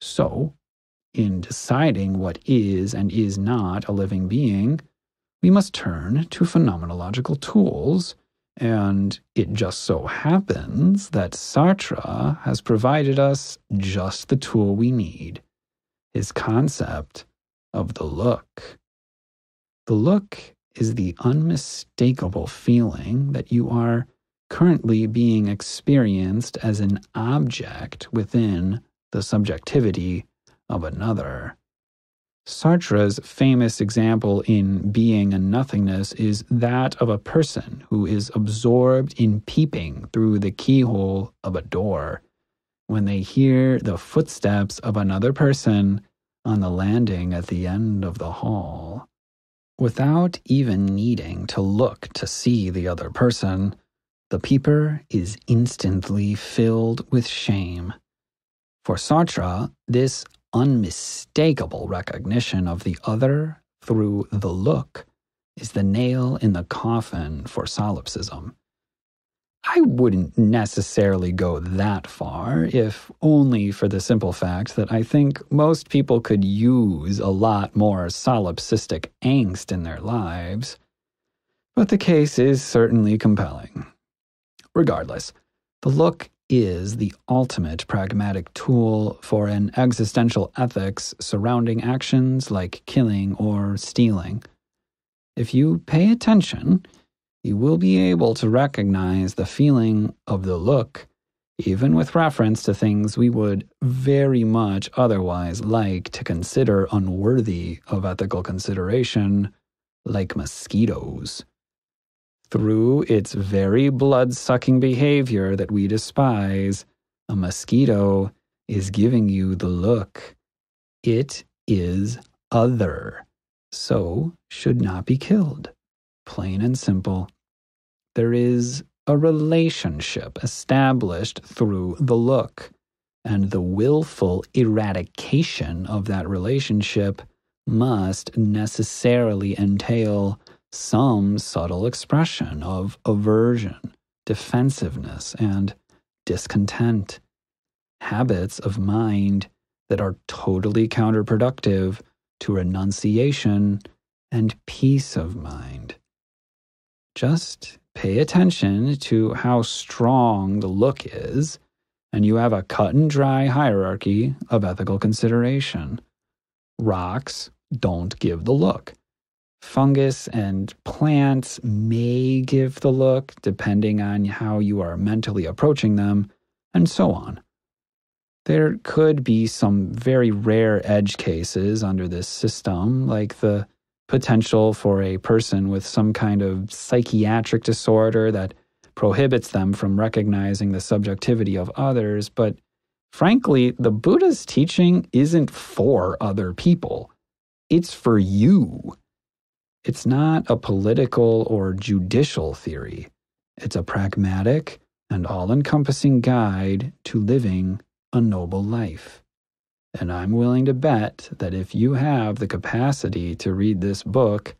So, in deciding what is and is not a living being, we must turn to phenomenological tools and it just so happens that Sartre has provided us just the tool we need his concept of the look. The look is the unmistakable feeling that you are currently being experienced as an object within the subjectivity of another. Sartre's famous example in Being and Nothingness is that of a person who is absorbed in peeping through the keyhole of a door when they hear the footsteps of another person on the landing at the end of the hall. Without even needing to look to see the other person, the peeper is instantly filled with shame. For Sartre, this unmistakable recognition of the other through the look is the nail in the coffin for solipsism. I wouldn't necessarily go that far, if only for the simple fact that I think most people could use a lot more solipsistic angst in their lives. But the case is certainly compelling. Regardless, the look is the ultimate pragmatic tool for an existential ethics surrounding actions like killing or stealing. If you pay attention, you will be able to recognize the feeling of the look, even with reference to things we would very much otherwise like to consider unworthy of ethical consideration, like mosquitoes. Through its very blood sucking behavior that we despise, a mosquito is giving you the look. It is other, so should not be killed plain and simple. There is a relationship established through the look, and the willful eradication of that relationship must necessarily entail some subtle expression of aversion, defensiveness, and discontent. Habits of mind that are totally counterproductive to renunciation and peace of mind. Just pay attention to how strong the look is, and you have a cut and dry hierarchy of ethical consideration. Rocks don't give the look. Fungus and plants may give the look depending on how you are mentally approaching them, and so on. There could be some very rare edge cases under this system, like the potential for a person with some kind of psychiatric disorder that prohibits them from recognizing the subjectivity of others. But frankly, the Buddha's teaching isn't for other people, it's for you. It's not a political or judicial theory, it's a pragmatic and all encompassing guide to living a noble life. And I'm willing to bet that if you have the capacity to read this book,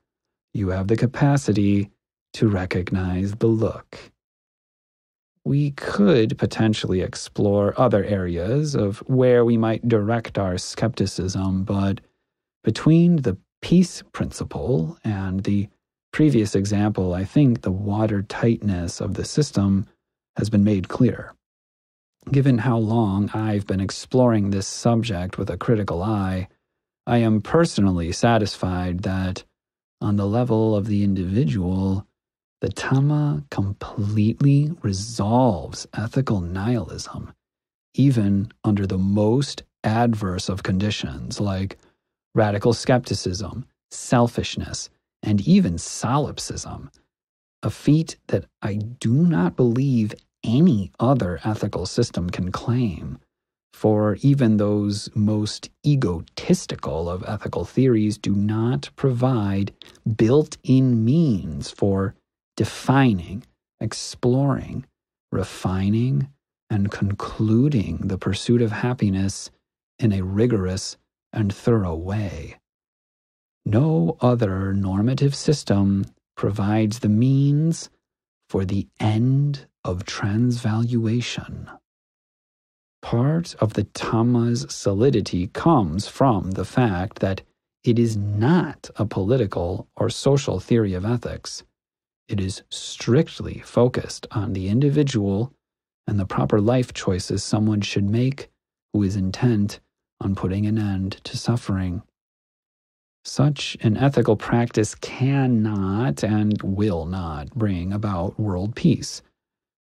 you have the capacity to recognize the look. We could potentially explore other areas of where we might direct our skepticism, but between the peace principle and the previous example, I think the watertightness of the system has been made clear. Given how long I've been exploring this subject with a critical eye, I am personally satisfied that, on the level of the individual, the Dhamma completely resolves ethical nihilism, even under the most adverse of conditions like radical skepticism, selfishness, and even solipsism, a feat that I do not believe any other ethical system can claim. For even those most egotistical of ethical theories do not provide built in means for defining, exploring, refining, and concluding the pursuit of happiness in a rigorous and thorough way. No other normative system provides the means for the end of transvaluation. Part of the Dhamma's solidity comes from the fact that it is not a political or social theory of ethics. It is strictly focused on the individual and the proper life choices someone should make who is intent on putting an end to suffering. Such an ethical practice cannot and will not bring about world peace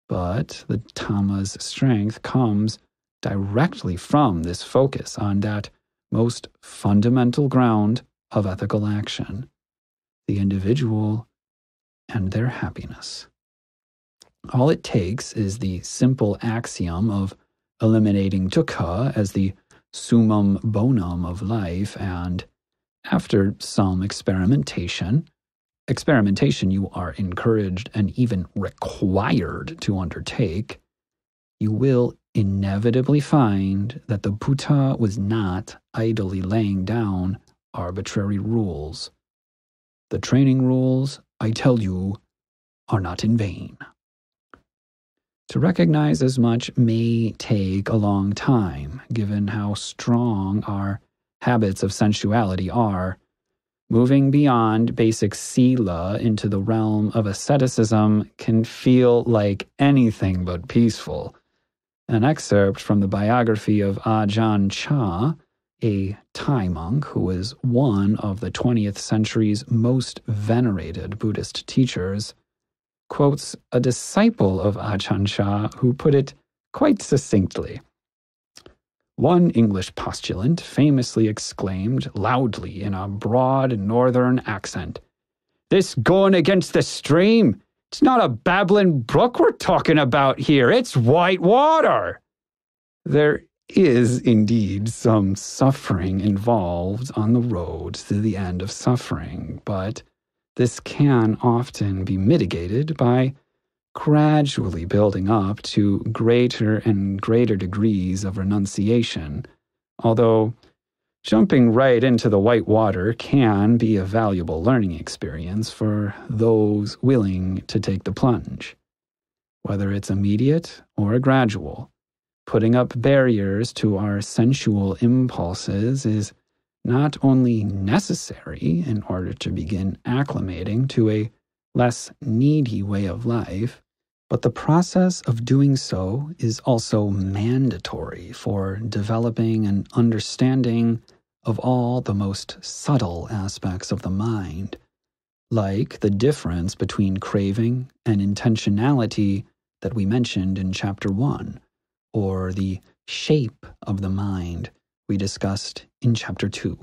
but the Dhamma's strength comes directly from this focus on that most fundamental ground of ethical action the individual and their happiness. All it takes is the simple axiom of eliminating dukkha as the summum bonum of life and After some experimentation, experimentation you are encouraged and even required to undertake, you will inevitably find that the Buddha was not idly laying down arbitrary rules. The training rules, I tell you, are not in vain. To recognize as much may take a long time, given how strong our habits of sensuality are. Moving beyond basic sila into the realm of asceticism can feel like anything but peaceful. An excerpt from the biography of Ajahn Chah, a Thai monk who was one of the 20th century's most venerated Buddhist teachers, quotes a disciple of Ajahn Chah who put it quite succinctly. One English postulant famously exclaimed loudly in a broad northern accent, This going against the stream! It's not a babbling brook we're talking about here, it's white water! There is indeed some suffering involved on the road to the end of suffering, but this can often be mitigated by gradually building up to greater and greater degrees of renunciation, although jumping right into the white water can be a valuable learning experience for those willing to take the plunge. Whether it's immediate or gradual, putting up barriers to our sensual impulses is not only necessary in order to begin acclimating to a less needy way of life, but the process of doing so is also mandatory for developing an understanding of all the most subtle aspects of the mind, like the difference between craving and intentionality that we mentioned in Chapter 1, or the shape of the mind we discussed in Chapter 2.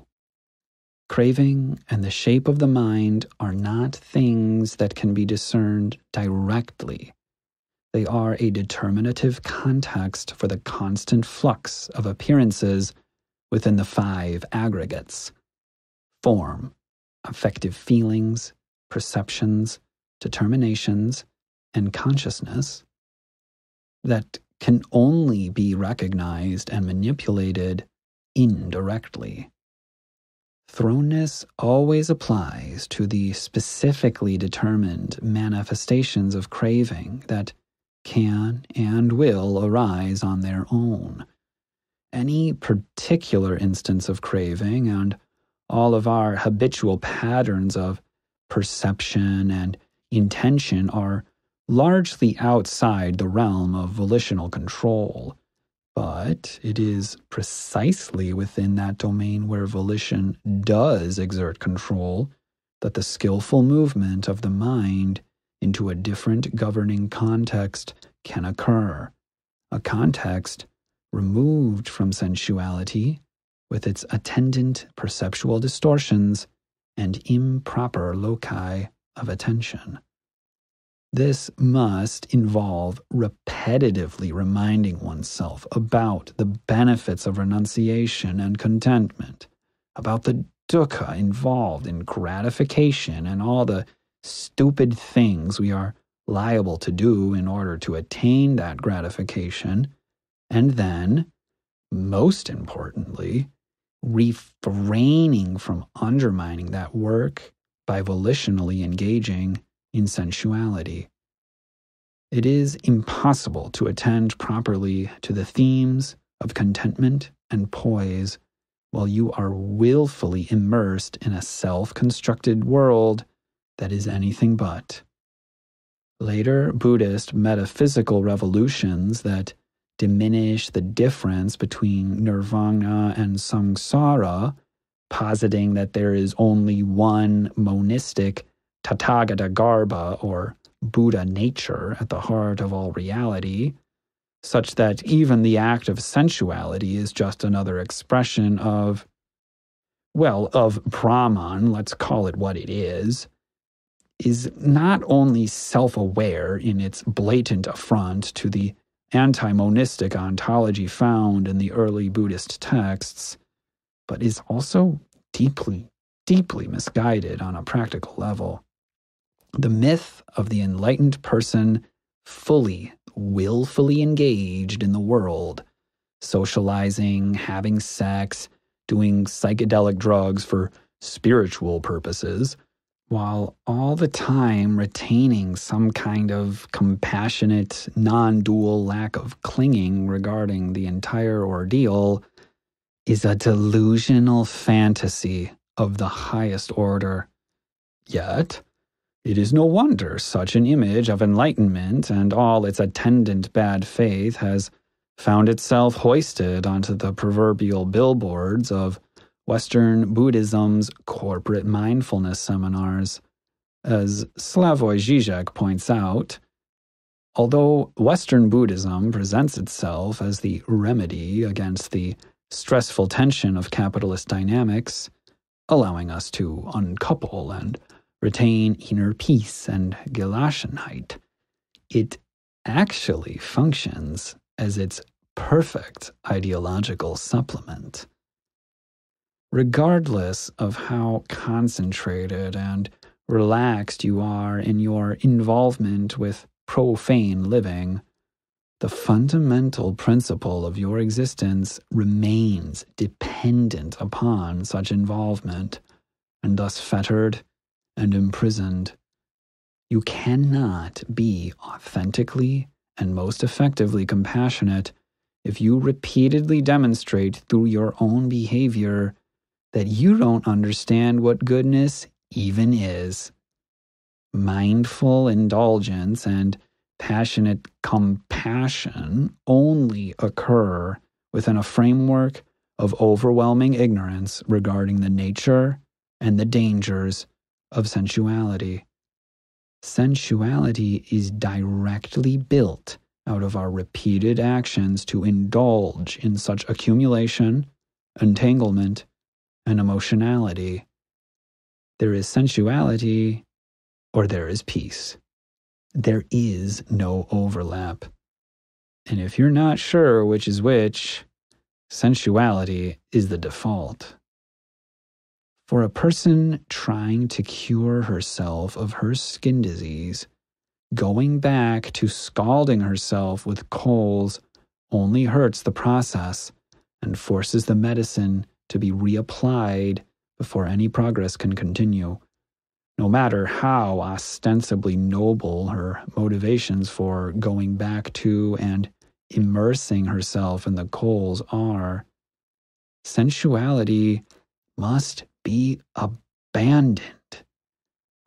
Craving and the shape of the mind are not things that can be discerned directly. They are a determinative context for the constant flux of appearances within the five aggregates form, affective feelings, perceptions, determinations, and consciousness that can only be recognized and manipulated indirectly. Thrownness always applies to the specifically determined manifestations of craving that can and will arise on their own. Any particular instance of craving and all of our habitual patterns of perception and intention are largely outside the realm of volitional control. But it is precisely within that domain where volition does exert control that the skillful movement of the mind into a different governing context can occur. A context removed from sensuality with its attendant perceptual distortions and improper loci of attention. This must involve repetitively reminding oneself about the benefits of renunciation and contentment, about the dukkha involved in gratification and all the stupid things we are liable to do in order to attain that gratification, and then, most importantly, refraining from undermining that work by volitionally engaging in sensuality. It is impossible to attend properly to the themes of contentment and poise while you are willfully immersed in a self constructed world that is anything but. Later Buddhist metaphysical revolutions that diminish the difference between nirvana and samsara, positing that there is only one monistic Tathagata Garbha or Buddha nature at the heart of all reality, such that even the act of sensuality is just another expression of, well, of Brahman, let's call it what it is, is not only self aware in its blatant affront to the anti monistic ontology found in the early Buddhist texts, but is also deeply deeply misguided on a practical level. The myth of the enlightened person fully, willfully engaged in the world, socializing, having sex, doing psychedelic drugs for spiritual purposes, while all the time retaining some kind of compassionate, non dual lack of clinging regarding the entire ordeal, is a delusional fantasy of the highest order. Yet, it is no wonder such an image of enlightenment and all its attendant bad faith has found itself hoisted onto the proverbial billboards of Western Buddhism's corporate mindfulness seminars. As Slavoj Žižek points out, although Western Buddhism presents itself as the remedy against the stressful tension of capitalist dynamics, allowing us to uncouple and retain inner peace and Gelassenheit, it actually functions as its perfect ideological supplement regardless of how concentrated and relaxed you are in your involvement with profane living, the fundamental principle of your existence remains dependent upon such involvement, and thus fettered and imprisoned. You cannot be authentically and most effectively compassionate if you repeatedly demonstrate through your own behavior that you don't understand what goodness even is. Mindful indulgence and passionate compassion only occur within a framework of overwhelming ignorance regarding the nature and the dangers of sensuality. Sensuality is directly built out of our repeated actions to indulge in such accumulation, entanglement, and emotionality. There is sensuality or there is peace. There is no overlap. And if you're not sure which is which, sensuality is the default. For a person trying to cure herself of her skin disease, going back to scalding herself with coals only hurts the process and forces the medicine to be reapplied before any progress can continue. No matter how ostensibly noble her motivations for going back to and immersing herself in the coals are, sensuality must be abandoned.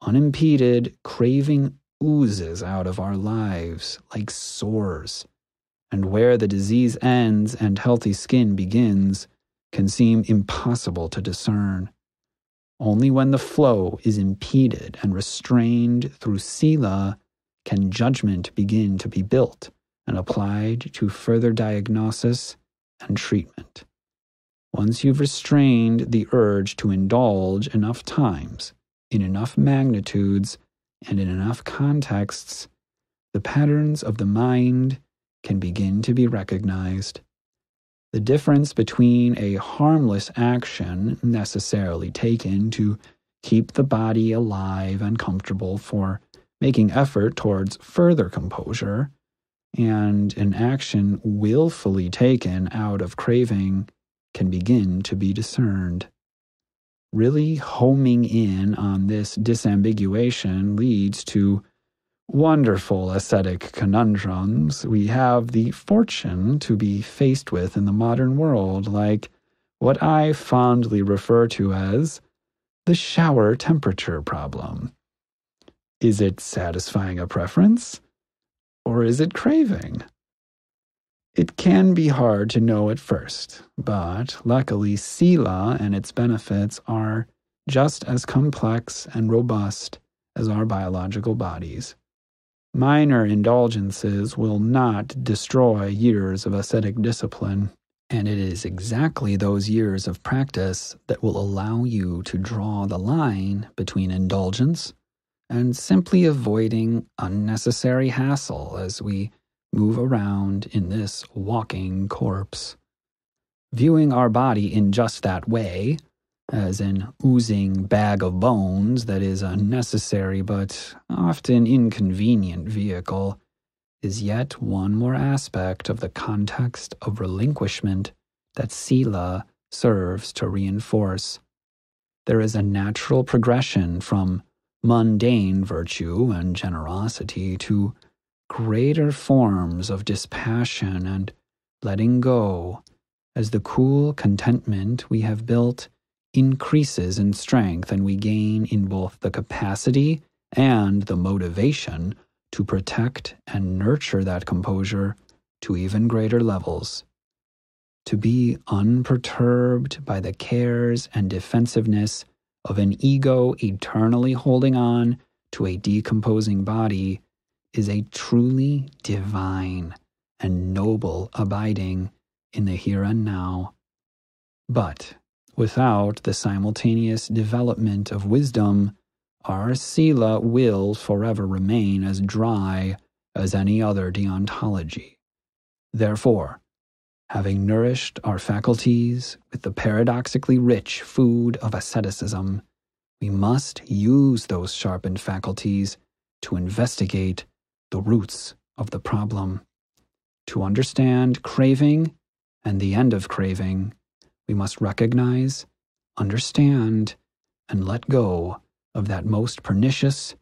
Unimpeded, craving oozes out of our lives like sores, and where the disease ends and healthy skin begins, can seem impossible to discern. Only when the flow is impeded and restrained through Sila can judgment begin to be built and applied to further diagnosis and treatment. Once you've restrained the urge to indulge enough times, in enough magnitudes, and in enough contexts, the patterns of the mind can begin to be recognized. The difference between a harmless action necessarily taken to keep the body alive and comfortable for making effort towards further composure and an action willfully taken out of craving can begin to be discerned. Really homing in on this disambiguation leads to wonderful ascetic conundrums we have the fortune to be faced with in the modern world, like what I fondly refer to as the shower temperature problem. Is it satisfying a preference? Or is it craving? It can be hard to know at first, but luckily, Sila and its benefits are just as complex and robust as our biological bodies. Minor indulgences will not destroy years of ascetic discipline, and it is exactly those years of practice that will allow you to draw the line between indulgence and simply avoiding unnecessary hassle as we move around in this walking corpse. Viewing our body in just that way, as an oozing bag of bones that is a necessary but often inconvenient vehicle, is yet one more aspect of the context of relinquishment that Sila serves to reinforce. There is a natural progression from mundane virtue and generosity to greater forms of dispassion and letting go as the cool contentment we have built increases in strength and we gain in both the capacity and the motivation to protect and nurture that composure to even greater levels. To be unperturbed by the cares and defensiveness of an ego eternally holding on to a decomposing body is a truly divine and noble abiding in the here and now. But without the simultaneous development of wisdom, our Sila will forever remain as dry as any other deontology. Therefore, having nourished our faculties with the paradoxically rich food of asceticism, we must use those sharpened faculties to investigate the roots of the problem. To understand craving and the end of craving, we must recognize, understand, and let go of that most pernicious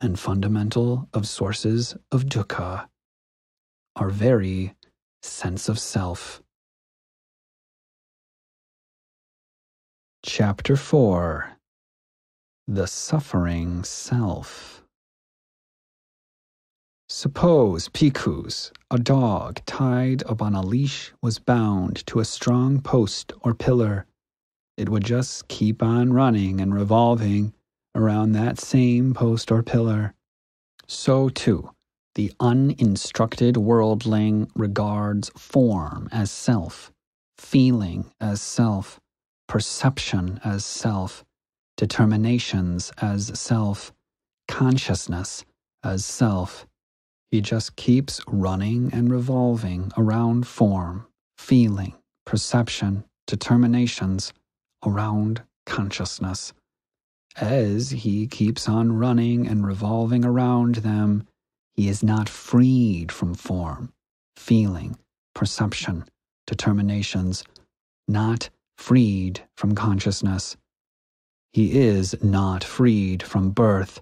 and fundamental of sources of dukkha, our very sense of self. Chapter 4 The Suffering Self Suppose, Bhikkhus, a dog tied upon a leash was bound to a strong post or pillar. It would just keep on running and revolving around that same post or pillar. So, too, the uninstructed worldling regards form as self, feeling as self, perception as self, determinations as self, consciousness as self. He just keeps running and revolving around form, feeling, perception, determinations, around consciousness. As he keeps on running and revolving around them, he is not freed from form, feeling, perception, determinations, not freed from consciousness. He is not freed from birth,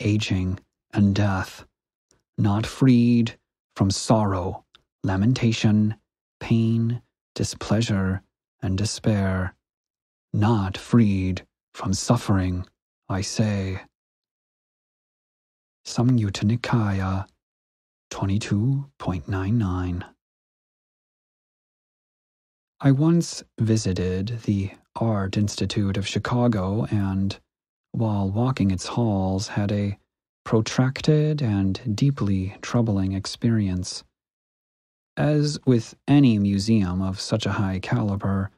aging, and death, not freed from sorrow, lamentation, pain, displeasure, and despair, not freed from suffering, I say. Samyutta Nikaya 22.99 I once visited the Art Institute of Chicago and, while walking its halls, had a protracted and deeply troubling experience. As with any museum of such a high caliber,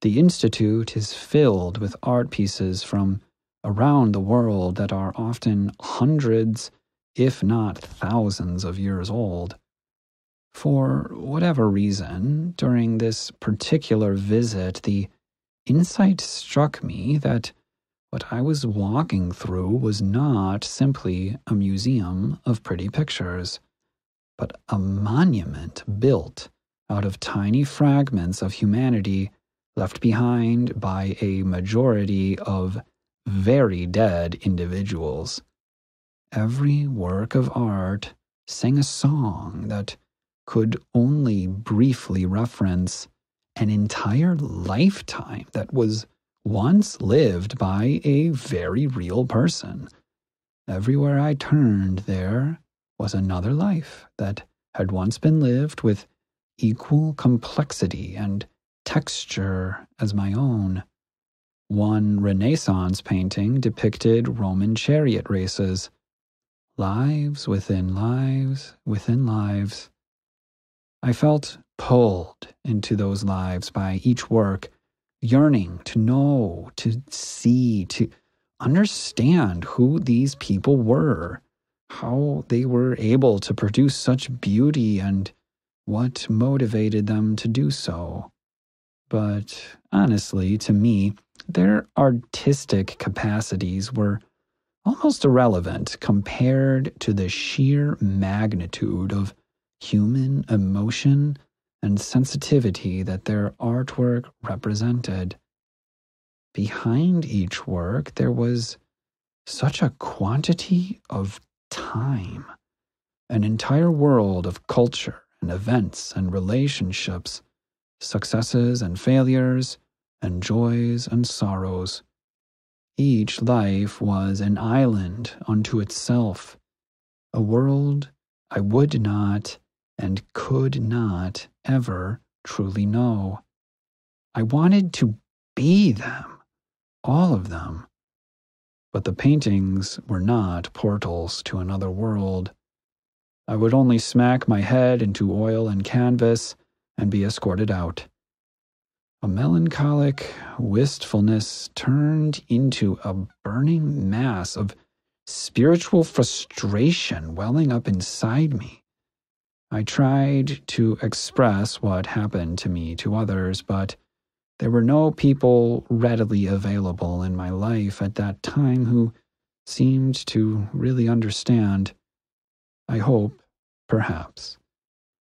the Institute is filled with art pieces from around the world that are often hundreds, if not thousands, of years old. For whatever reason, during this particular visit, the insight struck me that what I was walking through was not simply a museum of pretty pictures, but a monument built out of tiny fragments of humanity left behind by a majority of very dead individuals. Every work of art sang a song that could only briefly reference an entire lifetime that was once lived by a very real person. Everywhere I turned, there was another life that had once been lived with equal complexity and texture as my own. One Renaissance painting depicted Roman chariot races. Lives within lives within lives. I felt pulled into those lives by each work, yearning to know, to see, to understand who these people were, how they were able to produce such beauty, and what motivated them to do so. But honestly, to me, their artistic capacities were almost irrelevant compared to the sheer magnitude of human emotion and sensitivity that their artwork represented. Behind each work, there was such a quantity of time, an entire world of culture and events and relationships, successes and failures, and joys and sorrows. Each life was an island unto itself, a world I would not and could not ever truly know. I wanted to be them, all of them. But the paintings were not portals to another world. I would only smack my head into oil and canvas and be escorted out. A melancholic wistfulness turned into a burning mass of spiritual frustration welling up inside me. I tried to express what happened to me to others, but there were no people readily available in my life at that time who seemed to really understand. I hope, perhaps,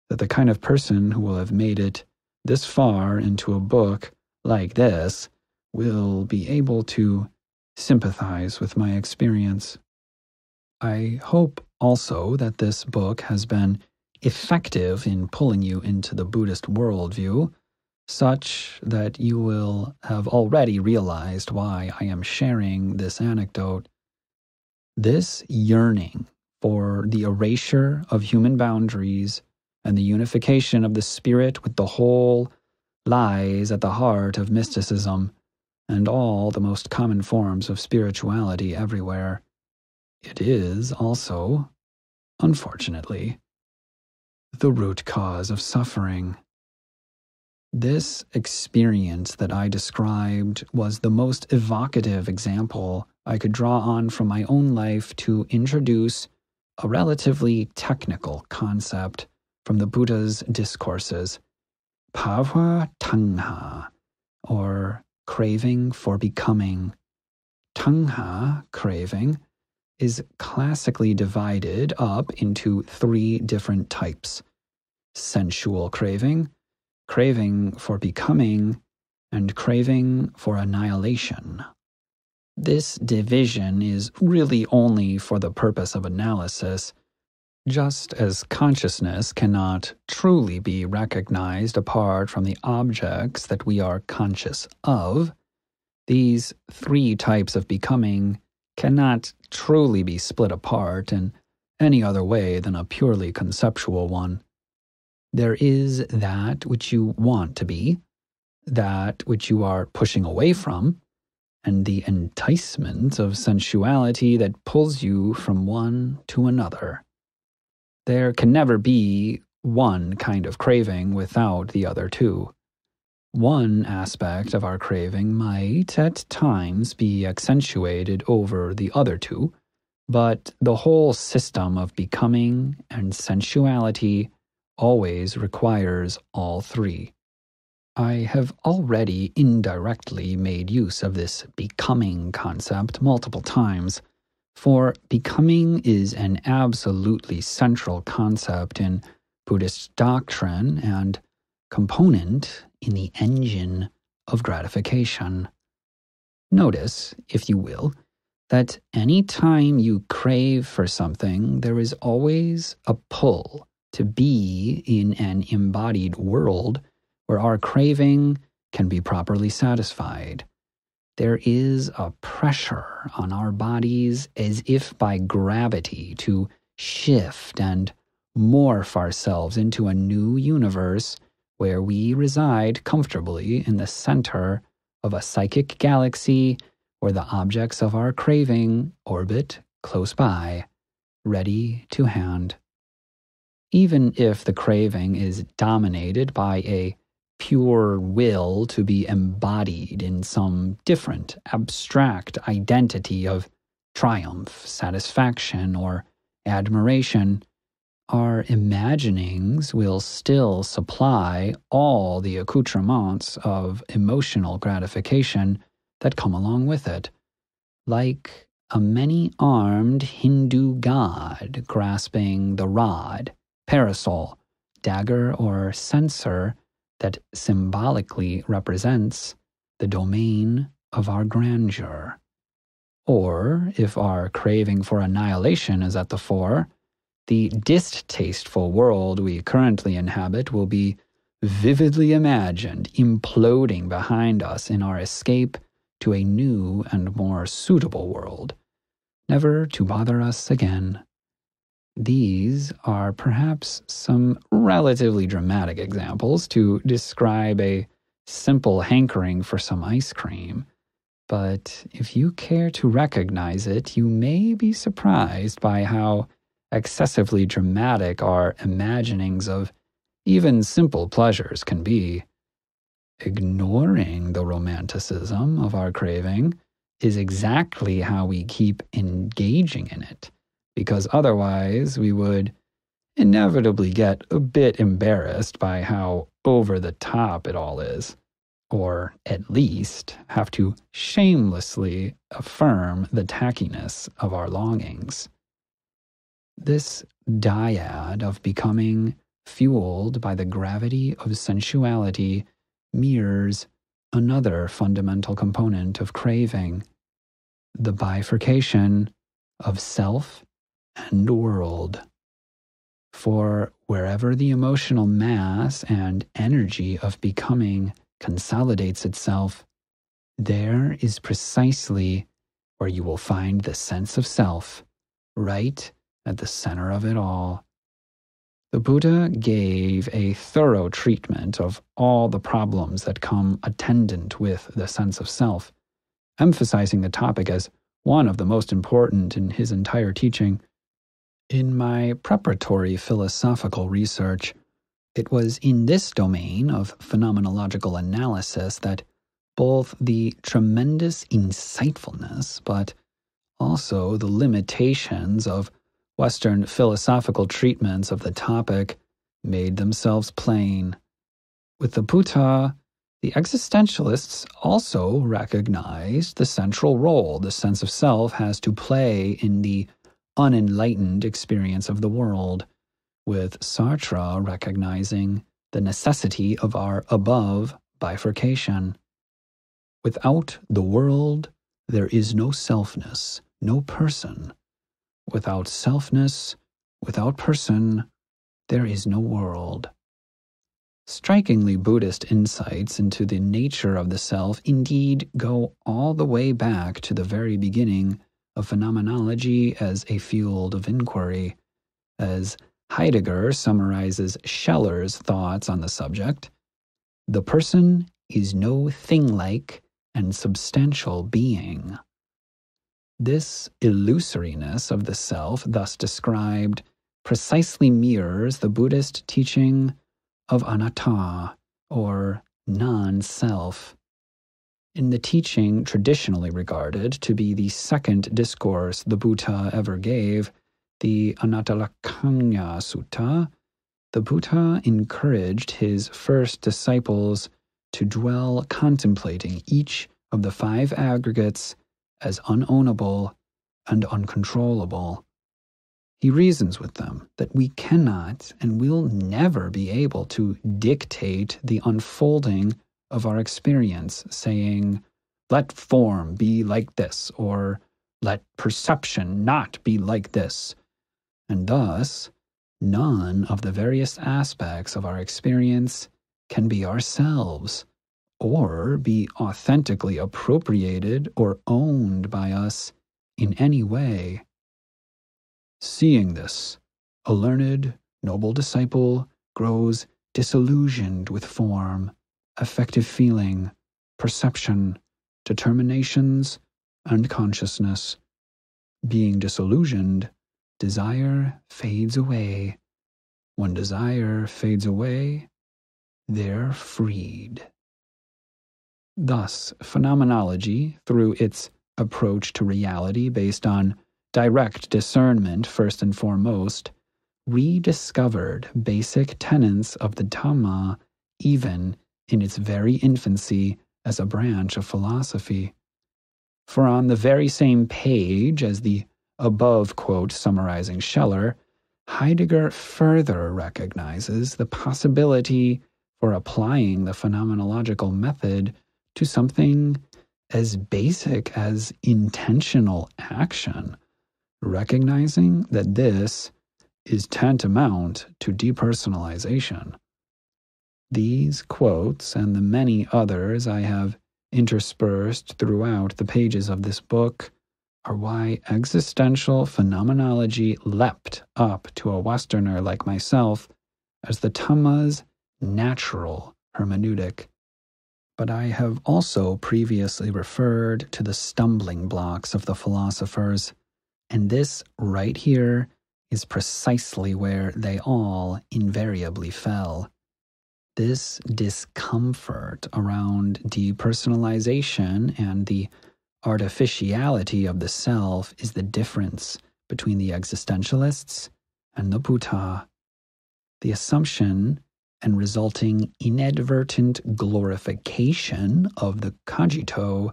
that the kind of person who will have made it this far into a book like this will be able to sympathize with my experience. I hope also that this book has been effective in pulling you into the Buddhist worldview, such that you will have already realized why I am sharing this anecdote. This yearning for the erasure of human boundaries and the unification of the spirit with the whole lies at the heart of mysticism and all the most common forms of spirituality everywhere. It is also, unfortunately, the root cause of suffering. This experience that I described was the most evocative example I could draw on from my own life to introduce a relatively technical concept from the Buddha's discourses Bhava Tanha, or craving for becoming. Tanha, craving, is classically divided up into three different types sensual craving, craving for becoming, and craving for annihilation. This division is really only for the purpose of analysis, just as consciousness cannot truly be recognized apart from the objects that we are conscious of. These three types of becoming cannot truly be split apart in any other way than a purely conceptual one. There is that which you want to be, that which you are pushing away from, and the enticement of sensuality that pulls you from one to another. There can never be one kind of craving without the other two. One aspect of our craving might at times be accentuated over the other two, but the whole system of becoming and sensuality always requires all three. I have already indirectly made use of this becoming concept multiple times, for becoming is an absolutely central concept in Buddhist doctrine and component in the engine of gratification. Notice, if you will, that any time you crave for something, there is always a pull to be in an embodied world where our craving can be properly satisfied. There is a pressure on our bodies as if by gravity to shift and morph ourselves into a new universe where we reside comfortably in the center of a psychic galaxy where the objects of our craving orbit close by, ready to hand. Even if the craving is dominated by a pure will to be embodied in some different, abstract identity of triumph, satisfaction, or admiration, our imaginings will still supply all the accoutrements of emotional gratification that come along with it, like a many armed Hindu god grasping the rod, parasol, dagger, or censer that symbolically represents the domain of our grandeur. Or, if our craving for annihilation is at the fore, the distasteful world we currently inhabit will be vividly imagined imploding behind us in our escape to a new and more suitable world, never to bother us again. These are perhaps some relatively dramatic examples to describe a simple hankering for some ice cream. But if you care to recognize it, you may be surprised by how excessively dramatic our imaginings of even simple pleasures can be. Ignoring the romanticism of our craving is exactly how we keep engaging in it, because otherwise we would inevitably get a bit embarrassed by how over the top it all is, or at least have to shamelessly affirm the tackiness of our longings. This dyad of becoming fueled by the gravity of sensuality mirrors another fundamental component of craving the bifurcation of self and world. For wherever the emotional mass and energy of becoming consolidates itself, there is precisely where you will find the sense of self, right at the center of it all. The Buddha gave a thorough treatment of all the problems that come attendant with the sense of self, emphasizing the topic as one of the most important in his entire teaching. In my preparatory philosophical research, it was in this domain of phenomenological analysis that both the tremendous insightfulness, but also the limitations of Western philosophical treatments of the topic made themselves plain. With the Buddha, the existentialists also recognized the central role the sense of self has to play in the unenlightened experience of the world, with Sartre recognizing the necessity of our above bifurcation. Without the world, there is no selfness, no person, Without selfness, without person, there is no world. Strikingly Buddhist insights into the nature of the self indeed go all the way back to the very beginning of phenomenology as a field of inquiry. As Heidegger summarizes Scheler's thoughts on the subject, the person is no thing like and substantial being. This illusoriness of the self, thus described, precisely mirrors the Buddhist teaching of anatta, or non self. In the teaching traditionally regarded to be the second discourse the Buddha ever gave, the Anattalakkhana Sutta, the Buddha encouraged his first disciples to dwell contemplating each of the five aggregates as unownable and uncontrollable. He reasons with them that we cannot and will never be able to dictate the unfolding of our experience, saying, let form be like this, or let perception not be like this. And thus, none of the various aspects of our experience can be ourselves or be authentically appropriated or owned by us in any way. Seeing this, a learned, noble disciple grows disillusioned with form, affective feeling, perception, determinations, and consciousness. Being disillusioned, desire fades away. When desire fades away, they're freed. Thus, phenomenology, through its approach to reality based on direct discernment first and foremost, rediscovered basic tenets of the Dhamma even in its very infancy as a branch of philosophy. For on the very same page as the above quote summarizing Scheler, Heidegger further recognizes the possibility for applying the phenomenological method to something as basic as intentional action, recognizing that this is tantamount to depersonalization. These quotes and the many others I have interspersed throughout the pages of this book are why existential phenomenology leapt up to a Westerner like myself as the Dhamma's natural hermeneutic. But I have also previously referred to the stumbling blocks of the philosophers, and this right here is precisely where they all invariably fell. This discomfort around depersonalization and the artificiality of the self is the difference between the existentialists and the Buddha. The assumption and resulting inadvertent glorification of the cogito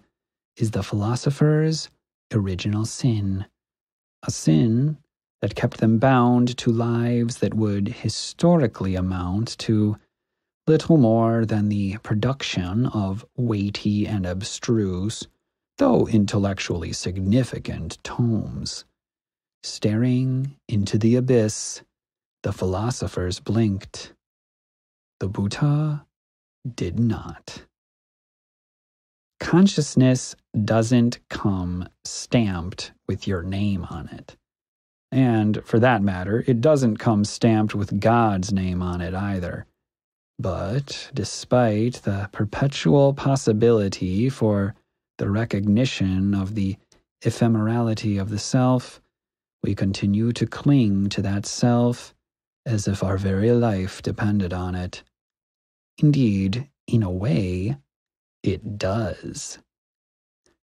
is the philosopher's original sin, a sin that kept them bound to lives that would historically amount to little more than the production of weighty and abstruse, though intellectually significant, tomes. Staring into the abyss, the philosophers blinked. The Buddha did not. Consciousness doesn't come stamped with your name on it. And for that matter, it doesn't come stamped with God's name on it either. But despite the perpetual possibility for the recognition of the ephemerality of the self, we continue to cling to that self as if our very life depended on it. Indeed, in a way, it does.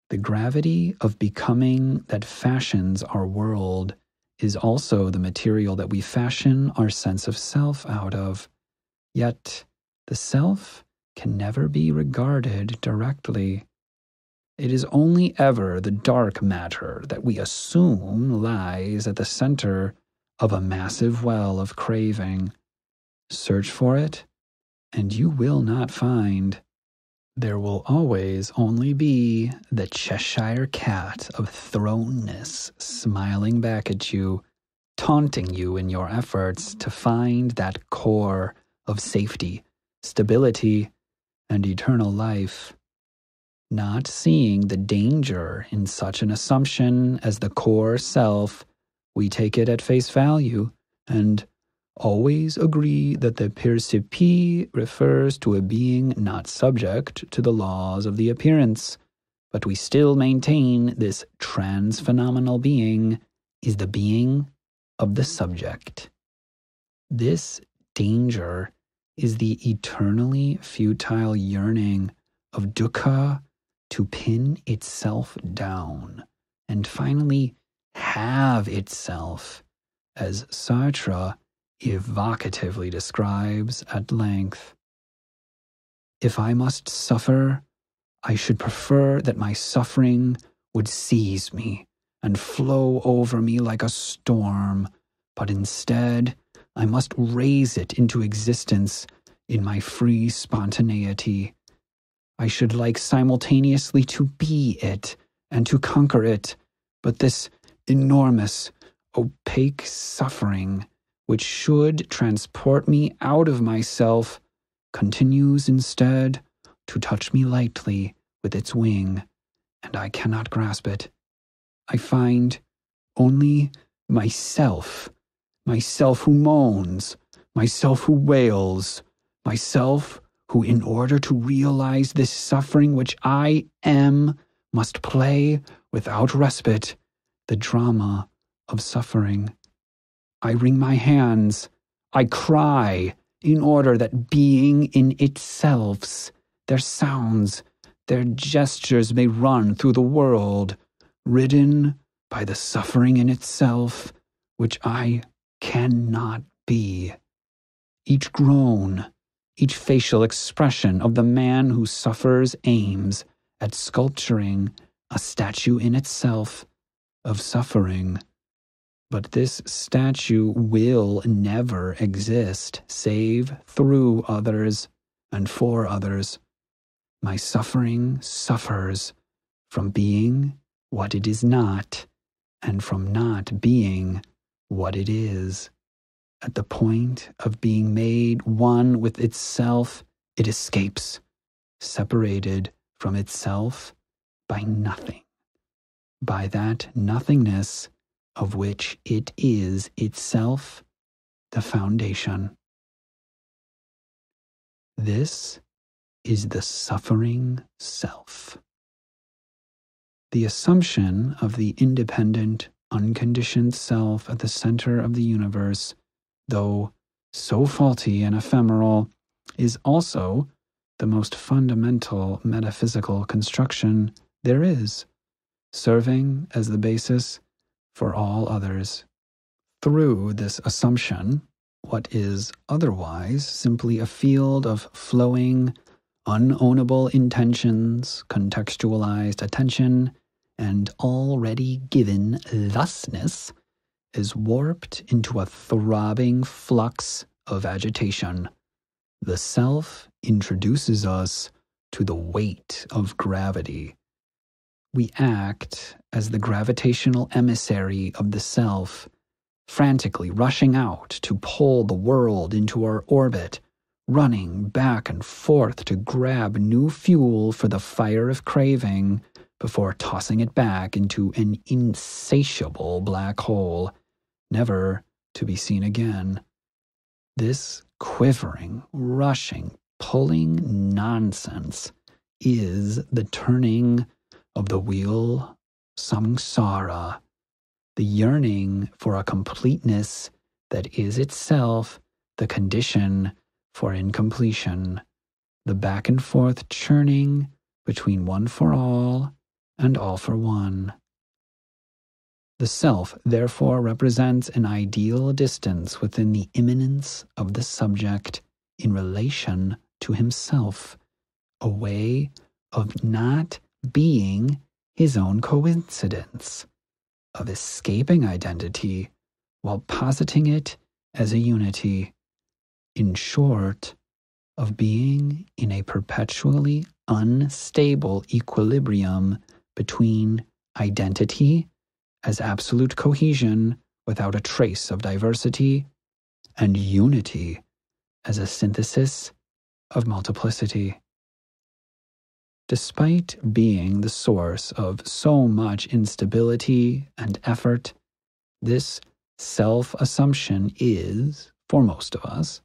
The gravity of becoming that fashions our world is also the material that we fashion our sense of self out of. Yet, the self can never be regarded directly. It is only ever the dark matter that we assume lies at the center of a massive well of craving. Search for it, and you will not find. There will always only be the Cheshire cat of thrownness smiling back at you, taunting you in your efforts to find that core of safety, stability, and eternal life. Not seeing the danger in such an assumption as the core self, we take it at face value and always agree that the percipi refers to a being not subject to the laws of the appearance, but we still maintain this transphenomenal being is the being of the subject. This danger is the eternally futile yearning of dukkha to pin itself down and finally have itself, as Sartre evocatively describes at length. If I must suffer, I should prefer that my suffering would seize me and flow over me like a storm, but instead I must raise it into existence in my free spontaneity. I should like simultaneously to be it and to conquer it, but this enormous, opaque suffering which should transport me out of myself, continues instead to touch me lightly with its wing, and I cannot grasp it. I find only myself, myself who moans, myself who wails, myself who, in order to realize this suffering which I am, must play without respite the drama of suffering. I wring my hands. I cry in order that being in itself, their sounds, their gestures may run through the world, ridden by the suffering in itself, which I cannot be. Each groan, each facial expression of the man who suffers aims at sculpturing a statue in itself of suffering. But this statue will never exist save through others and for others. My suffering suffers from being what it is not and from not being what it is. At the point of being made one with itself, it escapes, separated from itself by nothing, by that nothingness of which it is itself the foundation. This is the suffering self. The assumption of the independent, unconditioned self at the center of the universe, though so faulty and ephemeral, is also the most fundamental metaphysical construction there is, serving as the basis for all others. Through this assumption, what is otherwise simply a field of flowing, unownable intentions, contextualized attention, and already given thusness is warped into a throbbing flux of agitation. The self introduces us to the weight of gravity. We act as the gravitational emissary of the self, frantically rushing out to pull the world into our orbit, running back and forth to grab new fuel for the fire of craving before tossing it back into an insatiable black hole, never to be seen again. This quivering, rushing, pulling nonsense is the turning of the wheel samsara, the yearning for a completeness that is itself the condition for incompletion, the back and forth churning between one for all and all for one. The self, therefore, represents an ideal distance within the immanence of the subject in relation to himself, a way of not being his own coincidence, of escaping identity while positing it as a unity. In short, of being in a perpetually unstable equilibrium between identity as absolute cohesion without a trace of diversity and unity as a synthesis of multiplicity. Despite being the source of so much instability and effort, this self assumption is, for most of us,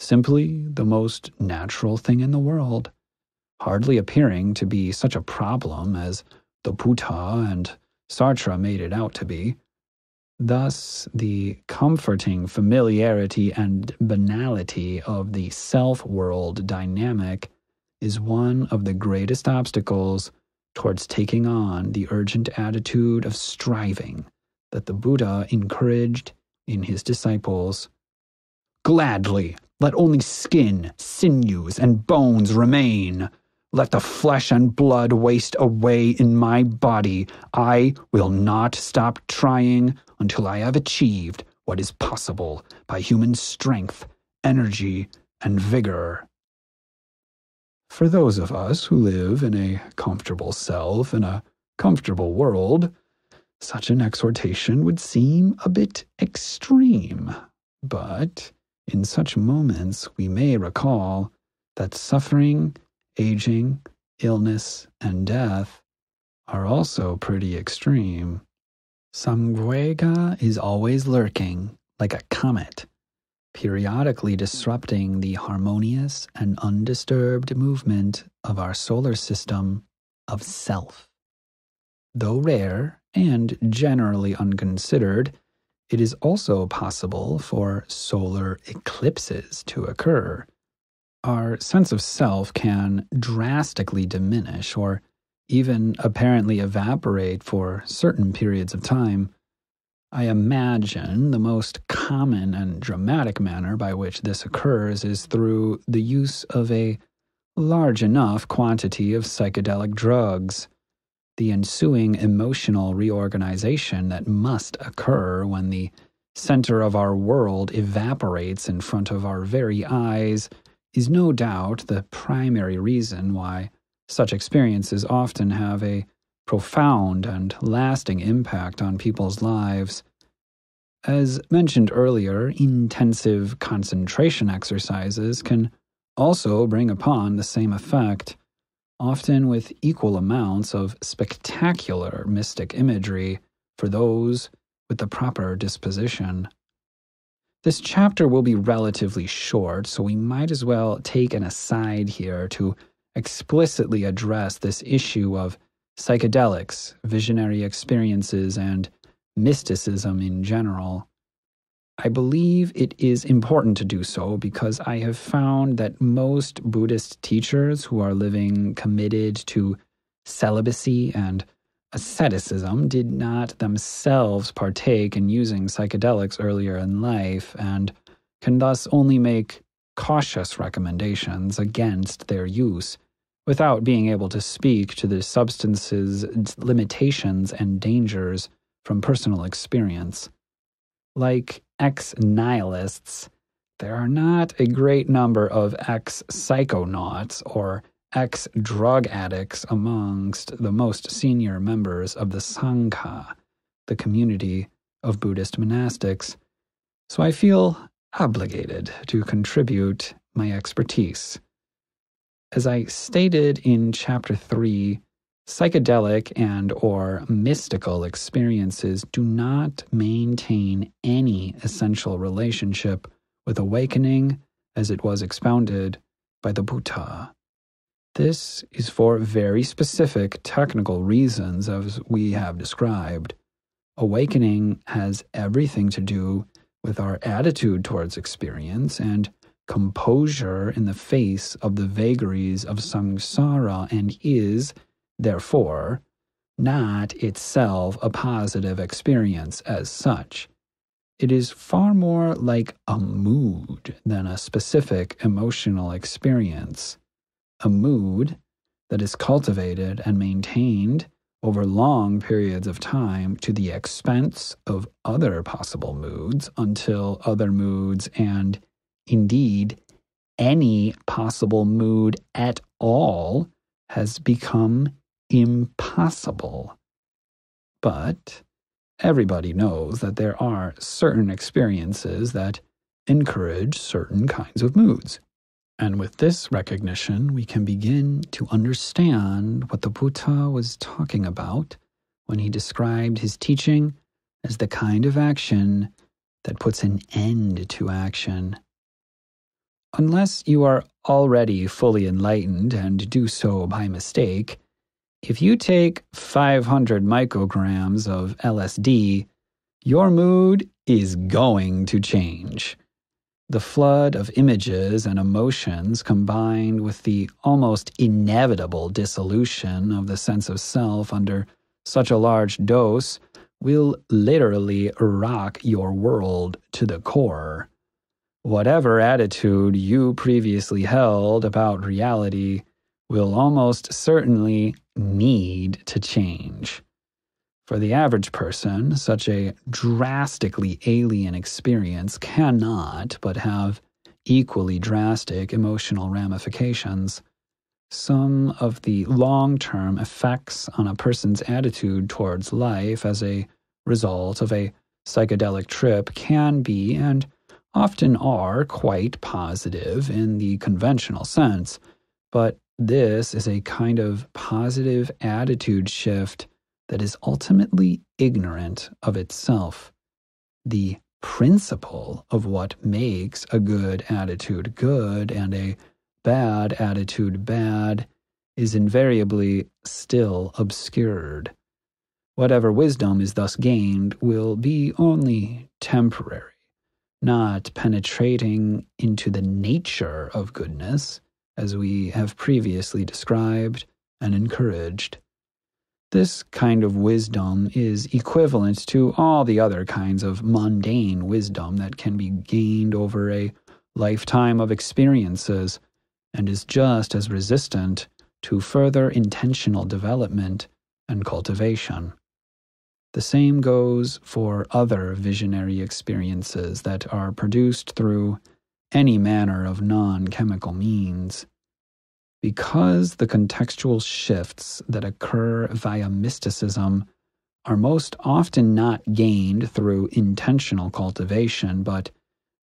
simply the most natural thing in the world, hardly appearing to be such a problem as the Buddha and Sartre made it out to be. Thus, the comforting familiarity and banality of the self world dynamic is one of the greatest obstacles towards taking on the urgent attitude of striving that the Buddha encouraged in his disciples. Gladly, let only skin, sinews, and bones remain. Let the flesh and blood waste away in my body. I will not stop trying until I have achieved what is possible by human strength, energy, and vigor. For those of us who live in a comfortable self in a comfortable world, such an exhortation would seem a bit extreme. But in such moments, we may recall that suffering aging, illness, and death are also pretty extreme. Samvega is always lurking, like a comet, periodically disrupting the harmonious and undisturbed movement of our solar system of self. Though rare and generally unconsidered, it is also possible for solar eclipses to occur our sense of self can drastically diminish or even apparently evaporate for certain periods of time. I imagine the most common and dramatic manner by which this occurs is through the use of a large enough quantity of psychedelic drugs. the ensuing emotional reorganization that must occur when the center of our world evaporates in front of our very eyes is no doubt the primary reason why such experiences often have a profound and lasting impact on people's lives. As mentioned earlier, intensive concentration exercises can also bring upon the same effect, often with equal amounts of spectacular mystic imagery for those with the proper disposition. This chapter will be relatively short, so we might as well take an aside here to explicitly address this issue of psychedelics, visionary experiences, and mysticism in general. I believe it is important to do so because I have found that most Buddhist teachers who are living committed to celibacy and asceticism did not themselves partake in using psychedelics earlier in life and can thus only make cautious recommendations against their use without being able to speak to the substance's limitations and dangers from personal experience. Like ex nihilists, there are not a great number of ex psychonauts or ex drug addicts amongst the most senior members of the Sangha, the community of Buddhist monastics, so I feel obligated to contribute my expertise. As I stated in chapter 3, psychedelic and or mystical experiences do not maintain any essential relationship with awakening as it was expounded by the Buddha. This is for very specific technical reasons, as we have described. Awakening has everything to do with our attitude towards experience and composure in the face of the vagaries of samsara and is, therefore, not itself a positive experience as such. It is far more like a mood than a specific emotional experience. A mood that is cultivated and maintained over long periods of time to the expense of other possible moods until other moods and indeed, any possible mood at all has become impossible. But everybody knows that there are certain experiences that encourage certain kinds of moods. And with this recognition, we can begin to understand what the Buddha was talking about when he described his teaching as the kind of action that puts an end to action Unless you are already fully enlightened and do so by mistake, if you take 500 micrograms of LSD, your mood is going to change. The flood of images and emotions combined with the almost inevitable dissolution of the sense of self under such a large dose will literally rock your world to the core. Whatever attitude you previously held about reality will almost certainly need to change. For the average person, such a drastically alien experience cannot but have equally drastic emotional ramifications. Some of the long term effects on a person's attitude towards life as a result of a psychedelic trip can be and often are quite positive in the conventional sense, but this is a kind of positive attitude shift that is ultimately ignorant of itself. The principle of what makes a good attitude good and a bad attitude bad is invariably still obscured. Whatever wisdom is thus gained will be only temporary not penetrating into the nature of goodness, as we have previously described and encouraged. This kind of wisdom is equivalent to all the other kinds of mundane wisdom that can be gained over a lifetime of experiences and is just as resistant to further intentional development and cultivation. The same goes for other visionary experiences that are produced through any manner of non chemical means. Because the contextual shifts that occur via mysticism are most often not gained through intentional cultivation, but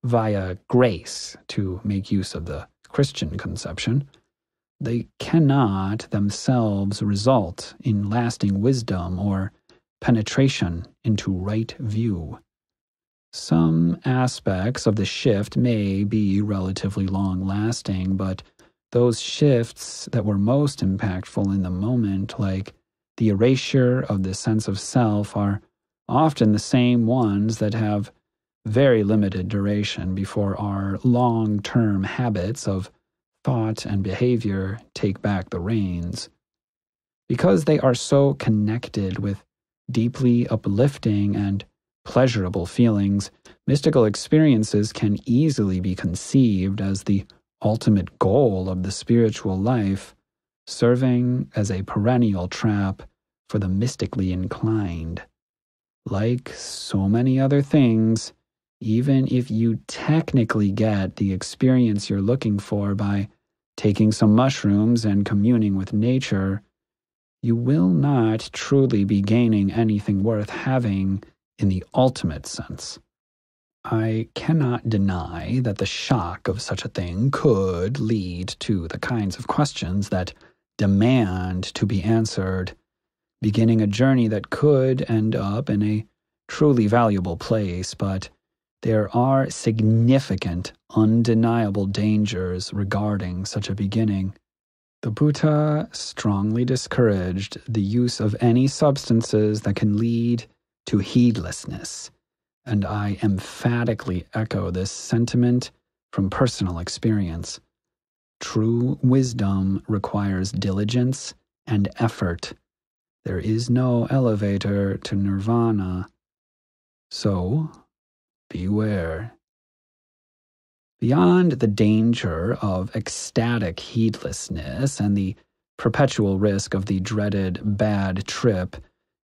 via grace, to make use of the Christian conception, they cannot themselves result in lasting wisdom or penetration into right view. Some aspects of the shift may be relatively long lasting, but those shifts that were most impactful in the moment, like the erasure of the sense of self, are often the same ones that have very limited duration before our long term habits of thought and behavior take back the reins. Because they are so connected with deeply uplifting and pleasurable feelings, mystical experiences can easily be conceived as the ultimate goal of the spiritual life, serving as a perennial trap for the mystically inclined. Like so many other things, even if you technically get the experience you're looking for by taking some mushrooms and communing with nature, you will not truly be gaining anything worth having in the ultimate sense. I cannot deny that the shock of such a thing could lead to the kinds of questions that demand to be answered, beginning a journey that could end up in a truly valuable place, but there are significant, undeniable dangers regarding such a beginning. The Buddha strongly discouraged the use of any substances that can lead to heedlessness, and I emphatically echo this sentiment from personal experience. True wisdom requires diligence and effort. There is no elevator to nirvana. So, beware. Beyond the danger of ecstatic heedlessness and the perpetual risk of the dreaded bad trip,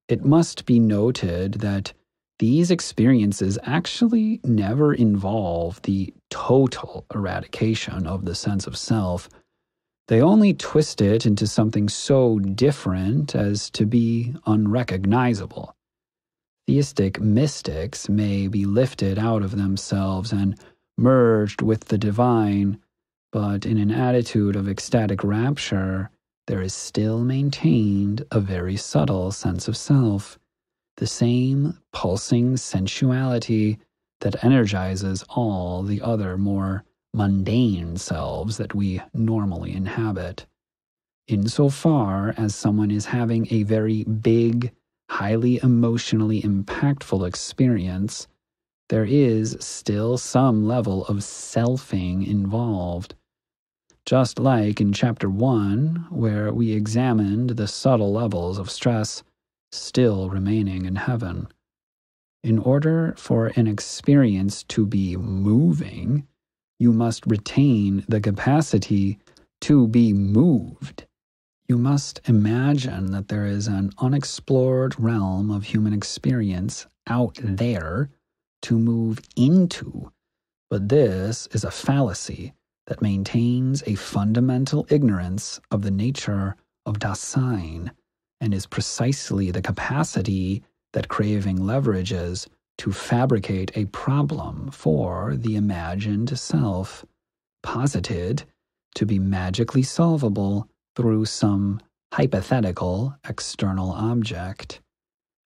it must be noted that these experiences actually never involve the total eradication of the sense of self. They only twist it into something so different as to be unrecognizable. Theistic mystics may be lifted out of themselves and merged with the divine, but in an attitude of ecstatic rapture, there is still maintained a very subtle sense of self, the same pulsing sensuality that energizes all the other more mundane selves that we normally inhabit. Insofar as someone is having a very big, highly emotionally impactful experience, there is still some level of selfing involved. Just like in Chapter 1, where we examined the subtle levels of stress still remaining in heaven. In order for an experience to be moving, you must retain the capacity to be moved. You must imagine that there is an unexplored realm of human experience out there to move into. But this is a fallacy that maintains a fundamental ignorance of the nature of Dasein and is precisely the capacity that craving leverages to fabricate a problem for the imagined self, posited to be magically solvable through some hypothetical external object.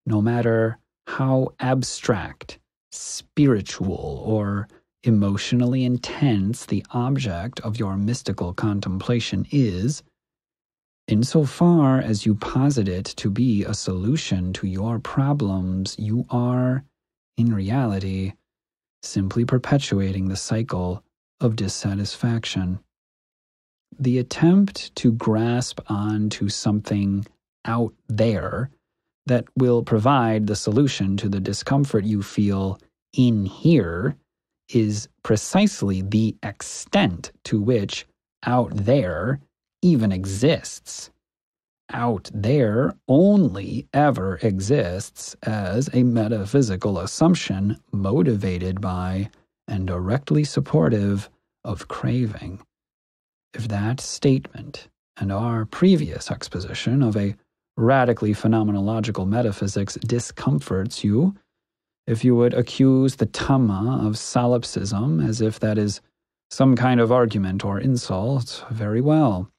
No matter how abstract, spiritual, or emotionally intense the object of your mystical contemplation is, insofar as you posit it to be a solution to your problems, you are, in reality, simply perpetuating the cycle of dissatisfaction. The attempt to grasp onto something out there that will provide the solution to the discomfort you feel in here is precisely the extent to which out there even exists. out there only ever exists as a metaphysical assumption motivated by and directly supportive of craving. If that statement and our previous exposition of a radically phenomenological metaphysics discomforts you, if you would accuse the Dhamma of solipsism as if that is some kind of argument or insult, very well.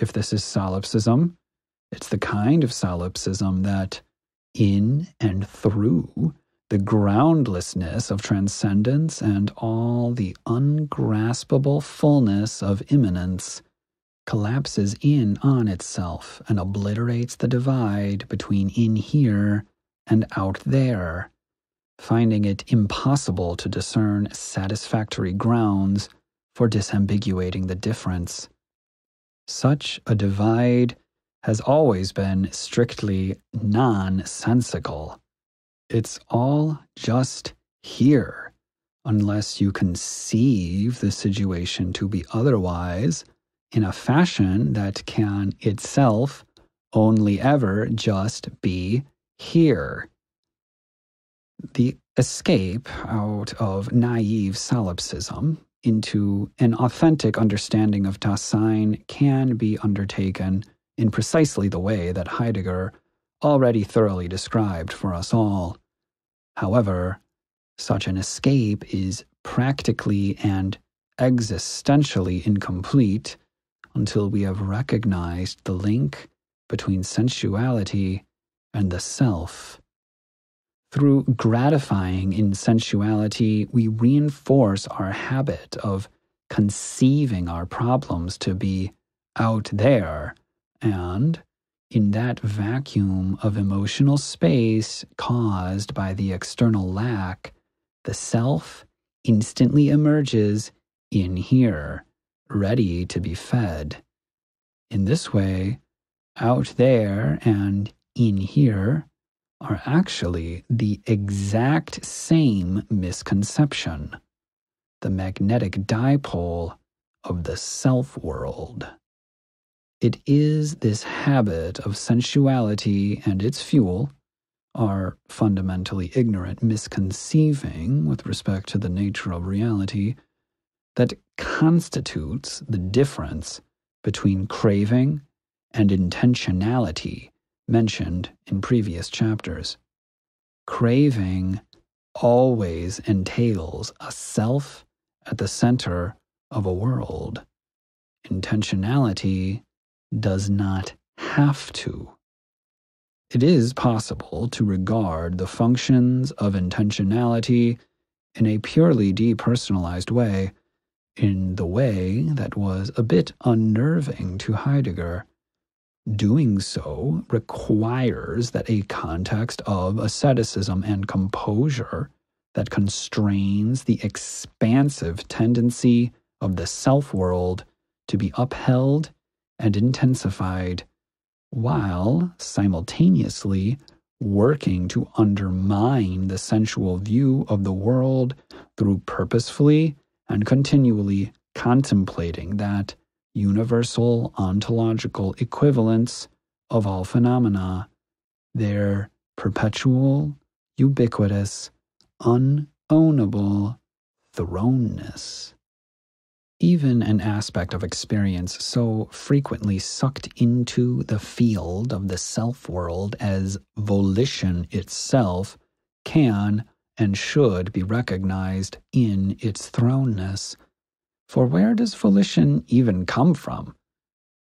If this is solipsism, it's the kind of solipsism that, in and through the groundlessness of transcendence and all the ungraspable fullness of immanence, collapses in on itself and obliterates the divide between in here and out there, finding it impossible to discern satisfactory grounds for disambiguating the difference. Such a divide has always been strictly nonsensical. It's all just here, unless you conceive the situation to be otherwise in a fashion that can itself only ever just be here. The escape out of naive solipsism into an authentic understanding of Dasein can be undertaken in precisely the way that Heidegger already thoroughly described for us all. However, such an escape is practically and existentially incomplete until we have recognized the link between sensuality and the self. Through gratifying in sensuality, we reinforce our habit of conceiving our problems to be out there and in that vacuum of emotional space caused by the external lack, the self instantly emerges in here, ready to be fed. In this way, out there and in here are actually the exact same misconception the magnetic dipole of the self world. It is this habit of sensuality and its fuel, our fundamentally ignorant misconceiving with respect to the nature of reality, that constitutes the difference between craving and intentionality mentioned in previous chapters. Craving always entails a self at the center of a world. Intentionality does not have to. It is possible to regard the functions of intentionality in a purely depersonalized way, in the way that was a bit unnerving to Heidegger. Doing so requires that a context of asceticism and composure that constrains the expansive tendency of the self world to be upheld and intensified, while simultaneously working to undermine the sensual view of the world through purposefully and continually contemplating that universal ontological equivalence of all phenomena, their perpetual, ubiquitous, unownable thrownness. Even an aspect of experience so frequently sucked into the field of the self world as volition itself can and should be recognized in its thrownness. For where does volition even come from?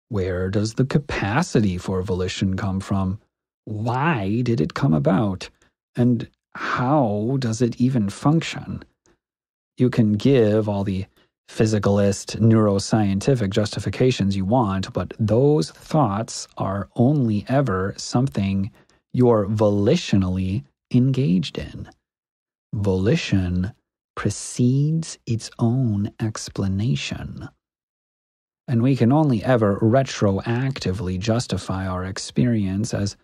Where does the capacity for volition come from? Why did it come about? And how does it even function? You can give all the physicalist, neuroscientific justifications you want, but those thoughts are only ever something you're volitionally engaged in. Volition precedes its own explanation. And we can only ever retroactively justify our experience as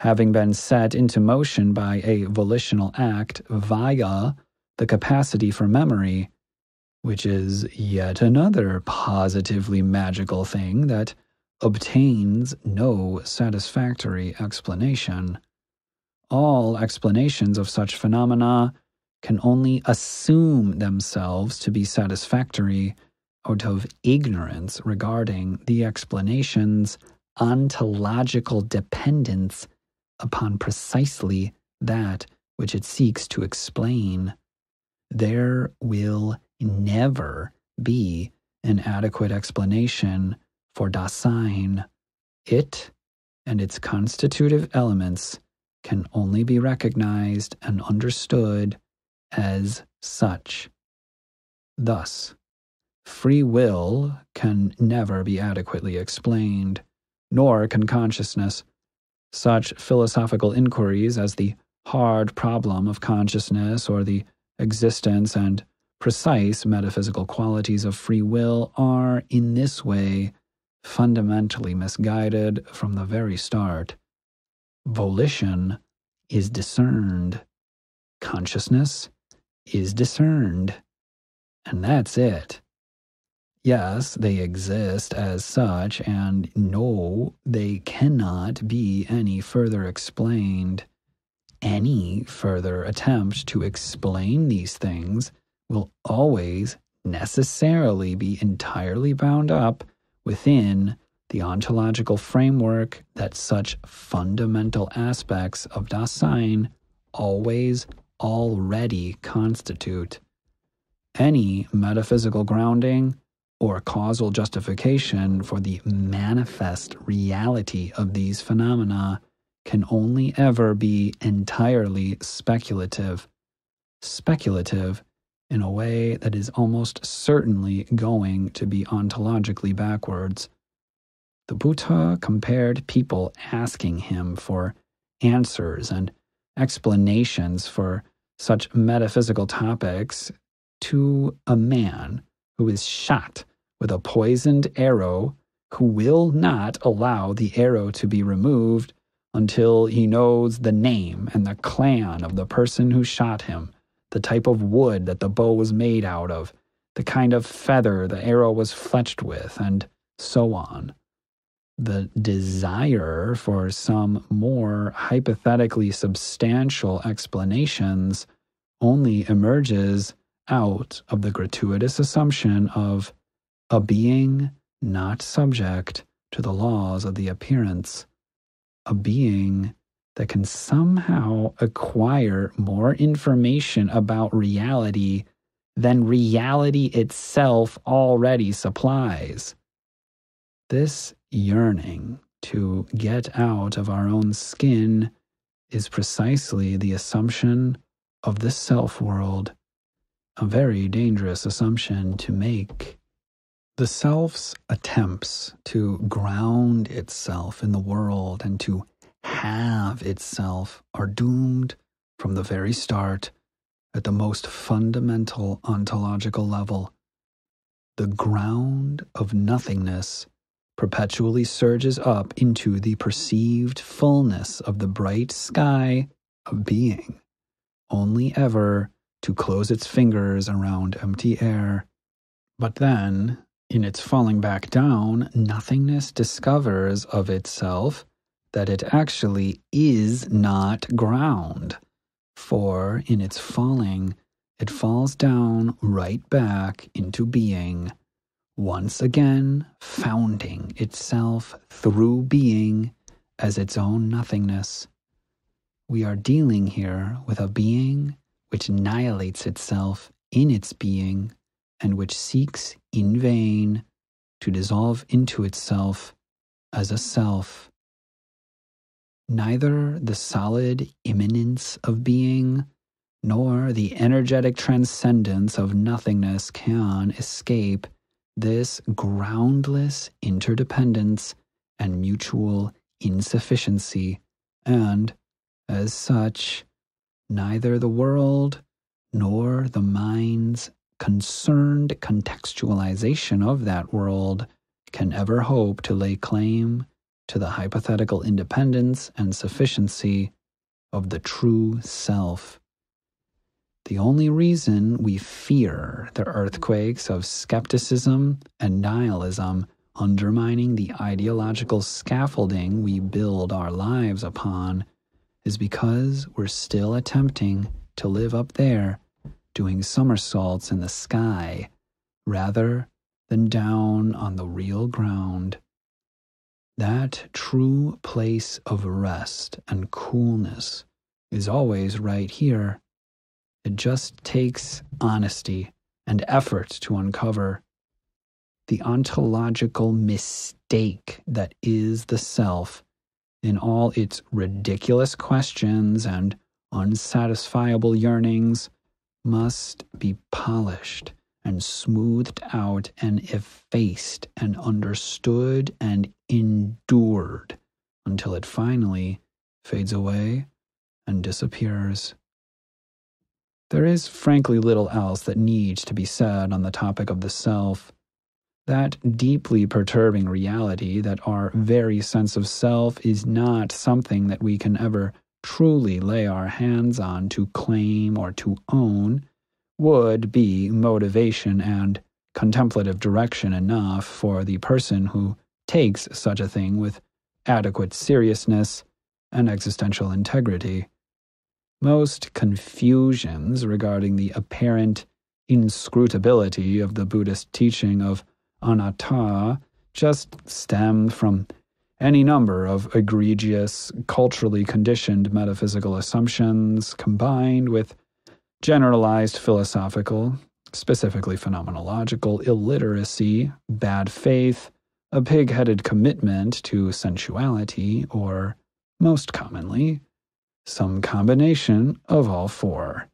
having been set into motion by a volitional act via the capacity for memory which is yet another positively magical thing that obtains no satisfactory explanation. All explanations of such phenomena can only assume themselves to be satisfactory out of ignorance regarding the explanation's ontological dependence upon precisely that which it seeks to explain. There will never be an adequate explanation for Dasein. It and its constitutive elements can only be recognized and understood as such. Thus, free will can never be adequately explained, nor can consciousness. Such philosophical inquiries as the hard problem of consciousness or the existence and precise metaphysical qualities of free will are, in this way, fundamentally misguided from the very start. Volition is discerned, consciousness is discerned, and that's it. Yes, they exist as such, and no, they cannot be any further explained. Any further attempt to explain these things will always necessarily be entirely bound up within the ontological framework that such fundamental aspects of Dasein always already constitute. Any metaphysical grounding or causal justification for the manifest reality of these phenomena can only ever be entirely speculative. Speculative in a way that is almost certainly going to be ontologically backwards. The Buddha compared people asking him for answers and explanations for such metaphysical topics to a man who is shot with a poisoned arrow who will not allow the arrow to be removed until he knows the name and the clan of the person who shot him, the type of wood that the bow was made out of, the kind of feather the arrow was fletched with, and so on. The desire for some more hypothetically substantial explanations only emerges out of the gratuitous assumption of a being not subject to the laws of the appearance, a being that can somehow acquire more information about reality than reality itself already supplies. This yearning to get out of our own skin is precisely the assumption of the self world, a very dangerous assumption to make. The self's attempts to ground itself in the world and to have itself are doomed from the very start at the most fundamental ontological level. The ground of nothingness perpetually surges up into the perceived fullness of the bright sky of being only ever to close its fingers around empty air. But then, in its falling back down, nothingness discovers of itself that it actually is not ground. For in its falling, it falls down right back into being, once again founding itself through being as its own nothingness. We are dealing here with a being which annihilates itself in its being and which seeks in vain to dissolve into itself as a self. Neither the solid immanence of being nor the energetic transcendence of nothingness can escape this groundless interdependence and mutual insufficiency, and as such, neither the world nor the mind's concerned contextualization of that world can ever hope to lay claim to the hypothetical independence and sufficiency of the true self. The only reason we fear the earthquakes of skepticism and nihilism undermining the ideological scaffolding we build our lives upon is because we're still attempting to live up there, doing somersaults in the sky, rather than down on the real ground. That true place of rest and coolness is always right here. It just takes honesty and effort to uncover the ontological mistake that is the self in all its ridiculous questions and unsatisfiable yearnings must be polished and smoothed out and effaced and understood and endured until it finally fades away and disappears. There is frankly little else that needs to be said on the topic of the self. That deeply perturbing reality that our very sense of self is not something that we can ever truly lay our hands on to claim or to own would be motivation and contemplative direction enough for the person who takes such a thing with adequate seriousness and existential integrity. Most confusions regarding the apparent inscrutability of the Buddhist teaching of anatta just stem from any number of egregious, culturally conditioned metaphysical assumptions combined with generalized philosophical, specifically phenomenological, illiteracy, bad faith, a pig headed commitment to sensuality, or, most commonly, some combination of all four.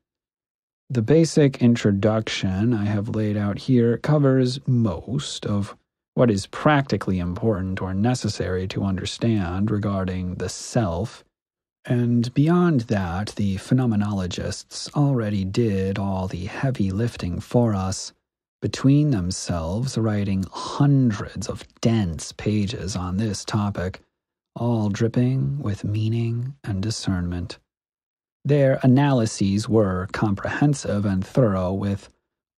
The basic introduction I have laid out here covers most of what is practically important or necessary to understand regarding the self and beyond that, the phenomenologists already did all the heavy lifting for us, between themselves writing hundreds of dense pages on this topic, all dripping with meaning and discernment. Their analyses were comprehensive and thorough, with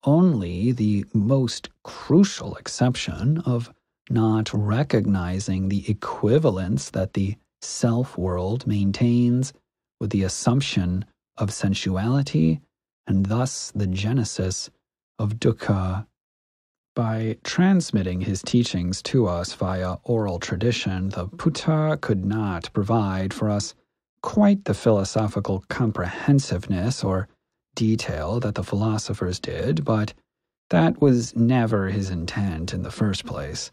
only the most crucial exception of not recognizing the equivalence that the self world maintains with the assumption of sensuality and thus the genesis of dukkha. By transmitting his teachings to us via oral tradition, the Buddha could not provide for us quite the philosophical comprehensiveness or detail that the philosophers did, but that was never his intent in the first place.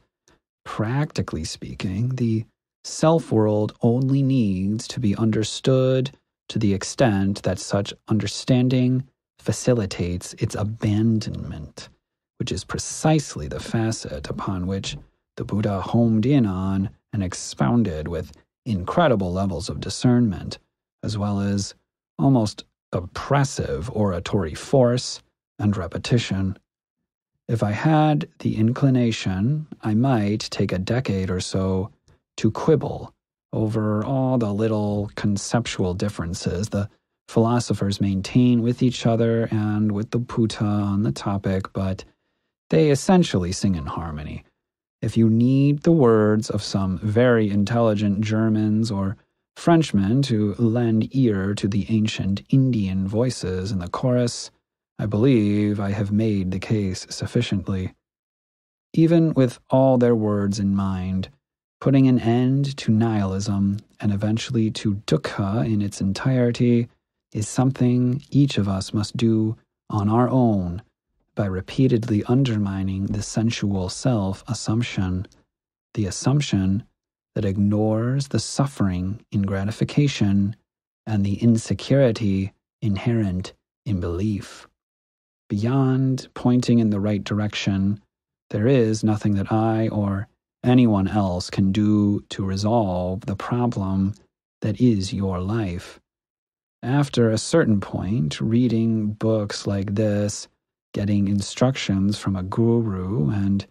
Practically speaking, the self world only needs to be understood to the extent that such understanding facilitates its abandonment, which is precisely the facet upon which the Buddha homed in on and expounded with incredible levels of discernment, as well as almost oppressive oratory force and repetition. If I had the inclination, I might take a decade or so to quibble over all the little conceptual differences the philosophers maintain with each other and with the Buddha on the topic, but they essentially sing in harmony. If you need the words of some very intelligent Germans or Frenchmen to lend ear to the ancient Indian voices in the chorus, I believe I have made the case sufficiently. Even with all their words in mind, putting an end to nihilism and eventually to dukkha in its entirety is something each of us must do on our own by repeatedly undermining the sensual self assumption, the assumption that ignores the suffering in gratification and the insecurity inherent in belief. Beyond pointing in the right direction, there is nothing that I or anyone else can do to resolve the problem that is your life. After a certain point, reading books like this, getting instructions from a guru, and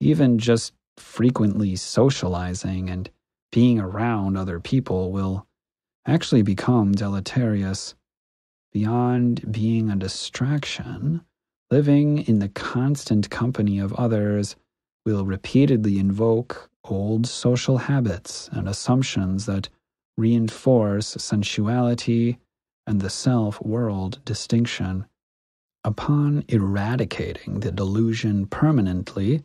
even just frequently socializing and being around other people will actually become deleterious. Beyond being a distraction, living in the constant company of others will repeatedly invoke old social habits and assumptions that reinforce sensuality and the self world distinction. Upon eradicating the delusion permanently,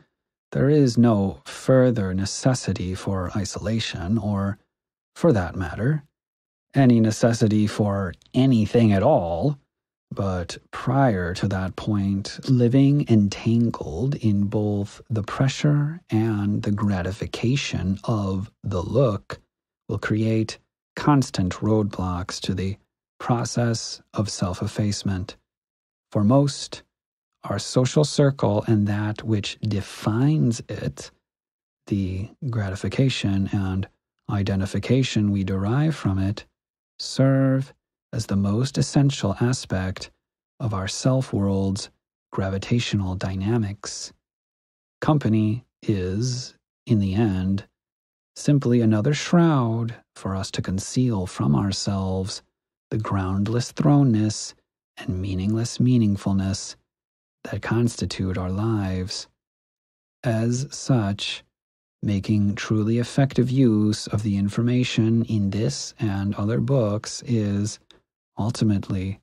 there is no further necessity for isolation, or, for that matter, any necessity for anything at all. But prior to that point, living entangled in both the pressure and the gratification of the look will create constant roadblocks to the process of self effacement. For most, our social circle and that which defines it, the gratification and identification we derive from it, serve as the most essential aspect of our self world's gravitational dynamics. Company is, in the end, simply another shroud for us to conceal from ourselves the groundless thrownness and meaningless meaningfulness that constitute our lives. As such, making truly effective use of the information in this and other books is, ultimately,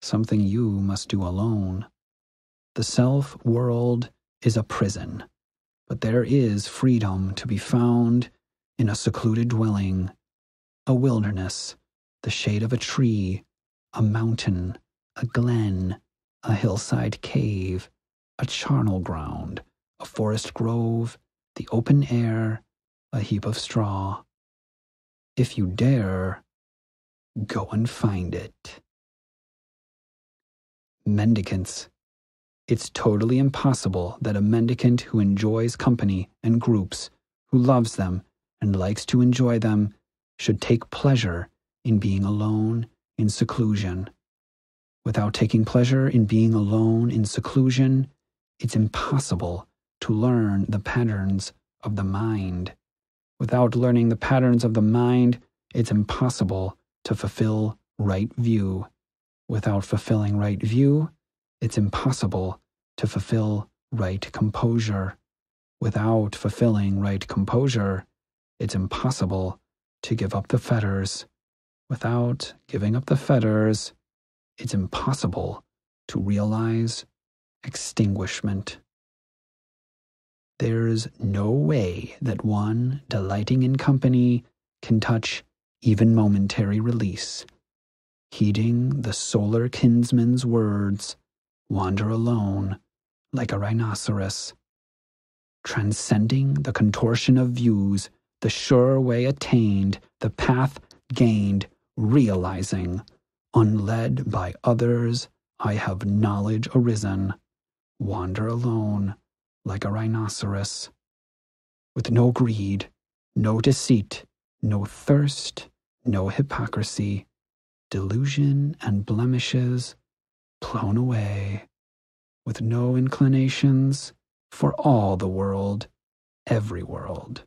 something you must do alone. The self world is a prison, but there is freedom to be found in a secluded dwelling, a wilderness, the shade of a tree, a mountain, a glen, a hillside cave, a charnel ground, a forest grove, the open air, a heap of straw. If you dare, go and find it. Mendicants. It's totally impossible that a mendicant who enjoys company and groups, who loves them and likes to enjoy them, should take pleasure in being alone in seclusion. Without taking pleasure in being alone in seclusion, it's impossible to learn the patterns of the mind. Without learning the patterns of the mind, it's impossible to fulfill right view. Without fulfilling right view, it's impossible to fulfill right composure. Without fulfilling right composure, it's impossible to give up the fetters. Without giving up the fetters, it's impossible to realize extinguishment. There's no way that one delighting in company can touch even momentary release. Heeding the solar kinsman's words, wander alone like a rhinoceros. Transcending the contortion of views, the sure way attained, the path gained, realizing, unled by others, I have knowledge arisen, wander alone like a rhinoceros, with no greed, no deceit, no thirst, no hypocrisy, delusion and blemishes blown away, with no inclinations for all the world, every world.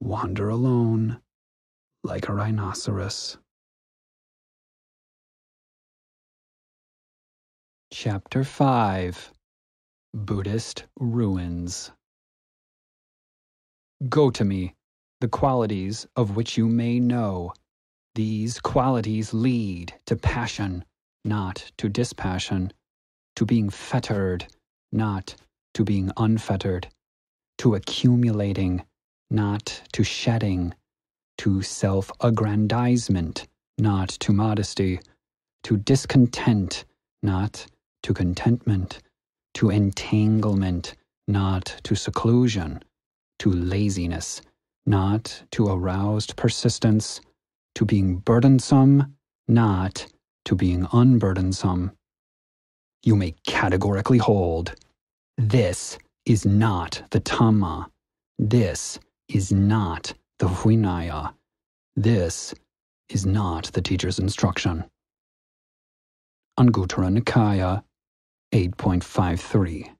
Wander alone like a rhinoceros. Chapter 5 Buddhist Ruins. Gotami, the qualities of which you may know. These qualities lead to passion, not to dispassion, to being fettered, not to being unfettered, to accumulating, not to shedding, to self aggrandizement, not to modesty, to discontent, not to contentment, to entanglement, not to seclusion, to laziness, not to aroused persistence, to being burdensome, not to being unburdensome. You may categorically hold this is not the Dhamma. This is not the Vinaya. This is not the teacher's instruction. Anguttara Nikaya 8.53.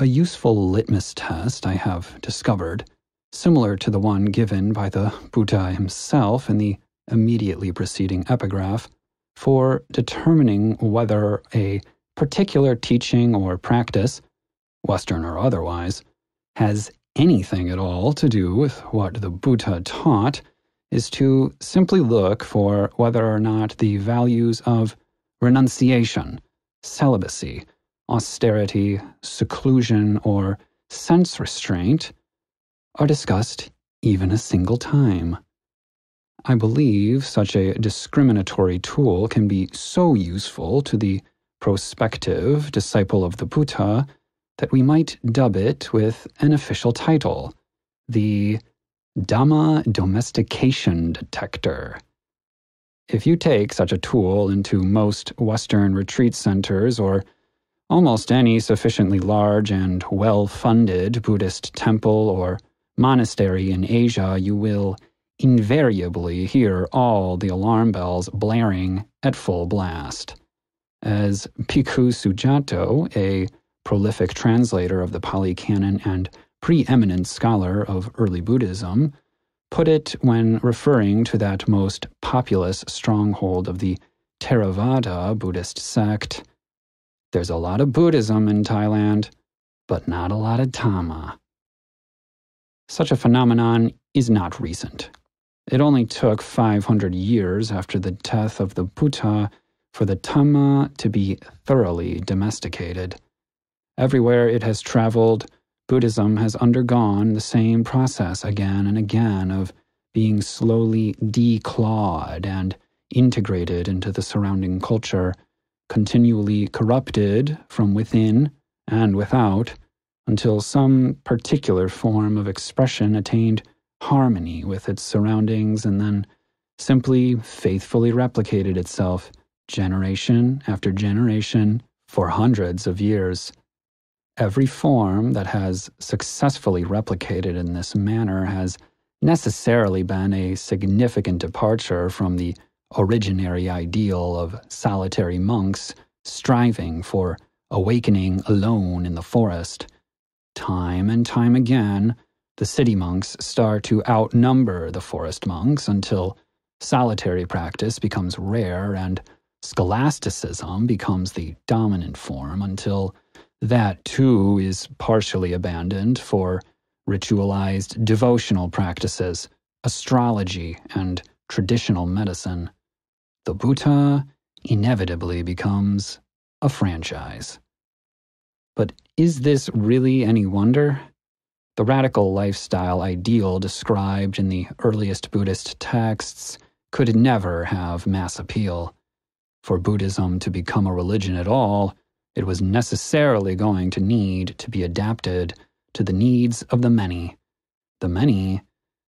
A useful litmus test I have discovered, similar to the one given by the Buddha himself in the immediately preceding epigraph, for determining whether a particular teaching or practice, Western or otherwise, has anything at all to do with what the Buddha taught is to simply look for whether or not the values of renunciation, celibacy, austerity, seclusion, or sense restraint are discussed even a single time. I believe such a discriminatory tool can be so useful to the prospective disciple of the Buddha that we might dub it with an official title the Dhamma Domestication Detector. If you take such a tool into most Western retreat centers or almost any sufficiently large and well funded Buddhist temple or monastery in Asia, you will invariably hear all the alarm bells blaring at full blast. As Bhikkhu Sujato, a prolific translator of the Pali Canon and preeminent scholar of early Buddhism, put it when referring to that most populous stronghold of the Theravada Buddhist sect. There's a lot of Buddhism in Thailand, but not a lot of Dhamma. Such a phenomenon is not recent. It only took 500 years after the death of the Buddha for the Dhamma to be thoroughly domesticated. Everywhere it has traveled, Buddhism has undergone the same process again and again of being slowly declawed and integrated into the surrounding culture, continually corrupted from within and without, until some particular form of expression attained harmony with its surroundings and then simply faithfully replicated itself generation after generation for hundreds of years. Every form that has successfully replicated in this manner has necessarily been a significant departure from the originary ideal of solitary monks striving for awakening alone in the forest. Time and time again, the city monks start to outnumber the forest monks until solitary practice becomes rare and scholasticism becomes the dominant form until that too is partially abandoned for ritualized devotional practices, astrology, and traditional medicine. The Buddha inevitably becomes a franchise. But is this really any wonder? The radical lifestyle ideal described in the earliest Buddhist texts could never have mass appeal. For Buddhism to become a religion at all, it was necessarily going to need to be adapted to the needs of the many, the many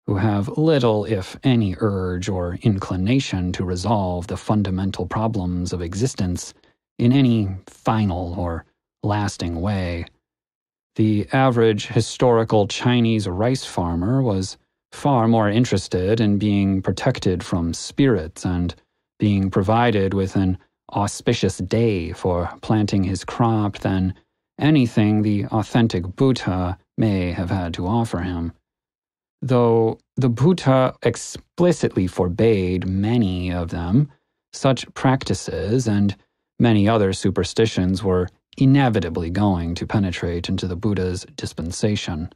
who have little, if any, urge or inclination to resolve the fundamental problems of existence in any final or lasting way. The average historical Chinese rice farmer was far more interested in being protected from spirits and being provided with an auspicious day for planting his crop than anything the authentic Buddha may have had to offer him. Though the Buddha explicitly forbade many of them, such practices and many other superstitions were inevitably going to penetrate into the Buddha's dispensation.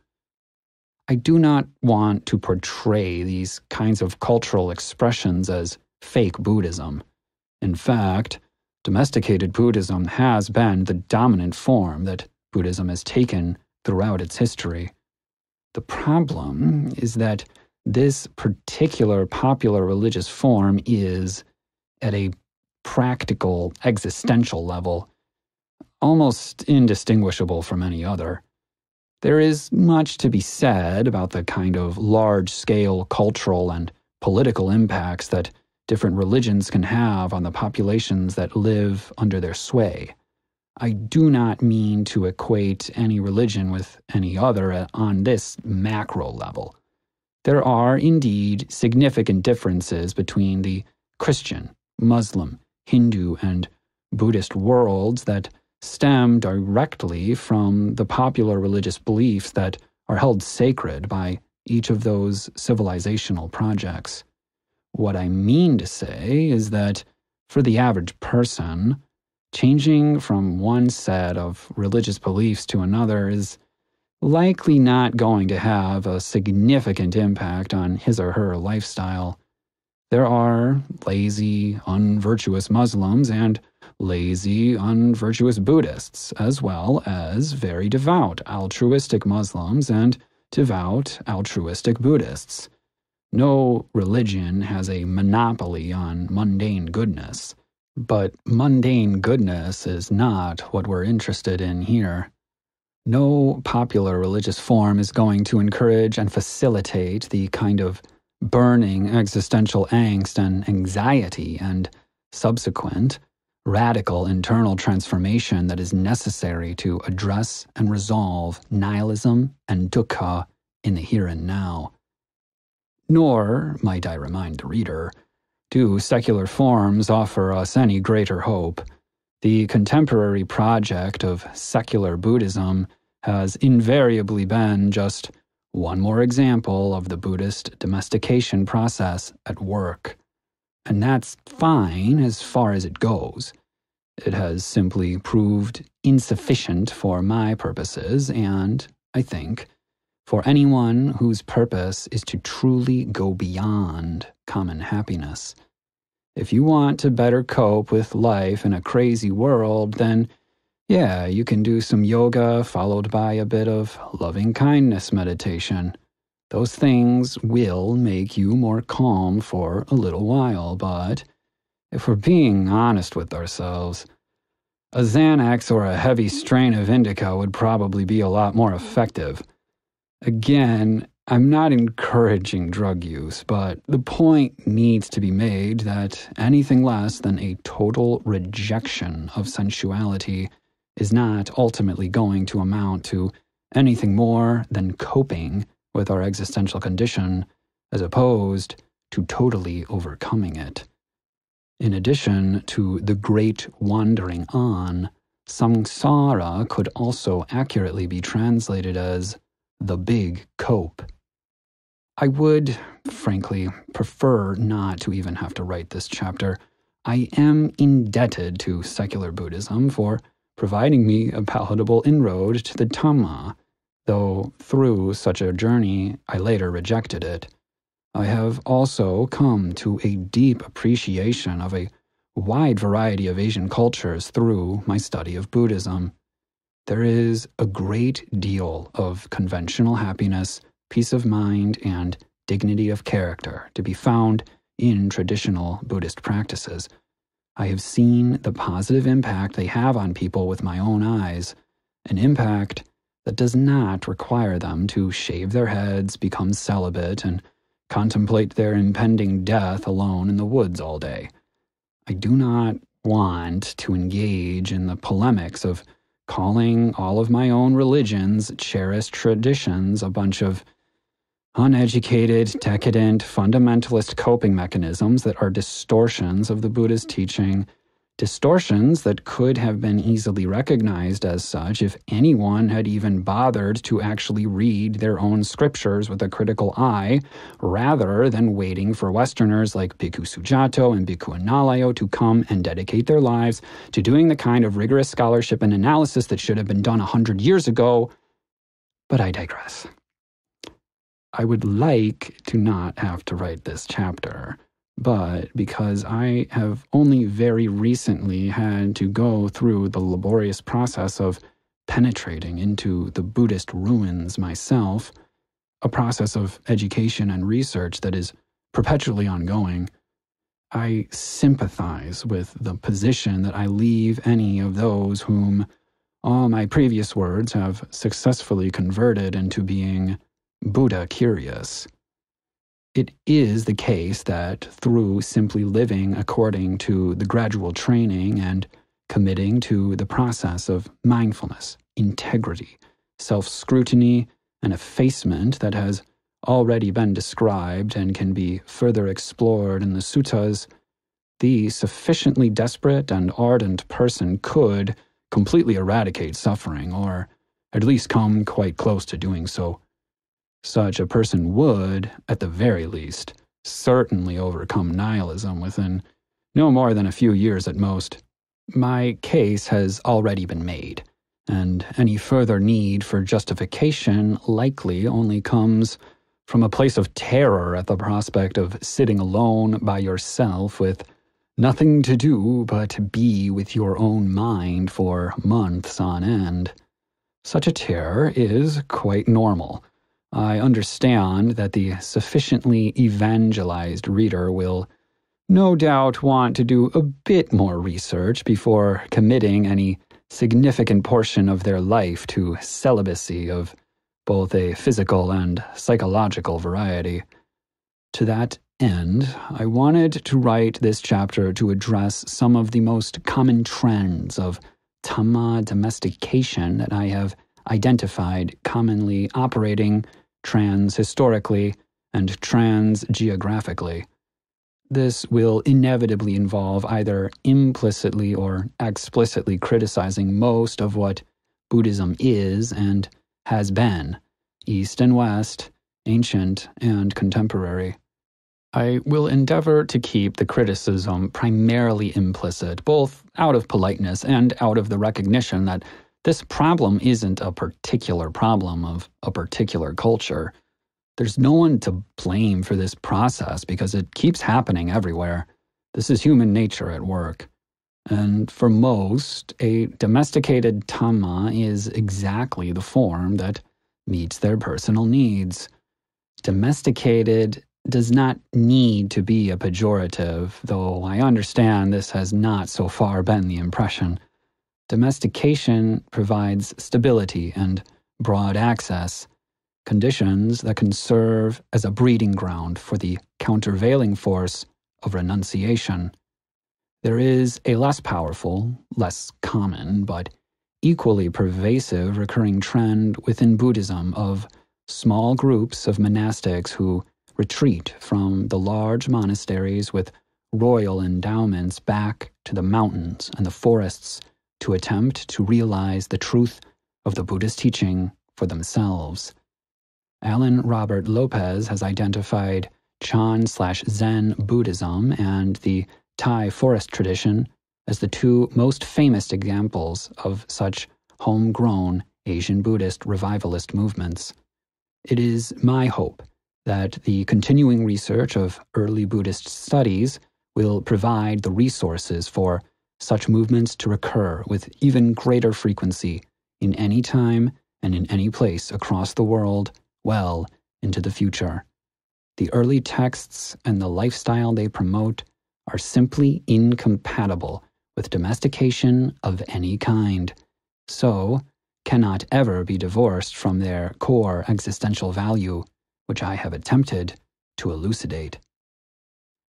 I do not want to portray these kinds of cultural expressions as fake Buddhism. In fact, domesticated Buddhism has been the dominant form that Buddhism has taken throughout its history. The problem is that this particular popular religious form is, at a practical, existential level, almost indistinguishable from any other. There is much to be said about the kind of large scale cultural and political impacts that different religions can have on the populations that live under their sway. I do not mean to equate any religion with any other on this macro level. There are indeed significant differences between the Christian, Muslim, Hindu, and Buddhist worlds that stem directly from the popular religious beliefs that are held sacred by each of those civilizational projects. What I mean to say is that for the average person, changing from one set of religious beliefs to another is likely not going to have a significant impact on his or her lifestyle. There are lazy, unvirtuous Muslims and lazy, unvirtuous Buddhists, as well as very devout, altruistic Muslims and devout, altruistic Buddhists. No religion has a monopoly on mundane goodness. But mundane goodness is not what we're interested in here. No popular religious form is going to encourage and facilitate the kind of burning existential angst and anxiety and subsequent radical internal transformation that is necessary to address and resolve nihilism and dukkha in the here and now. Nor, might I remind the reader, do secular forms offer us any greater hope. The contemporary project of secular Buddhism has invariably been just one more example of the Buddhist domestication process at work. And that's fine as far as it goes. It has simply proved insufficient for my purposes, and, I think, for anyone whose purpose is to truly go beyond common happiness. If you want to better cope with life in a crazy world, then yeah, you can do some yoga followed by a bit of loving kindness meditation. Those things will make you more calm for a little while, but if we're being honest with ourselves, a Xanax or a heavy strain of indica would probably be a lot more effective. Again, I'm not encouraging drug use, but the point needs to be made that anything less than a total rejection of sensuality is not ultimately going to amount to anything more than coping with our existential condition as opposed to totally overcoming it. In addition to the great wandering on, samsara could also accurately be translated as the big cope. I would, frankly, prefer not to even have to write this chapter. I am indebted to secular Buddhism for providing me a palatable inroad to the Dhamma, though through such a journey I later rejected it. I have also come to a deep appreciation of a wide variety of Asian cultures through my study of Buddhism. There is a great deal of conventional happiness peace of mind, and dignity of character to be found in traditional Buddhist practices. I have seen the positive impact they have on people with my own eyes, an impact that does not require them to shave their heads, become celibate, and contemplate their impending death alone in the woods all day. I do not want to engage in the polemics of calling all of my own religions, cherished traditions, a bunch of uneducated, decadent, fundamentalist coping mechanisms that are distortions of the Buddha's teaching, distortions that could have been easily recognized as such if anyone had even bothered to actually read their own scriptures with a critical eye, rather than waiting for Westerners like Bhikkhu Sujato and Bhikkhu Analayo to come and dedicate their lives to doing the kind of rigorous scholarship and analysis that should have been done a hundred years ago. But I digress. I would like to not have to write this chapter, but because I have only very recently had to go through the laborious process of penetrating into the Buddhist ruins myself, a process of education and research that is perpetually ongoing, I sympathize with the position that I leave any of those whom all my previous words have successfully converted into being Buddha curious. It is the case that through simply living according to the gradual training and committing to the process of mindfulness, integrity, self scrutiny, and effacement that has already been described and can be further explored in the suttas, the sufficiently desperate and ardent person could completely eradicate suffering, or at least come quite close to doing so. Such a person would, at the very least, certainly overcome nihilism within no more than a few years at most. My case has already been made, and any further need for justification likely only comes from a place of terror at the prospect of sitting alone by yourself with nothing to do but be with your own mind for months on end. Such a terror is quite normal. I understand that the sufficiently evangelized reader will no doubt want to do a bit more research before committing any significant portion of their life to celibacy of both a physical and psychological variety. To that end, I wanted to write this chapter to address some of the most common trends of Dhamma domestication that I have identified commonly operating trans historically and trans geographically. This will inevitably involve either implicitly or explicitly criticizing most of what Buddhism is and has been, East and West, ancient and contemporary. I will endeavor to keep the criticism primarily implicit, both out of politeness and out of the recognition that this problem isn't a particular problem of a particular culture. There's no one to blame for this process because it keeps happening everywhere. This is human nature at work. And for most, a domesticated Dhamma is exactly the form that meets their personal needs. Domesticated does not need to be a pejorative, though I understand this has not so far been the impression. Domestication provides stability and broad access conditions that can serve as a breeding ground for the countervailing force of renunciation. There is a less powerful, less common, but equally pervasive recurring trend within Buddhism of small groups of monastics who retreat from the large monasteries with royal endowments back to the mountains and the forests to attempt to realize the truth of the Buddhist teaching for themselves. Alan Robert Lopez has identified Chan slash Zen Buddhism and the Thai forest tradition as the two most famous examples of such homegrown Asian Buddhist revivalist movements. It is my hope that the continuing research of early Buddhist studies will provide the resources for such movements to recur with even greater frequency in any time and in any place across the world well into the future. The early texts and the lifestyle they promote are simply incompatible with domestication of any kind, so cannot ever be divorced from their core existential value, which I have attempted to elucidate.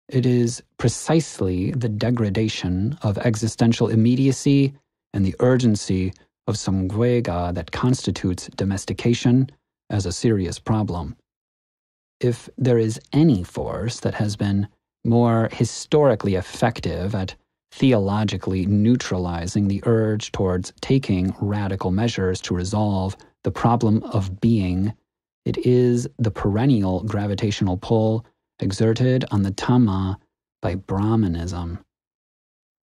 It is precisely the degradation of existential immediacy and the urgency of samvega that constitutes domestication as a serious problem. If there is any force that has been more historically effective at theologically neutralizing the urge towards taking radical measures to resolve the problem of being, it is the perennial gravitational pull exerted on the Dhamma by Brahmanism.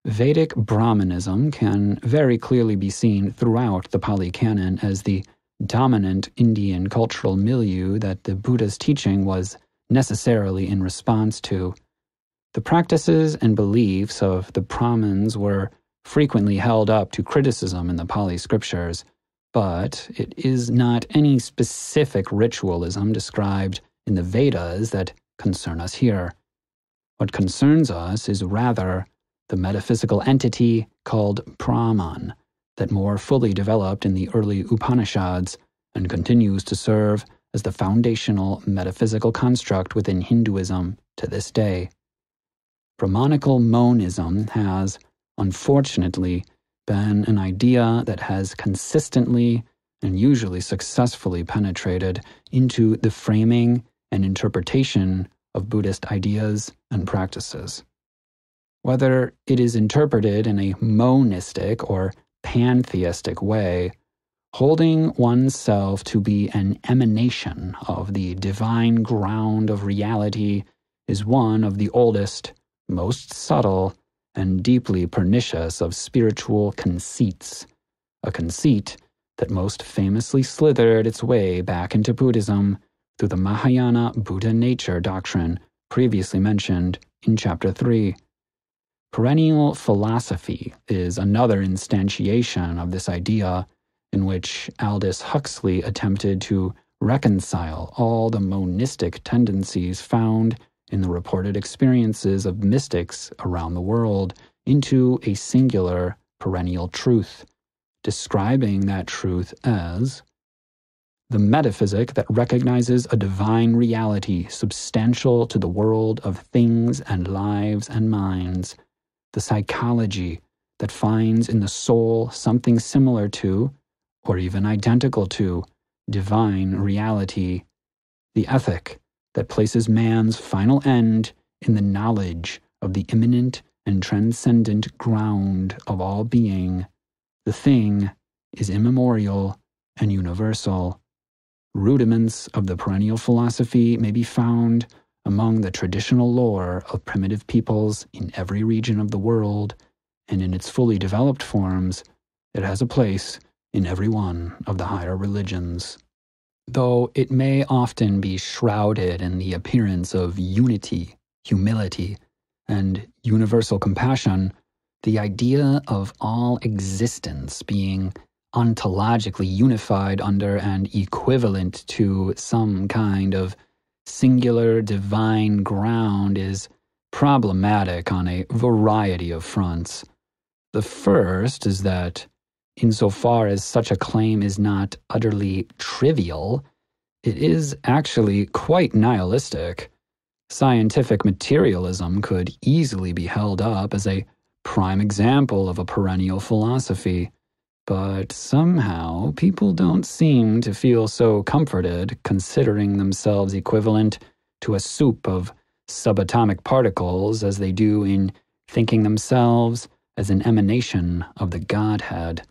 Vedic Brahmanism can very clearly be seen throughout the Pali Canon as the dominant Indian cultural milieu that the Buddha's teaching was necessarily in response to. The practices and beliefs of the Brahmins were frequently held up to criticism in the Pali scriptures, but it is not any specific ritualism described in the Vedas that concern us here. What concerns us is rather the metaphysical entity called Brahman that more fully developed in the early Upanishads and continues to serve as the foundational metaphysical construct within Hinduism to this day. Brahmanical monism has, unfortunately, been an idea that has consistently and usually successfully penetrated into the framing and interpretation of Buddhist ideas and practices. Whether it is interpreted in a monistic or pantheistic way, holding oneself to be an emanation of the divine ground of reality is one of the oldest, most subtle, and deeply pernicious of spiritual conceits, a conceit that most famously slithered its way back into Buddhism through the Mahayana Buddha nature doctrine previously mentioned in Chapter 3. Perennial philosophy is another instantiation of this idea in which Aldous Huxley attempted to reconcile all the monistic tendencies found in the reported experiences of mystics around the world into a singular perennial truth, describing that truth as the metaphysic that recognizes a divine reality substantial to the world of things and lives and minds, the psychology that finds in the soul something similar to, or even identical to, divine reality, the ethic that places man's final end in the knowledge of the immanent and transcendent ground of all being. The thing is immemorial and universal. Rudiments of the perennial philosophy may be found among the traditional lore of primitive peoples in every region of the world, and in its fully developed forms, it has a place in every one of the higher religions. Though it may often be shrouded in the appearance of unity, humility, and universal compassion, the idea of all existence being ontologically unified under and equivalent to some kind of singular divine ground is problematic on a variety of fronts. The first is that insofar as such a claim is not utterly trivial, it is actually quite nihilistic. Scientific materialism could easily be held up as a prime example of a perennial philosophy. But somehow, people don't seem to feel so comforted considering themselves equivalent to a soup of subatomic particles as they do in thinking themselves as an emanation of the Godhead.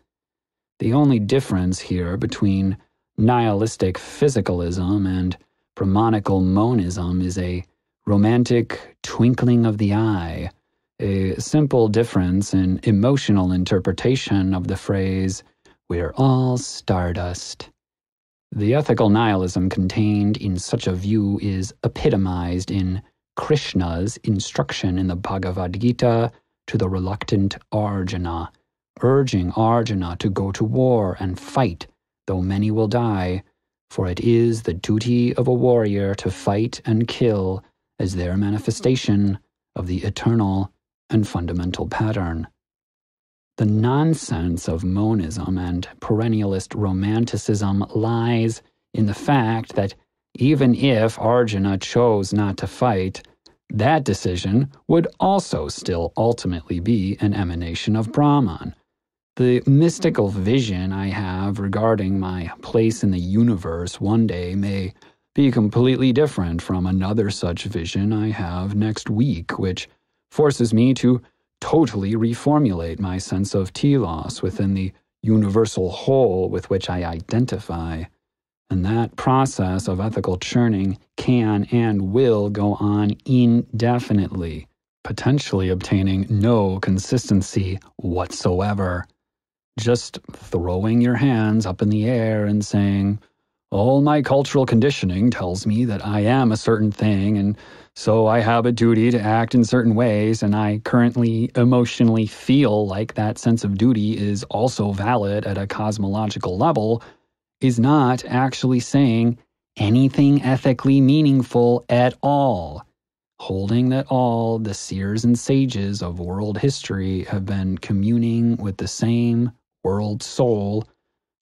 The only difference here between nihilistic physicalism and Brahmanical monism is a romantic twinkling of the eye, a simple difference in emotional interpretation of the phrase, we're all stardust. The ethical nihilism contained in such a view is epitomized in Krishna's instruction in the Bhagavad Gita to the reluctant Arjuna urging Arjuna to go to war and fight, though many will die, for it is the duty of a warrior to fight and kill as their manifestation of the eternal and fundamental pattern. The nonsense of monism and perennialist romanticism lies in the fact that even if Arjuna chose not to fight, that decision would also still ultimately be an emanation of Brahman, the mystical vision I have regarding my place in the universe one day may be completely different from another such vision I have next week, which forces me to totally reformulate my sense of telos within the universal whole with which I identify. And that process of ethical churning can and will go on indefinitely, potentially obtaining no consistency whatsoever just throwing your hands up in the air and saying, all my cultural conditioning tells me that I am a certain thing, and so I have a duty to act in certain ways, and I currently emotionally feel like that sense of duty is also valid at a cosmological level, is not actually saying anything ethically meaningful at all. Holding that all the seers and sages of world history have been communing with the same world soul,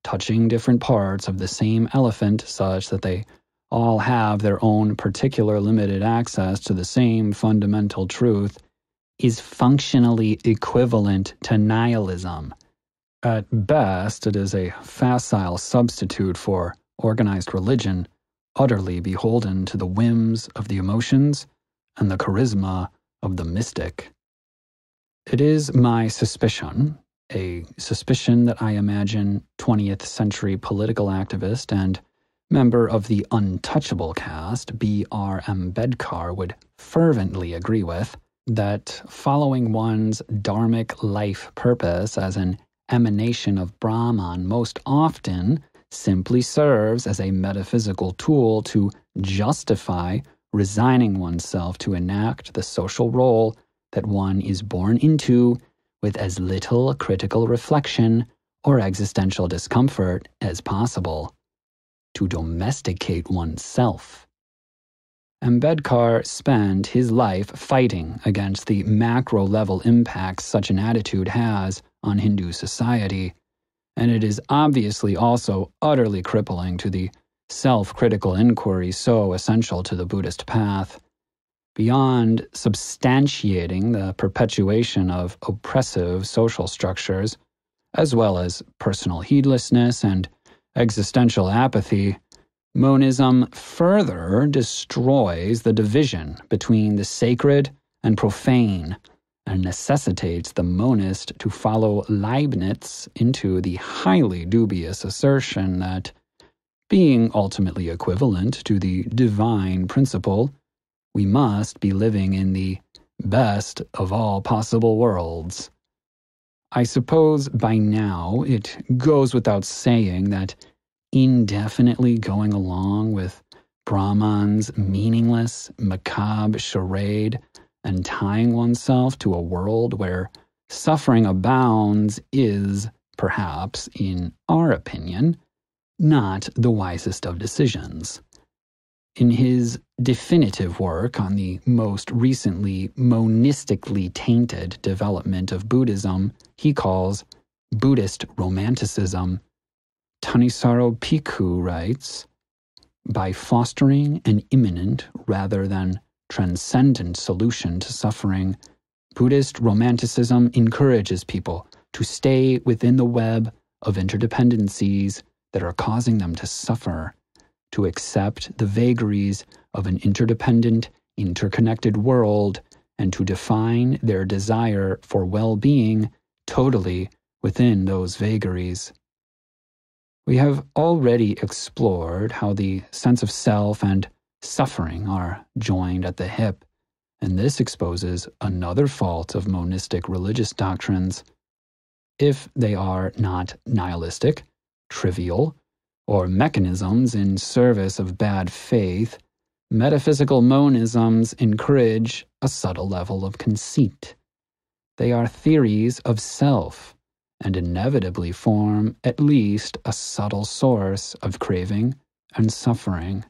touching different parts of the same elephant such that they all have their own particular limited access to the same fundamental truth, is functionally equivalent to nihilism. At best, it is a facile substitute for organized religion, utterly beholden to the whims of the emotions and the charisma of the mystic. It is my suspicion a suspicion that I imagine 20th century political activist and member of the Untouchable caste, B.R. Ambedkar, would fervently agree with, that following one's dharmic life purpose as an emanation of Brahman most often simply serves as a metaphysical tool to justify resigning oneself to enact the social role that one is born into with as little critical reflection or existential discomfort as possible, to domesticate oneself. Ambedkar spent his life fighting against the macro level impacts such an attitude has on Hindu society, and it is obviously also utterly crippling to the self critical inquiry so essential to the Buddhist path. Beyond substantiating the perpetuation of oppressive social structures, as well as personal heedlessness and existential apathy, monism further destroys the division between the sacred and profane and necessitates the monist to follow Leibniz into the highly dubious assertion that, being ultimately equivalent to the divine principle, we must be living in the best of all possible worlds. I suppose by now it goes without saying that indefinitely going along with Brahman's meaningless, macabre charade and tying oneself to a world where suffering abounds is, perhaps, in our opinion, not the wisest of decisions. In his definitive work on the most recently monistically tainted development of Buddhism, he calls Buddhist Romanticism, Thanissaro Bhikkhu writes By fostering an immanent rather than transcendent solution to suffering, Buddhist Romanticism encourages people to stay within the web of interdependencies that are causing them to suffer to accept the vagaries of an interdependent, interconnected world, and to define their desire for well being totally within those vagaries. We have already explored how the sense of self and suffering are joined at the hip, and this exposes another fault of monistic religious doctrines. If they are not nihilistic, trivial, or mechanisms in service of bad faith, metaphysical monisms encourage a subtle level of conceit. They are theories of self and inevitably form at least a subtle source of craving and suffering.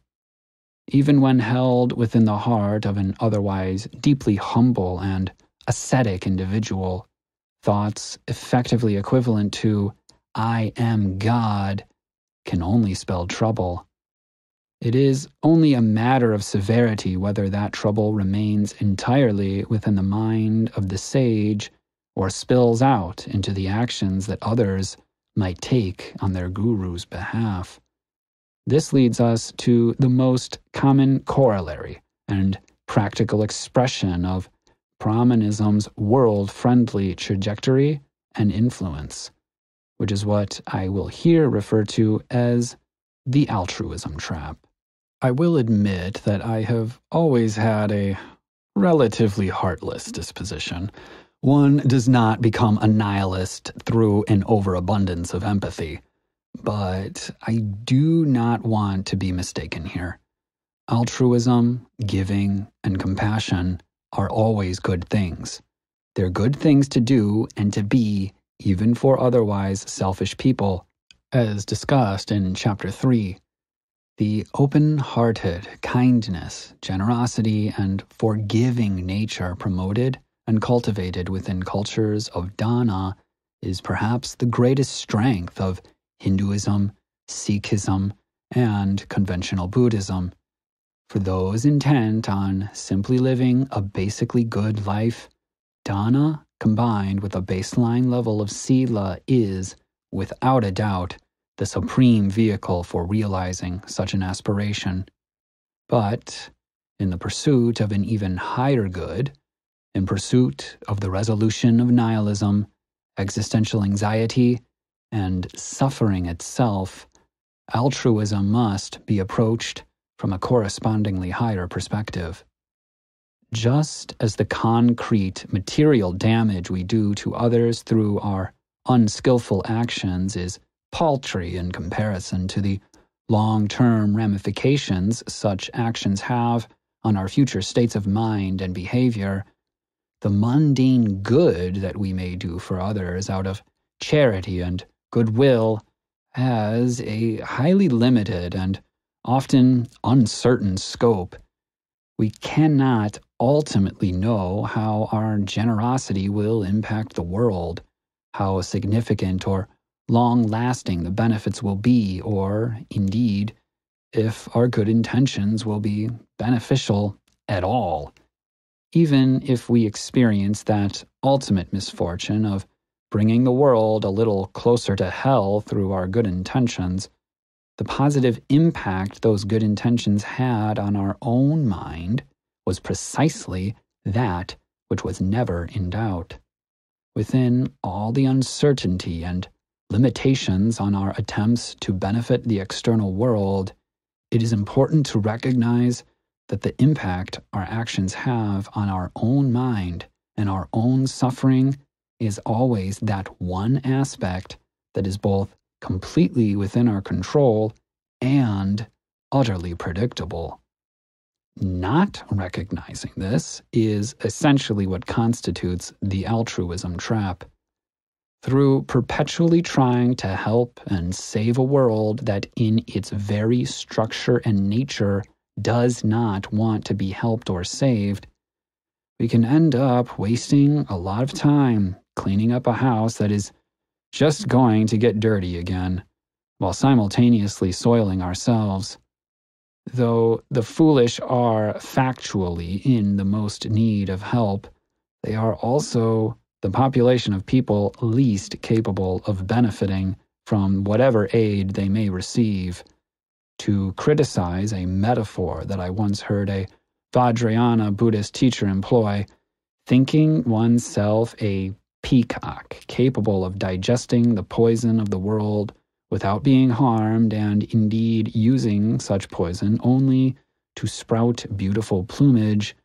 Even when held within the heart of an otherwise deeply humble and ascetic individual, thoughts effectively equivalent to, I am God, can only spell trouble. It is only a matter of severity whether that trouble remains entirely within the mind of the sage or spills out into the actions that others might take on their guru's behalf. This leads us to the most common corollary and practical expression of Brahmanism's world friendly trajectory and influence which is what I will here refer to as the altruism trap. I will admit that I have always had a relatively heartless disposition. One does not become a nihilist through an overabundance of empathy. But I do not want to be mistaken here. Altruism, giving, and compassion are always good things. They're good things to do and to be even for otherwise selfish people, as discussed in Chapter 3. The open hearted kindness, generosity, and forgiving nature promoted and cultivated within cultures of Dana is perhaps the greatest strength of Hinduism, Sikhism, and conventional Buddhism. For those intent on simply living a basically good life, Dana combined with a baseline level of Sila is, without a doubt, the supreme vehicle for realizing such an aspiration. But, in the pursuit of an even higher good, in pursuit of the resolution of nihilism, existential anxiety, and suffering itself, altruism must be approached from a correspondingly higher perspective. Just as the concrete material damage we do to others through our unskillful actions is paltry in comparison to the long term ramifications such actions have on our future states of mind and behavior, the mundane good that we may do for others out of charity and goodwill has a highly limited and often uncertain scope. We cannot ultimately know how our generosity will impact the world, how significant or long lasting the benefits will be, or indeed, if our good intentions will be beneficial at all. Even if we experience that ultimate misfortune of bringing the world a little closer to hell through our good intentions, the positive impact those good intentions had on our own mind was precisely that which was never in doubt. Within all the uncertainty and limitations on our attempts to benefit the external world, it is important to recognize that the impact our actions have on our own mind and our own suffering is always that one aspect that is both completely within our control and utterly predictable. Not recognizing this is essentially what constitutes the altruism trap through perpetually trying to help and save a world that, in its very structure and nature, does not want to be helped or saved, we can end up wasting a lot of time cleaning up a house that is just going to get dirty again, while simultaneously soiling ourselves. Though the foolish are factually in the most need of help, they are also the population of people least capable of benefiting from whatever aid they may receive. To criticize a metaphor that I once heard a Vajrayana Buddhist teacher employ, thinking oneself a peacock capable of digesting the poison of the world without being harmed, and indeed using such poison only to sprout beautiful plumage,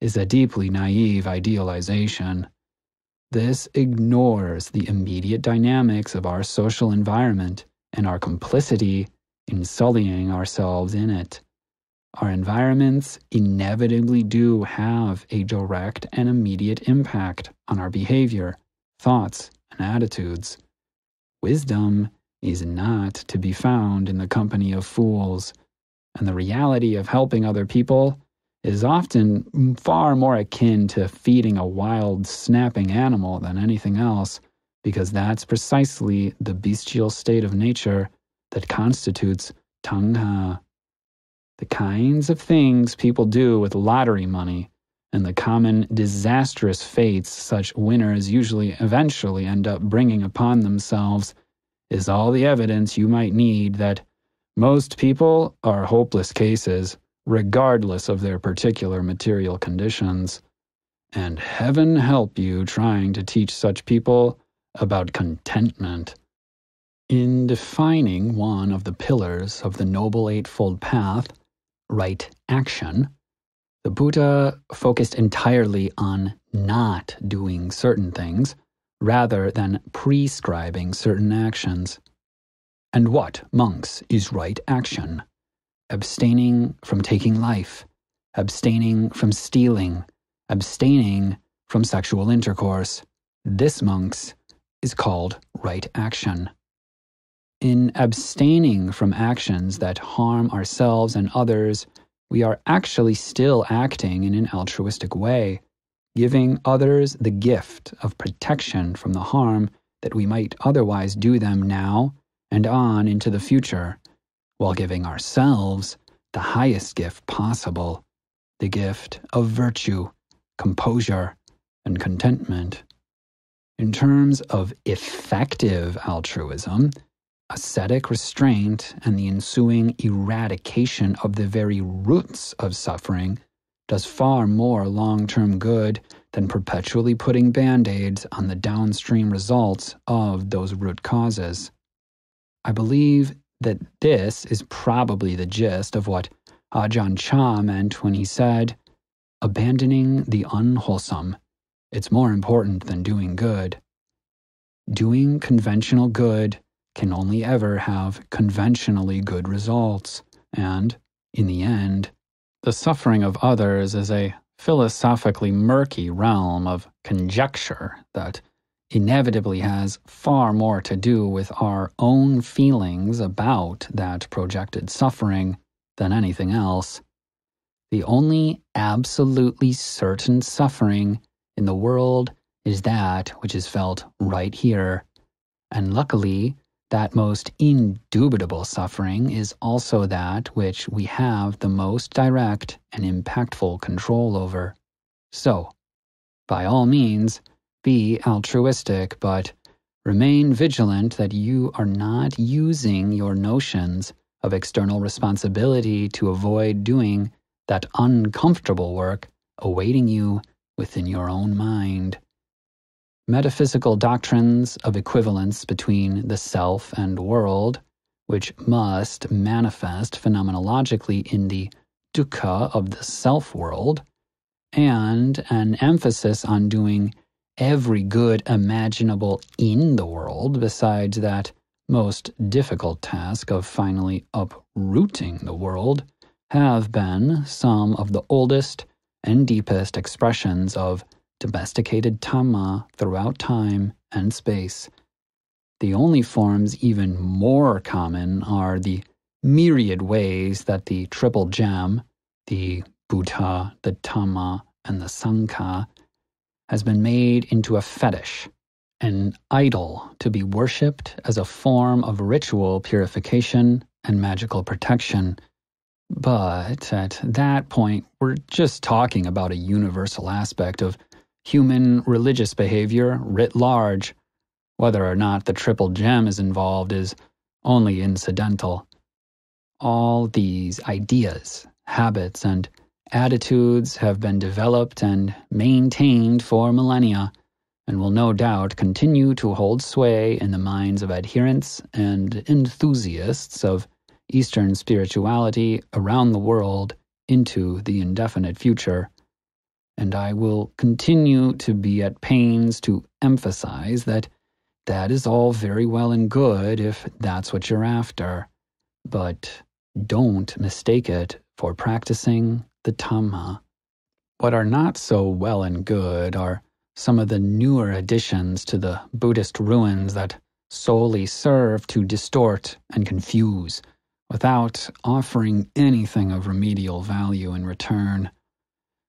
is a deeply naive idealization. This ignores the immediate dynamics of our social environment and our complicity in sullying ourselves in it. Our environments inevitably do have a direct and immediate impact on our behavior, thoughts, and attitudes. Wisdom is not to be found in the company of fools, and the reality of helping other people is often far more akin to feeding a wild, snapping animal than anything else, because that's precisely the bestial state of nature that constitutes tanha. The kinds of things people do with lottery money and the common disastrous fates such winners usually eventually end up bringing upon themselves is all the evidence you might need that most people are hopeless cases regardless of their particular material conditions. And heaven help you trying to teach such people about contentment. In defining one of the pillars of the Noble Eightfold Path, right action, the Buddha focused entirely on not doing certain things rather than prescribing certain actions. And what, monks, is right action? abstaining from taking life, abstaining from stealing, abstaining from sexual intercourse. This, monks, is called right action. In abstaining from actions that harm ourselves and others, we are actually still acting in an altruistic way, giving others the gift of protection from the harm that we might otherwise do them now and on into the future while giving ourselves the highest gift possible the gift of virtue, composure, and contentment. In terms of effective altruism, ascetic restraint and the ensuing eradication of the very roots of suffering does far more long term good than perpetually putting band aids on the downstream results of those root causes. I believe that this is probably the gist of what ah Ajahn Chah meant when he said, abandoning the unwholesome. It's more important than doing good. Doing conventional good can only ever have conventionally good results, and, in the end, the suffering of others is a philosophically murky realm of conjecture that inevitably has far more to do with our own feelings about that projected suffering than anything else. The only absolutely certain suffering in the world is that which is felt right here. And luckily, that most indubitable suffering is also that which we have the most direct and impactful control over. So, by all means, be altruistic, but remain vigilant that you are not using your notions of external responsibility to avoid doing that uncomfortable work awaiting you within your own mind. Metaphysical doctrines of equivalence between the self and world, which must manifest phenomenologically in the dukkha of the self world, and an emphasis on doing every good imaginable in the world besides that most difficult task of finally uprooting the world, have been some of the oldest and deepest expressions of domesticated Dhamma throughout time and space. The only forms even more common are the myriad ways that the triple gem, the Buddha, the Dhamma, and the Sangha, has been made into a fetish, an idol to be worshipped as a form of ritual purification and magical protection. But at that point, we're just talking about a universal aspect of human religious behavior writ large. Whether or not the triple gem is involved is only incidental. All these ideas, habits, and attitudes have been developed and maintained for millennia and will no doubt continue to hold sway in the minds of adherents and enthusiasts of Eastern spirituality around the world into the indefinite future and I will continue to be at pains to emphasize that that is all very well and good if that's what you're after, but don't mistake it for practicing the Dhamma. What are not so well and good are some of the newer additions to the Buddhist ruins that solely serve to distort and confuse without offering anything of remedial value in return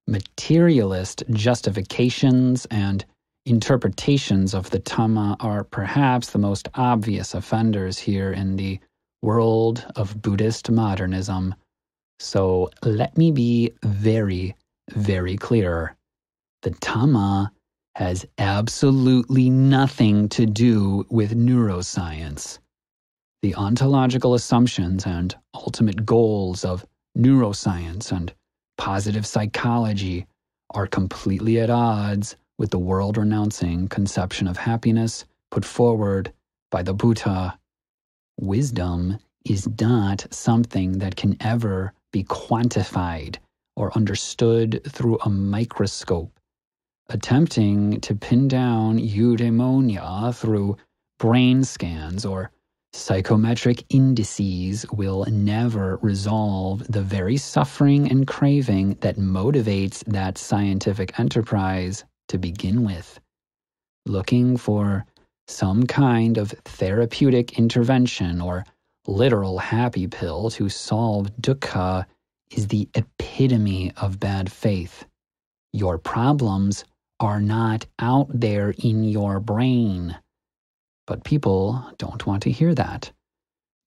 materialist justifications and interpretations of the Dhamma are perhaps the most obvious offenders here in the world of Buddhist modernism. So let me be very, very clear. The Dhamma has absolutely nothing to do with neuroscience. The ontological assumptions and ultimate goals of neuroscience and positive psychology are completely at odds with the world renouncing conception of happiness put forward by the Buddha. Wisdom is not something that can ever be quantified or understood through a microscope. Attempting to pin down eudaimonia through brain scans or Psychometric indices will never resolve the very suffering and craving that motivates that scientific enterprise to begin with. Looking for some kind of therapeutic intervention or literal happy pill to solve dukkha is the epitome of bad faith. Your problems are not out there in your brain. But people don't want to hear that.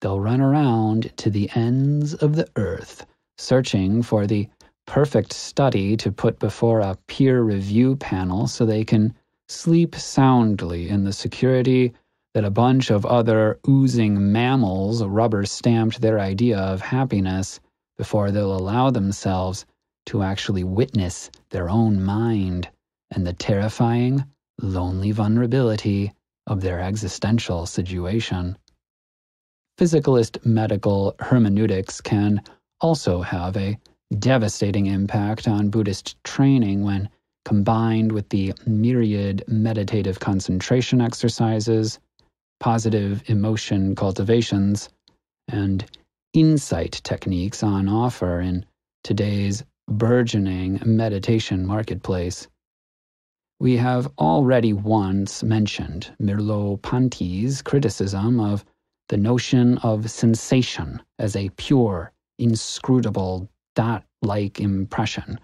They'll run around to the ends of the earth searching for the perfect study to put before a peer review panel so they can sleep soundly in the security that a bunch of other oozing mammals rubber stamped their idea of happiness before they'll allow themselves to actually witness their own mind and the terrifying, lonely vulnerability of their existential situation. Physicalist medical hermeneutics can also have a devastating impact on Buddhist training when combined with the myriad meditative concentration exercises, positive emotion cultivations, and insight techniques on offer in today's burgeoning meditation marketplace. We have already once mentioned Merleau-Ponty's criticism of the notion of sensation as a pure, inscrutable, dot like impression.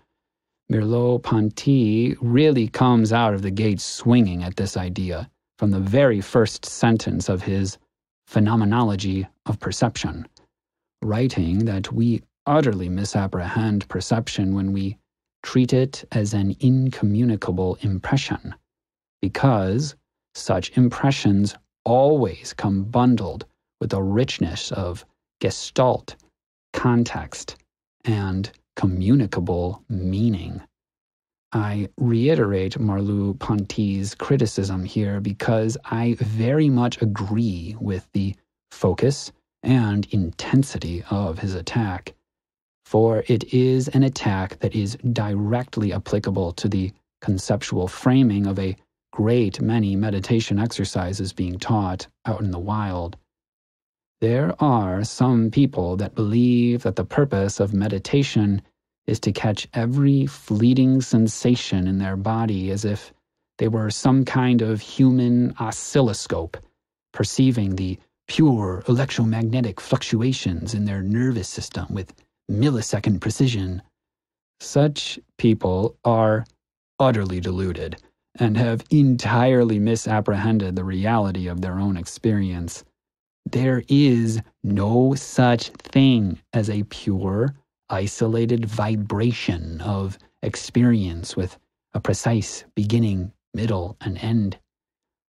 Merleau-Ponty really comes out of the gate swinging at this idea from the very first sentence of his Phenomenology of Perception, writing that we utterly misapprehend perception when we treat it as an incommunicable impression, because such impressions always come bundled with a richness of gestalt, context, and communicable meaning. I reiterate Merleau-Ponty's criticism here because I very much agree with the focus and intensity of his attack for it is an attack that is directly applicable to the conceptual framing of a great many meditation exercises being taught out in the wild. There are some people that believe that the purpose of meditation is to catch every fleeting sensation in their body as if they were some kind of human oscilloscope, perceiving the pure electromagnetic fluctuations in their nervous system with millisecond precision. Such people are utterly deluded and have entirely misapprehended the reality of their own experience. There is no such thing as a pure, isolated vibration of experience with a precise beginning, middle, and end.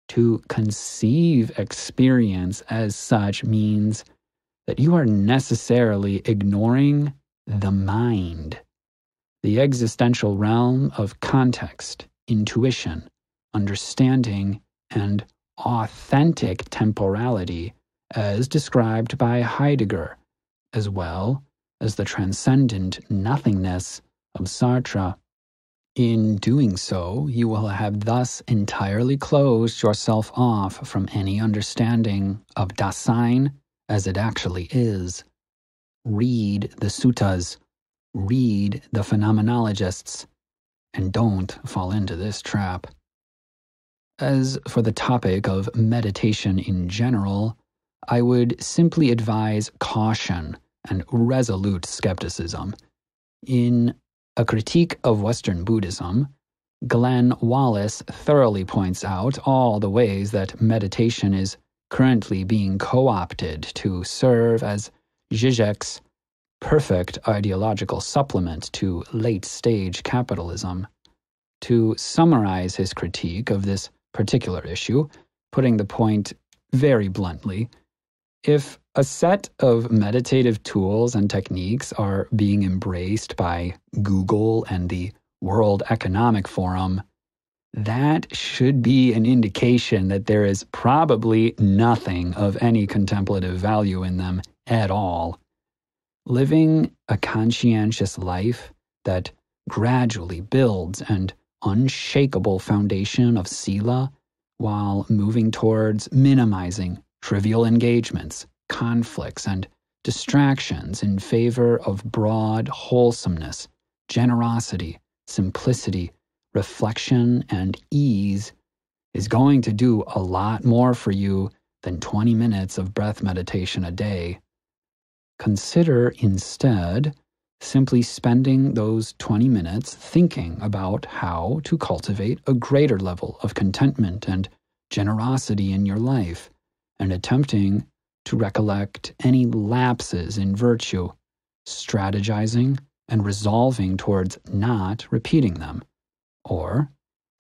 To conceive experience as such means that you are necessarily ignoring the mind, the existential realm of context, intuition, understanding, and authentic temporality as described by Heidegger, as well as the transcendent nothingness of Sartre. In doing so, you will have thus entirely closed yourself off from any understanding of Dasein as it actually is. Read the suttas, read the phenomenologists, and don't fall into this trap. As for the topic of meditation in general, I would simply advise caution and resolute skepticism. In A Critique of Western Buddhism, Glenn Wallis thoroughly points out all the ways that meditation is currently being co opted to serve as Zizek's perfect ideological supplement to late stage capitalism. To summarize his critique of this particular issue, putting the point very bluntly, if a set of meditative tools and techniques are being embraced by Google and the World Economic Forum, that should be an indication that there is probably nothing of any contemplative value in them at all. Living a conscientious life that gradually builds an unshakable foundation of Sila while moving towards minimizing trivial engagements, conflicts, and distractions in favor of broad wholesomeness, generosity, simplicity, reflection, and ease is going to do a lot more for you than 20 minutes of breath meditation a day. Consider instead simply spending those 20 minutes thinking about how to cultivate a greater level of contentment and generosity in your life and attempting to recollect any lapses in virtue, strategizing and resolving towards not repeating them or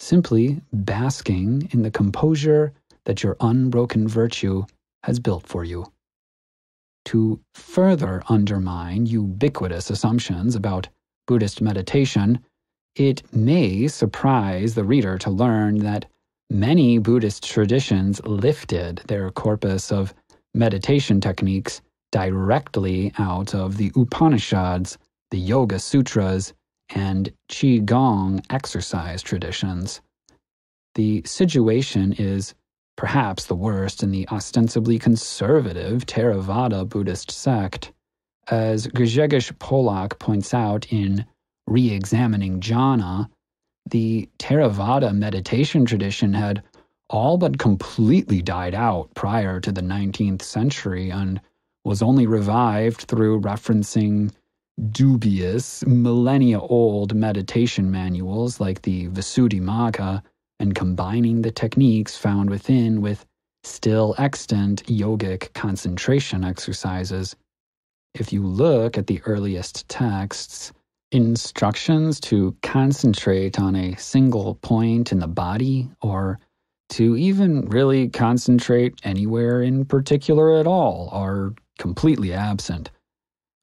simply basking in the composure that your unbroken virtue has built for you. To further undermine ubiquitous assumptions about Buddhist meditation, it may surprise the reader to learn that many Buddhist traditions lifted their corpus of meditation techniques directly out of the Upanishads, the Yoga Sutras, and Qigong exercise traditions. The situation is perhaps the worst in the ostensibly conservative Theravada Buddhist sect. As Grzegorz Polak points out in Re Examining Jhana, the Theravada meditation tradition had all but completely died out prior to the 19th century and was only revived through referencing dubious, millennia old meditation manuals like the Visuddhimagga and combining the techniques found within with still extant yogic concentration exercises. If you look at the earliest texts, instructions to concentrate on a single point in the body or to even really concentrate anywhere in particular at all are completely absent.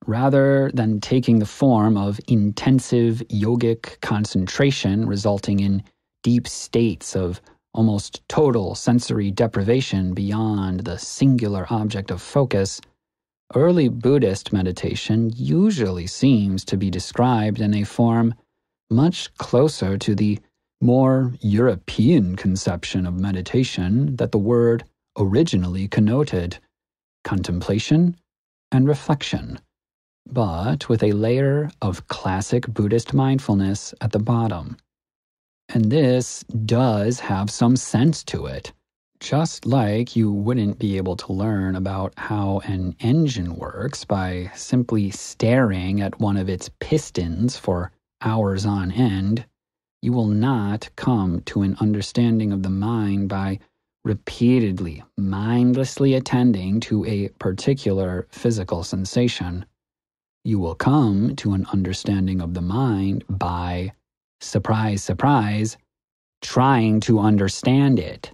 Rather than taking the form of intensive yogic concentration resulting in deep states of almost total sensory deprivation beyond the singular object of focus, early Buddhist meditation usually seems to be described in a form much closer to the more European conception of meditation that the word originally connoted contemplation and reflection, but with a layer of classic Buddhist mindfulness at the bottom. And this does have some sense to it. Just like you wouldn't be able to learn about how an engine works by simply staring at one of its pistons for hours on end, you will not come to an understanding of the mind by repeatedly, mindlessly attending to a particular physical sensation. You will come to an understanding of the mind by surprise, surprise, trying to understand it.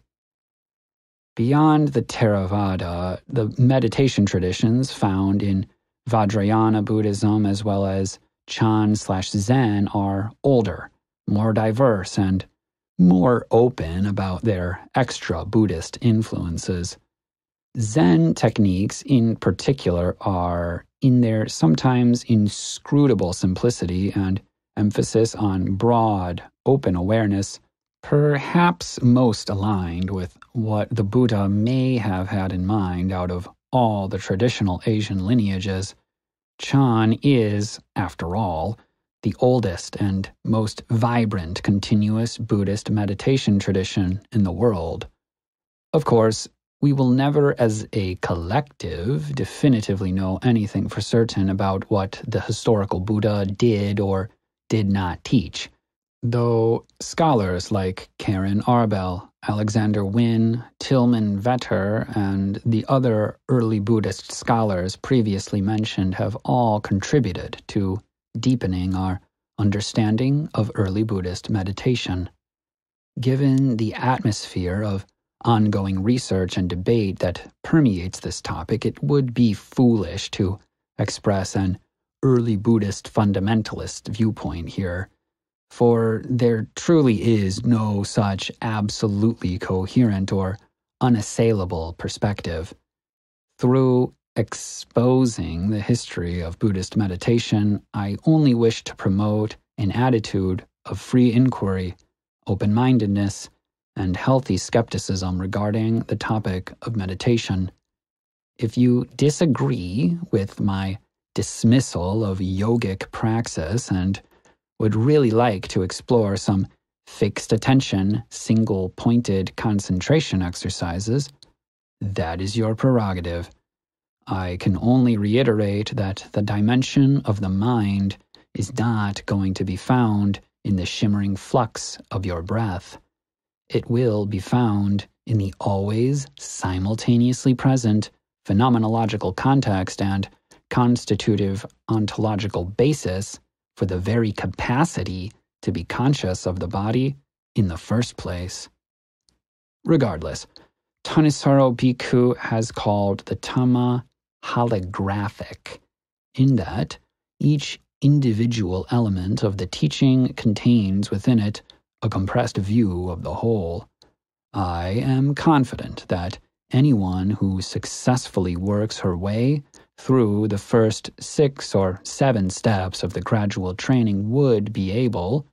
Beyond the Theravada, the meditation traditions found in Vajrayana Buddhism as well as Chan slash Zen are older, more diverse, and more open about their extra Buddhist influences. Zen techniques, in particular, are, in their sometimes inscrutable simplicity and emphasis on broad, open awareness, perhaps most aligned with what the Buddha may have had in mind out of all the traditional Asian lineages. Chan is, after all, the oldest and most vibrant continuous Buddhist meditation tradition in the world. Of course, we will never, as a collective, definitively know anything for certain about what the historical Buddha did or did not teach, though scholars like Keren Arbel, Alexander Wynne, Tilman Vetter, and the other early Buddhist scholars previously mentioned have all contributed to deepening our understanding of early Buddhist meditation. Given the atmosphere of ongoing research and debate that permeates this topic, it would be foolish to express an early Buddhist fundamentalist viewpoint here, for there truly is no such absolutely coherent or unassailable perspective. Through exposing the history of Buddhist meditation, I only wish to promote an attitude of free inquiry, open mindedness, and healthy skepticism regarding the topic of meditation. If you disagree with my dismissal of yogic praxis and would really like to explore some fixed attention, single pointed concentration exercises, that is your prerogative. I can only reiterate that the dimension of the mind is not going to be found in the shimmering flux of your breath. It will be found in the always simultaneously present phenomenological context and constitutive ontological basis for the very capacity to be conscious of the body in the first place. Regardless, Thanissaro Bhikkhu has called the Dhamma holographic, in that each individual element of the teaching contains within it a compressed view of the whole. I am confident that anyone who successfully works her way through the first six or seven steps of the gradual training would be able,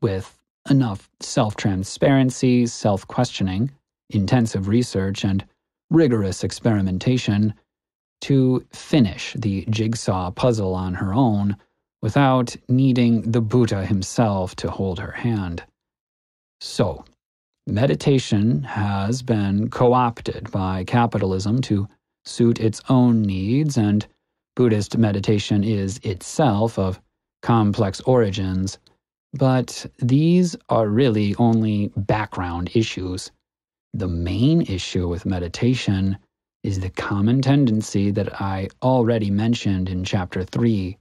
with enough self transparency, self questioning, intensive research, and rigorous experimentation, to finish the jigsaw puzzle on her own without needing the Buddha himself to hold her hand. So, meditation has been co opted by capitalism to suit its own needs, and Buddhist meditation is itself of complex origins. But these are really only background issues. The main issue with meditation is the common tendency that I already mentioned in Chapter 3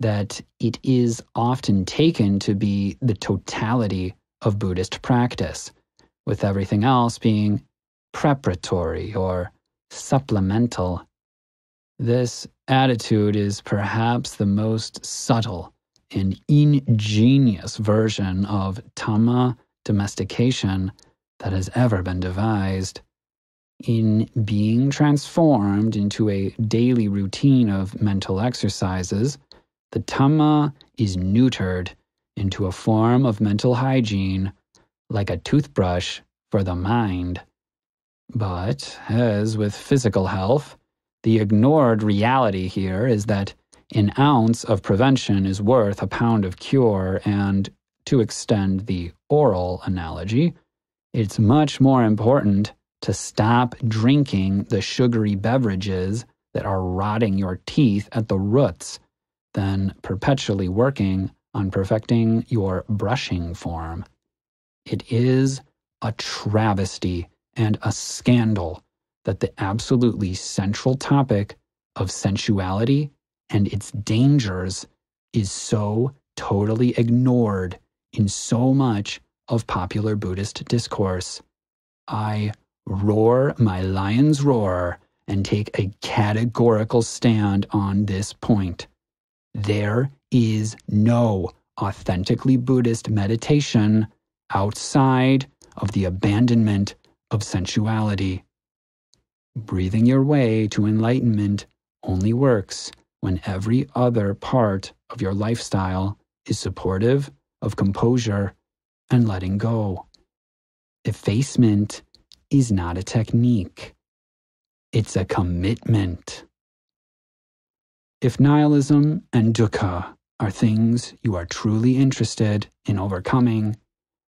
that it is often taken to be the totality of Buddhist practice, with everything else being preparatory or supplemental. This attitude is perhaps the most subtle and ingenious version of Dhamma domestication that has ever been devised. In being transformed into a daily routine of mental exercises, the Dhamma is neutered into a form of mental hygiene, like a toothbrush for the mind. But, as with physical health, the ignored reality here is that an ounce of prevention is worth a pound of cure, and to extend the oral analogy, it's much more important to stop drinking the sugary beverages that are rotting your teeth at the roots than perpetually working on perfecting your brushing form. It is a travesty and a scandal that the absolutely central topic of sensuality and its dangers is so totally ignored in so much of popular Buddhist discourse. I roar my lion's roar and take a categorical stand on this point. There is no authentically Buddhist meditation outside of the abandonment of sensuality. Breathing your way to enlightenment only works when every other part of your lifestyle is supportive of composure and letting go. Effacement is not a technique, it's a commitment. If nihilism and dukkha are things you are truly interested in overcoming,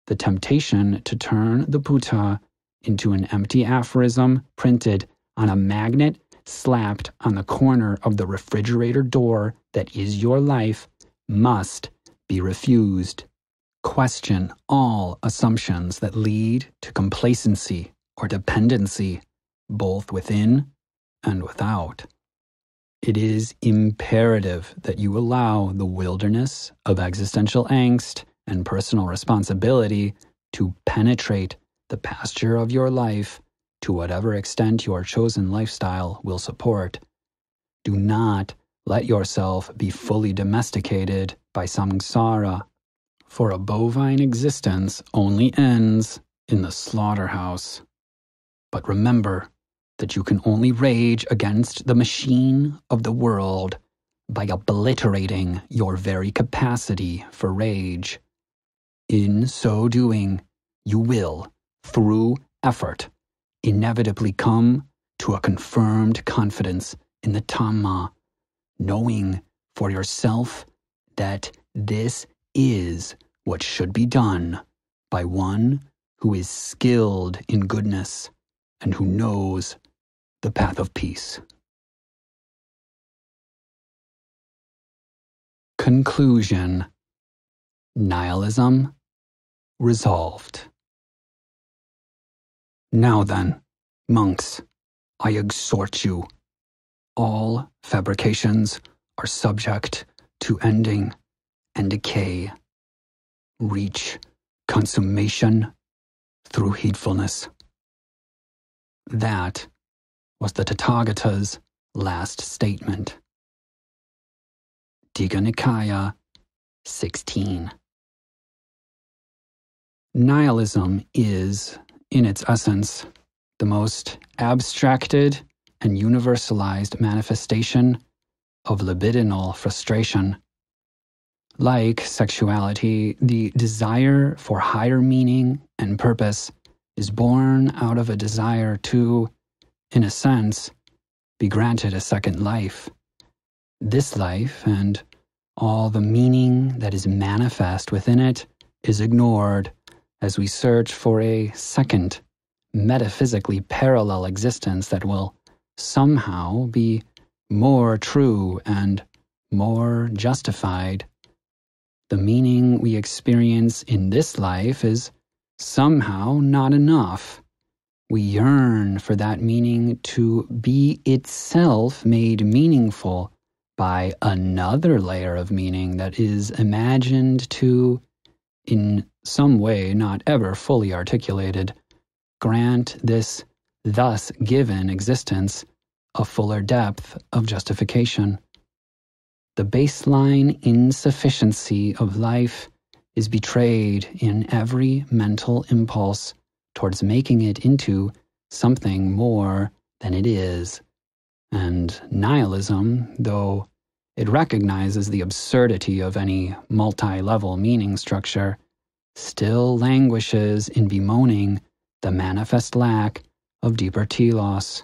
the temptation to turn the Buddha into an empty aphorism printed on a magnet slapped on the corner of the refrigerator door that is your life must be refused. Question all assumptions that lead to complacency or dependency, both within and without. It is imperative that you allow the wilderness of existential angst and personal responsibility to penetrate the pasture of your life to whatever extent your chosen lifestyle will support. Do not let yourself be fully domesticated by samsara, for a bovine existence only ends in the slaughterhouse. But remember that you can only rage against the machine of the world by obliterating your very capacity for rage. In so doing, you will, through effort, inevitably come to a confirmed confidence in the Dhamma, knowing for yourself that this is what should be done by one who is skilled in goodness and who knows the path of peace. Conclusion Nihilism resolved. Now then, monks, I exhort you. All fabrications are subject to ending and decay. Reach consummation through heedfulness. That was the Tathagata's last statement. Digha Nikaya 16. Nihilism is, in its essence, the most abstracted and universalized manifestation of libidinal frustration. Like sexuality, the desire for higher meaning and purpose is born out of a desire to, in a sense, be granted a second life. This life and all the meaning that is manifest within it is ignored as we search for a second, metaphysically parallel existence that will somehow be more true and more justified. The meaning we experience in this life is somehow not enough. We yearn for that meaning to be itself made meaningful by another layer of meaning that is imagined to, in some way not ever fully articulated, grant this thus given existence a fuller depth of justification. The baseline insufficiency of life is betrayed in every mental impulse towards making it into something more than it is. And nihilism, though it recognizes the absurdity of any multi level meaning structure, still languishes in bemoaning the manifest lack of deeper telos.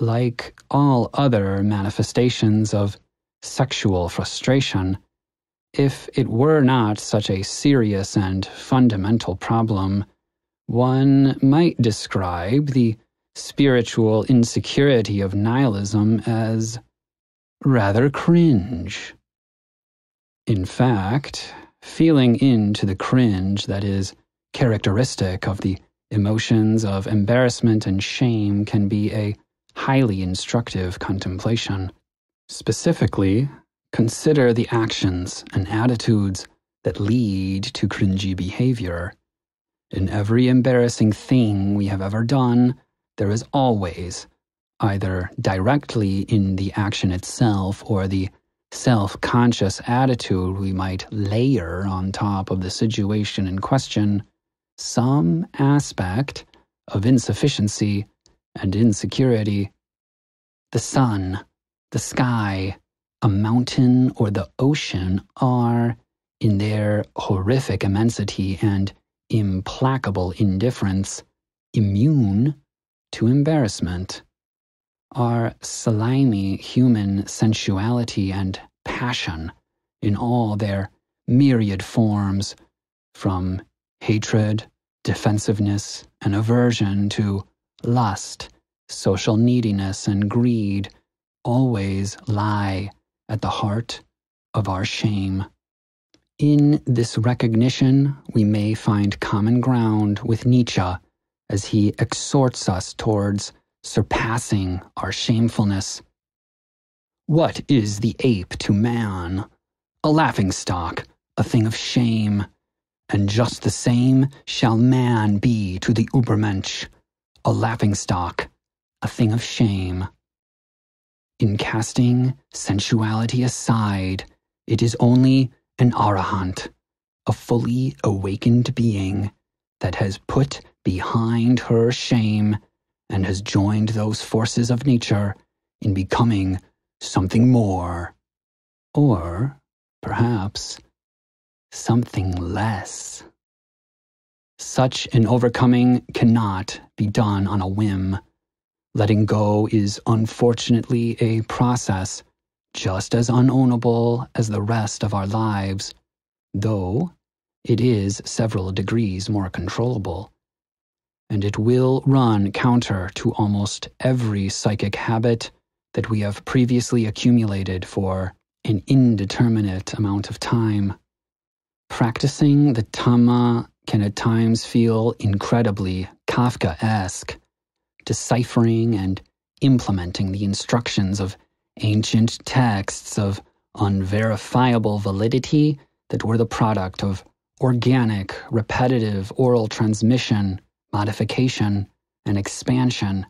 Like all other manifestations of sexual frustration, if it were not such a serious and fundamental problem, one might describe the spiritual insecurity of nihilism as rather cringe. In fact, feeling into the cringe that is characteristic of the emotions of embarrassment and shame can be a highly instructive contemplation. Specifically, consider the actions and attitudes that lead to cringy behavior. In every embarrassing thing we have ever done, there is always, either directly in the action itself or the self conscious attitude we might layer on top of the situation in question, some aspect of insufficiency and insecurity. The sun, the sky, a mountain, or the ocean are, in their horrific immensity and implacable indifference, immune to embarrassment. Our slimy human sensuality and passion in all their myriad forms, from hatred, defensiveness, and aversion to lust social neediness and greed always lie at the heart of our shame. In this recognition, we may find common ground with Nietzsche as he exhorts us towards surpassing our shamefulness. What is the ape to man? A laughing stock, a thing of shame. And just the same shall man be to the Übermensch, a laughing stock, a thing of shame. In casting sensuality aside, it is only an arahant, a fully awakened being that has put behind her shame and has joined those forces of nature in becoming something more, or perhaps something less. Such an overcoming cannot be done on a whim Letting go is unfortunately a process just as unownable as the rest of our lives, though it is several degrees more controllable. And it will run counter to almost every psychic habit that we have previously accumulated for an indeterminate amount of time. Practicing the Dhamma can at times feel incredibly Kafka esque deciphering and implementing the instructions of ancient texts of unverifiable validity that were the product of organic, repetitive oral transmission, modification, and expansion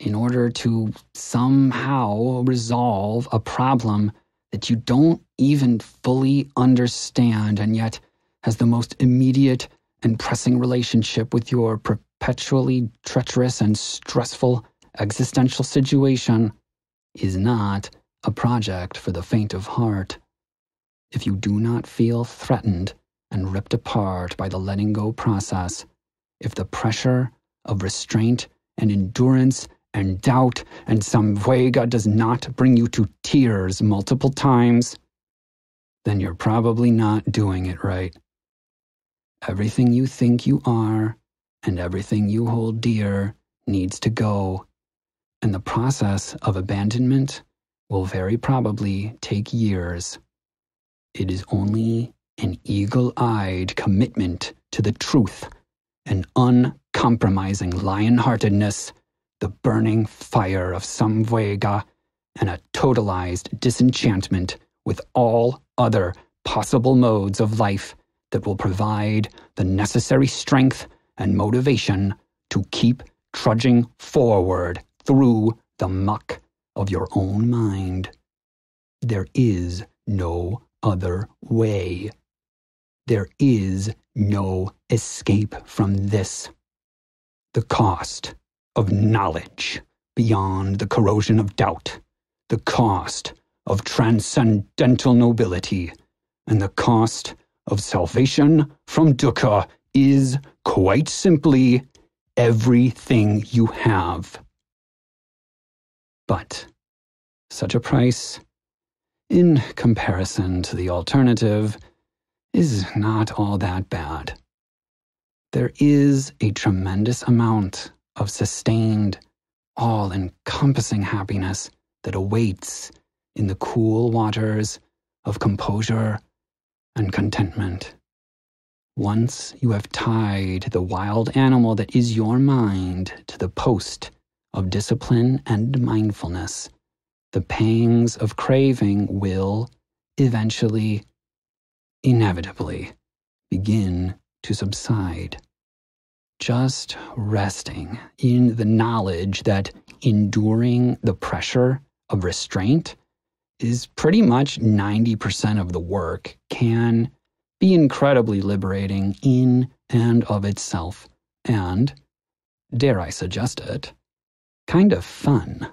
in order to somehow resolve a problem that you don't even fully understand and yet has the most immediate and pressing relationship with your perpetually treacherous and stressful existential situation is not a project for the faint of heart. If you do not feel threatened and ripped apart by the letting go process, if the pressure of restraint and endurance and doubt and samvega does not bring you to tears multiple times, then you're probably not doing it right. Everything you think you are and everything you hold dear needs to go, and the process of abandonment will very probably take years. It is only an eagle eyed commitment to the truth, an uncompromising lion heartedness, the burning fire of some Samvega, and a totalized disenchantment with all other possible modes of life that will provide the necessary strength and motivation to keep trudging forward through the muck of your own mind. There is no other way. There is no escape from this. The cost of knowledge beyond the corrosion of doubt, the cost of transcendental nobility, and the cost of salvation from dukkha is quite simply everything you have. But such a price, in comparison to the alternative, is not all that bad. There is a tremendous amount of sustained, all encompassing happiness that awaits in the cool waters of composure and contentment. Once you have tied the wild animal that is your mind to the post of discipline and mindfulness, the pangs of craving will eventually, inevitably, begin to subside. Just resting in the knowledge that enduring the pressure of restraint is pretty much 90% of the work can be incredibly liberating in and of itself, and, dare I suggest it, kind of fun.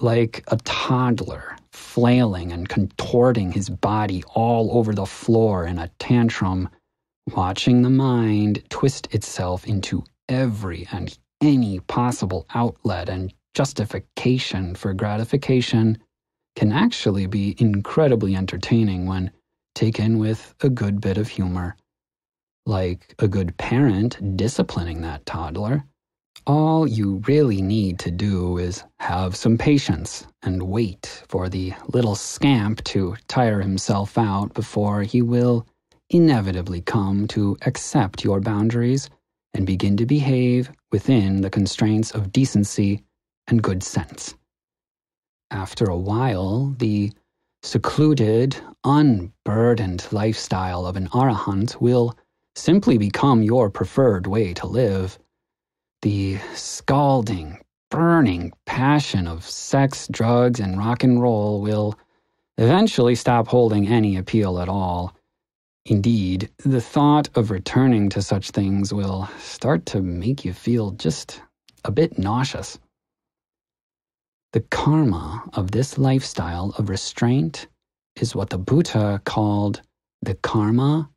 Like a toddler flailing and contorting his body all over the floor in a tantrum, watching the mind twist itself into every and any possible outlet and justification for gratification can actually be incredibly entertaining when taken with a good bit of humor. Like a good parent disciplining that toddler. All you really need to do is have some patience and wait for the little scamp to tire himself out before he will inevitably come to accept your boundaries and begin to behave within the constraints of decency and good sense. After a while, the secluded, unburdened lifestyle of an arahant will simply become your preferred way to live. The scalding, burning passion of sex, drugs, and rock and roll will eventually stop holding any appeal at all. Indeed, the thought of returning to such things will start to make you feel just a bit nauseous. The karma of this lifestyle of restraint is what the Buddha called the karma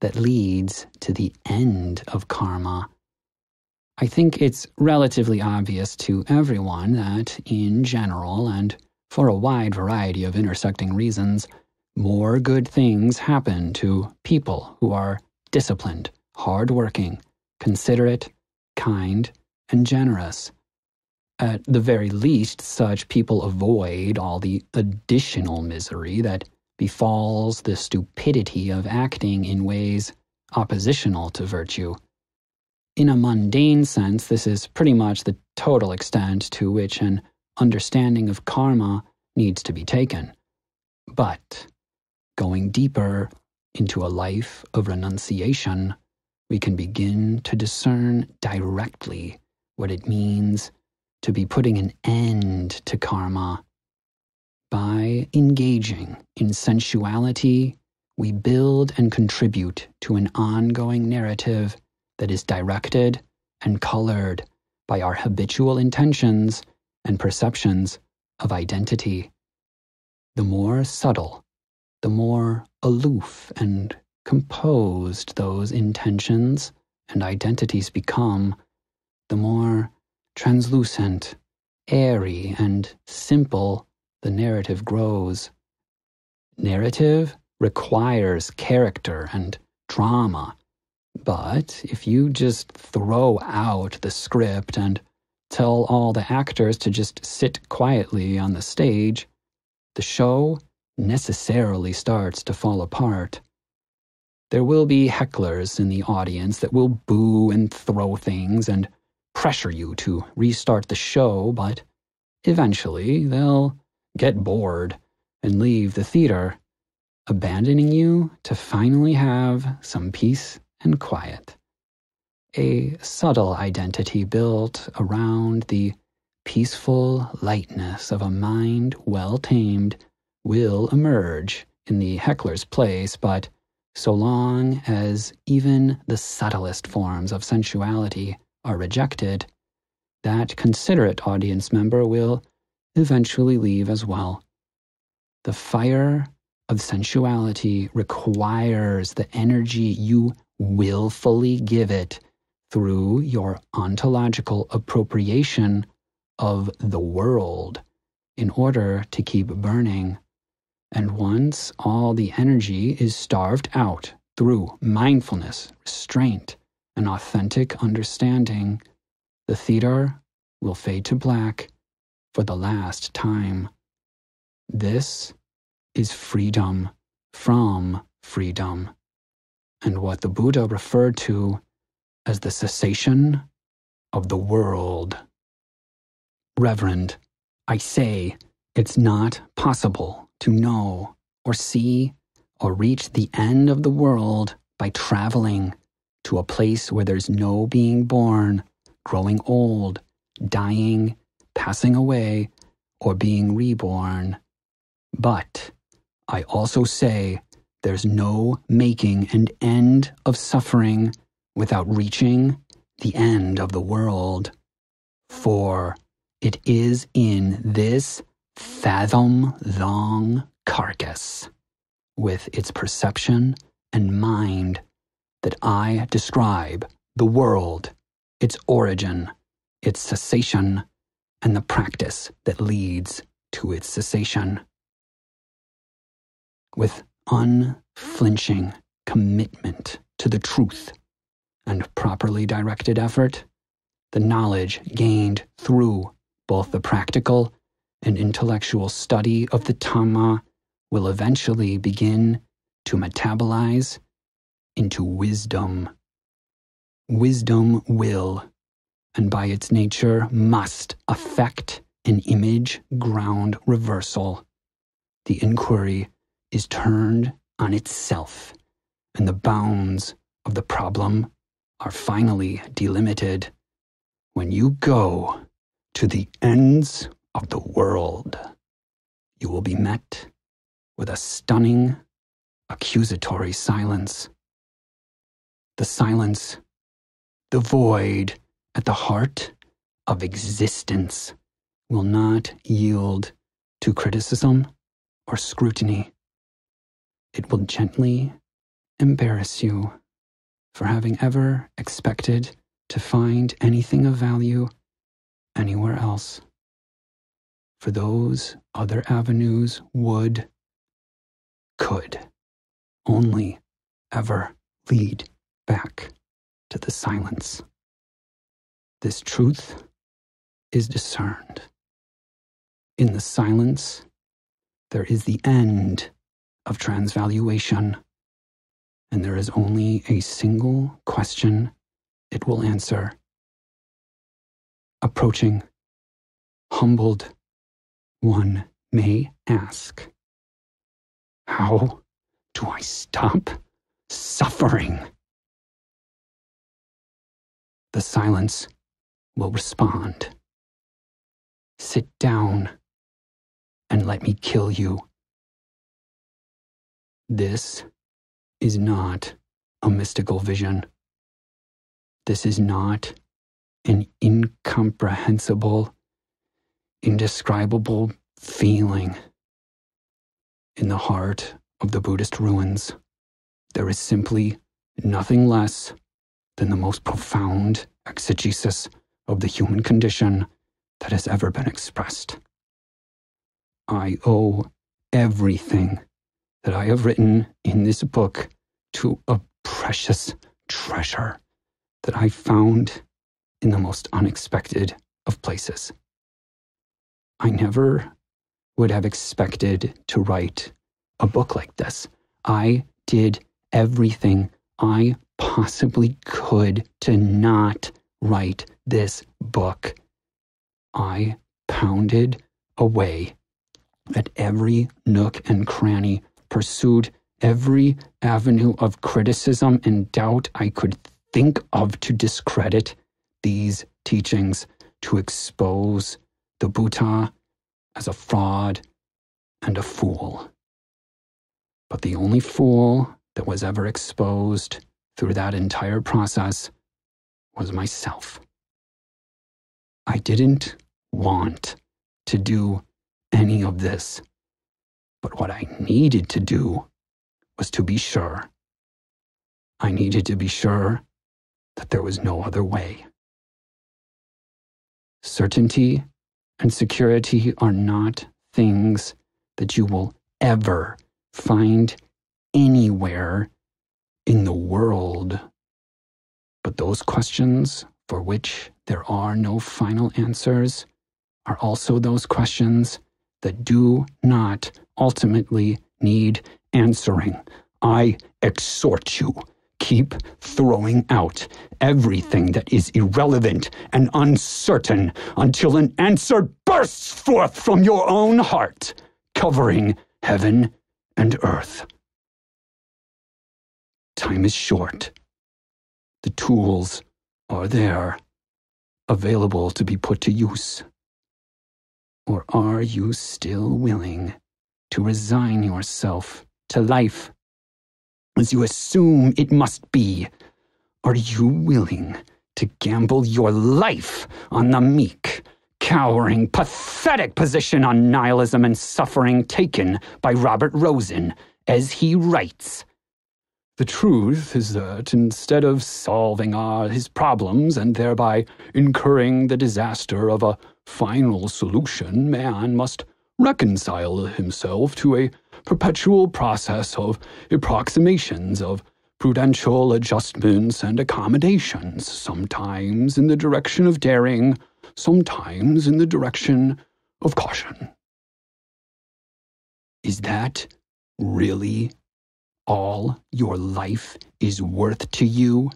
that leads to the end of karma. I think it's relatively obvious to everyone that, in general, and for a wide variety of intersecting reasons, more good things happen to people who are disciplined, hardworking, considerate, kind, and generous. At the very least, such people avoid all the additional misery that befalls the stupidity of acting in ways oppositional to virtue. In a mundane sense, this is pretty much the total extent to which an understanding of karma needs to be taken. But going deeper into a life of renunciation, we can begin to discern directly what it means to be putting an end to karma. By engaging in sensuality, we build and contribute to an ongoing narrative that is directed and colored by our habitual intentions and perceptions of identity. The more subtle, the more aloof and composed those intentions and identities become, the more translucent, airy, and simple the narrative grows. Narrative requires character and drama, but if you just throw out the script and tell all the actors to just sit quietly on the stage, the show necessarily starts to fall apart. There will be hecklers in the audience that will boo and throw things and pressure you to restart the show, but eventually they'll get bored and leave the theater, abandoning you to finally have some peace and quiet. A subtle identity built around the peaceful lightness of a mind well tamed will emerge in the heckler's place, but so long as even the subtlest forms of sensuality are rejected, that considerate audience member will eventually leave as well. The fire of sensuality requires the energy you willfully give it through your ontological appropriation of the world in order to keep burning. And once all the energy is starved out through mindfulness, restraint, and authentic understanding, the theater will fade to black for the last time. This is freedom from freedom, and what the Buddha referred to as the cessation of the world. Reverend, I say it's not possible to know or see or reach the end of the world by traveling to a place where there's no being born, growing old, dying, passing away, or being reborn. But I also say there's no making an end of suffering without reaching the end of the world. For it is in this fathom long carcass, with its perception and mind, that I describe the world, its origin, its cessation, and the practice that leads to its cessation. With unflinching commitment to the truth and properly directed effort, the knowledge gained through both the practical and intellectual study of the Dhamma will eventually begin to metabolize into wisdom. Wisdom will, and by its nature must, affect an image ground reversal. The inquiry is turned on itself, and the bounds of the problem are finally delimited. When you go to the ends of the world, you will be met with a stunning, accusatory silence. The silence, the void at the heart of existence, will not yield to criticism or scrutiny. It will gently embarrass you for having ever expected to find anything of value anywhere else. For those other avenues would, could, only ever lead back to the silence. This truth is discerned. In the silence, there is the end of transvaluation, and there is only a single question it will answer. Approaching, humbled, one may ask, How do I stop suffering? The silence will respond. Sit down and let me kill you. This is not a mystical vision. This is not an incomprehensible, indescribable feeling. In the heart of the Buddhist ruins, there is simply nothing less than the most profound exegesis of the human condition that has ever been expressed. I owe everything that I have written in this book to a precious treasure that I found in the most unexpected of places. I never would have expected to write a book like this. I did everything I possibly could to not write this book. I pounded away at every nook and cranny, pursued every avenue of criticism and doubt I could think of to discredit these teachings, to expose the Buddha as a fraud and a fool. But the only fool that was ever exposed through that entire process was myself. I didn't want to do any of this, but what I needed to do was to be sure. I needed to be sure that there was no other way. Certainty and security are not things that you will ever find anywhere in the world. But those questions for which there are no final answers are also those questions that do not ultimately need answering. I exhort you keep throwing out everything that is irrelevant and uncertain until an answer bursts forth from your own heart, covering heaven and earth. Time is short. The tools are there, available to be put to use. Or are you still willing to resign yourself to life as you assume it must be? Are you willing to gamble your life on the meek, cowering, pathetic position on nihilism and suffering taken by Robert Rosen as he writes? The truth is that instead of solving our, his problems and thereby incurring the disaster of a final solution, man must reconcile himself to a perpetual process of approximations, of prudential adjustments and accommodations, sometimes in the direction of daring, sometimes in the direction of caution. Is that really all your life is worth to you?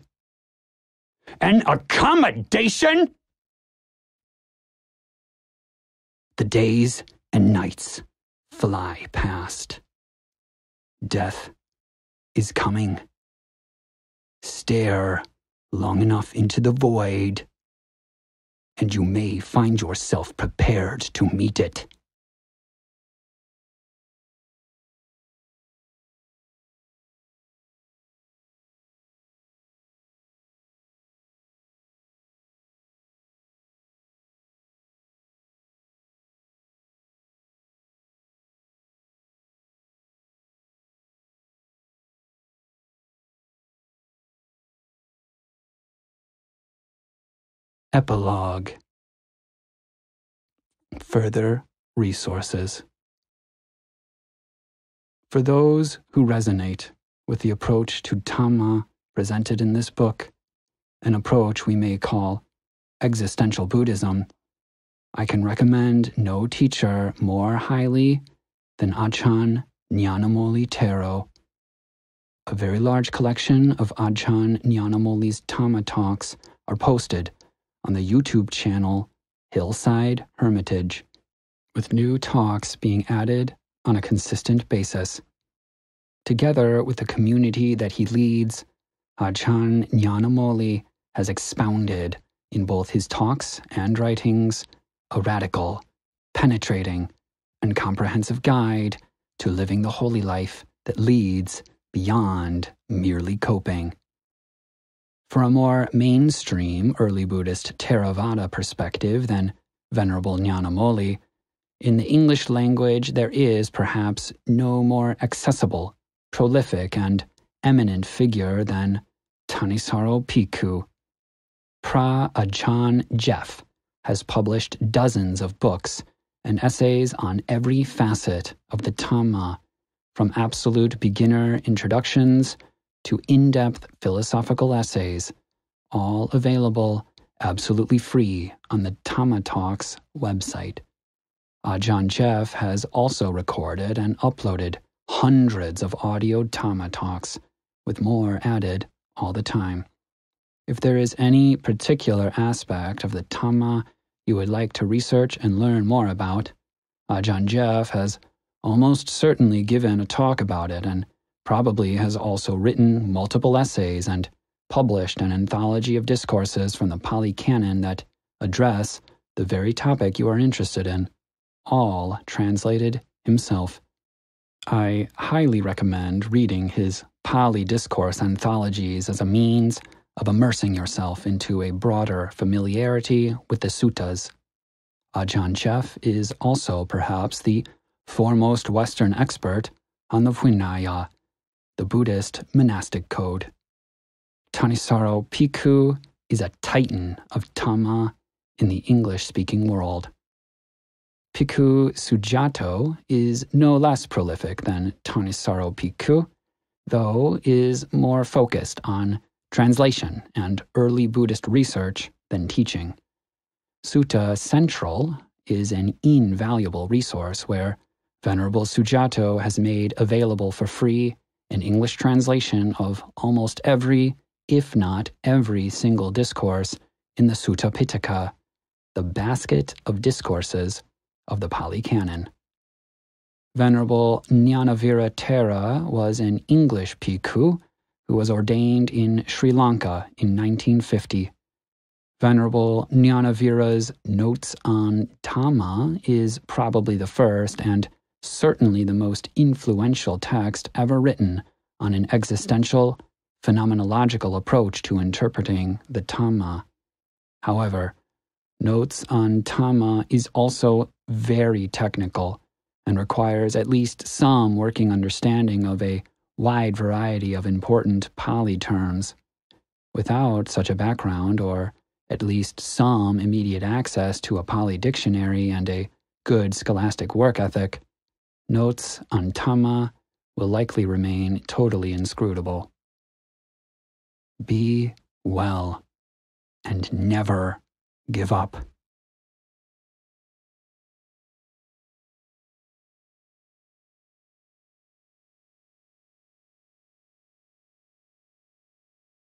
An accommodation? The days and nights fly past. Death is coming. Stare long enough into the void, and you may find yourself prepared to meet it. Epilogue Further resources. For those who resonate with the approach to Dhamma presented in this book, an approach we may call existential Buddhism, I can recommend no teacher more highly than Ajahn Nyanamoli Thero. A very large collection of Ajahn Nyanamoli's Dhamma talks are posted on the YouTube channel Hillside Hermitage, with new talks being added on a consistent basis. Together with the community that he leads, Ajahn Nyanamoli has expounded in both his talks and writings a radical, penetrating, and comprehensive guide to living the holy life that leads beyond merely coping. For a more mainstream early Buddhist Theravada perspective than Venerable Nyanamoli, in the English language there is perhaps no more accessible, prolific, and eminent figure than Thanissaro Bhikkhu. Phra Ajahn Geoff has published dozens of books and essays on every facet of the Dhamma, from absolute beginner introductions to in depth philosophical essays, all available absolutely free on the Dhamma Talks website. Uh, Ajahn Geoff has also recorded and uploaded hundreds of audio Dhamma Talks, with more added all the time. If there is any particular aspect of the Dhamma you would like to research and learn more about, uh, Ajahn Geoff has almost certainly given a talk about it and probably has also written multiple essays and published an anthology of discourses from the Pali Canon that address the very topic you are interested in, all translated himself. I highly recommend reading his Pali discourse anthologies as a means of immersing yourself into a broader familiarity with the suttas. Ajahn Geoff is also perhaps the foremost Western expert on the Vinaya, the Buddhist monastic code. Thanissaro Bhikkhu is a titan of Dhamma in the English speaking world. Bhikkhu Sujato is no less prolific than Thanissaro Bhikkhu, though is more focused on translation and early Buddhist research than teaching. Sutta Central is an invaluable resource where Venerable Sujato has made available for free an English translation of almost every, if not every single discourse in the Sutta Pitaka, the basket of discourses of the Pali Canon. Venerable Nyanavira Thera was an English bhikkhu who was ordained in Sri Lanka in 1950. Venerable Nyanavira's Notes on Dhamma is probably the first and certainly the most influential text ever written on an existential, phenomenological approach to interpreting the Dhamma. However, Notes on Dhamma is also very technical and requires at least some working understanding of a wide variety of important Pali terms. Without such a background, or at least some immediate access to a Pali dictionary and a good scholastic work ethic, notes on Dhamma will likely remain totally inscrutable. Be well and never give up.